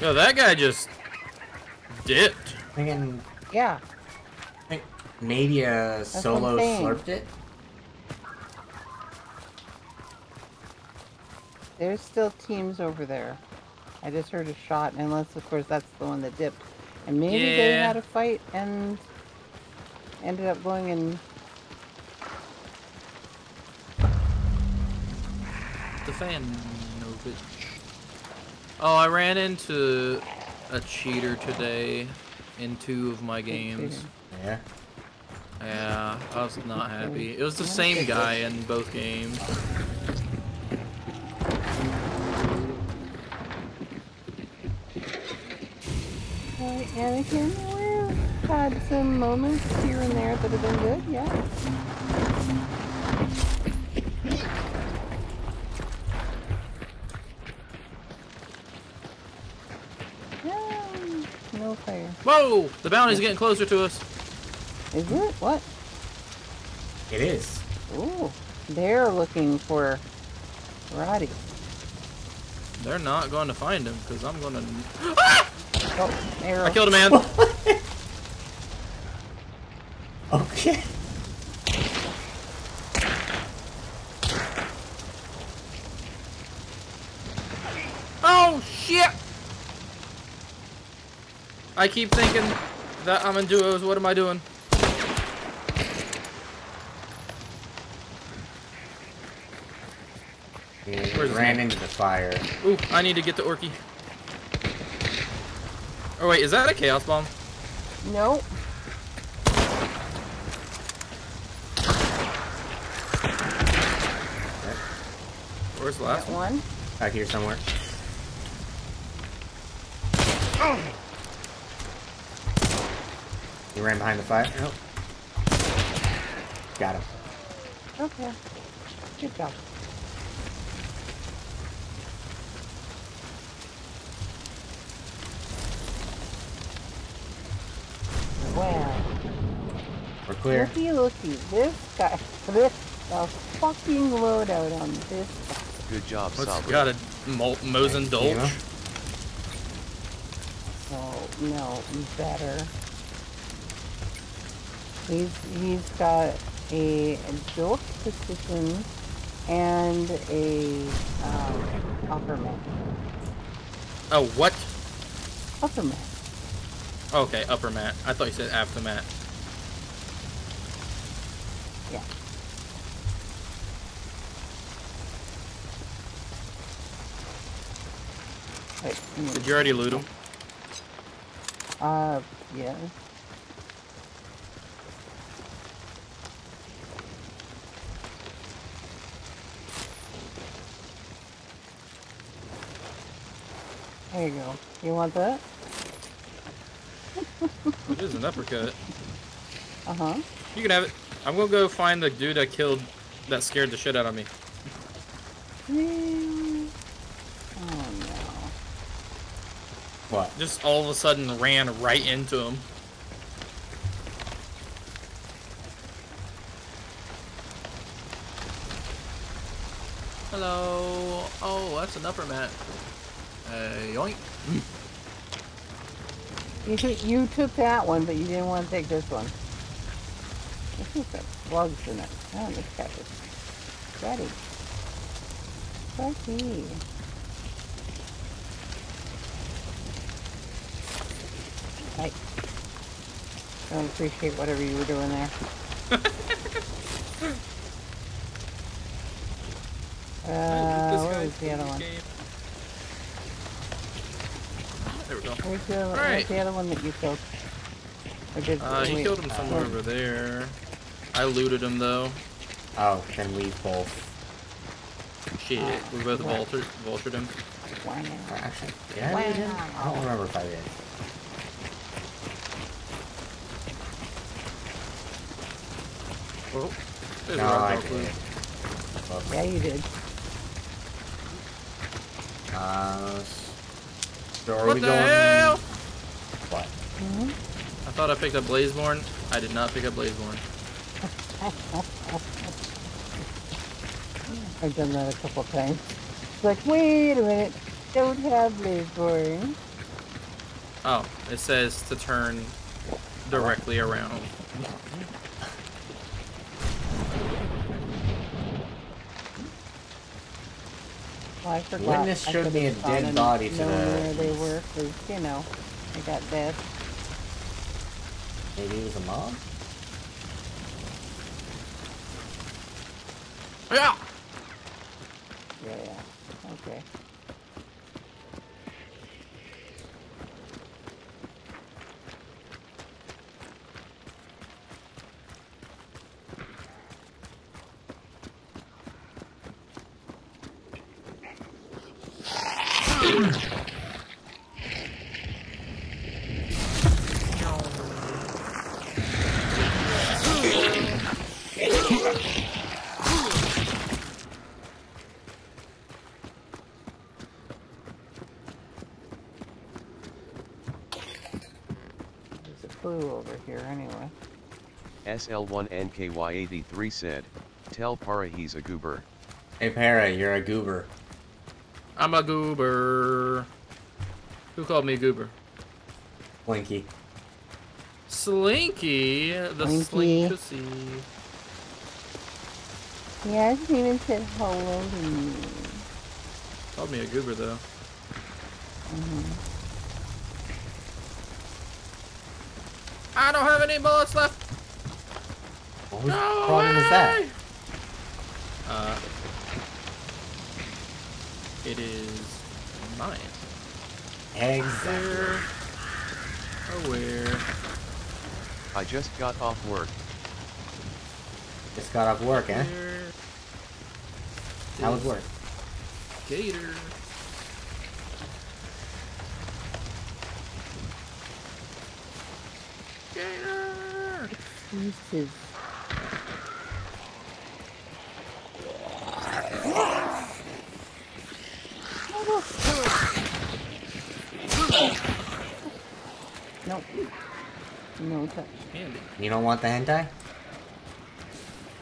Yo, that guy just dipped. Thinking, Yeah. think maybe uh, a what solo I'm slurped it? There's still teams over there. I just heard a shot, unless, of course, that's the one that dipped. And maybe they had a fight and ended up going and... Stefanovich. Oh, I ran into a cheater today in two of my games. Yeah. Yeah, I was not happy. It was the same guy in both games. Alright, Anakin, we've had some moments here and there that have been good, yeah. Yeah, Whoa! The bounty's getting closer to us. Is it? What? It is. Ooh, they're looking for Roddy. They're not going to find him because I'm going to. Oh, arrow. I killed a man. Okay. I keep thinking that I'm in duos. What am I doing? Where's ran into the fire. Ooh, I need to get the Orky. Oh wait, is that a Chaos Bomb? Nope. Where's the last one? one? Back here somewhere. Oh! He ran behind the fire. Nope. Got him. Okay. Good job. Wow. We're clear. Looky, looky. This guy. This the fucking loadout on this. Good job, What's Sabra. got a Mo- Mosin Thank. Dolch? Oh no, better. He's he's got a adult position and a um, upper man. Oh, what? Upper man. Okay, upper mat. I thought you said after mat. Yeah. Wait, Did you already loot him? Uh, yeah. There you go. You want that? Which is an uppercut. Uh huh. You can have it. I'm gonna go find the dude that killed, that scared the shit out of me. Really? Oh no. What? Just all of a sudden ran right into him. Hello. Oh, that's an upper mat. Uh, yoink. You took you took that one, but you didn't want to take this one. I think got slugs in it. Oh, this guy is ready. Ready. I don't appreciate whatever you were doing there. uh, where was the other one? There we go. Where's the, other- Alright. where's the other one that you killed? Or did, Uh, he killed him somewhere where- over there. I looted him though. Oh, then we both. Shit, we both What? vultured, vultured him. Wow. Or Actually, did I lead him? I don't remember if I did. Oh, No, I did. Yeah, you did. Uh, so are What we the going? hell? What? hmm I thought I picked up Blazeborn. I did not pick up Blazeborn. I've done that a couple times. It's like, wait a minute, don't have Blazeborn. Oh, it says to turn directly around. I forgot. Witness I showed could've me a dead body to known the where they were, you know, they got dead. Maybe it was a mob? Yeah. Yeah, yeah. Okay. There's a clue over here anyway. SL1NKY83 said, Tell Para he's a goober. Hey, Para, you're a goober. I'm a goober. Who called me a goober? Blinky. Slinky, the Slinky. slink pussy. He hasn't even said hello to me. Called me a goober though. Mhm. I don't have any bullets left. Well, whose No problem is that? Uh, it is mine. Exactly. Where? Oh. I just got off work. Just got off work, eh? How was work? Gator. Gator. Excuses. Nope. No touch. Candy. You don't want the hentai?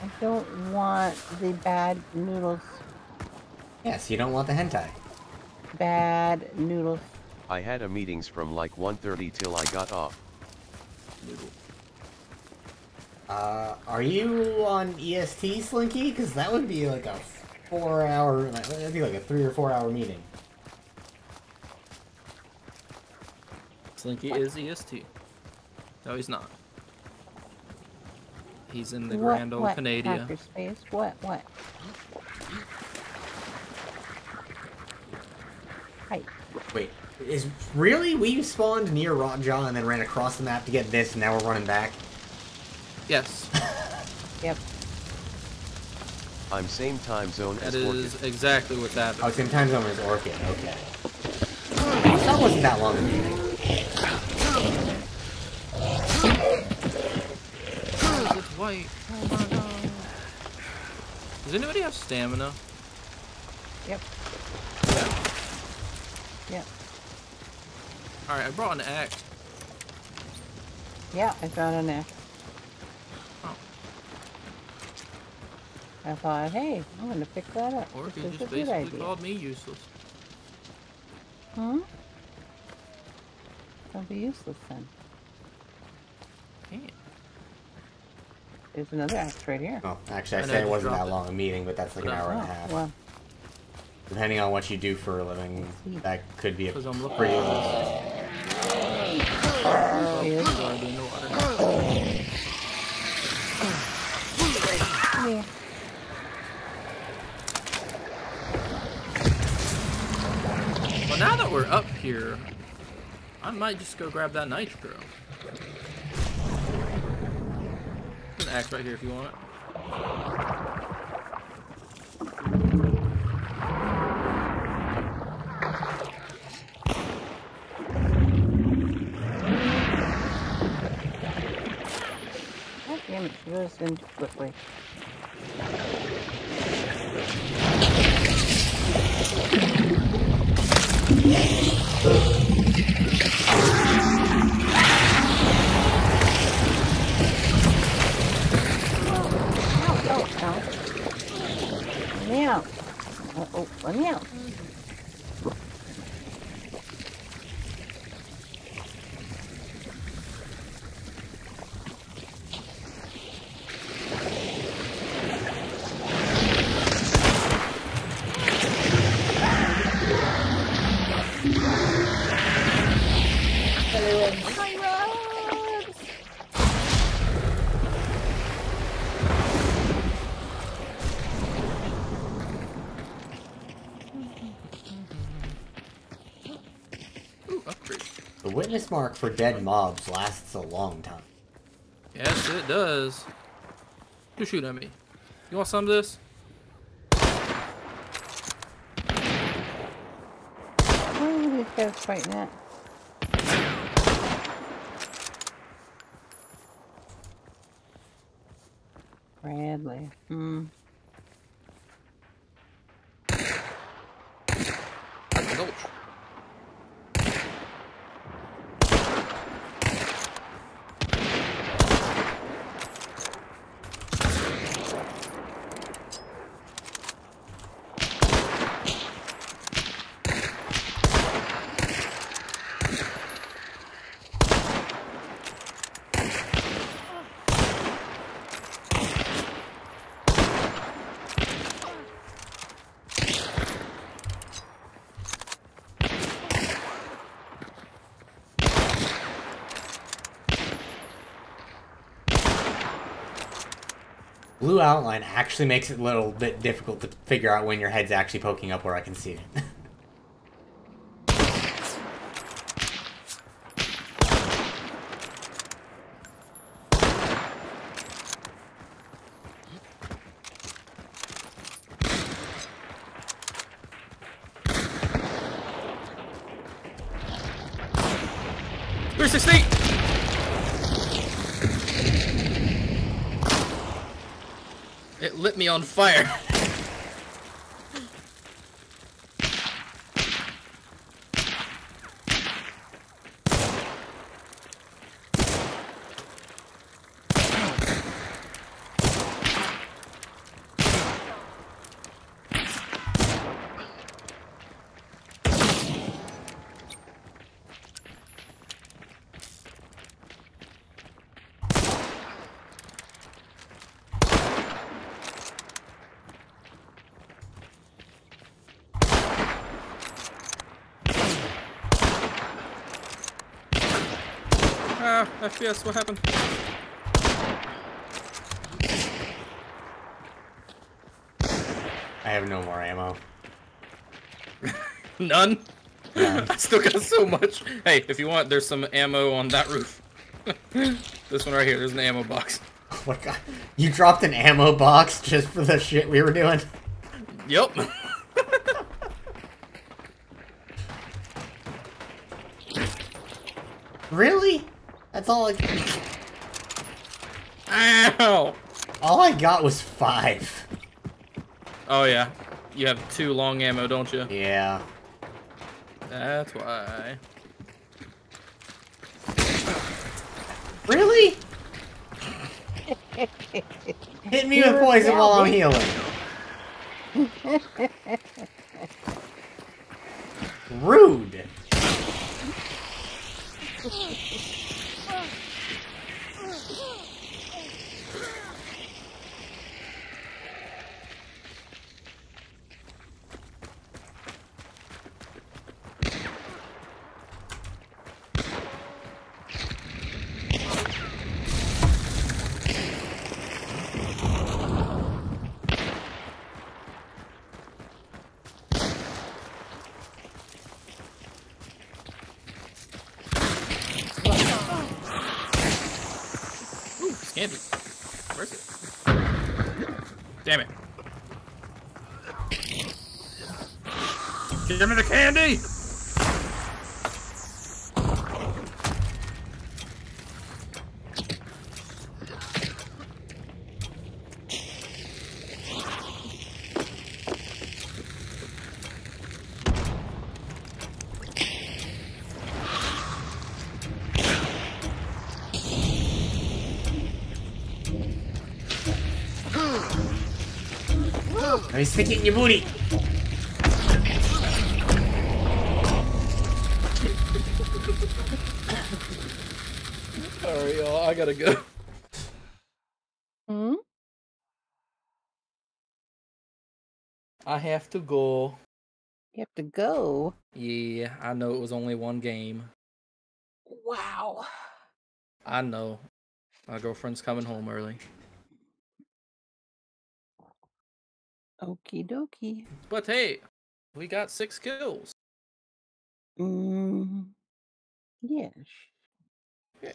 I don't want the bad noodles. Yes, you don't want the hentai. Bad noodles. I had a meetings from like 1.30 till I got off. Uh, are you on EST, Slinky? Because that would be like a four-hour, that'd be like a three or four-hour meeting. Slinky is EST. No, he's not. He's in the what, Grand Old what, Canada. Hackerspace? What? What? Hi. Wait, is really we spawned near Rotjaw and then ran across the map to get this, and now we're running back? Yes, Yep. I'm same time zone that as is Orchid. exactly what happened. Oh, same time zone as Orchid. Okay. That wasn't that long ago. White. Oh my god. Does anybody have stamina? Yep. Yeah. Yep. Alright, I brought an axe. Yeah, I found an axe. Oh. I thought, hey, I'm gonna pick that up. Or you just basically called me useless. Hmm? Don't be useless then. There's another axe right here. Oh, actually, I, I know, said it wasn't dropped that it. long a meeting, but that's like an But I- hour and a half. well, Depending on what you do for a living, that could be a Because I'm pretty for long. Oh, Here's- he's already in the water. come here. Well, now that we're up here, I might just go grab that nitro. An axe right here if you want it. God damn it, she goes in quickly. Ow, ow, ow. Let me out. Oh, let me out. Ooh, upgrade. The mark for dead mobs lasts a long time. Yes, it does. You shoot at me. You want some of this? Why are these guys fighting at? Bradley. Hmm. Blue outline actually makes it a little bit difficult to figure out when your head's actually poking up where I can see it. 360! It lit me on fire. Ah, FPS, what happened? I have no more ammo. None? I still got so much. Hey, if you want, there's some ammo on that roof. this one right here, there's an ammo box. Oh what god? You dropped an ammo box just for the shit we were doing? Yep. Really? That's all I. Ow! All I got was five. Oh yeah, you have two long ammo, don't you? Yeah. That's why. Really? Hit me with poison while I'm healing. Rude. Ooh, Scampi. Where's it? Damn it. Give me the candy! Let me stick it in your booty. Alright, y'all, I gotta go. Hmm? I have to go. You have to go. Yeah, I know it was only one game. Wow. I know. My girlfriend's coming home early. Okie dokie. But hey, we got six kills. Mm, yes. Yeah,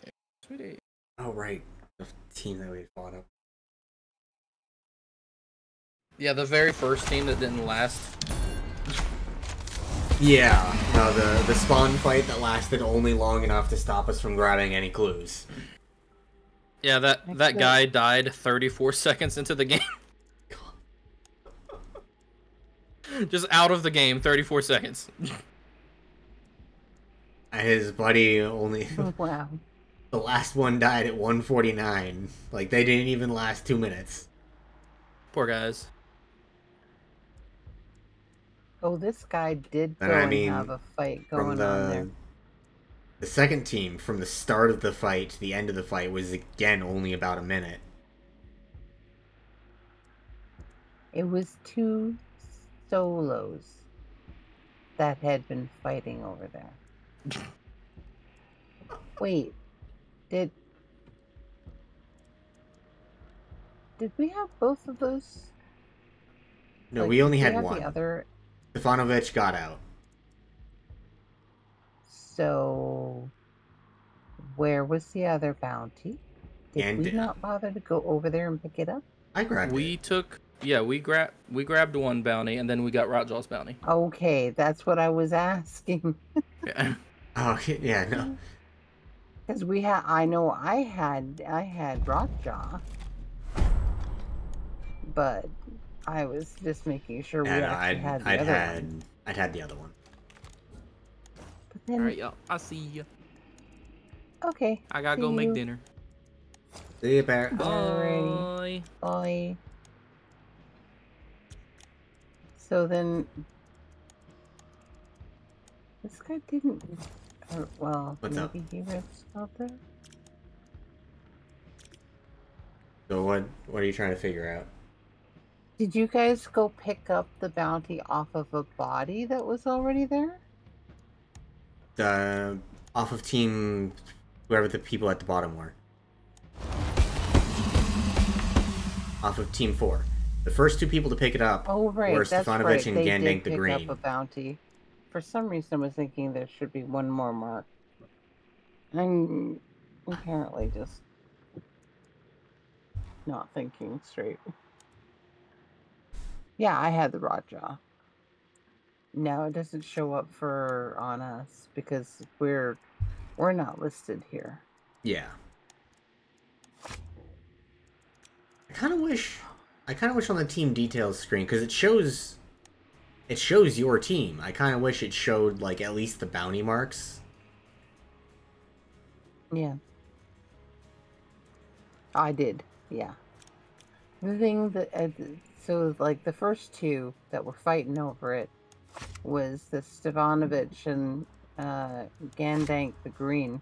sweetie. Oh right, the team that we fought up. Yeah, the very first team that didn't last. Yeah, no, the the spawn fight that lasted only long enough to stop us from grabbing any clues. Yeah, that that guy died 34 seconds into the game. Just out of the game, 34 seconds. His buddy only oh, Wow. the last one died at 149. Like they didn't even last two minutes. Poor guys. Oh, this guy did go And I and mean, have a fight From going on there. the second team, from the start of the fight to the end of the fight, was again only about a minute. It was two solos that had been fighting over there. Wait, did did we have both of those? No, Like, we only had one. The other, Stefanovic got out. so where was the other bounty? Did And- we not bother to go over there and pick it up? I grabbed it. We it. took yeah, we grabbed we grabbed one bounty and then we got Rotjaw's bounty. Okay, that's what I was asking. Oh, yeah. Oh yeah, no. Because we had, I know I had, I had Rotjaw, but I was just making sure we And actually I'd, had the I'd other had, one. I'd had the other one. But then, All right, y'all. I'll see you. okay. I gotta see go make dinner. See you, Bear. Alrighty. Bye. Bye. So then, this guy didn't. Or, well, What's maybe up? he was out there. So what, what are you trying to figure out? Did you guys go pick up the bounty off of a body that was already there? The, off of team, whoever the people at the bottom were. Off of team four. The first two people to pick it up Oh right, were that's Stefanovic right. and they Gandank the pick Green. up a bounty. For some reason, I was thinking there should be one more mark. I'm apparently just not thinking straight. Yeah, I had the Rotjaw. No, it doesn't show up for on us because we're we're not listed here. Yeah. I kind of wish, I kind of wish on the team details screen because it shows, it shows your team. I kind of wish it showed like at least the bounty marks. Yeah. I did. Yeah. The thing that uh, so like the first two that were fighting over it was the Stefanovic and uh, Gandank the Green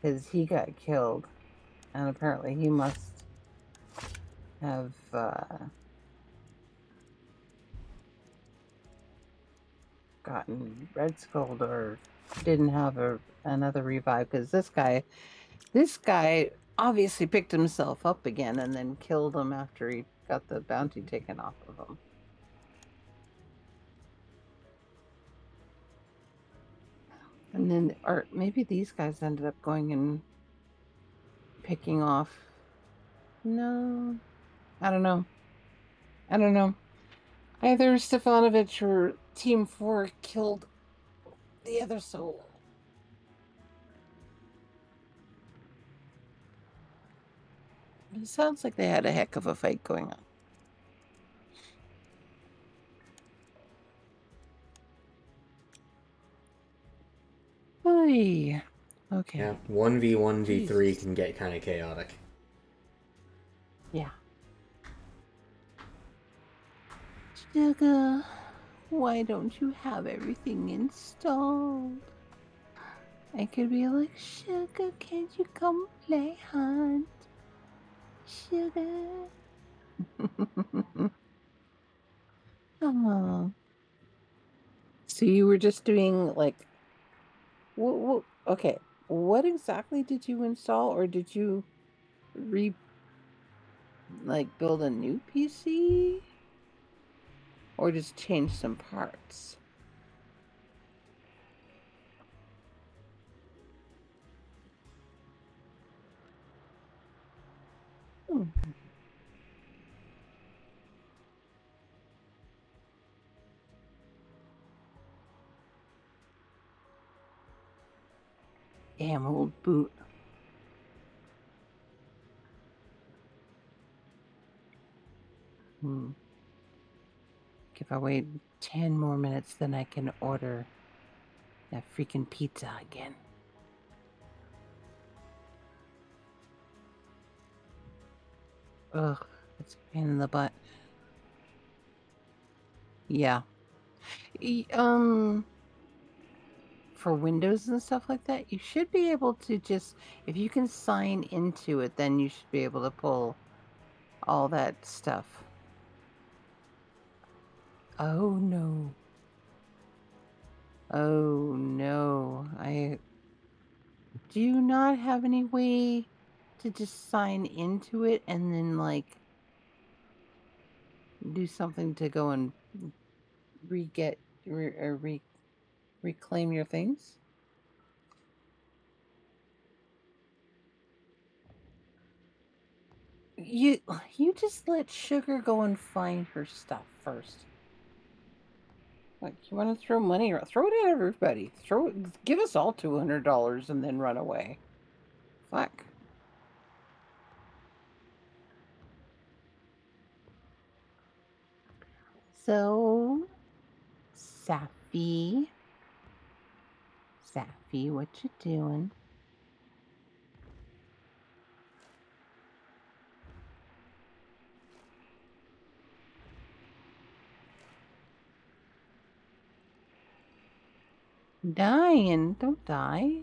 because he got killed and apparently he must have uh, gotten red skulled or didn't have a another revive because this guy this guy obviously picked himself up again and then killed him after he got the bounty taken off of him. And then or maybe these guys ended up going and picking off no i don't know i don't know either stefanovic or team four killed the other soul It sounds like they had a heck of a fight going on. Oy. Okay. Yeah, one v one v three Jesus. can get kind of chaotic. Sugar, why don't you have everything installed? I could be like, Sugar, can't you come play hunt? Sugar. oh. So you were just doing like, what, okay, what exactly did you install or did you re like build a new PC or just change some parts? Hmm. Damn old boot. Hmm. If I wait 10 more minutes, then I can order that freaking pizza again. Ugh, it's a pain in the butt. Yeah. Um, for Windows and stuff like that, you should be able to just, if you can sign into it, then you should be able to pull all that stuff. Oh no. Oh no. I. Do you not have any way to just sign into it and then, like, do something to go and re get, re, or re, reclaim your things? You you just let Sugar go and find her stuff first. Like you want to throw money around, throw it at everybody. Throw it, give us all two hundred dollars and then run away. fuck? So, Safi. Safi, what you doing? Dying. Don't die.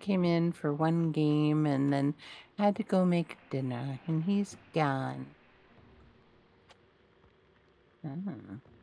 Came in for one game and then had to go make dinner, and he's gone. Ah.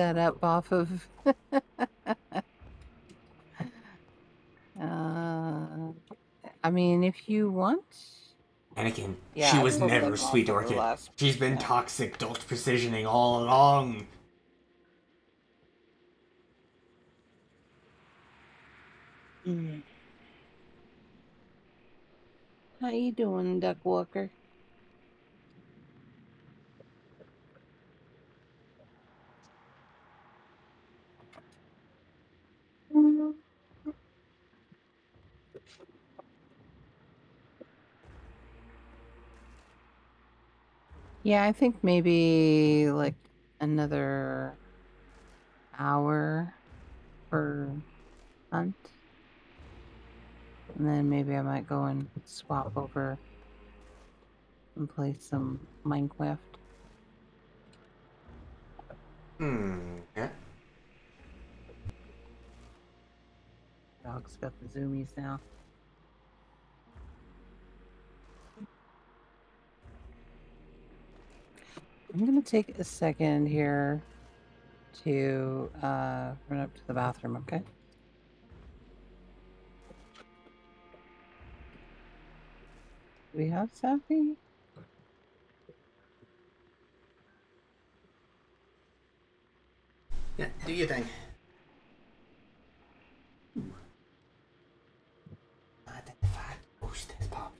That up off of. uh, I mean, if you want. Anakin, Yeah, she I was never Sweet of the Orchid. She's been yeah. toxic Dult precisioning all along. How you doing, Duck Walker? Yeah, I think maybe like another hour per hunt. And then maybe I might go and swap over and play some Minecraft. Hmm. Yeah. Dog's got the zoomies now. I'm gonna take a second here to uh, run up to the bathroom, okay? Do we have Safi? Yeah, do your thing. Identified. Boost this pop.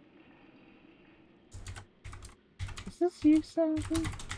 Is this you, Safi?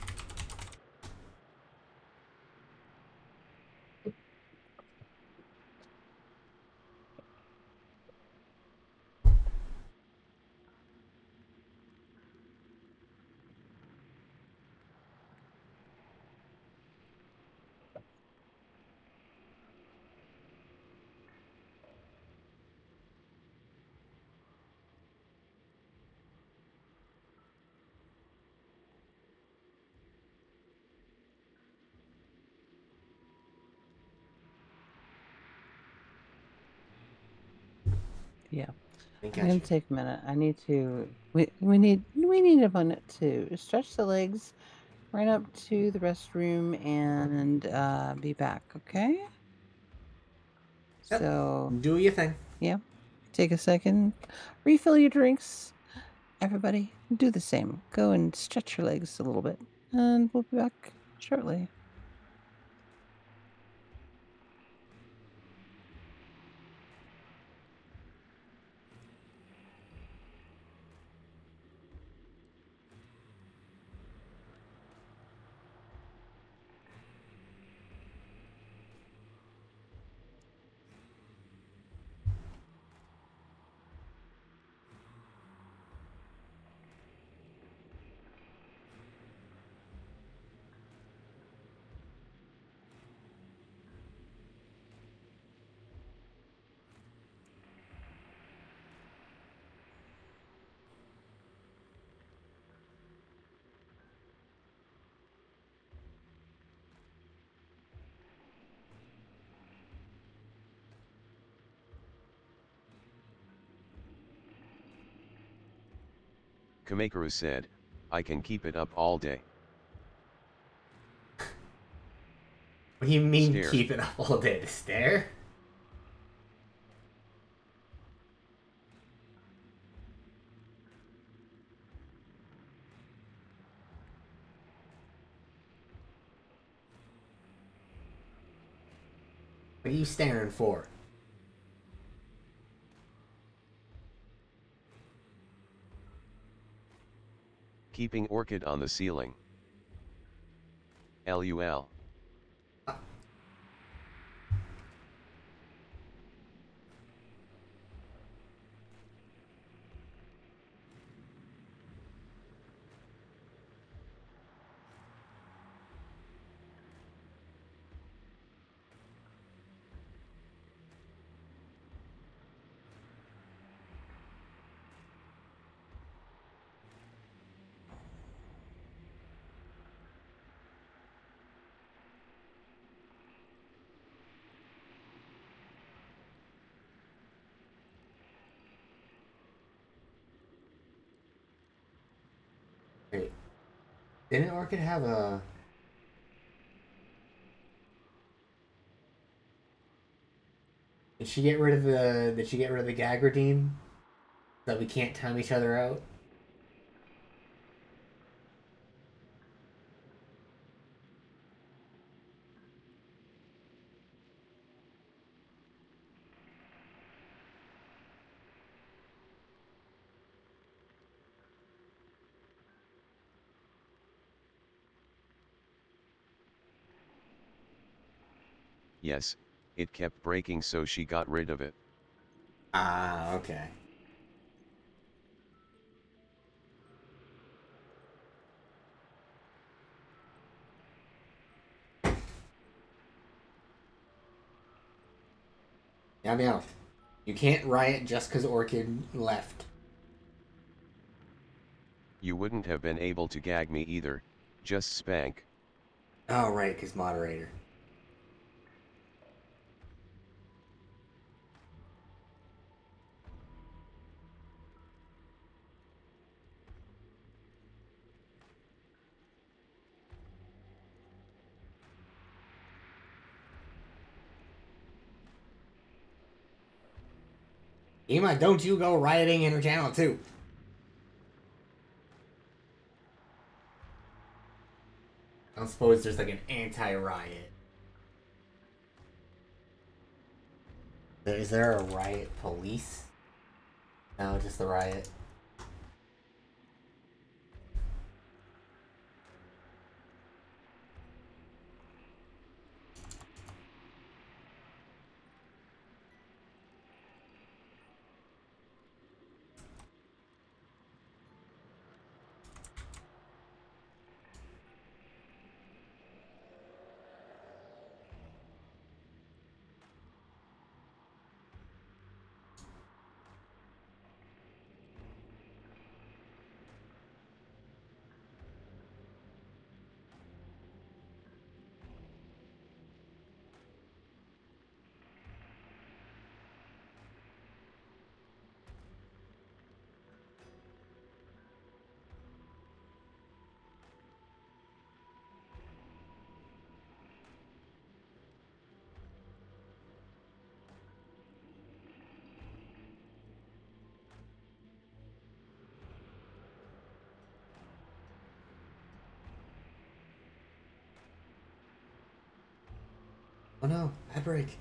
Yeah. I'm gonna take a minute. I need to. We we need we need a minute to stretch the legs, run up to the restroom, and uh, be back. Okay. Yep. So Do your thing. yeah, take a second, refill your drinks. Everybody, do the same. Go and stretch your legs a little bit, and we'll be back shortly. Kamekaru said, I can keep it up all day. What do you mean Stare. keep it up all day to stare? What are you staring for? Keeping orchid on the ceiling. LUL. Wait. Didn't Orchid have a. Did she get rid of the. Did she get rid of the gag redeem? That we can't time each other out? Yes, it kept breaking so she got rid of it. Ah, okay. Meow meow. You can't riot just because Orchid left. You wouldn't have been able to gag me either, just spank. Oh, right, because moderator. Ema, don't you go rioting in her channel too. I don't suppose there's like an anti-riot. Is there a riot police? No, just the riot. No, ad break.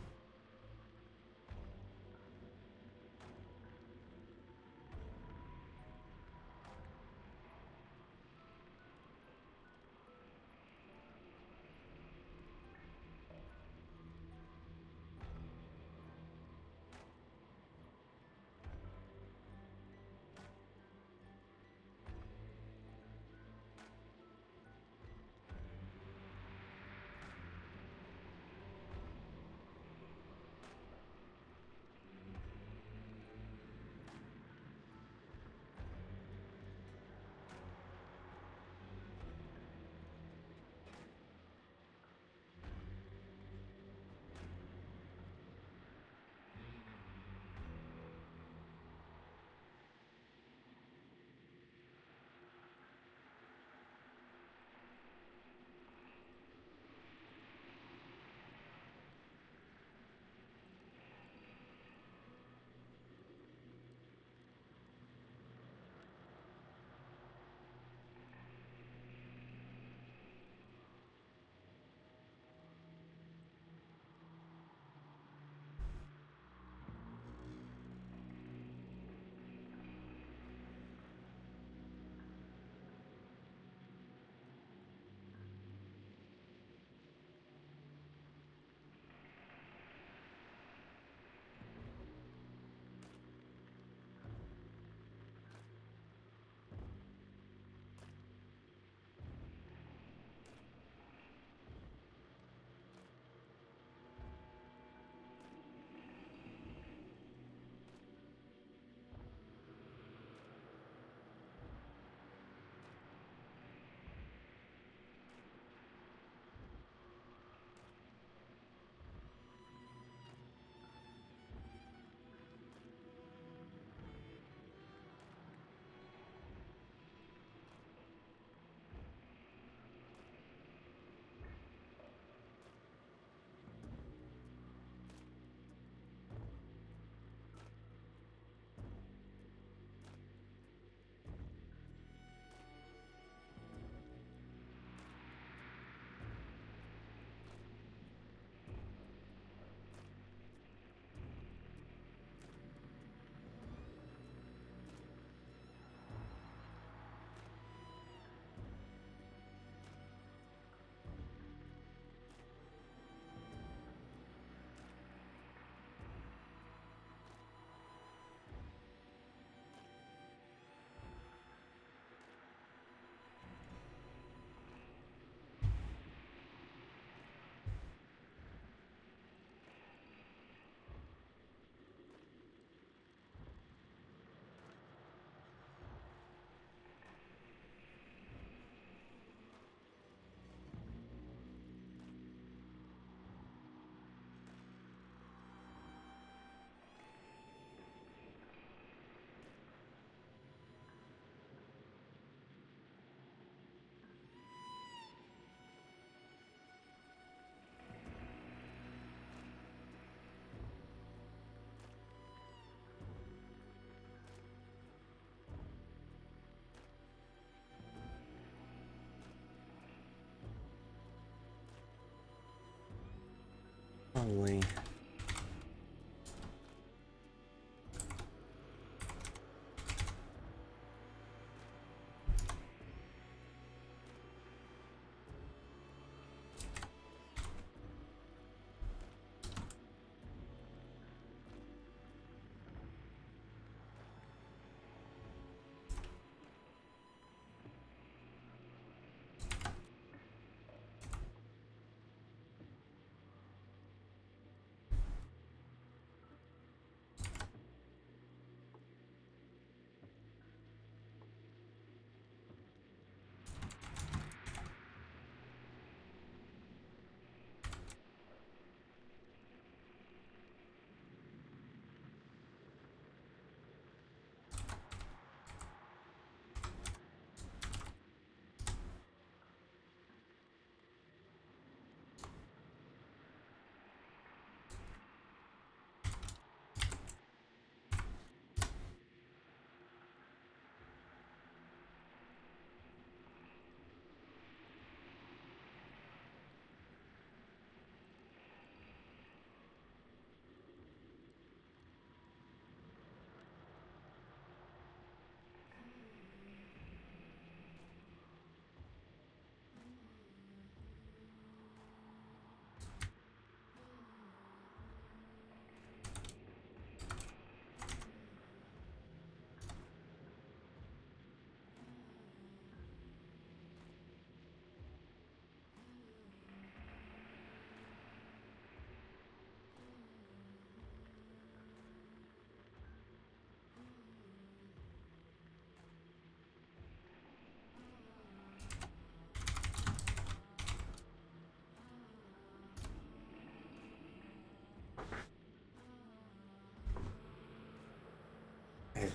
Probably.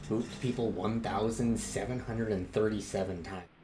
Booped people 1,737 times.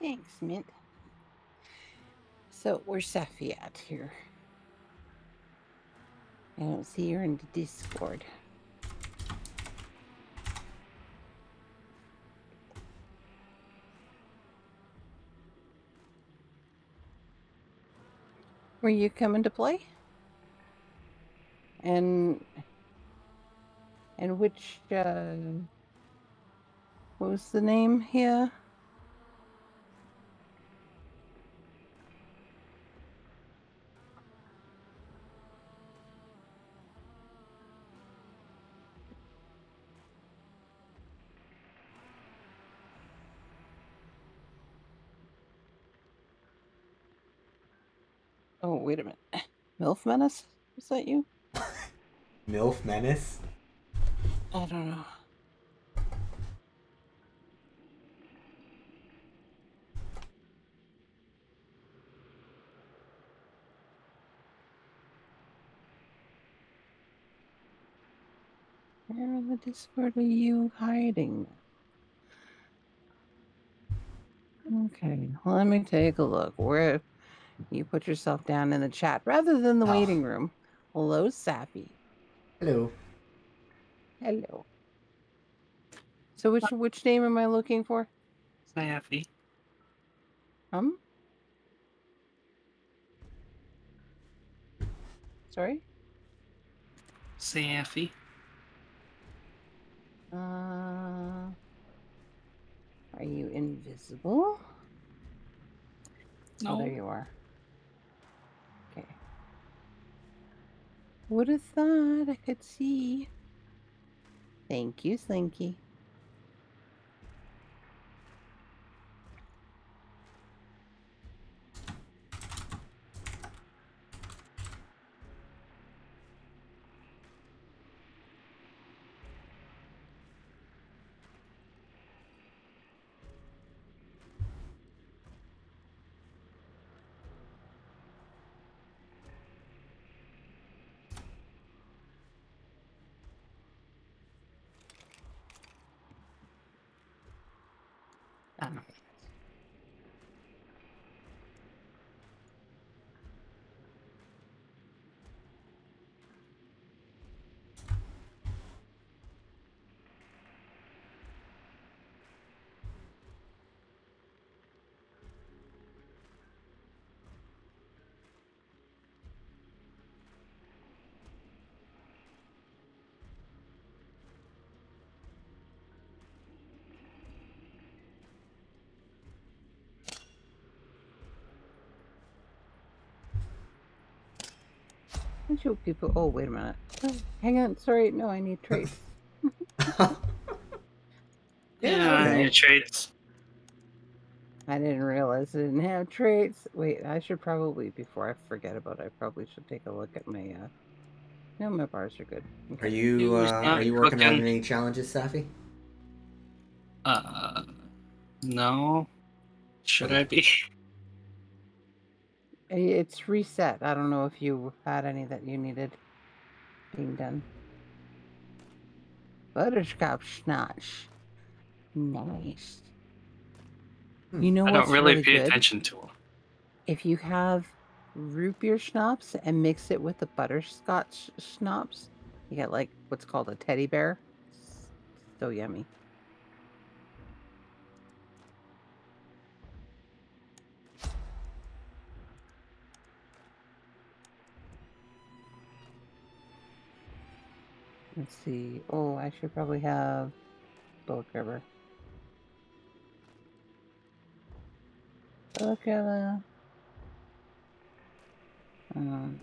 Thanks, Mint. So, where's Safi at here? I don't see her in the Discord. Were you coming to play? And and which uh what was the name here? Oh, wait a minute. MILF Menace? Was that you? MILF Menace? I don't know. Where in the Discord are you hiding? Okay, let me take a look. Where you put yourself down in the chat rather than the Oh. waiting room. Hello, Sappy. Hello. Hello. So which which name am I looking for? Sappy. Um? Sorry? Sappy. Uh, are you invisible? No. Oh, there you are. Would have thought I could see. Thank you, Slinky. I show people. Oh, wait a minute. Oh, hang on. Sorry. No, I need traits. Yeah, I need traits. I didn't realize I didn't have traits. Wait, I should probably, before I forget about it, I probably should take a look at my, uh... No, my bars are good. Are you uh, are you working on any challenges, Safi? Uh, no. Should I be? I- It's reset. I don't know if you had any that you needed being done. Butterscotch schnapps. Nice. Hmm. You know I don't really, really pay good? attention to them. If you have root beer schnapps and mix it with the butterscotch schnapps, you get like what's called a teddy bear. So yummy. Let's see. Oh, I should probably have bullet grabber. Bullet grabber. Um,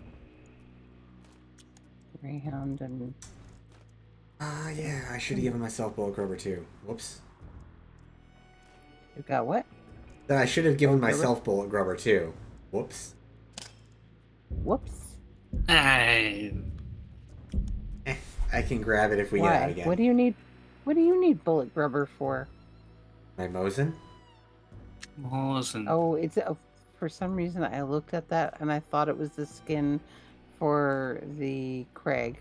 Greyhound and Ah, yeah, I should have given myself bullet grubber too. Whoops. you got what? Then I should have given Bullet grubber? myself bullet grubber too. Whoops. Whoops. I, I can grab it if we get out Why? again. What do you need? What do you need bullet grubber for? My Mosin? wasn't. Oh, it's uh, for some reason I looked at that and I thought it was the skin for the Krag,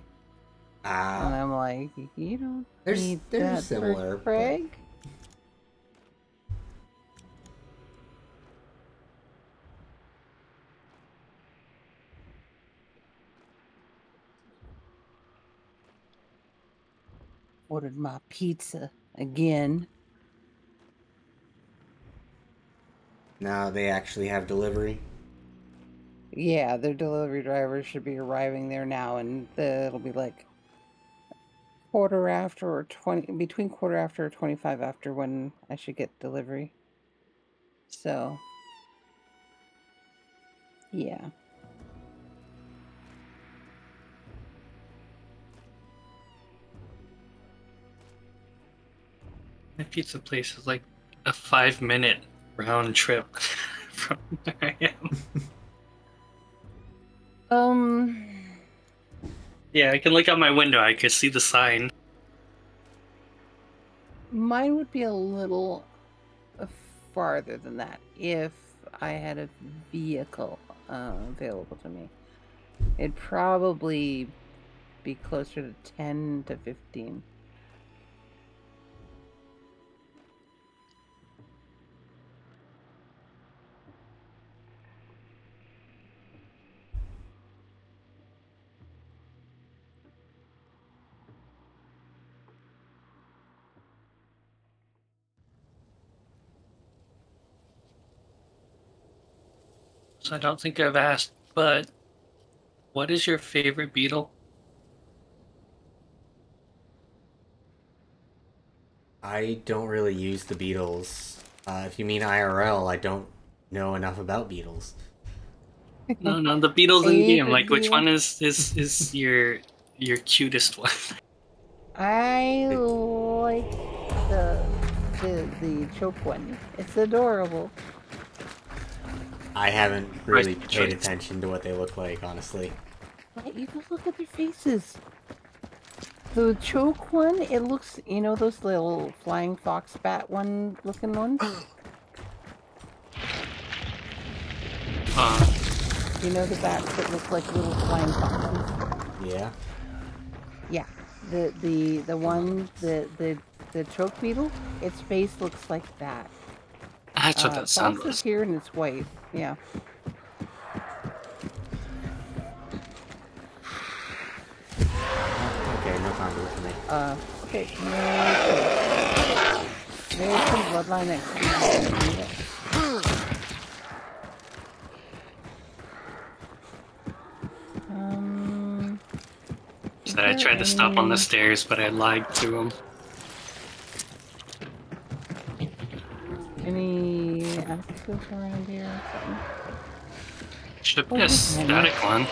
Ah. and I'm like, you don't There's- need they're that similar, for but- Ordered my pizza again. now they actually have delivery. Yeah, their delivery drivers should be arriving there now, and the, it'll be like quarter after or twenty between quarter after or twenty-five after when I should get delivery. So, yeah, My pizza place is like a five minute round trip from where I am. um, Yeah, I can look out my window. I could see the sign. mine would be a little farther than that if I had a vehicle uh, available to me. It'd probably be closer to ten to fifteen. So I don't think I've asked, but what is your favorite beetle? I don't really use the Beatles. Uh, if you mean IRL, I don't know enough about Beatles. No, no, the beetles in the game. Like, which one is is is your your cutest one? I like the the the choke one. It's adorable. I haven't really paid attention to what they look like, honestly. But you can look at their faces. The choke one, it looks, you know, those little flying fox bat one looking ones. Uh, You know the bats that look like little flying foxes. Yeah. Yeah, the the the one the the the choke beetle, its face looks like that. That's what Uh, that sound was. is here and it's white. Yeah. Okay, no time for me. Uh, okay. No, There's some bloodline next. Um, Said I tried to stop on the stairs, but I lied to him. Any access around here or something? Should Oh, be a this is nice. static one.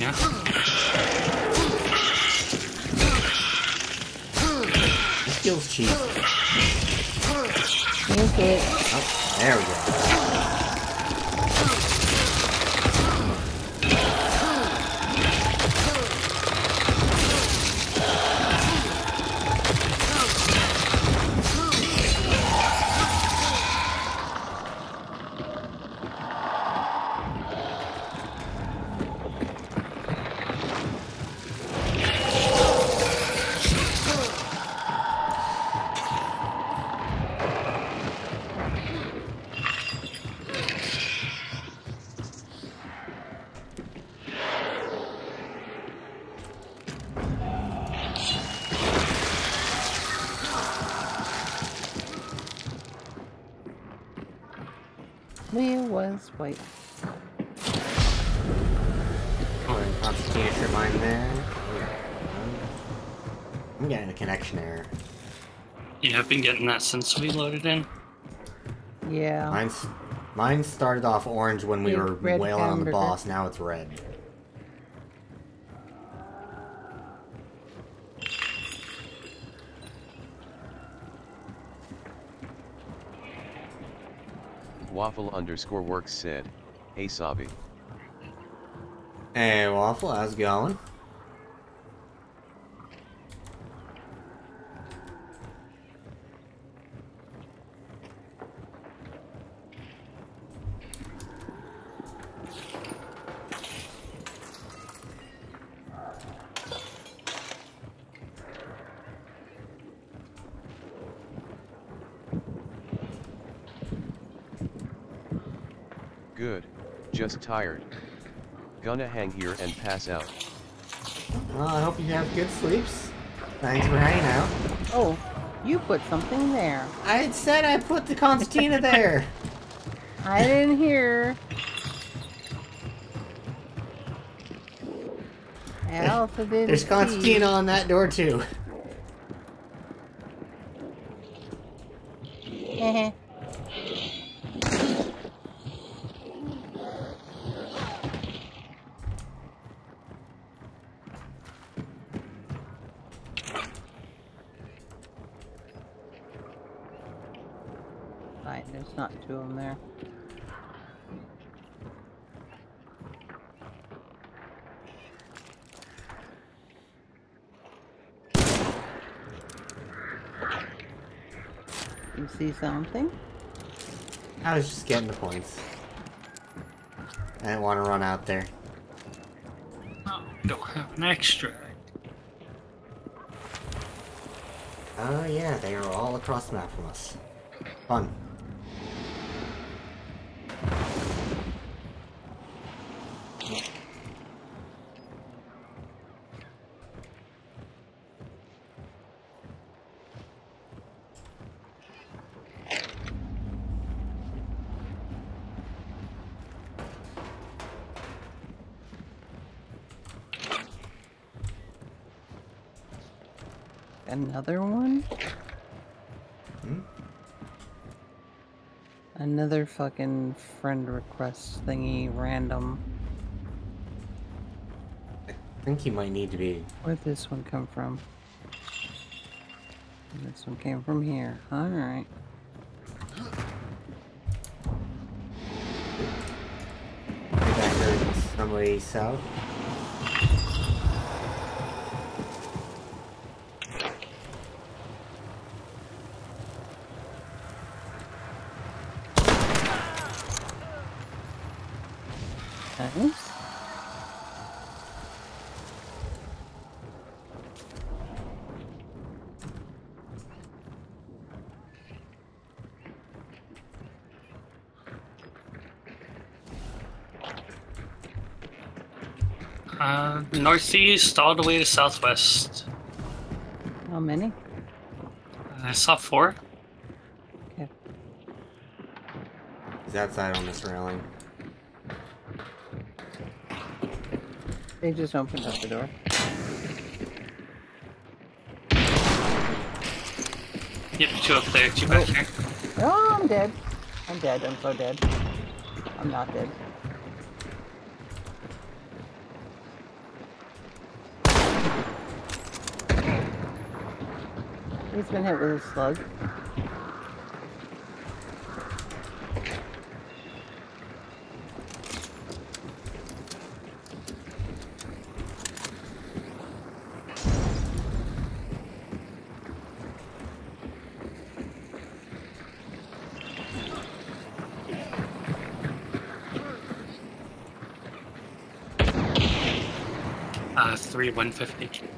Yeah. This feels cheap. Use it. Oh, there we go. Been getting that since we loaded in. Yeah. Mine's mine started off orange when we Big were red wailing on the boss. Now it's red. Waffle underscore works said, Hey Sabi. Hey, Waffle, how's it going? Good. Just tired. Gonna hang here and pass out. Well, I hope you have good sleeps. Thanks for hanging out. Oh, you put something there. I had said I put the Concertina there. I didn't hear. I also didn't There's see. Concertina on that door too. Heh. Fine, there's not two of them there. You see something? I was just getting the points. I didn't want to run out there. Um, oh, don't have an extra. Oh yeah, they are all across the map from us. Fun. Another one? Hmm? Another fucking friend request thingy random. I think you might need to be. Where'd this one come from? This one came from here. Alright. Somebody south. Nice. Uh, northeast all the way to southwest. How many? I saw four. Okay. He's outside on this railing. They just opened up the door. Yep, two up there, two back oh. here. Oh, I'm dead. I'm dead. I'm so dead. I'm not dead. He's been hit with a slug. Uh, three 150.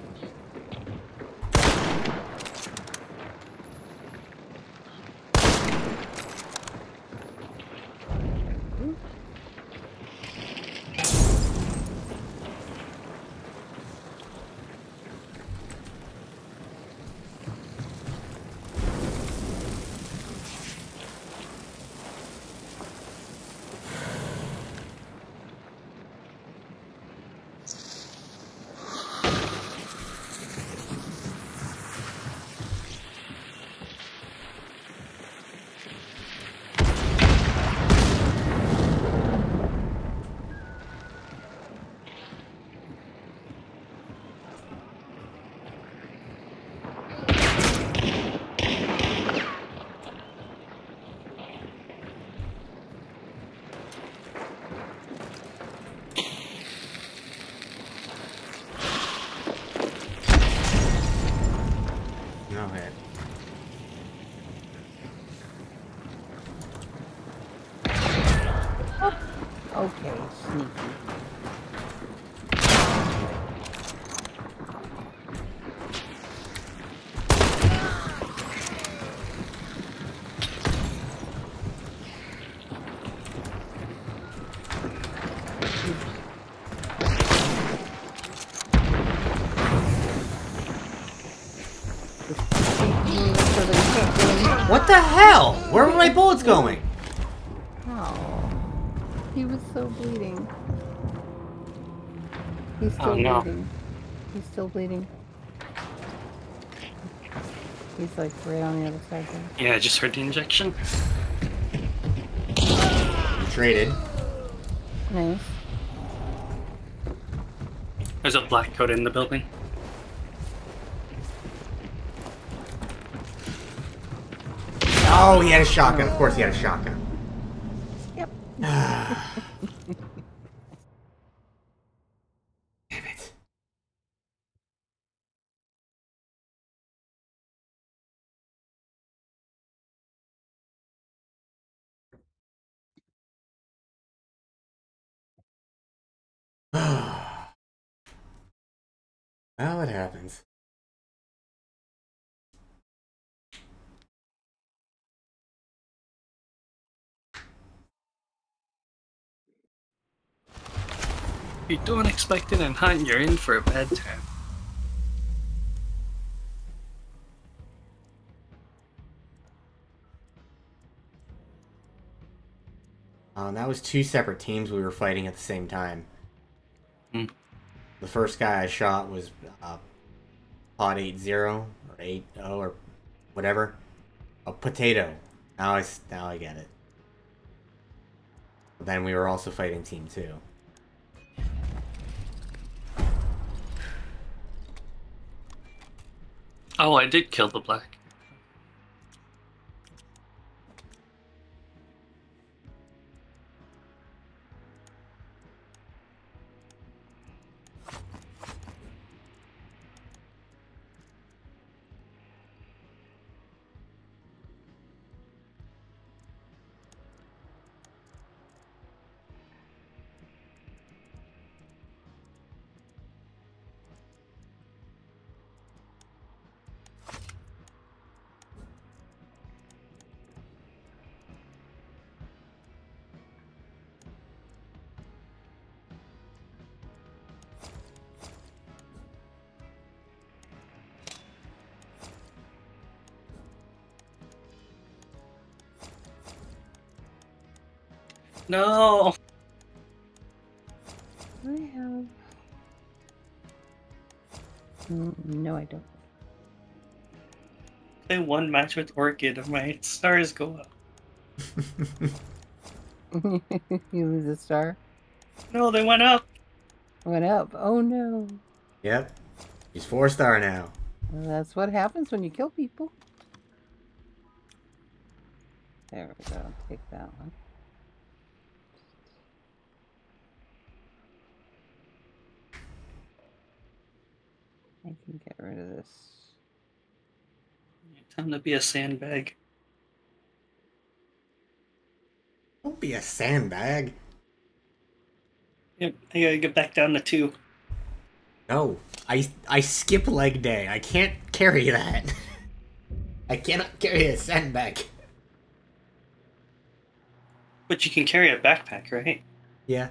My bullets going? Oh, he was so bleeding. He's Oh, still no. bleeding. He's still bleeding. He's like right on the other side there. Yeah, I just heard the injection. Traded. Nice. There's a black coat in the building. Oh, he had a shotgun. Of course he had a shotgun. Yep. Damn it. well, it happens. You don't expect it and hunt, you're in for a bad time. Um, that was two separate teams we were fighting at the same time. Hmm. The first guy I shot was uh, Pod 80 or 80 or whatever. A potato. Now I, now I get it. But then we were also fighting Team 2. Oh, I did kill the black. No. I have. Mm, No, I don't. Play one match with Orchid and my stars go up. you lose a star. No, they went up. Went up. Oh no. Yep. He's four star now. Well, that's what happens when you kill people. There we go. Take that one. Get rid of this. Time to be a sandbag. Don't be a sandbag. Yep, I gotta get back down to two. No, I I skip leg day. I can't carry that. I cannot carry a sandbag. But you can carry a backpack, right? Yeah.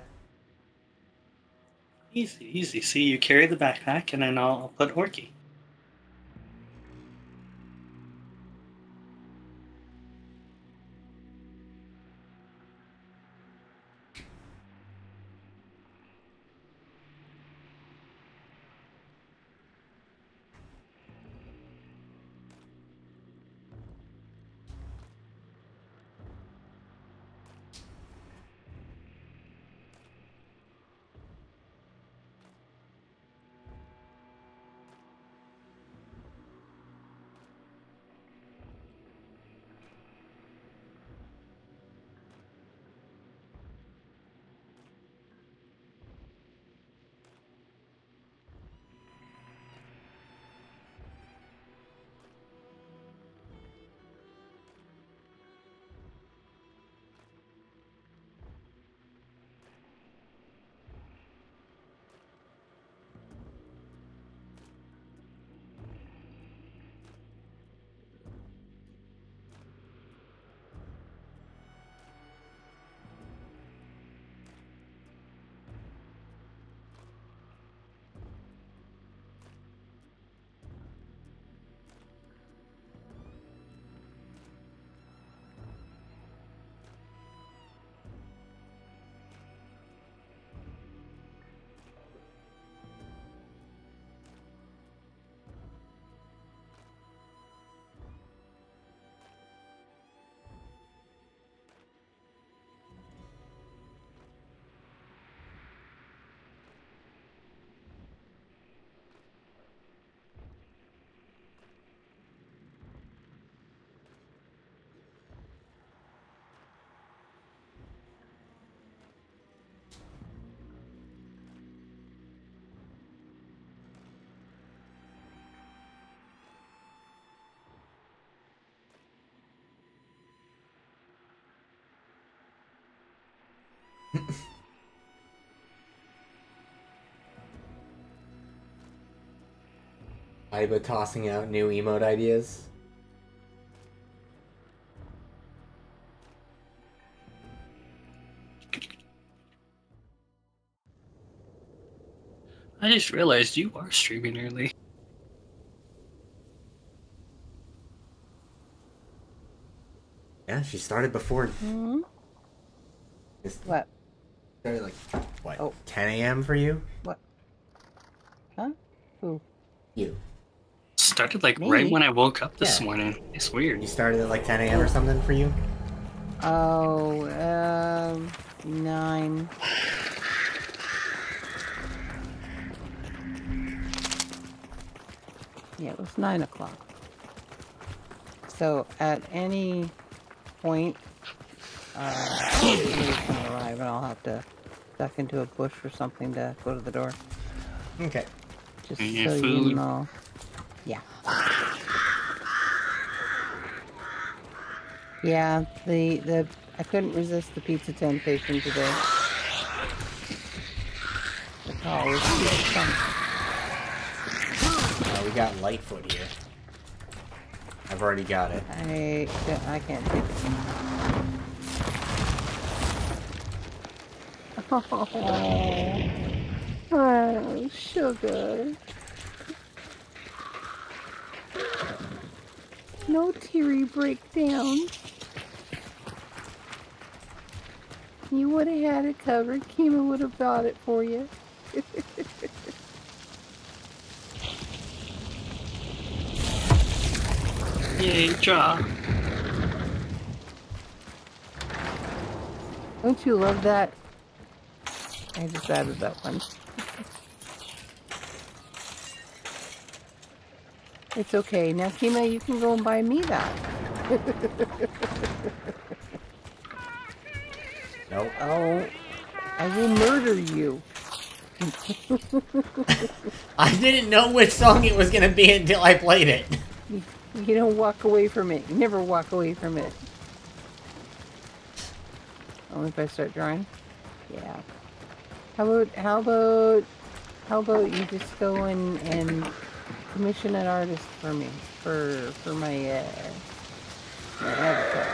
Easy, easy. See, you carry the backpack, and then I'll, put Orky. Iba tossing out new emote ideas. I just realized you are streaming early. Yeah, she started before. Hmm? What? Started like what? Oh. 10 a.m. for you? What? Huh? Who? You. Started like Me? right when I woke up this Yeah. morning. It's weird. You started at like 10 a.m. or something for you? Oh, um, nine. Yeah, it was nine o'clock. So at any point, uh, somebody's gonna arrive and I'll have to duck into a bush or something to go to the door. Okay. Just And so food? you know. Yeah. Yeah, the the I couldn't resist the pizza temptation today. The call was too fun. Uh, we got Lightfoot here. I've already got it. I I can't take it. Oh, oh sugar. No teary breakdown. You You would have had it covered. Kima would have bought it for you. Yay, draw. Don't you love that? I just added that one. It's okay. Now, Kima, you can go and buy me that. Nope. Oh, I will murder you. I didn't know which song it was gonna be until I played it. You, you don't walk away from it. You never walk away from it. Only if I start drawing. Yeah. How about how about how about you just go and and commission an artist for me for for my uh my avatar.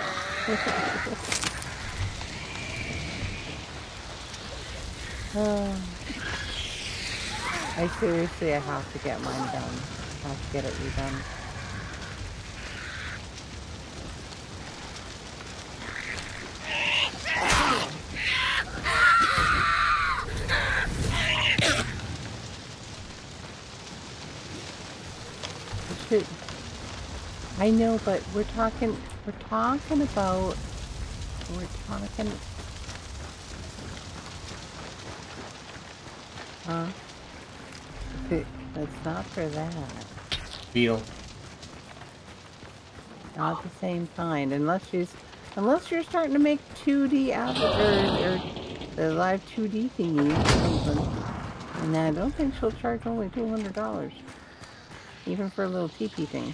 Uh, I seriously I have to get mine done. I have to get it redone. I know, but we're talking, we're talking about, we're talking, huh? It- It's not for that. Beetle. Not the same kind, unless she's, unless you're starting to make 2D app or, or the live 2D thingy or something. And I don't think she'll charge only $200. Even for a little teepee thing.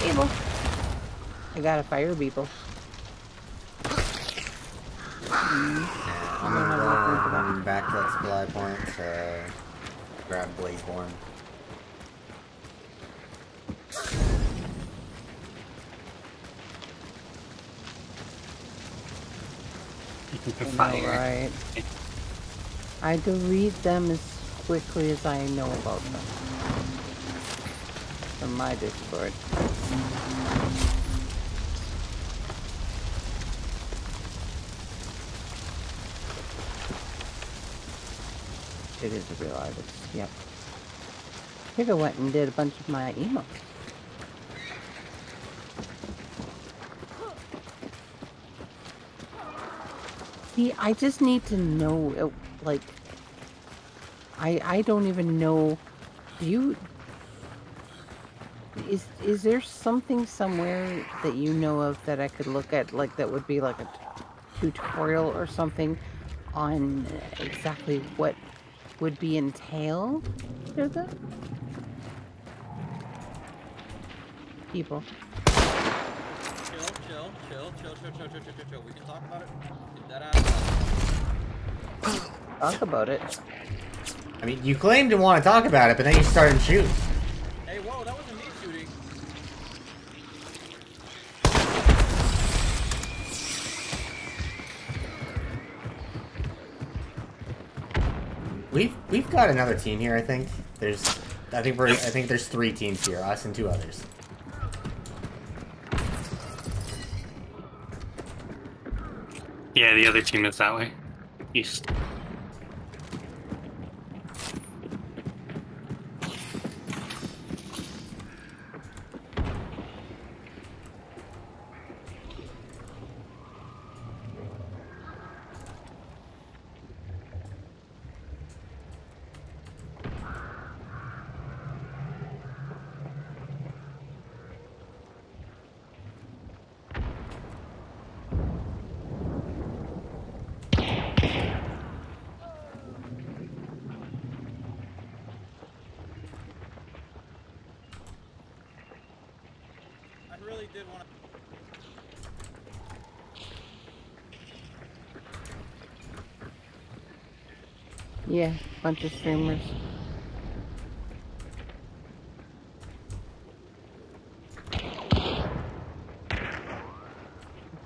Beetle. I got a fire beetle. Mm. I'm gonna run back to that supply point to grab Blazeborn. I know, right? I delete them as quickly as I know about them. From my Discord. It is a real artist, yep. Here I went and did a bunch of my emails. See, I just need to know, uh, like, I I don't even know. Do you? Is is there something somewhere that you know of that I could look at, like that would be like a tutorial or something on exactly what would be entailed people? Chill, chill, chill, chill, chill, chill, chill. We can talk about it. Get that out. Talk about it. I mean, you claimed to want to talk about it, but then you started shooting. Hey, whoa, that wasn't me shooting. We've we've got another team here. I think there's, I think we're, I think there's three teams here, us and two others. Yeah, the other team is that way. East. Yeah, bunch of streamers.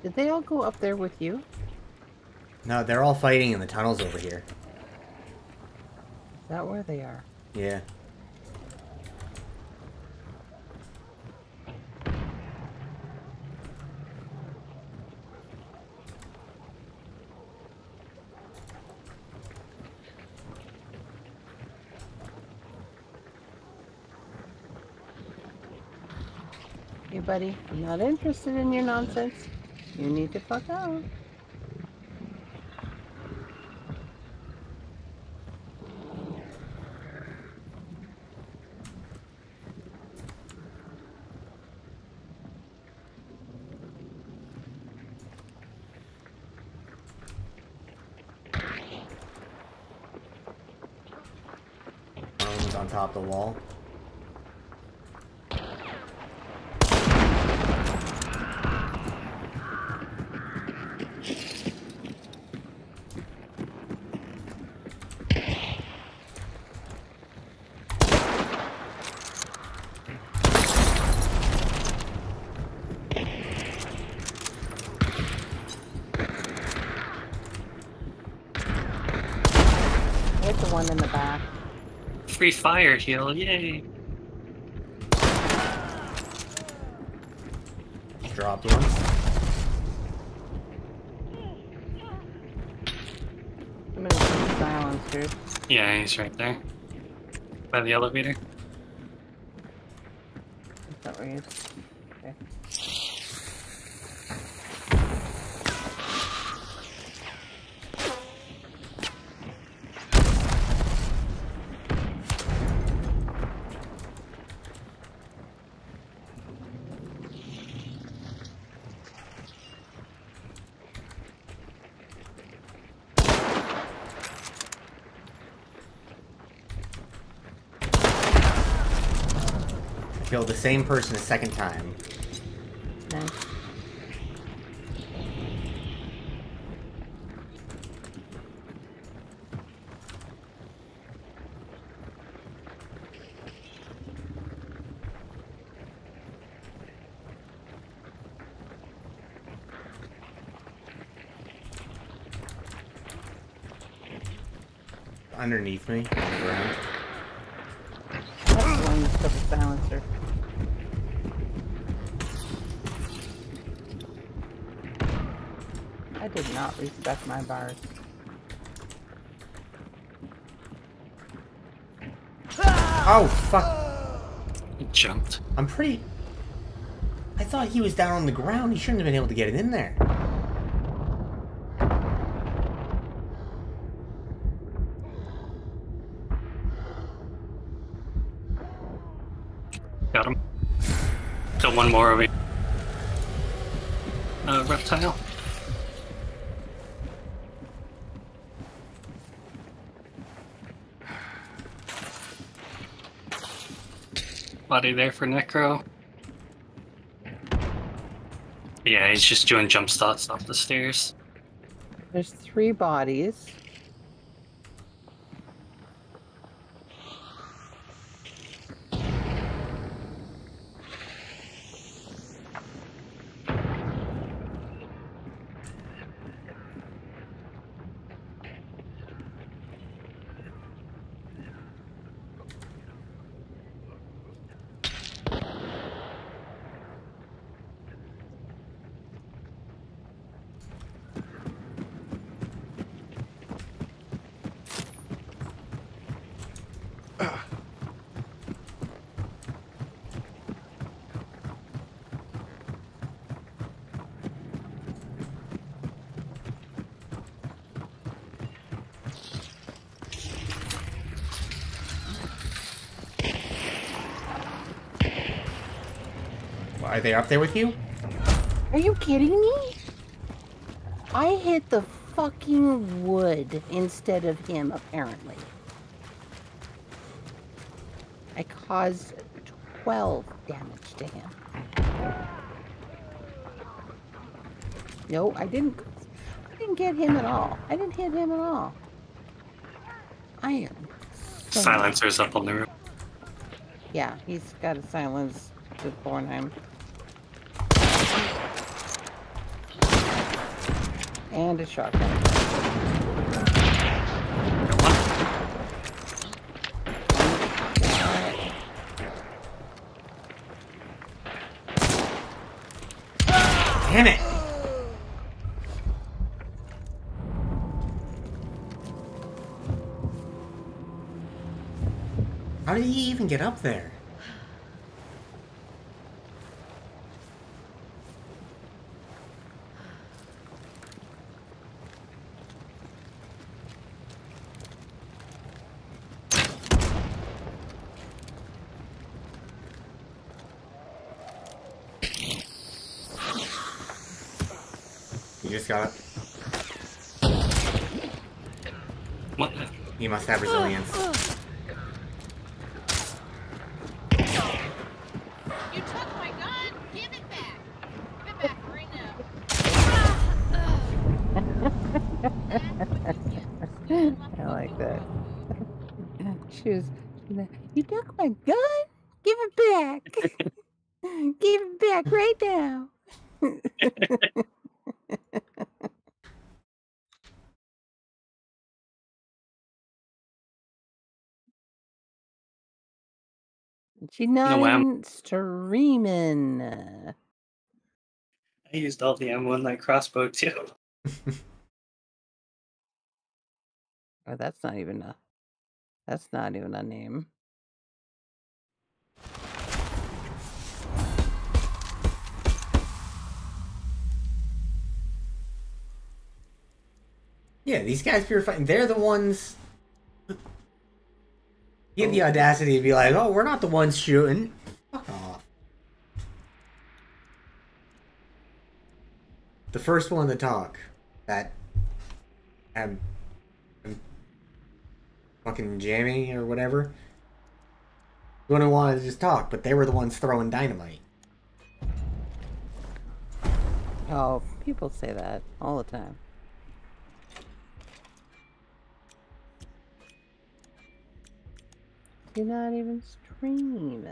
Did they all go up there with you? No, they're all fighting in the tunnels over here. Is that where they are? Yeah. Buddy, I'm not interested in your nonsense. You need to fuck out. On top of the wall. Hit the one in the back. Free fire heal, yay. Dropped one. I'm gonna use silencers. Yeah, he's right there. By the elevator. Same person a second time. Nice. Underneath me, on the ground. That's the one that's got the silencer. I did not respect my bars. Oh, fuck. He jumped. I'm pretty... I thought he was down on the ground. He shouldn't have been able to get it in there. Got him. Got one more over here. Uh, reptile. Body there for Necro. Yeah, he's just doing jump starts off the stairs. There's three bodies. Are they up there with you? Are you kidding me? I hit the fucking wood instead of him, apparently. I caused 12 damage to him. No, I didn't. I didn't get him at all. I didn't hit him at all. I am. so- Silencer's up on the roof. Yeah, he's got to silence the Bornheim. And a shotgun. Damn it! How did he even get up there? Just got up. What? You must have resilience. You took my gun. Give it back. Give it back right now. I like that. She was, she's like, you took my gun? Give it back. Give it back right now. She not No, I'm- even streaming. I used all the ammo in that crossbow too. Oh, that's not even a. That's not even a name. Yeah, these guys you're fighting, they're the ones. You have the audacity to be like, oh, we're not the ones shooting. Fuck off. The first one to talk. That. Um. um, fucking Jamie or whatever. Wouldn't want to just talk, but they were the ones throwing dynamite. Oh, people say that all the time. You're not even streaming.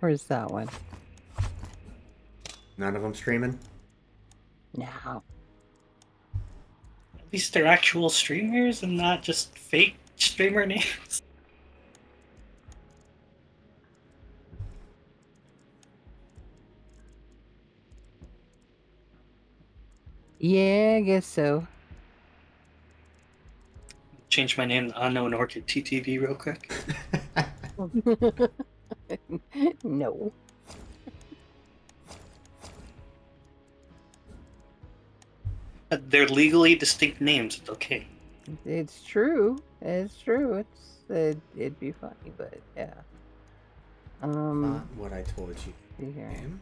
Where's that one? None of them streaming? No. At least they're actual streamers and not just fake streamer names. Yeah, I guess so. Change my name to Unknown Orchid TTV real quick. no. Uh, They're legally distinct names. It's okay. It's true. It's true. It's it, it'd be funny, but yeah. Um. Not what I told you. see here. ma'am.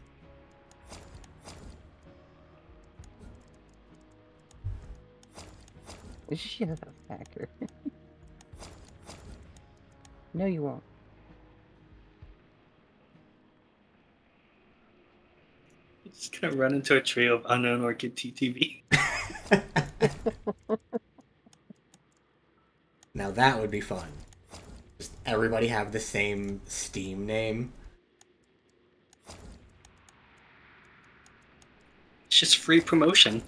Shut up, hacker. no, you won't. Just gonna run into a trio of Unknown Orchid TTV. Now that would be fun. Just everybody have the same Steam name. It's just free promotion.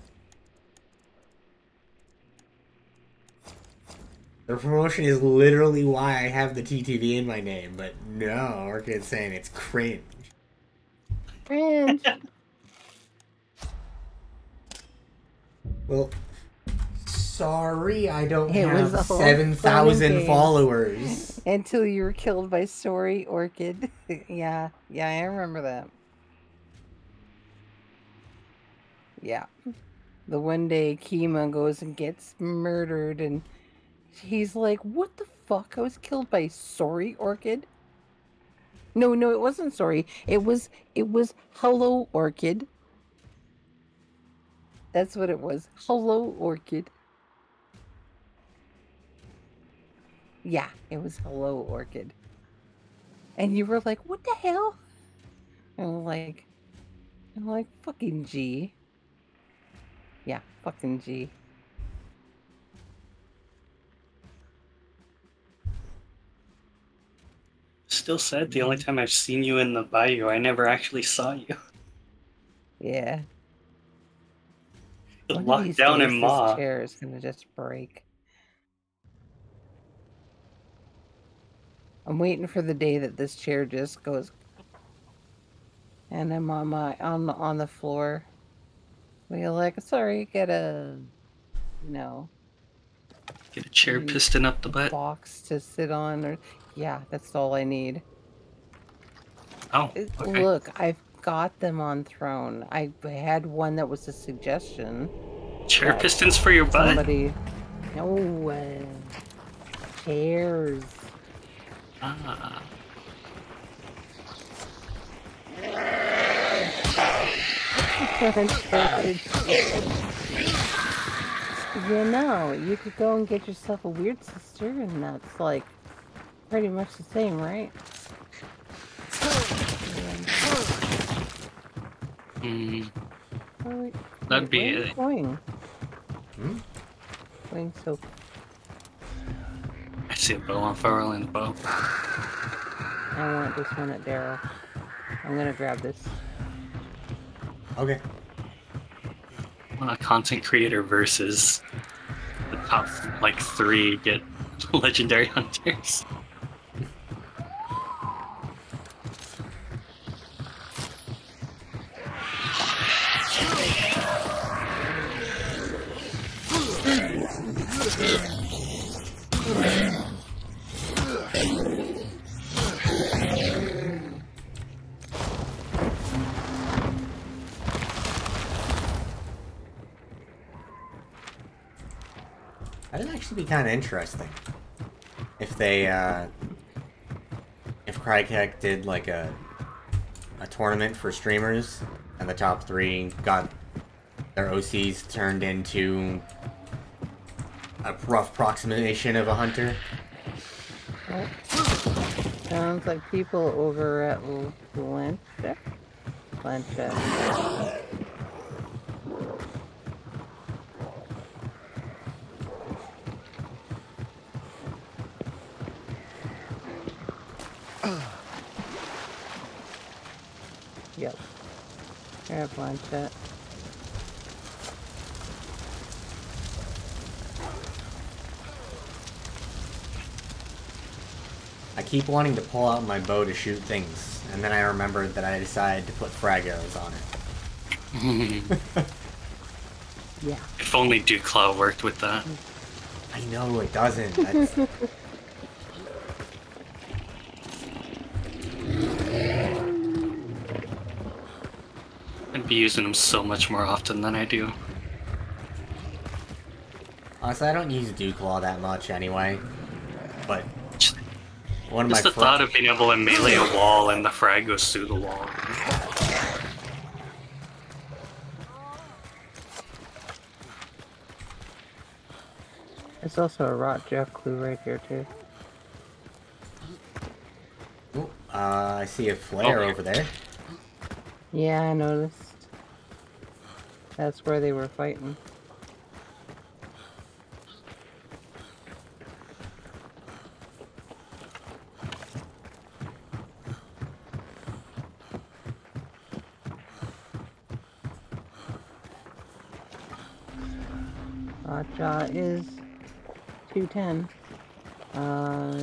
The promotion is literally why I have the TTV in my name, but no, Orchid's saying it's cringe. Cringe. Well, sorry, I don't It have all seven fun and thousand games. followers. Until you were killed by Sorry Orchid. yeah, yeah, I remember that. Yeah. The one day Kima goes and gets murdered, and he's like, What the fuck? I was killed by Sorry Orchid? No, no, it wasn't Sorry. It was, it was Hello Orchid. That's what it was. Hello Orchid. Yeah, it was Hello Orchid. And you were like, what the hell? And like, I'm like, fucking G. Yeah, fucking G. Still said the only time I've seen you in the bayou, I never actually saw you. Yeah. One of Locked these down days, in this chair is gonna just break. I'm waiting for the day that this chair just goes, and I'm on my on the on the floor. We're like, sorry, get a, you know, Get a chair piston up the butt. box to sit on, or yeah, that's all I need. Oh, okay. Look, I've got them on Throne. I had one that was a suggestion. Chair pistons for your butt? Somebody. No. Uh, chairs. Ah. you know, you could go and get yourself a weird sister, and that's like pretty much the same, right? Hmm. Oh, wait, That'd be where are you it. going? Hmm? Going so I see a bow on furl and bow. I want this one at Darrow. I'm gonna grab this. Okay. a content creator versus the top like three get legendary hunters. Kind of interesting. If they, uh, if Crytek did like a, a tournament for streamers, and the top three got their OCs turned into a rough approximation of a hunter. Sounds like people over at Blanchett. Blanchett. Yep. Yeah, Blanchett. I keep wanting to pull out my bow to shoot things, and then I remembered that I decided to put frag arrows on it. Yeah. If only Dewclaw worked with that. I know it doesn't. using them so much more often than I do. honestly, I don't use Dewclaw that much anyway. But one of my Just the thought of being able to melee a wall and the frag goes through the wall. There's also a Rotjaw clue right here too. Ooh, uh, I see a flare Oh. over there. Yeah, I noticed. That's where they were fighting. Rotjaw is 210. Um,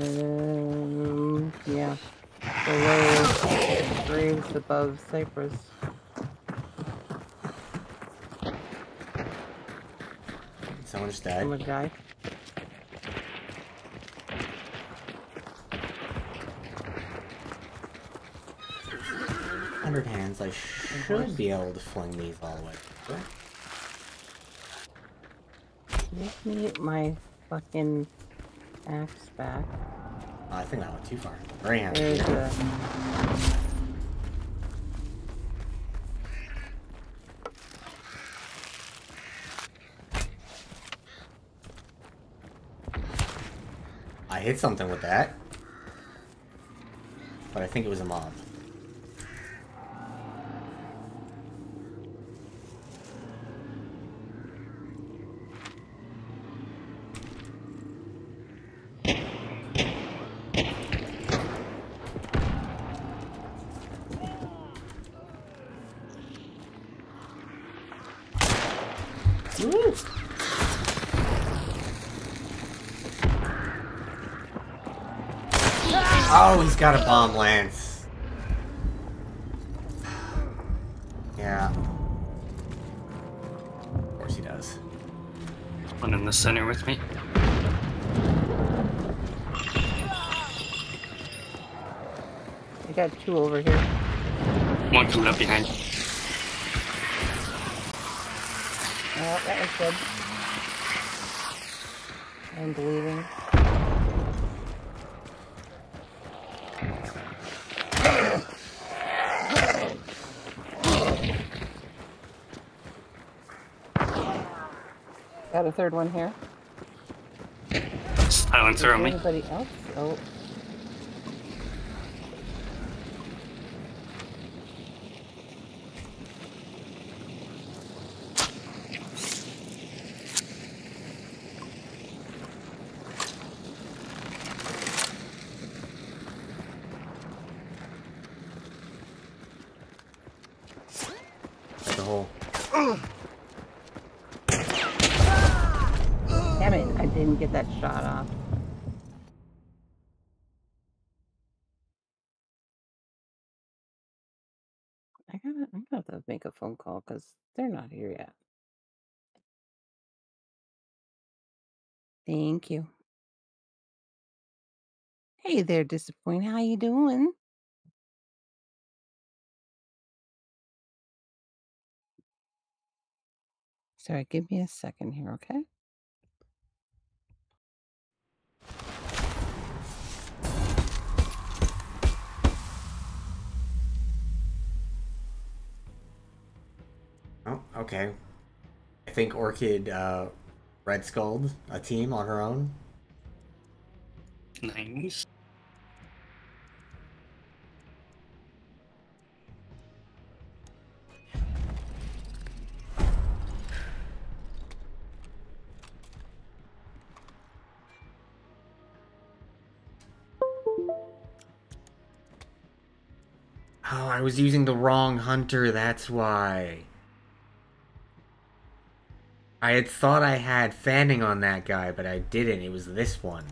yeah. Below graves above Cypress. Died. Someone died. Hundred hands. I should be able to fling these all the way. Give me my fucking axe back. Oh, I think that went too far. Very handy. Hit something with that. But I think it was a mob. Woo! Oh, he's got a bomb one here. Silencer on me. Anybody else? Oh. The hole. Damn it, I didn't get that shot off. I gotta, I'm gonna have to make a phone call because they're not here yet. Thank you. Hey there, disappoint. How you doing? Sorry, give me a second here, okay? Okay. I think Orchid uh, Red Skulled a team on her own. Nice. Oh, I was using the wrong hunter, that's why. I had thought I had fanning on that guy, but I didn't. It was this one.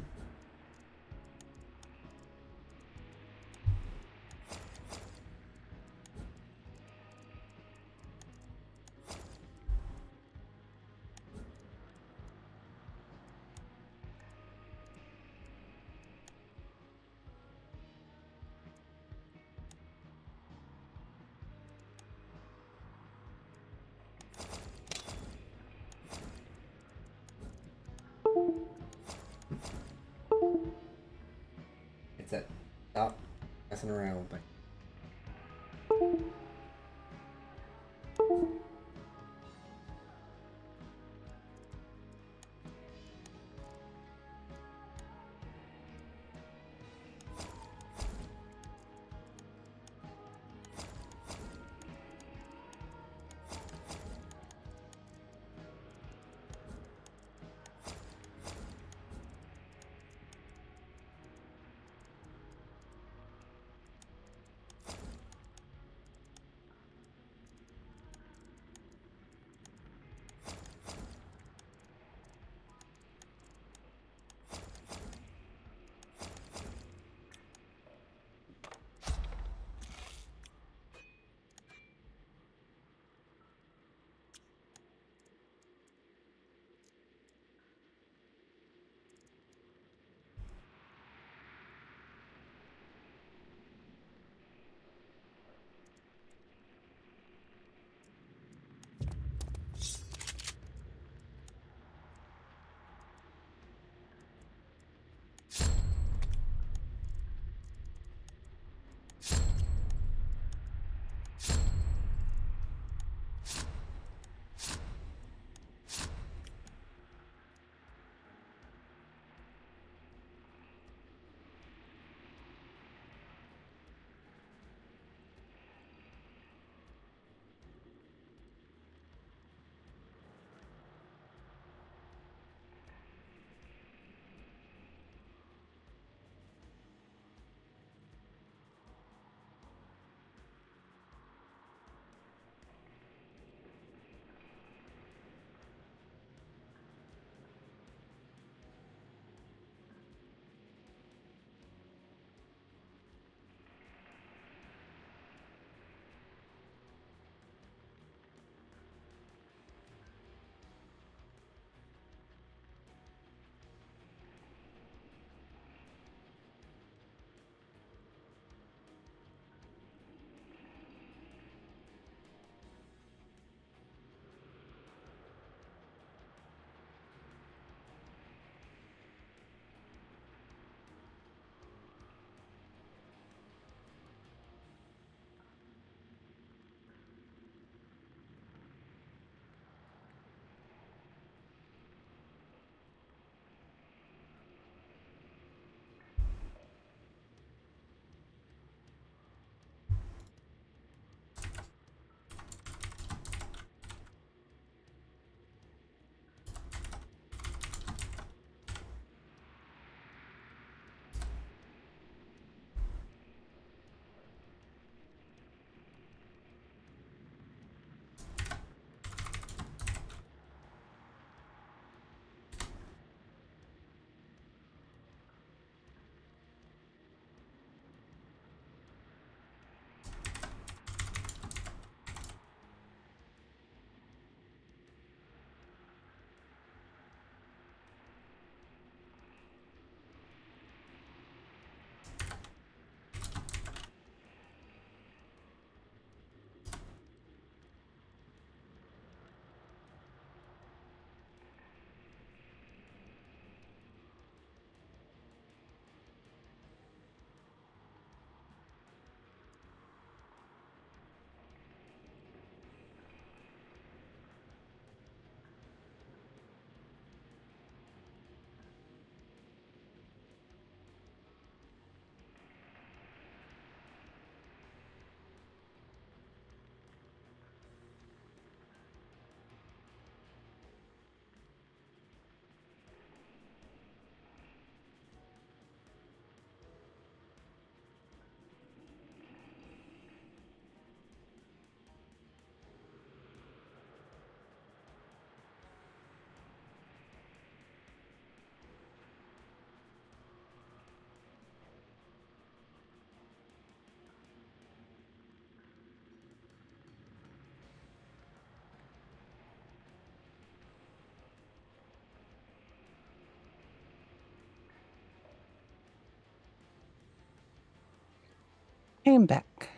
I am back.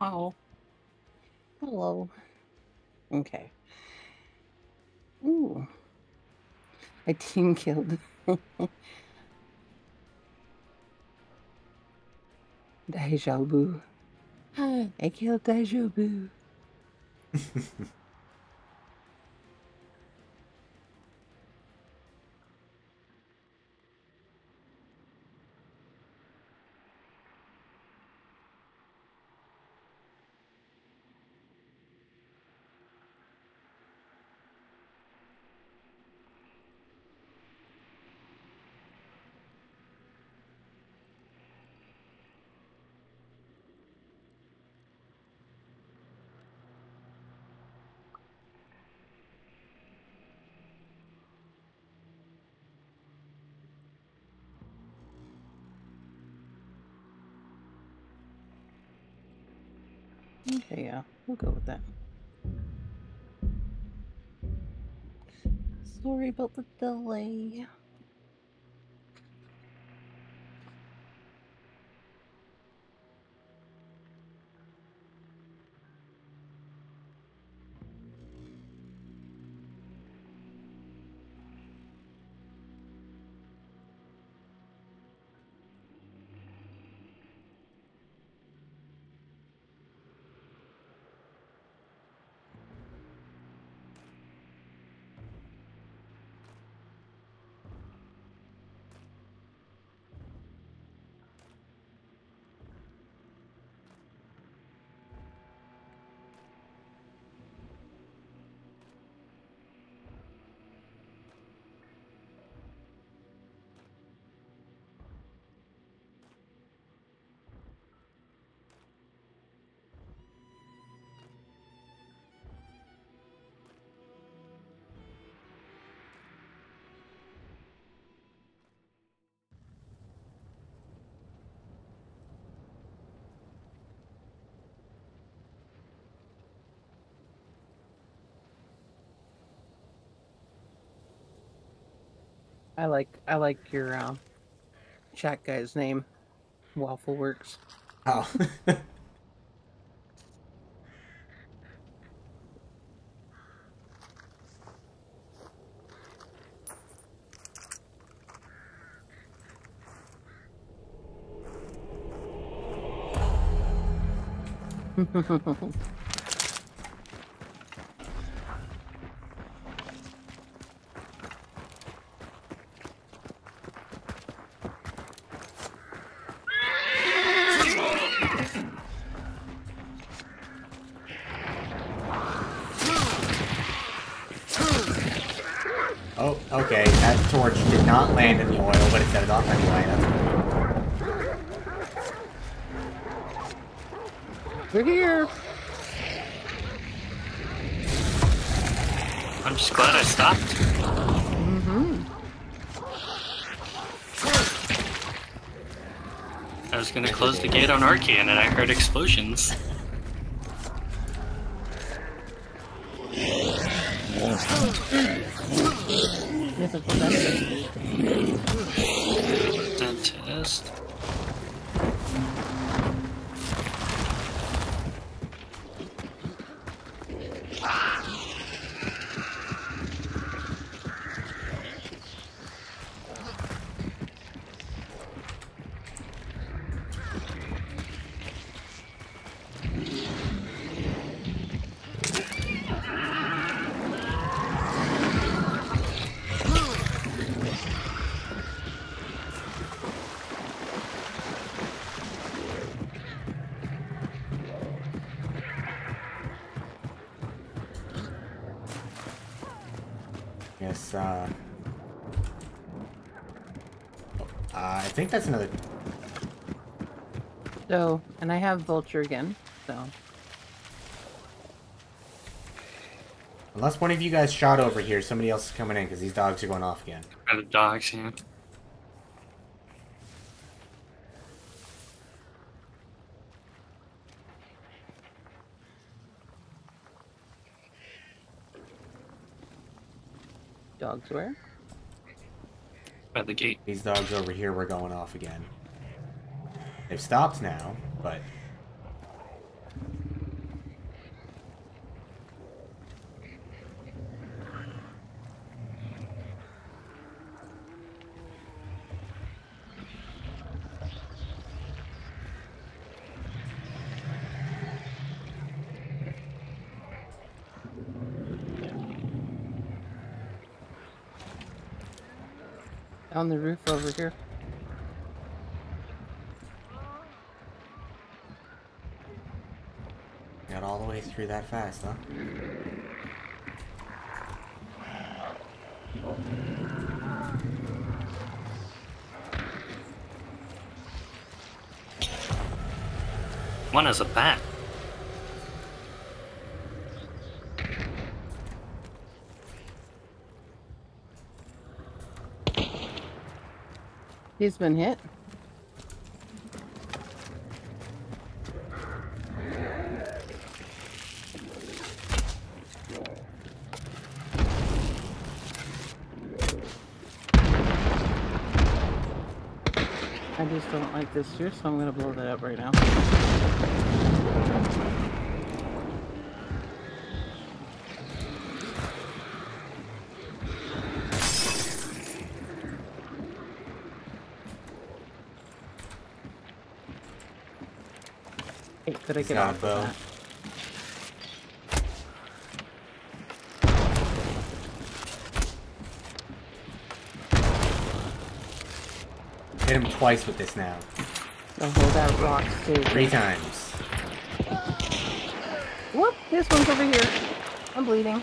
Oh. Hello. Okay. Ooh. I team killed. Deja vu. I killed Deja vu. Okay, yeah, we'll go with that. Sorry about the delay. I like I like your uh, chat guy's name, Waffle Works. Oh. Oh, on Archean and I heard explosions. Think that's another... So, and I have Vulture again, so. Unless one of you guys shot over here, somebody else is coming in, because these dogs are going off again. Are the dogs here? Dogs where? By the gate. These dogs over here were going off again. They've stopped now, but On the roof over here. got all the way through that fast, huh? One has a bat. He's been hit. I just don't like this here, so I'm gonna blow that up right now. Could get off of that? Hit him twice with this now. Oh, hold that rock too. Three times. Whoop! This one's over here. I'm bleeding.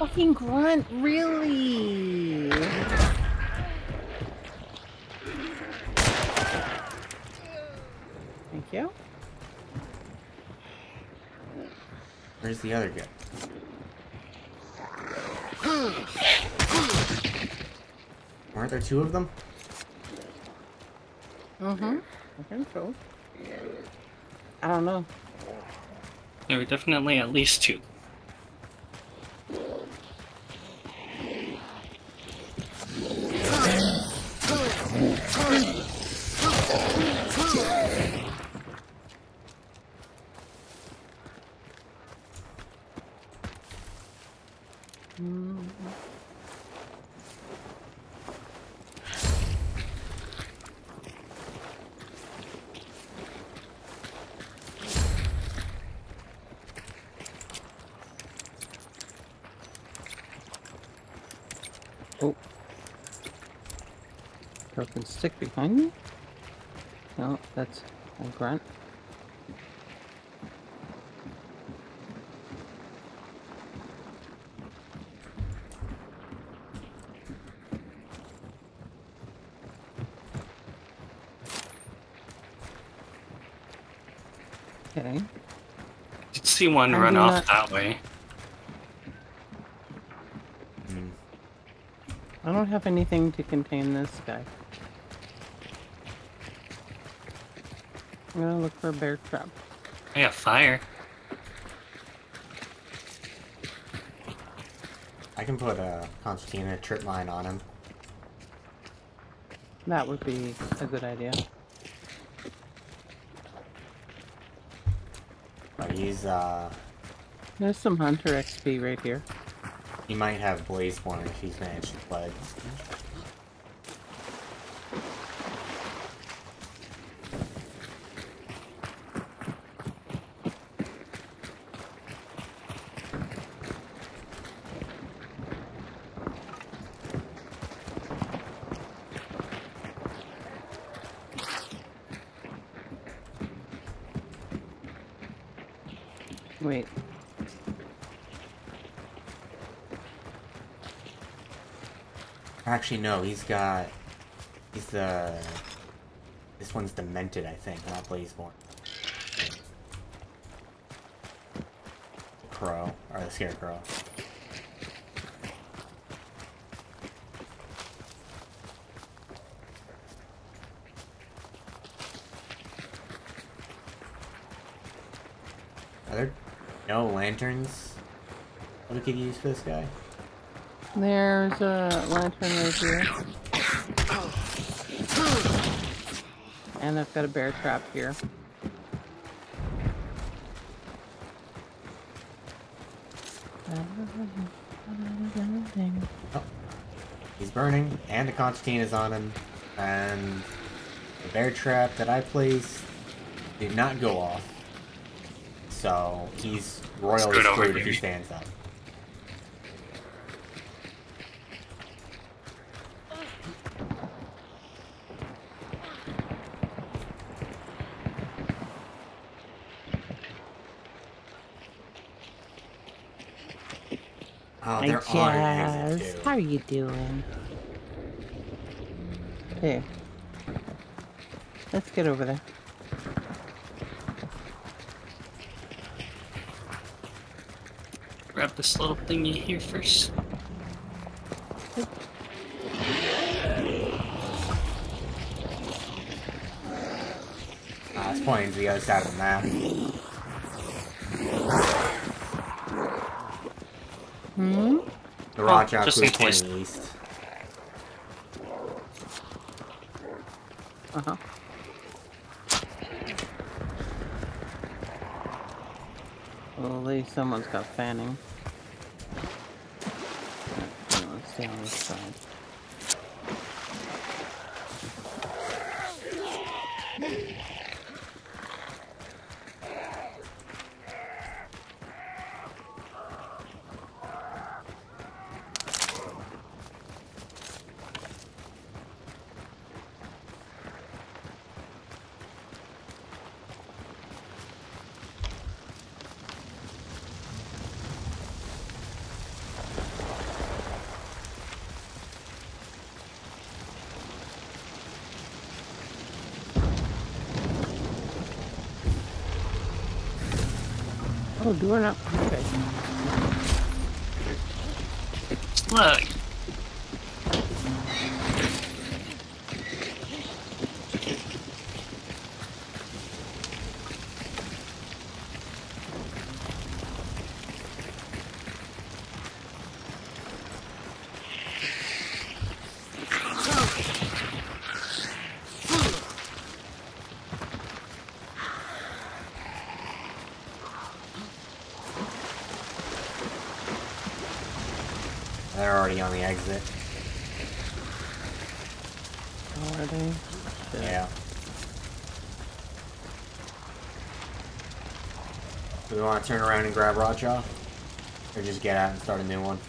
Fucking grunt, really? Thank you. Where's the other guy? Aren't there two of them? Mm-hmm. I think so. I don't know. There were definitely at least two. Oh. Broken stick behind me? No, that's a grunt. Okay. Did see one I run off not- that way. Hmm. I don't have anything to contain this guy. I'm gonna look for a bear trap. I got fire. I can put a concertina trip line on him. That would be a good idea. But he's uh There's some hunter XP right here. he might have blaze Blazeborn if he's managed to play. Wait. Actually no, he's got he's the this one's demented, I think, not Blazeborn. Crow, or the scarecrow. Are there no lanterns we could use for this guy? There's a lantern right here. And I've got a bear trap here. Oh, he's burning, and the is on him, and the bear trap that I placed did not go off. So he's royally Scoot screwed if he stands up. Oh, Hi, there are an exit Jazz. too. How are you doing? Hey. Let's get over there. Grab this little thingy here first. It's pointing to the other side of the map. Hmm? The rock Oh, oh, just is in case. pointing east. Uh huh. Well, at least someone's got fanning. Let's stay on this side. Oh, door not. Exit. Oh, are they? Shit. Yeah. Do we want to turn around and grab Rotjaw? Or just get out and start a new one?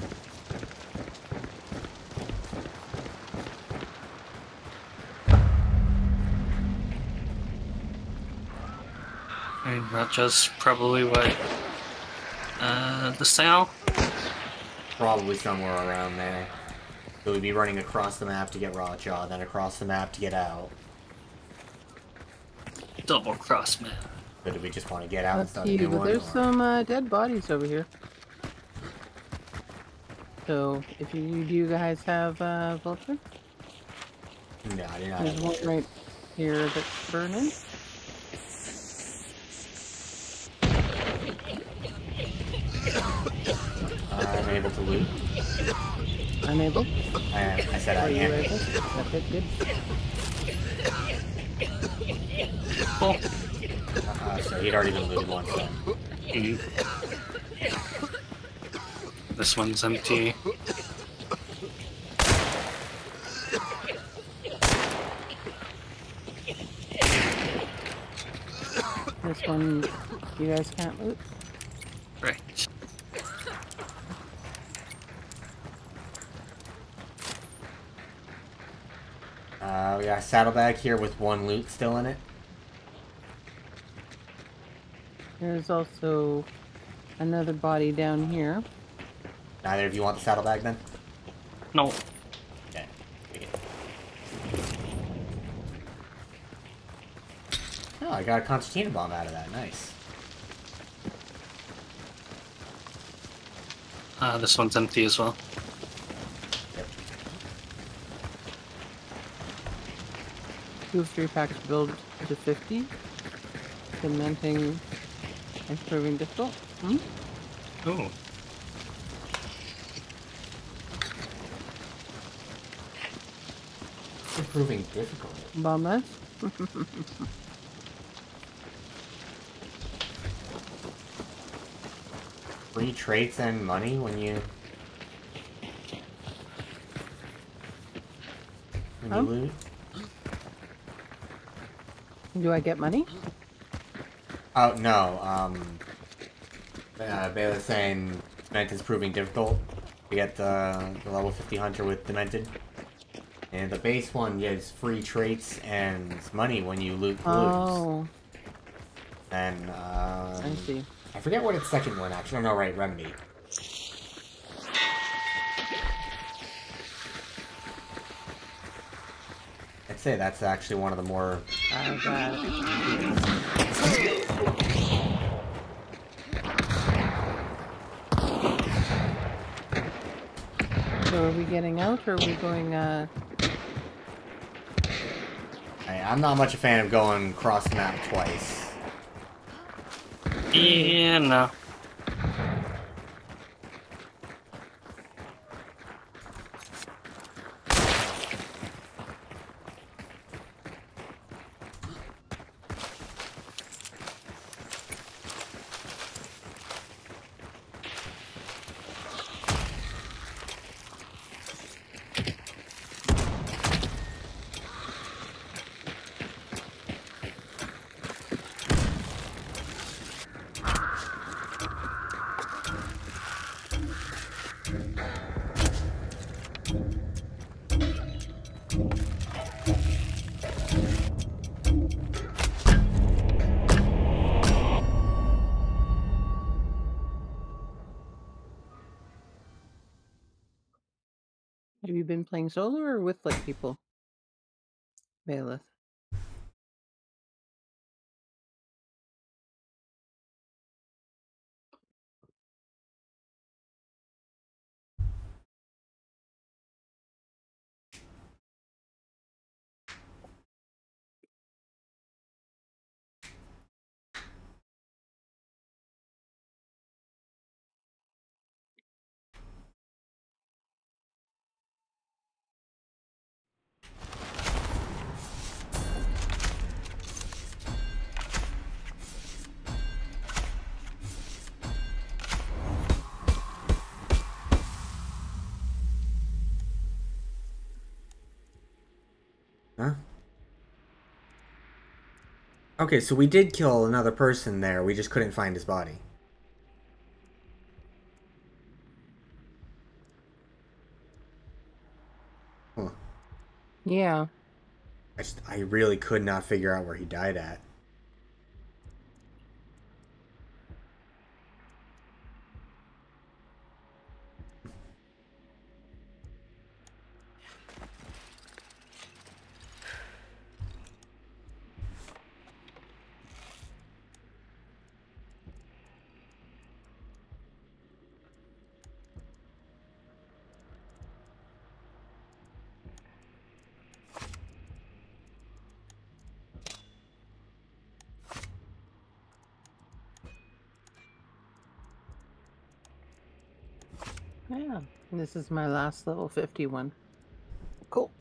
I mean, Rotjaw's probably what? Uh, the south? Probably somewhere around there. So we'd be running across the map to get Rotjaw, then across the map to get out. Double cross man. But do we just want to get out and That's start a new but one? there's or- some uh, dead bodies over here. So, if you do you guys have uh, vulture? No, I did not. There's have one right here that's burning. Unable. I, am, I said I Are you am. able? Okay, good. Cool. Uh, so he'd already been looted once then. Mhm. This one's empty. This one you guys can't loot. Right. Uh, we got a saddlebag here with one loot still in it. There's also another body down here. Neither of you want the saddlebag then? No. Okay. Oh, I got a concertina bomb out of that. Nice. Uh, this one's empty as well. two three packs build to 50. Cementing and proving difficult. Hmm? Oh. Proving difficult. Bombas. Free traits and money when you when? Do I get money? Oh no, um uh Baylor's saying Demented's proving difficult to get the, the level 50 hunter with Demented. And the base one gives free traits and money when you loot. Oh, And um, I see. I forget what its second one actually. Oh, no, right, remedy. I'd say that's actually one of the more. I got So are we getting out or are we going, uh... I, I'm not much a fan of going cross map twice. Yeah, no. Playing solo or with, like, people? Okay, so we did kill another person there. We just couldn't find his body. Huh. Yeah. I just, I really could not figure out where he died at. Yeah. This is my last level 51. Cool.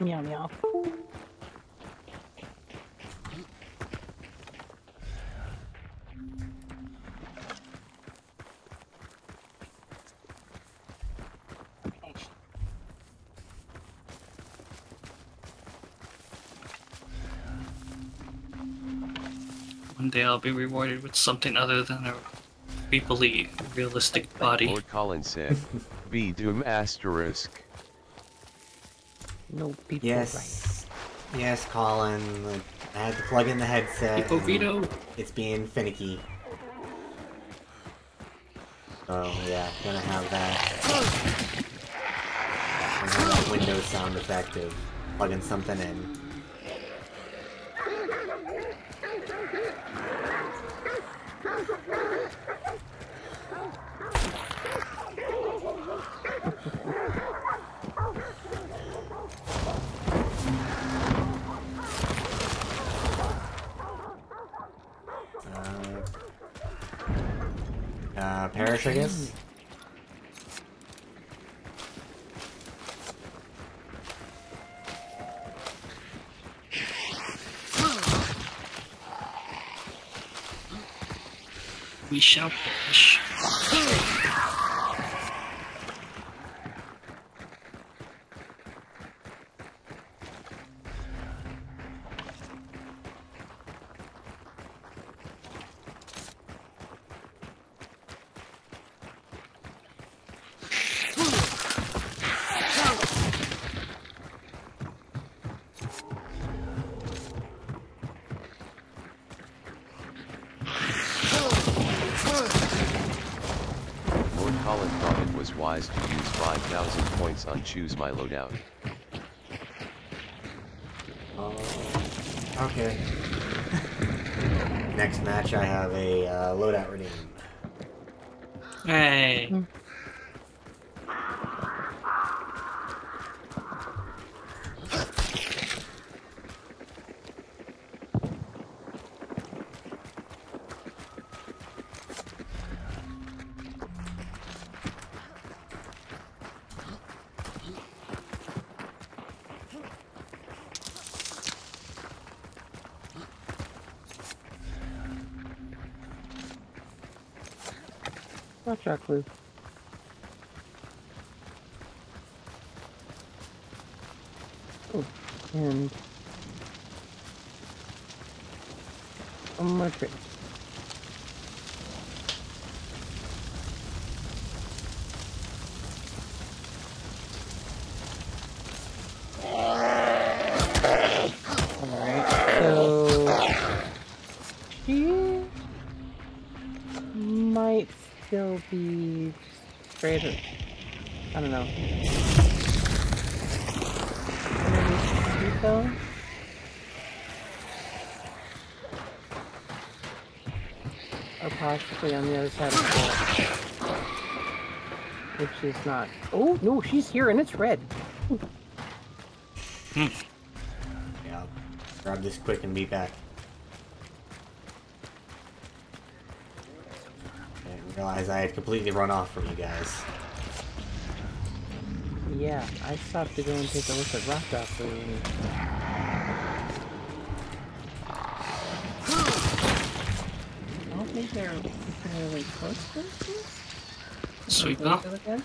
Meow meow. One day I'll be rewarded with something other than a creepily realistic body. Lord Collins said, "Be doom asterisk." No people Yes. Yes, Colin. I had to plug in the headset. People. It's being finicky. Oh yeah, gonna have that. Gonna have that Windows sound effective. plugging something in. Uh, uh, Parish, I guess. We shall perish. Lord Colin thought it was wise to use 5,000 points on choose my loadout. Okay. Next match, I have a uh, loadout redeem. Hey. Clue. Oh, and one more trick. Alright, so she might still be straight. or- I don't know. Underneath though. Possibly on the other side of the wall. Which is not. Oh no, she's here and it's red. Hmm. Yeah, I'll grab this quick and be back. I didn't realize I had completely run off from you guys. Yeah, I stopped to go and take a look at Rock Doctor. and- I they're fairly close to this. Sweet Those though. are?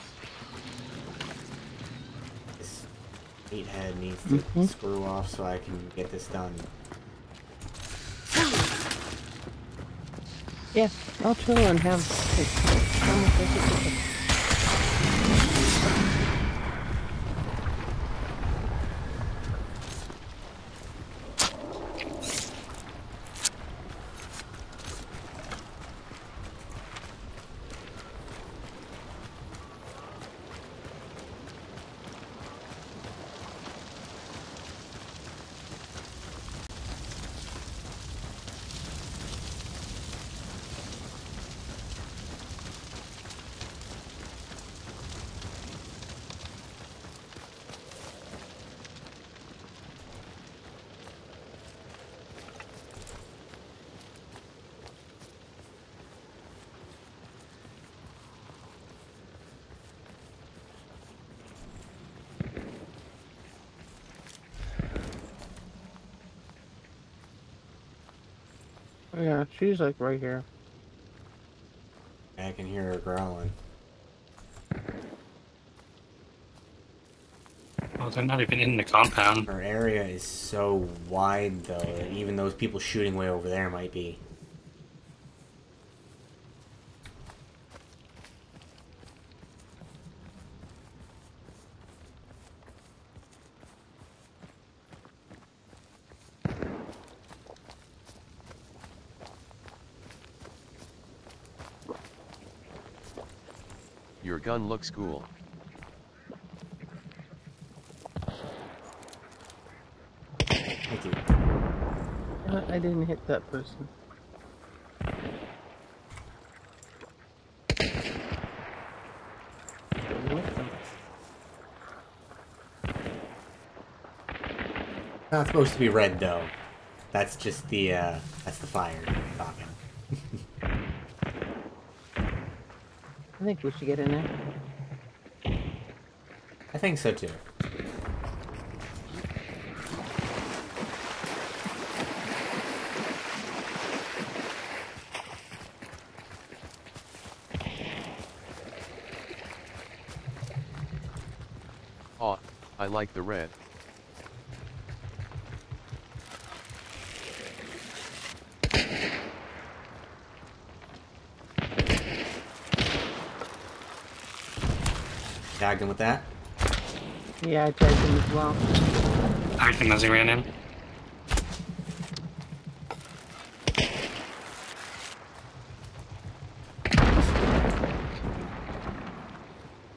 This meathead needs to Mhm. screw off so I can get this done. Yeah, I'll chill and have she's like right here. I can hear her growling. Oh, they're not even in the compound. Her area is so wide, though, that even those people shooting way over there might be. Your gun looks cool. Thank you. Uh, I didn't hit that person. Not supposed to be red, though. That's just the, uh, that's the fire talking. I think we should get in there. I think so, too. Aw, I like the red. Tagged him with that. Yeah, I tagged him as well. I think as he ran in.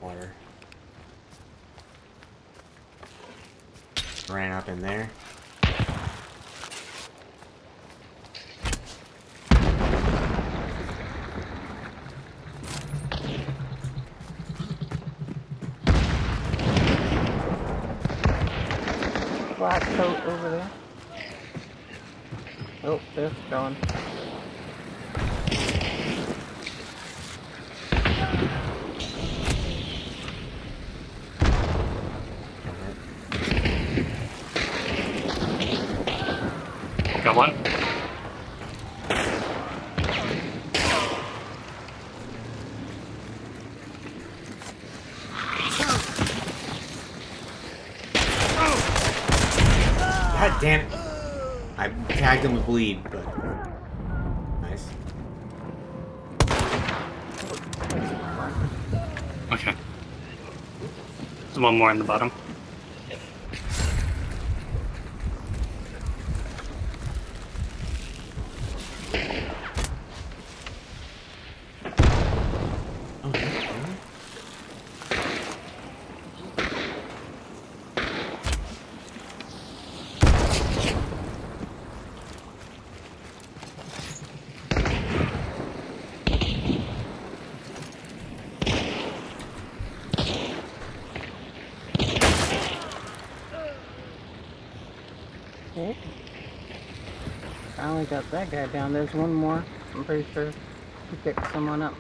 Water. Ran up in there. Black coat over there. Oh, there's. Got one. God damn it. I tagged him with bleed, but. Nice. Okay. There's one more in the bottom. Okay. Finally got that guy down. There's one more. I'm pretty sure he picked someone up.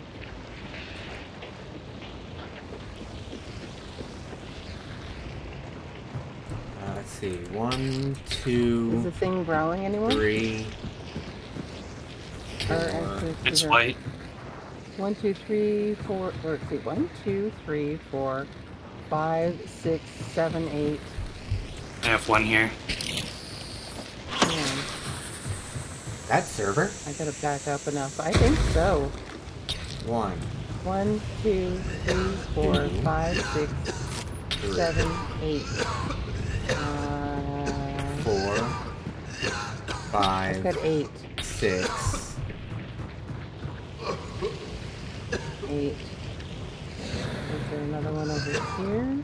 Uh, let's see. One, two. Is the thing growling anyone? three. Four. It's there- white. One, two, three, four. Or let's see. One, two, three, four, five, six, seven, eight. I have one here. Man, That server? I gotta back up enough. I think so. One, One, two, three, four, five, six, three, seven, eight. Uh, four, five, I've got eight. six. Eight. Is there another one over here?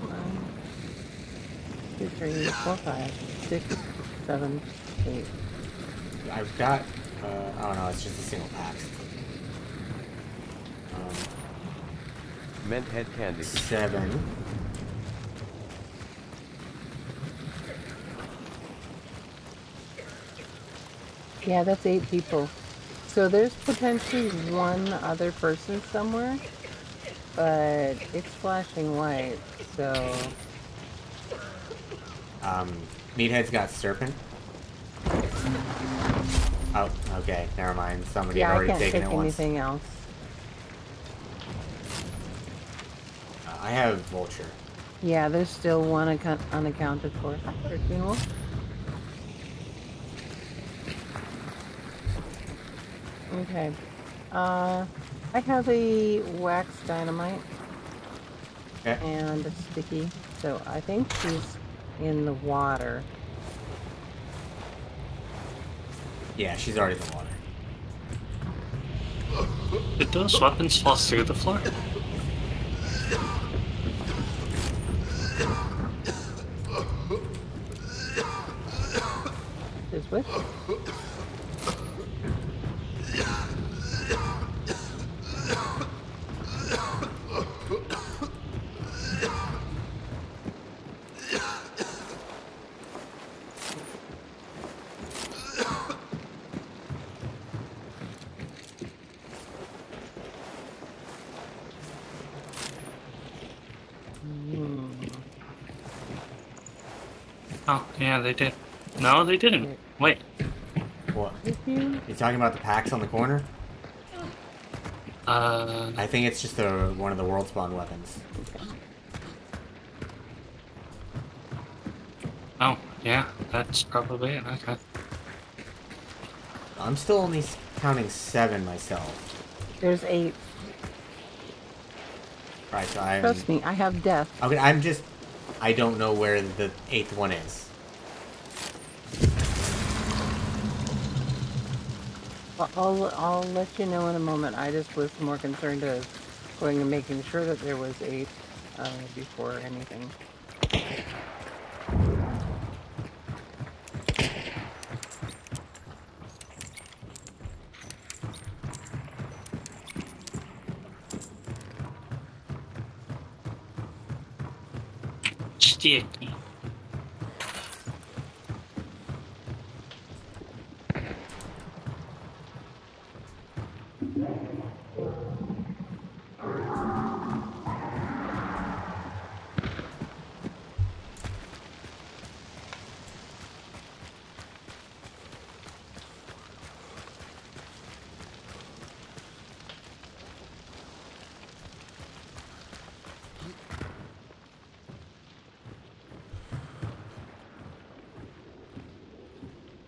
One, two, three, four, five, six, seven, eight. I've got. Uh, oh no, it's just a single pack. Um, Mint head candy. seven. Yeah, that's eight people. So there's potentially one other person somewhere. but it's flashing white, so Um, Meathead's got Serpent. Oh, okay, never mind. Somebody yeah, had I already can't taken take it once. anything else. Have Vulture. Yeah, there's still one unaccounted for. Thirteen wolf. Okay. Uh, I have a wax dynamite Okay. and a sticky, so I think she's in the water. Yeah, she's already in the water. Did those weapons fall through the floor? They did. No, they didn't. Wait. What? Did you? You talking about the packs on the corner? Uh, I think it's just a, one of the world spawn weapons. oh, yeah, that's probably it. Okay. I'm still only counting seven myself. There's eight. Right, so I'm. Trust me, I have death. Okay, I'm just. I don't know where the eighth one is. Well, I'll, I'll let you know in a moment. I just was more concerned of going and making sure that there was eight uh, before anything. Sticky.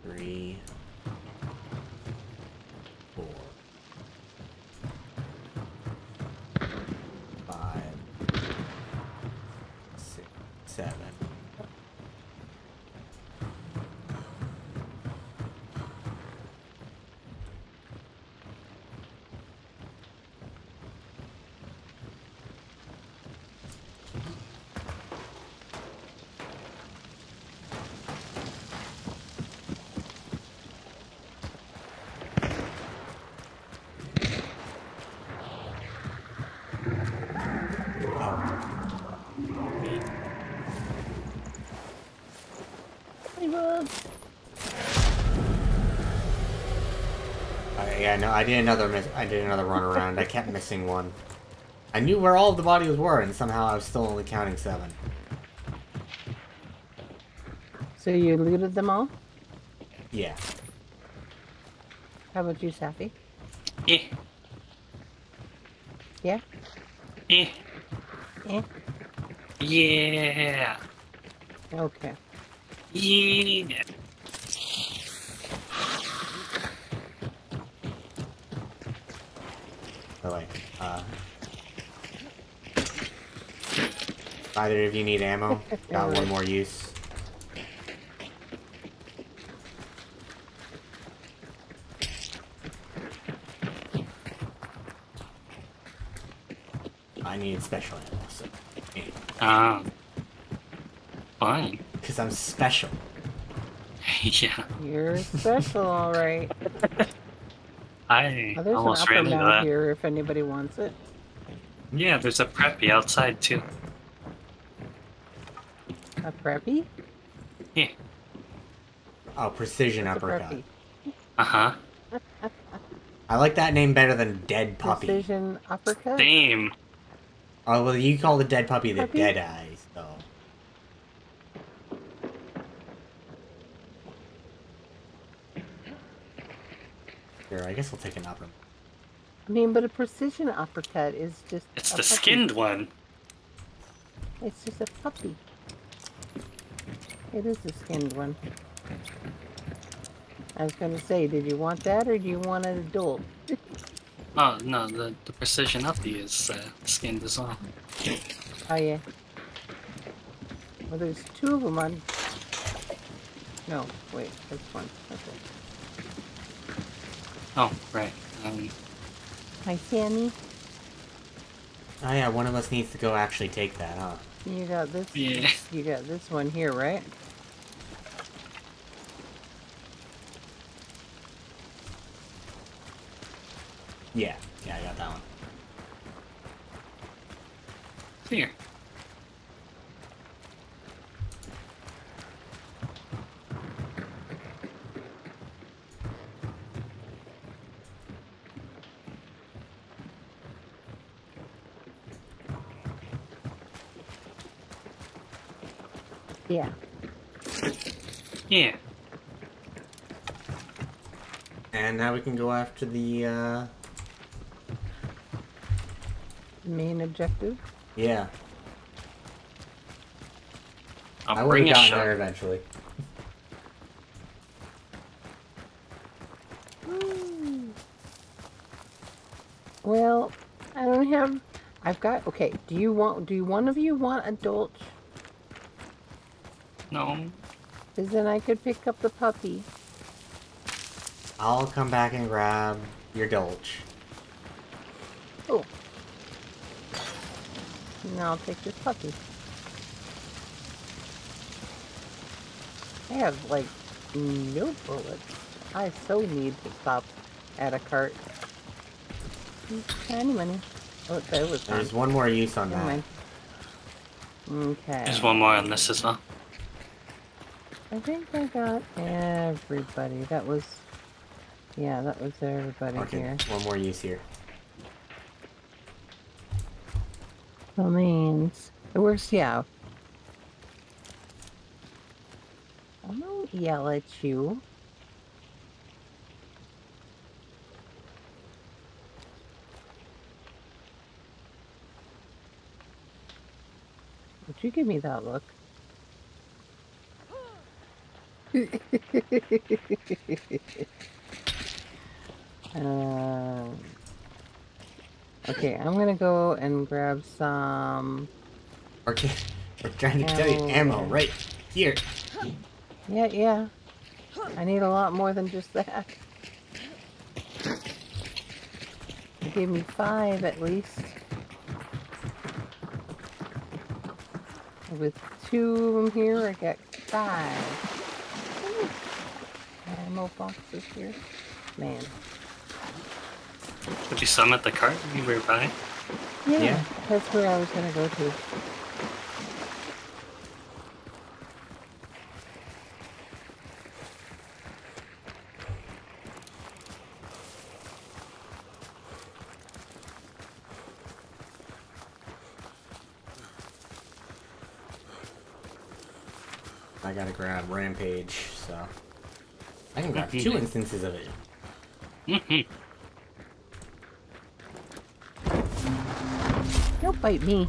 Three. Four. Five. Six. Seven. I, yeah, no, I did another miss. I did another run around. I kept missing one. I knew where all of the bodies were, and somehow I was still only counting seven. So you looted them all? Yeah. How about you, Safi? Eh, Yeah? eh, Eh? yeah, Okay. yeah. By the way, uh, if either of you need ammo, got one more use. I need special ammo, so. Ah, fine. Because I'm special. yeah, You're special, alright. I Oh, there's an almost upper ran into that. here if anybody wants it. Yeah, there's a preppy outside too. A preppy? Yeah. Oh, precision What's a uppercut. Uh huh. I like that name better than dead puppy. Precision uppercut? Same. Oh well, you call the dead puppy the Puppy? dead eyes, so. Sure, I guess I'll take an upper. I mean, but a precision uppercut is just. It's a the puppy. skinned one. It's just a puppy. It is a skinned one. I was gonna say, did you want that or do you want an adult? Oh no, the the precision uppy is uh, skinned as well. Oh yeah. Well, there's two of them on. No, wait, that's one. Okay. Oh right. Um, Hi, Sammy. Oh yeah, one of us needs to go actually take that, huh? You got this. Yeah. You got this one here, right? Yeah, yeah, I got that one. here. Yeah. Yeah. And now we can go after the, uh, Main objective. yeah. I'll I would bring have a gotten there eventually. Well, I don't have. I've got. Okay. Do you want? Do one of you want a Dolch? No. Because then I could pick up the puppy. I'll come back and grab your Dolch. Oh. Now I'll take this puppy. I have like no bullets. I so need to stop at a cart. Any money. Oh, that was fun. There's one more use on Never that. mind. Okay. There's one more on this as well. I think I got everybody. That was, yeah, that was everybody Okay, here. one more use here. Domains. Where's yeah? I don't yell at you. Would you give me that look? Um, okay, I'm gonna go and grab some. Okay, we're trying to tell you ammo Ammo. right here. Yeah, yeah. I need a lot more than just that. You gave me five at least. With two of them here, I got five. Ooh. Ammo boxes here. Man. Did you sum at the cart you were by? Yeah, Yeah. that's where I was gonna go to. I gotta grab Rampage, so. I can grab two instances of it. Mm-hmm. Don't bite me.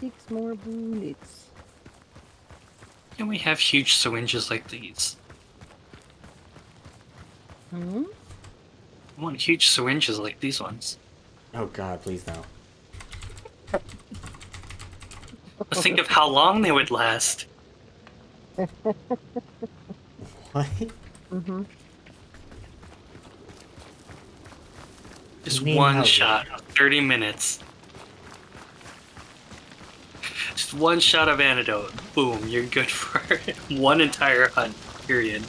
Six more bullets. Can we have huge syringes like these? Hmm? I want huge syringes like these ones. Oh god, please no. Think of how long they would last. What? Mm-hmm. Just You one how- shot, 30 minutes. Just one shot of antidote. Boom, you're good for one entire hunt. Period.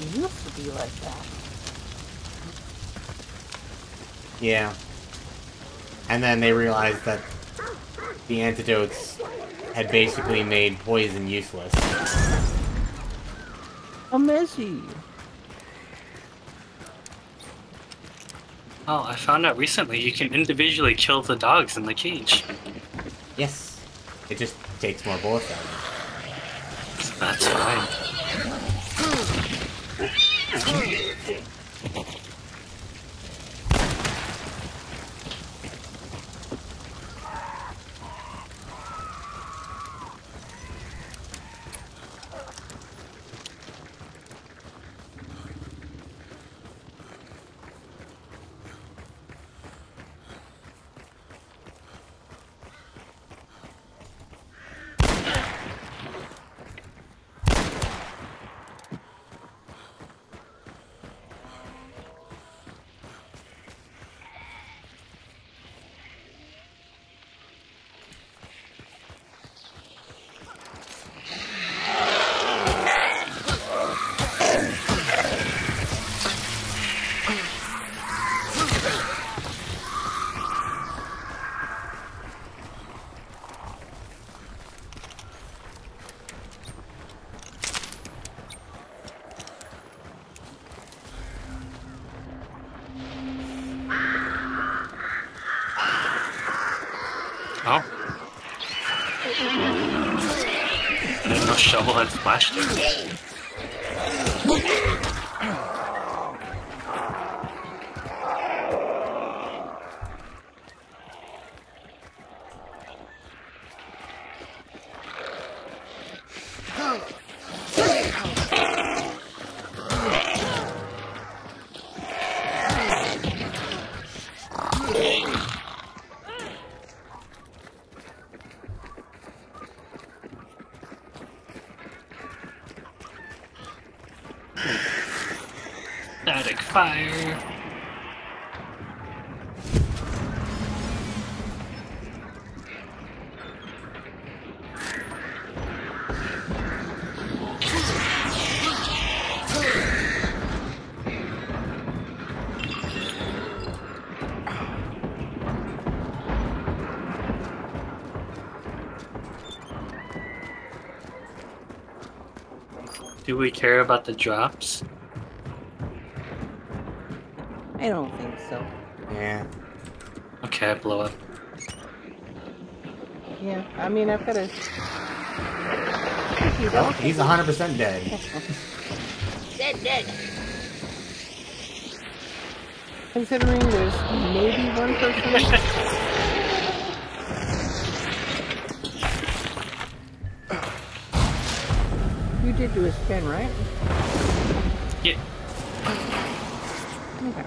It used to be like that. Yeah. And then they realized that the antidotes had basically made poison useless. Oh, Missy. Oh, I found out recently you can individually kill the dogs in the cage. Yes. It just takes more bullets out of That's fine. すごい! Master. Fire. Do we care about the drops? I don't think so. Yeah. Okay, I blow up. Yeah, I mean, I've got a. Well, he's 100% dead. Dead, dead. Considering there's maybe one person. you did do a spin, right? Yeah. Okay.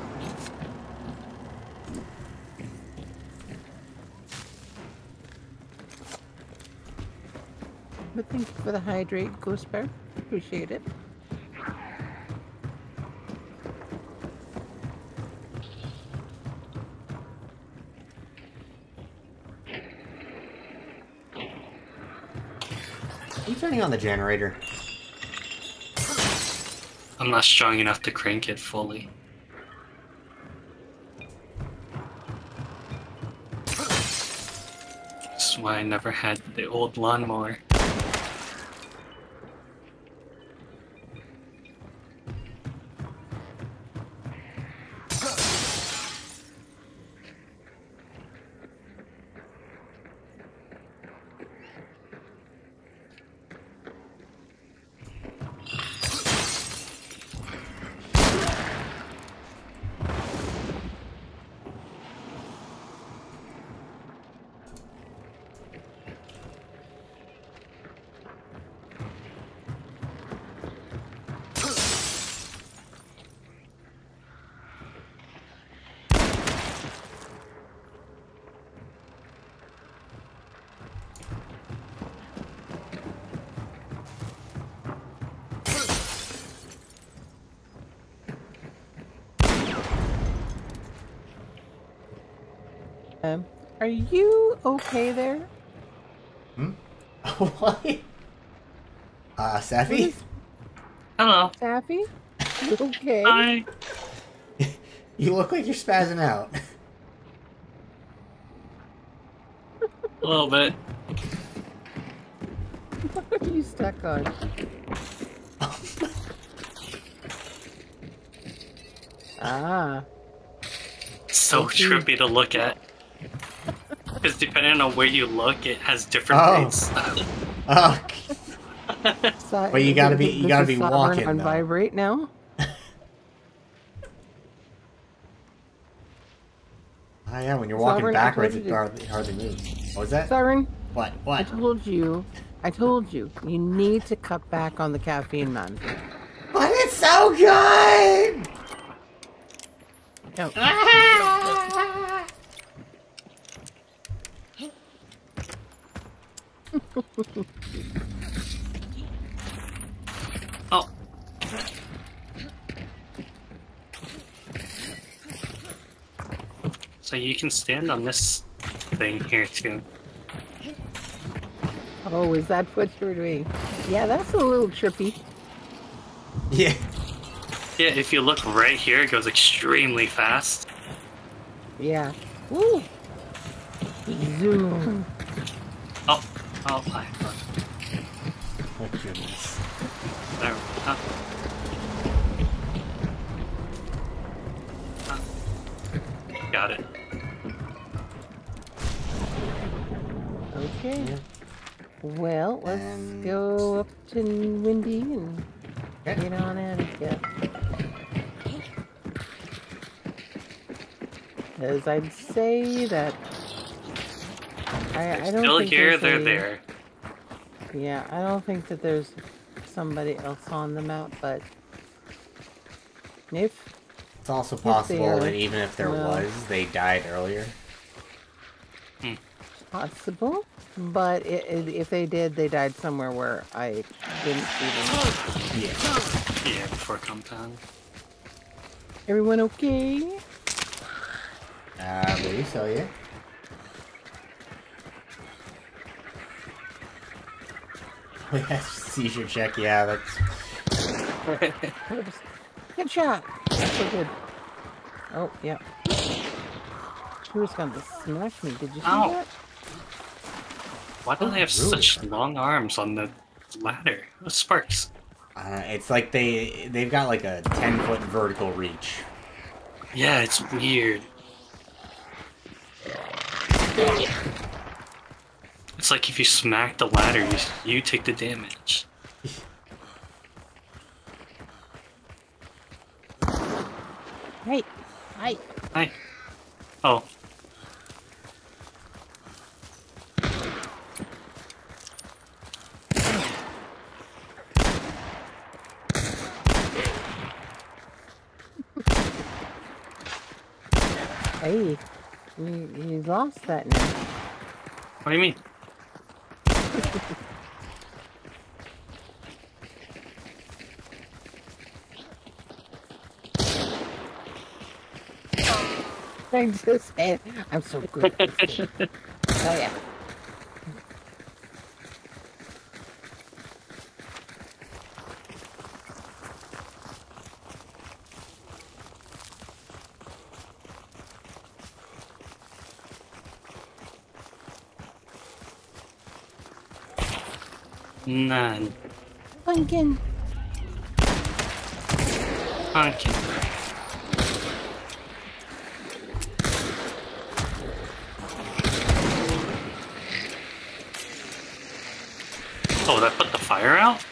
But thank you for the hydrate, Ghost Bear. Appreciate it. you turning on the generator? I'm not strong enough to crank it fully. That's why I never had the old lawnmower. Um, are you okay there? Hmm? what? Uh, Safi? Hello. Sappy? You okay? Hi. You look like you're spazzing out. A little bit. What are you stuck on? ah. So I trippy to look at. Because depending on where you look, it has different Oh. rates. Oh, So, Well, you gotta be- you gotta is be Sovereign walking, on though. vibrate now. oh yeah, when you're walking Sovereign, backwards, it hardly, hardly moves. What was that? Sovereign, What? What? I told you. I told you. You need to cut back on the caffeine, man. But it's so good! Oh. So you can stand on this thing here too. Oh, is that what you're doing? Yeah, that's a little trippy. Yeah. Yeah, if you look right here, it goes extremely fast. Yeah. Woo! Zoom. Oh, oh, hi. Oh goodness. There. Huh. Huh. Because I'd say that I, I don't Still think here, they're any- there. Yeah, I don't think that there's somebody else on the map, but if It's also possible they that even if there well- was, they died earlier. Hmm. possible, but i i if they did, they died somewhere where I didn't even. Yeah. Yeah, before compound. Everyone okay? Uh, I believe so, yeah. Seizure check, yeah, that's. Good shot. So good. Oh, yeah. He was going to smash me. Did you see Ow. that? Why do they have really? such long arms on the ladder? What sparks? Uh, it's like they they've got like a ten foot vertical reach. Yeah, it's weird. It's like if you smack the ladder, you, you take the damage. Hey, hi. Hi. Oh, Hey, you, lost that now. what do you mean? I just said, I'm so good. at this game. oh, yeah. None. Pumpkin. Pumpkin. Oh, that put the fire out?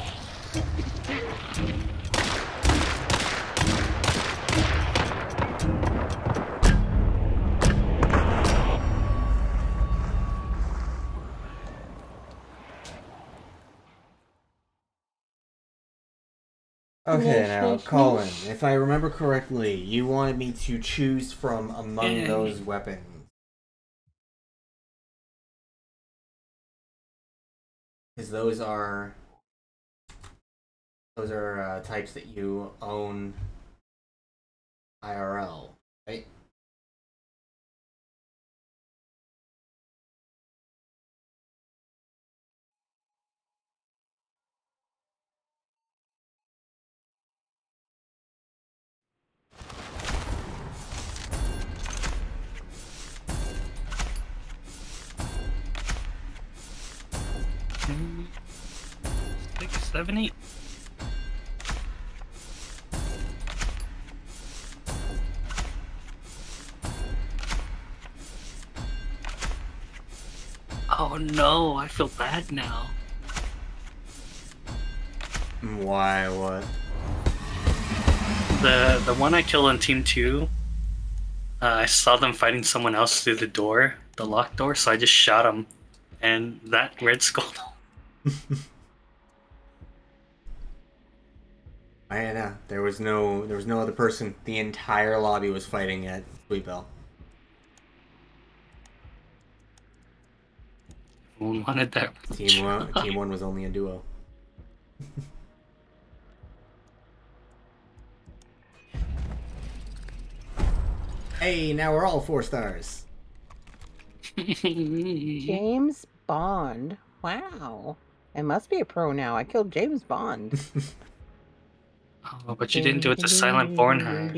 Okay, now Colin, if I remember correctly, you wanted me to choose from among those weapons. Because those are those are uh, types that you own IRL, right? Seven, eight. Oh no, I feel bad now. Why? What? The the one I killed on team two, uh, I saw them fighting someone else through the door, the locked door, so I just shot him, and that red skull. Oh, I know. There was no there was no other person. The entire lobby was fighting at Sweetbell. Who wanted that? Team one team one was only a duo. hey, now we're all four stars. James Bond. Wow. It must be a pro now. I killed James Bond. Oh, but you didn't do it to Silent Bornheim.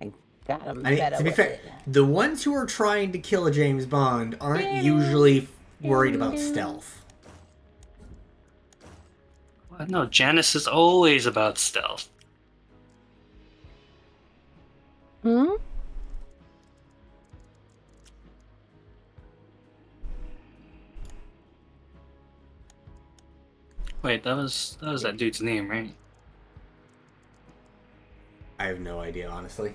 I got him I mean, to be fair, it. the ones who are trying to kill a James Bond aren't usually worried about stealth. Well, no, Janice is always about stealth. Hmm? Wait, that was that was that dude's name, right? I have no idea, honestly.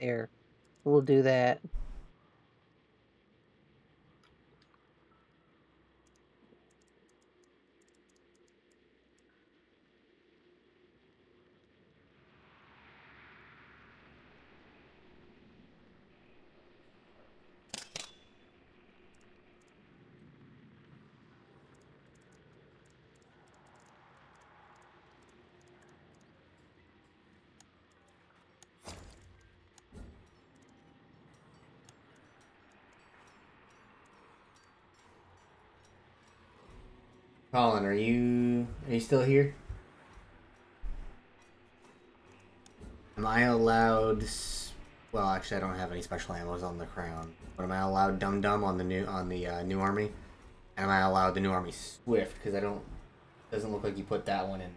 There. We'll do that. Colin, are you are you still here? Am I allowed? Well, actually, I don't have any special ammos on the crown. But am I allowed Dum Dum on the new on the uh, new army? And am I allowed the new army Swift? Because I don't. Doesn't look like you put that one in.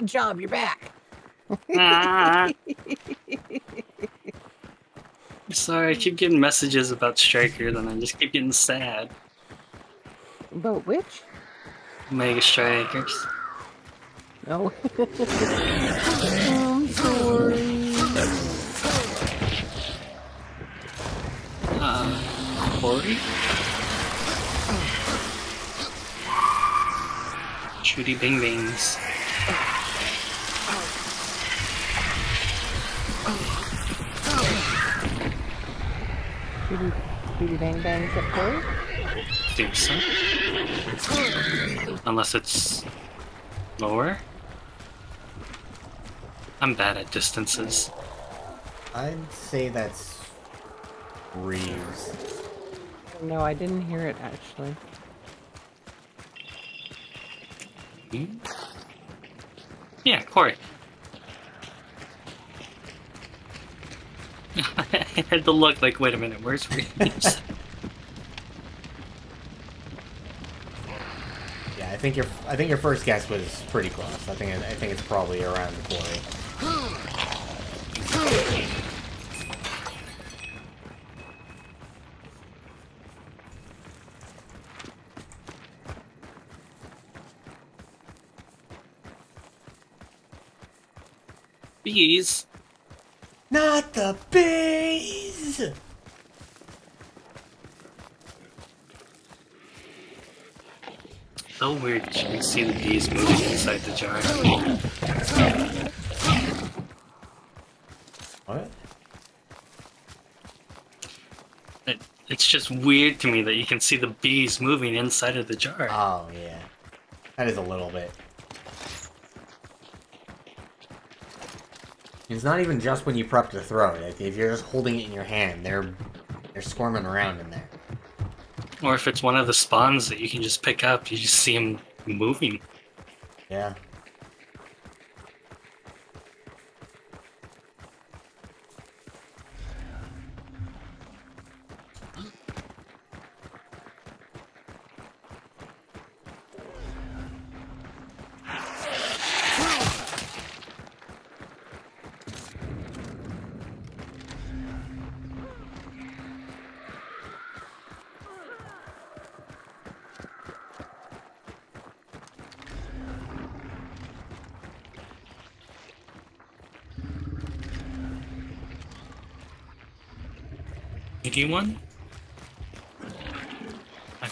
Good job, you're back. Ah. Sorry, I keep getting messages about Strikers and I just keep getting sad. About which? Mega Strikers. No. I'm sorry. Uh, Corey? Shooty Bing Bings. Shooty bang bangs at Corey? think so. Unless it's lower. I'm bad at distances. I'd say that's Reeves. No, I didn't hear it actually. Hmm? Yeah, Corey. I had to look like, wait a minute, where's Reeves? Yeah, I think your I think your first guess was pretty close. I think I think it's probably around the quarry. Bees. Not the bees. Weird you can see the bees moving inside the jar. What? It, it's just weird to me that you can see the bees moving inside of the jar. Oh yeah, that is a little bit. It's not even just when you prep to throw it. Like, if you're just holding it in your hand, they're they're squirming around in there. Or if it's one of the spawns that you can just pick up, you just see them moving. Yeah. Meaty one? I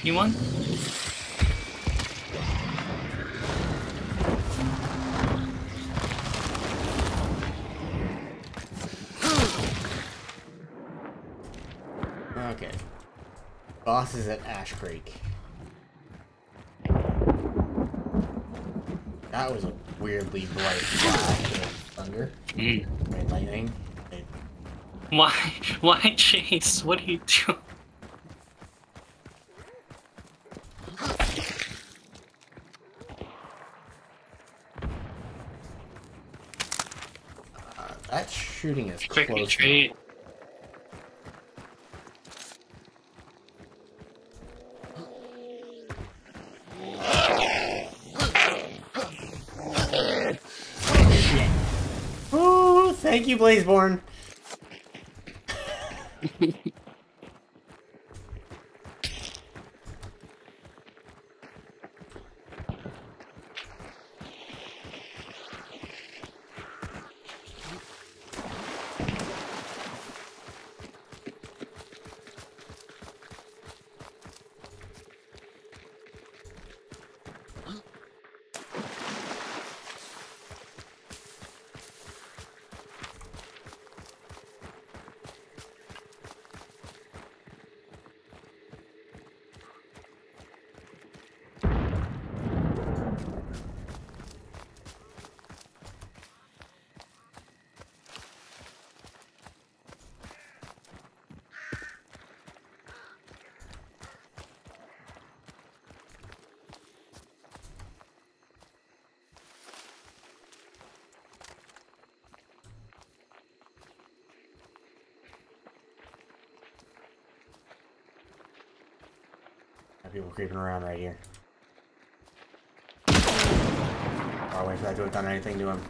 blew up meaty one? Okay. Boss is at Ash Creek. That was a weirdly bright flash of thunder. Mm. lightning. Why? Why, Chase? What are you doing? uh, that shooting is Quick close. retreat. Ooh, thank you, Blazeborn. Creeping around right here. While waiting for that to have done anything to him.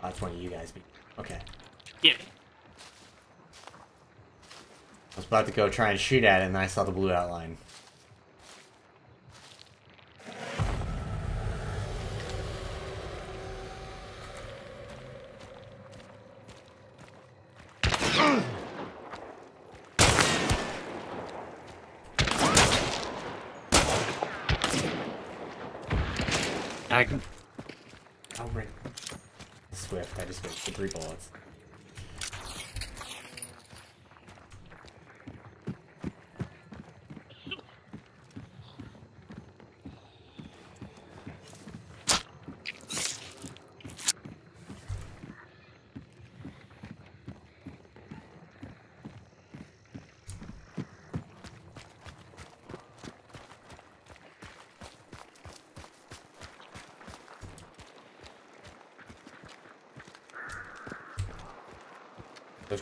Oh, that's one of you guys. Okay. Yeah. I was about to go try and shoot at it, and I saw the blue outline. I, Oh, right. Swift. I just wasted three bullets.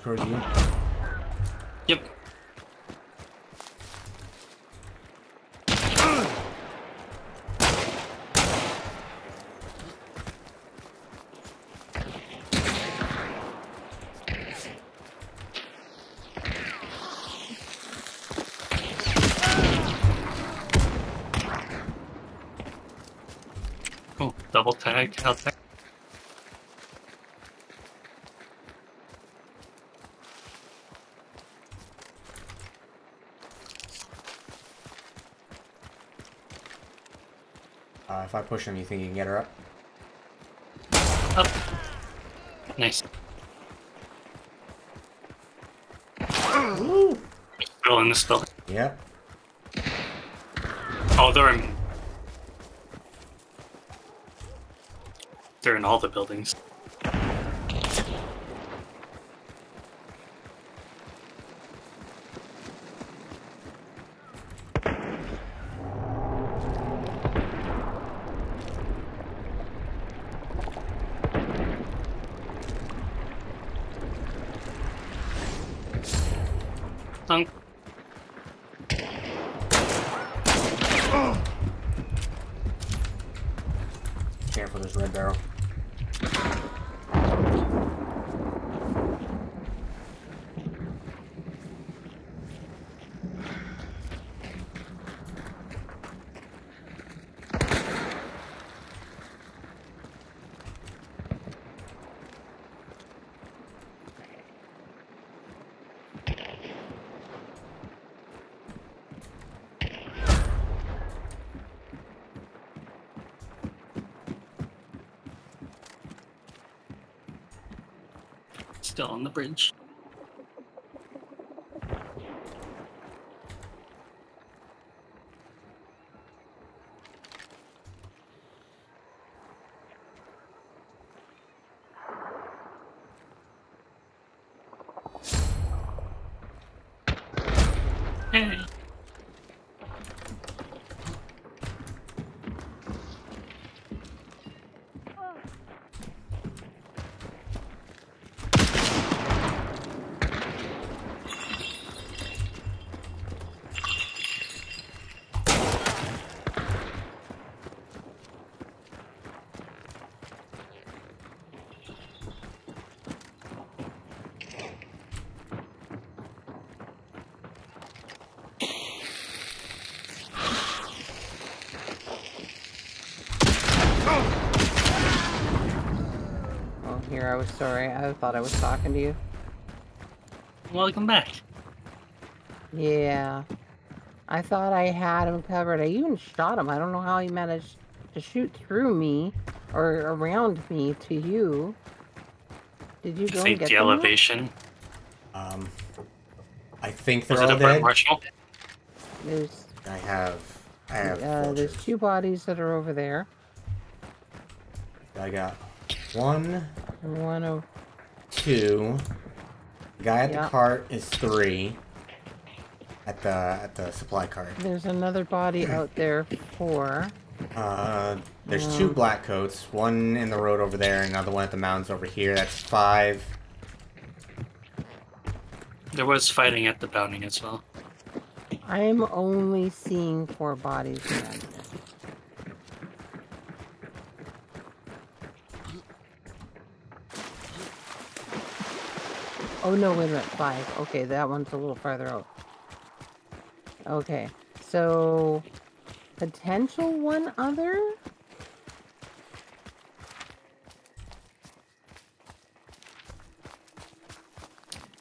Crows you? Yep. Oh, double tag, out tag. If I push him, you think you can get her up? Up. Nice. Still in this building. Yep. Oh, they're in. They're in all the buildings. Thunk. Careful, there's red barrel. Still on the bridge. Hey. Oh, here, I was sorry. I thought I was talking to you. Welcome back. Yeah. I thought I had him covered. I even shot him. I don't know how he managed to shoot through me or around me to you. Did you go and Save get the them? elevation. Um, I think Was they're it all a dead. marshal? There's I have, I have. uh, there's two bodies that are over there. I got one, One oh. two. The guy at Yeah. the cart is three. At the at the supply cart. There's another body out there. Four. Uh, there's two Um, black coats. One in the road over there, and another one at the mountains over here. That's five. There was fighting at the bounding as well. I'm only seeing four bodies. Man. Oh no, wait a minute, five. Okay, that one's a little farther out. Okay, so potential one other?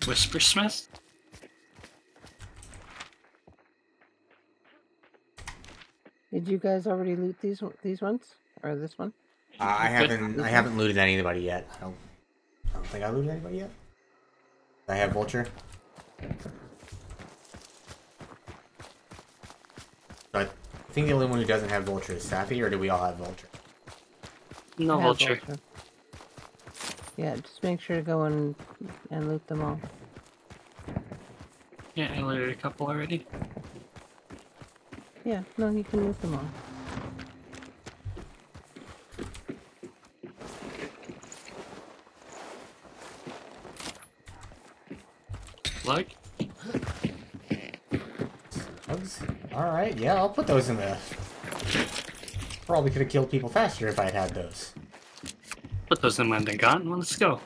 Whispersmith? Did you guys already loot these these ones or this one? Uh, I haven't I haven't looted anybody yet. I don't I don't think I looted anybody yet. I have vulture. But I think the only one who doesn't have vulture is Safi, or do we all have vulture? No I have vulture. Yeah, just make sure to go and and loot them all. Yeah, I looted a couple already. Yeah, no, you can loot them all. Like? Alright, yeah, I'll put those in the... Probably could have killed people faster if I had had those. Put those in my gun. Let's go.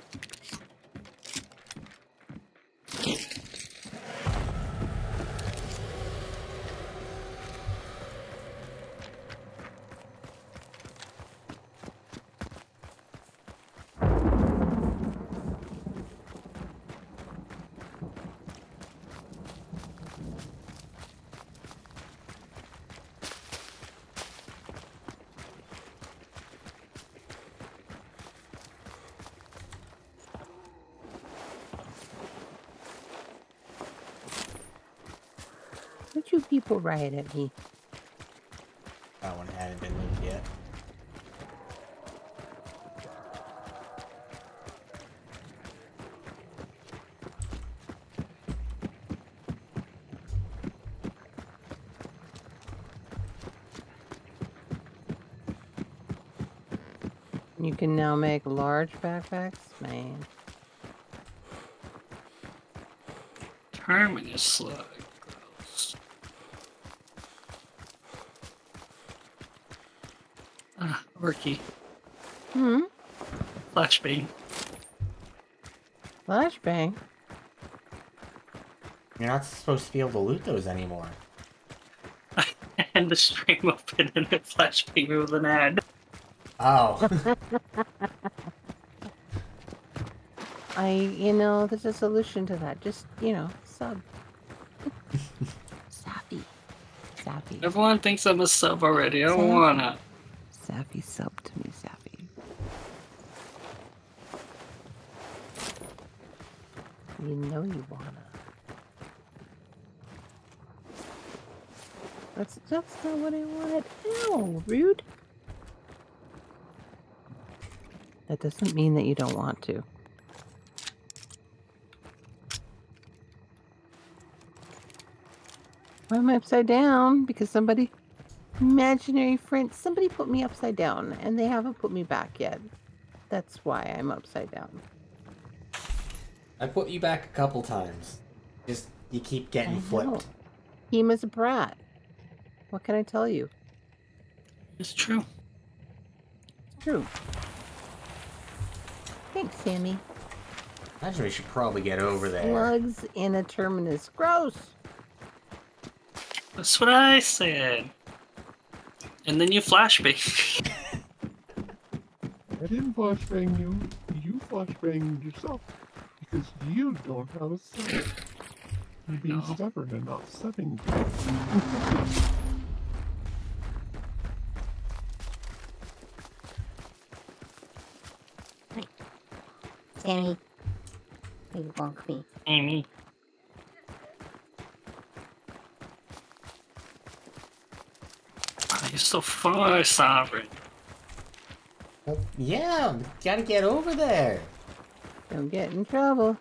Don't you people riot at me? That one hadn't been looted yet. You can now make large backpacks? Man. Terminus slug. Gross. Ah, Hmm? Flashbang. Flashbang? You're not supposed to be able to loot those anymore. and the stream open and it flashbang me with an ad. Oh. I, you know, there's a solution to that. Just, you know, sub. Sappy. Sappy. Everyone thinks I'm a sub already. I don't wanna. Sappy sub to me, Sappy. You know you wanna. That's not what I wanted. Ow, rude. That doesn't mean that you don't want to. Why am I upside down? Because somebody, imaginary friend, somebody put me upside down and they haven't put me back yet. That's why I'm upside down. I put you back a couple times. Just, you keep getting I flipped. know. Him is a brat. What can I tell you? It's true. It's true. Thanks, Sammy. Imagine we should probably get over there. Slugs in a terminus. Gross. That's what I said. And then you flashbang. I didn't flashbang you. You flashbanged yourself because you don't have a set. You're being stubborn and not setting. Sammy. You wonk me. Amy. Oh, you're so far, Sovereign. Yeah, gotta get over there. Don't get in trouble.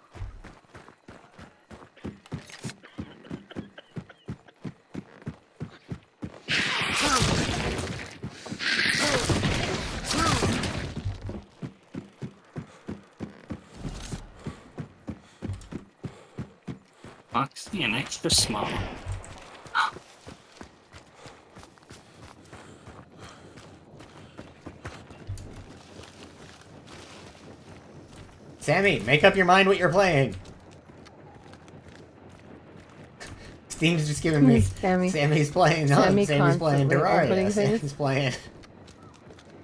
Foxy and extra small. Sammy, make up your mind what you're playing. Steam's just giving me. Sammy. Sammy's playing. No, Sammy Sammy's playing constantly Terraria. Sammy's playing.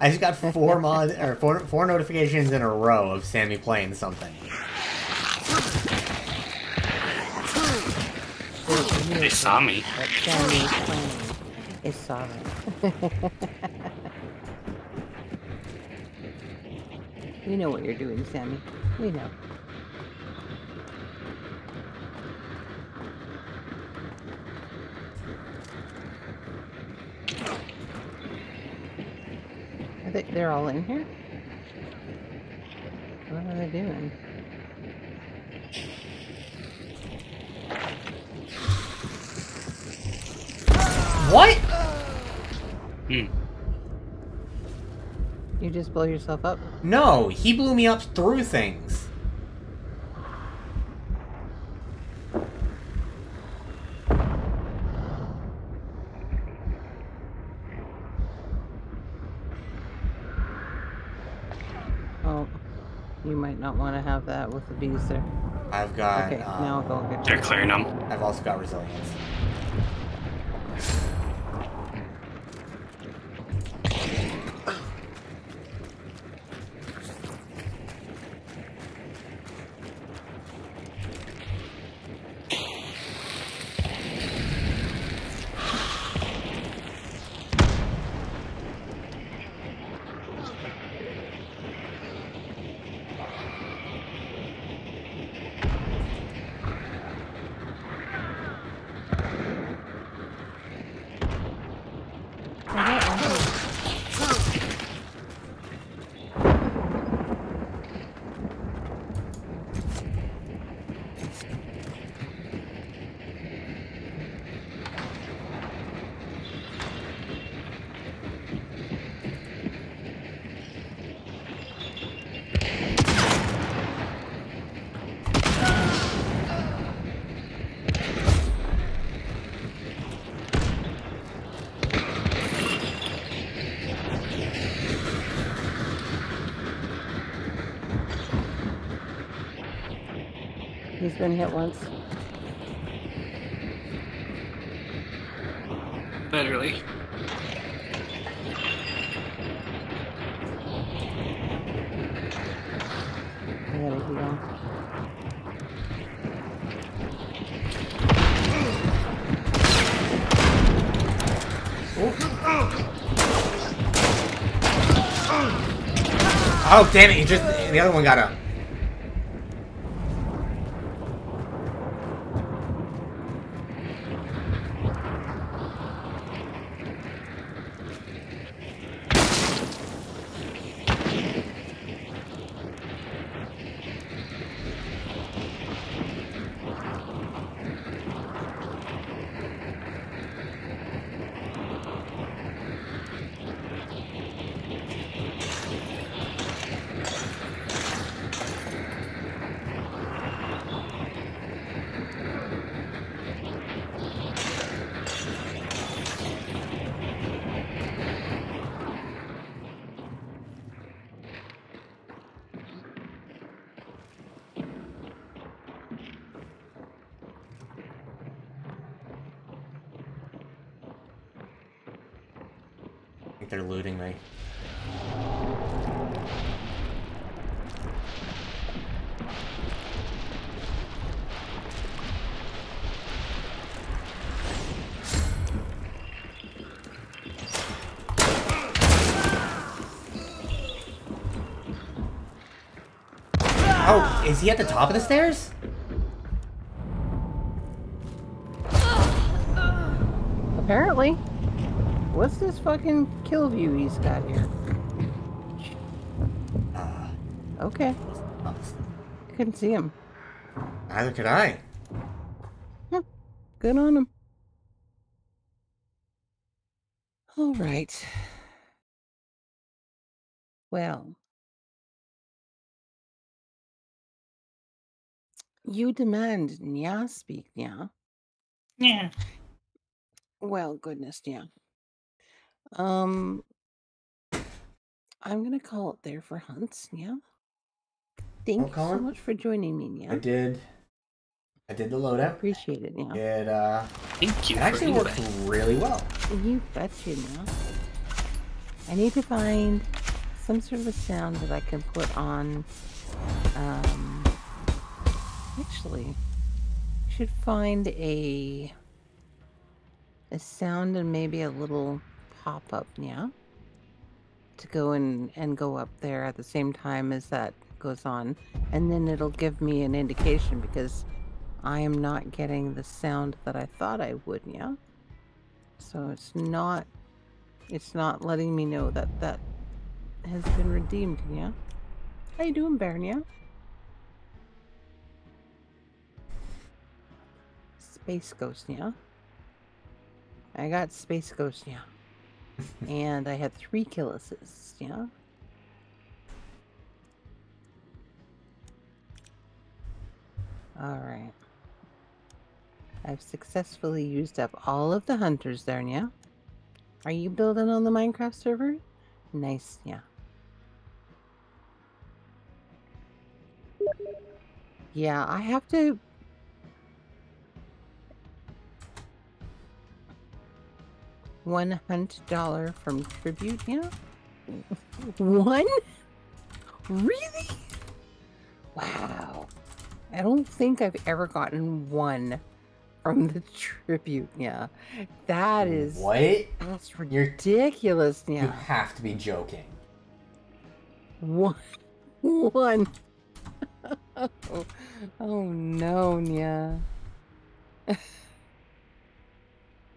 I just got four mod or four four notifications in a row of Sammy playing something. They saw me. Playing. Is sorry. we know what you're doing, Sammy. We know. I think they're all in here? What are they doing? What? Hmm. You just blow yourself up? No, he blew me up through things. Oh, you might not want to have that with the bees there. I've got. Okay, uh, now I'll go get They're clearing them. I've also got resilience. Been hit once. Literally. I gotta heal. Oh damn it! You just the other one got up. I think they're looting me. Oh, is he at the top of the stairs? Apparently. What's this fucking kill view he's got here? Uh. Okay. Couldn't see him. Neither could I. Good on him. All right. Well, you demand Nya speak, Nya. Yeah. Well, goodness, yeah. Um, I'm gonna call it there for hunts, yeah. Thank I'll you so it. much for joining me, yeah. I yeah. did. I did the loadout. Appreciate it, yeah. It uh, Thank you. it actually worked inviting. really well. You betcha, yeah. I need to find some sort of a sound that I can put on. Um, actually, should find a a sound and maybe a little pop up, yeah, to go and and go up there at the same time as that goes on, and then it'll give me an indication because I am not getting the sound that I thought I would, yeah. So it's not it's not letting me know that that has been redeemed, yeah? How you doing, Baron, yeah? Space Ghost, yeah? I got Space Ghost, yeah. and I had three kill assists, yeah? Alright. I've successfully used up all of the hunters there, yeah? Are you building on the Minecraft server? Nice, yeah. Yeah, I have to. One hundred dollar from tribute, yeah. One? Really? Wow. I don't think I've ever gotten one from the tribute, yeah. That is What? that's ridiculous, You yeah. have to be joking. One. One. oh, oh no, yeah.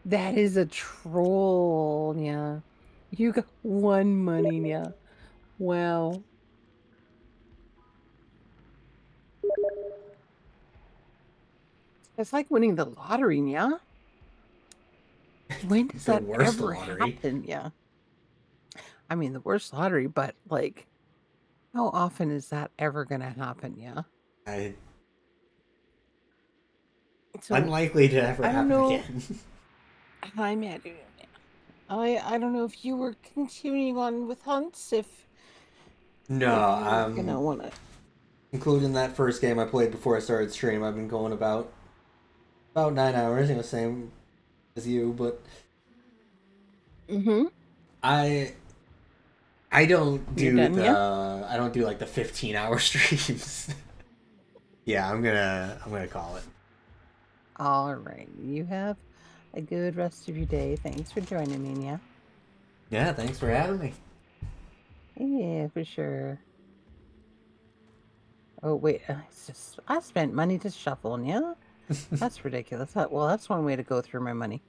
that is a troll, yeah. You got one money, yeah. Wow. It's like winning the lottery, yeah. When does that ever lottery. happen? Yeah. I mean, the worst lottery, but like, how often is that ever gonna happen? Yeah. I, So, unlikely to ever I happen know. again. Hi, Matt. I I don't know if you were continuing on with hunts. If no, if you were I'm gonna wanna. including that first game I played before I started stream. I've been going about about nine hours. You know, same as you, but Mm-hmm. I I don't do done the yet? I don't do like the fifteen hour streams. yeah, I'm gonna I'm gonna call it. All right. You have a good rest of your day. Thanks for joining me. Yeah. Yeah, thanks for having me. Yeah, for sure. Oh wait, uh, it's just I spent money to shuffle. Yeah, that's ridiculous. That- Well, that's one way to go through my money.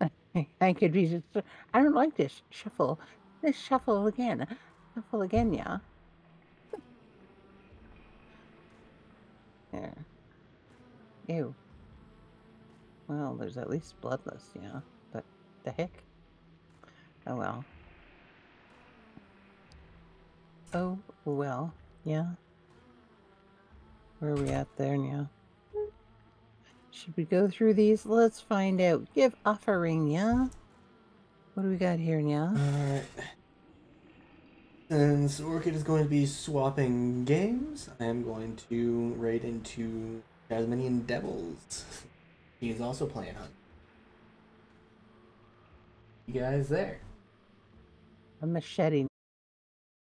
I could be just. I don't like this shuffle. Let's shuffle again. Shuffle again, yeah. Yeah. Ew. Well, there's at least bloodless, yeah. But the heck? Oh well. Oh well, yeah. Where are we at there now? Should we go through these? Let's find out. Give offering, yeah? What do we got here now? Alright. Since Orchid is going to be swapping games, I am going to raid into Tasmanian Devils. He is also playing Hunt. You guys there? A machete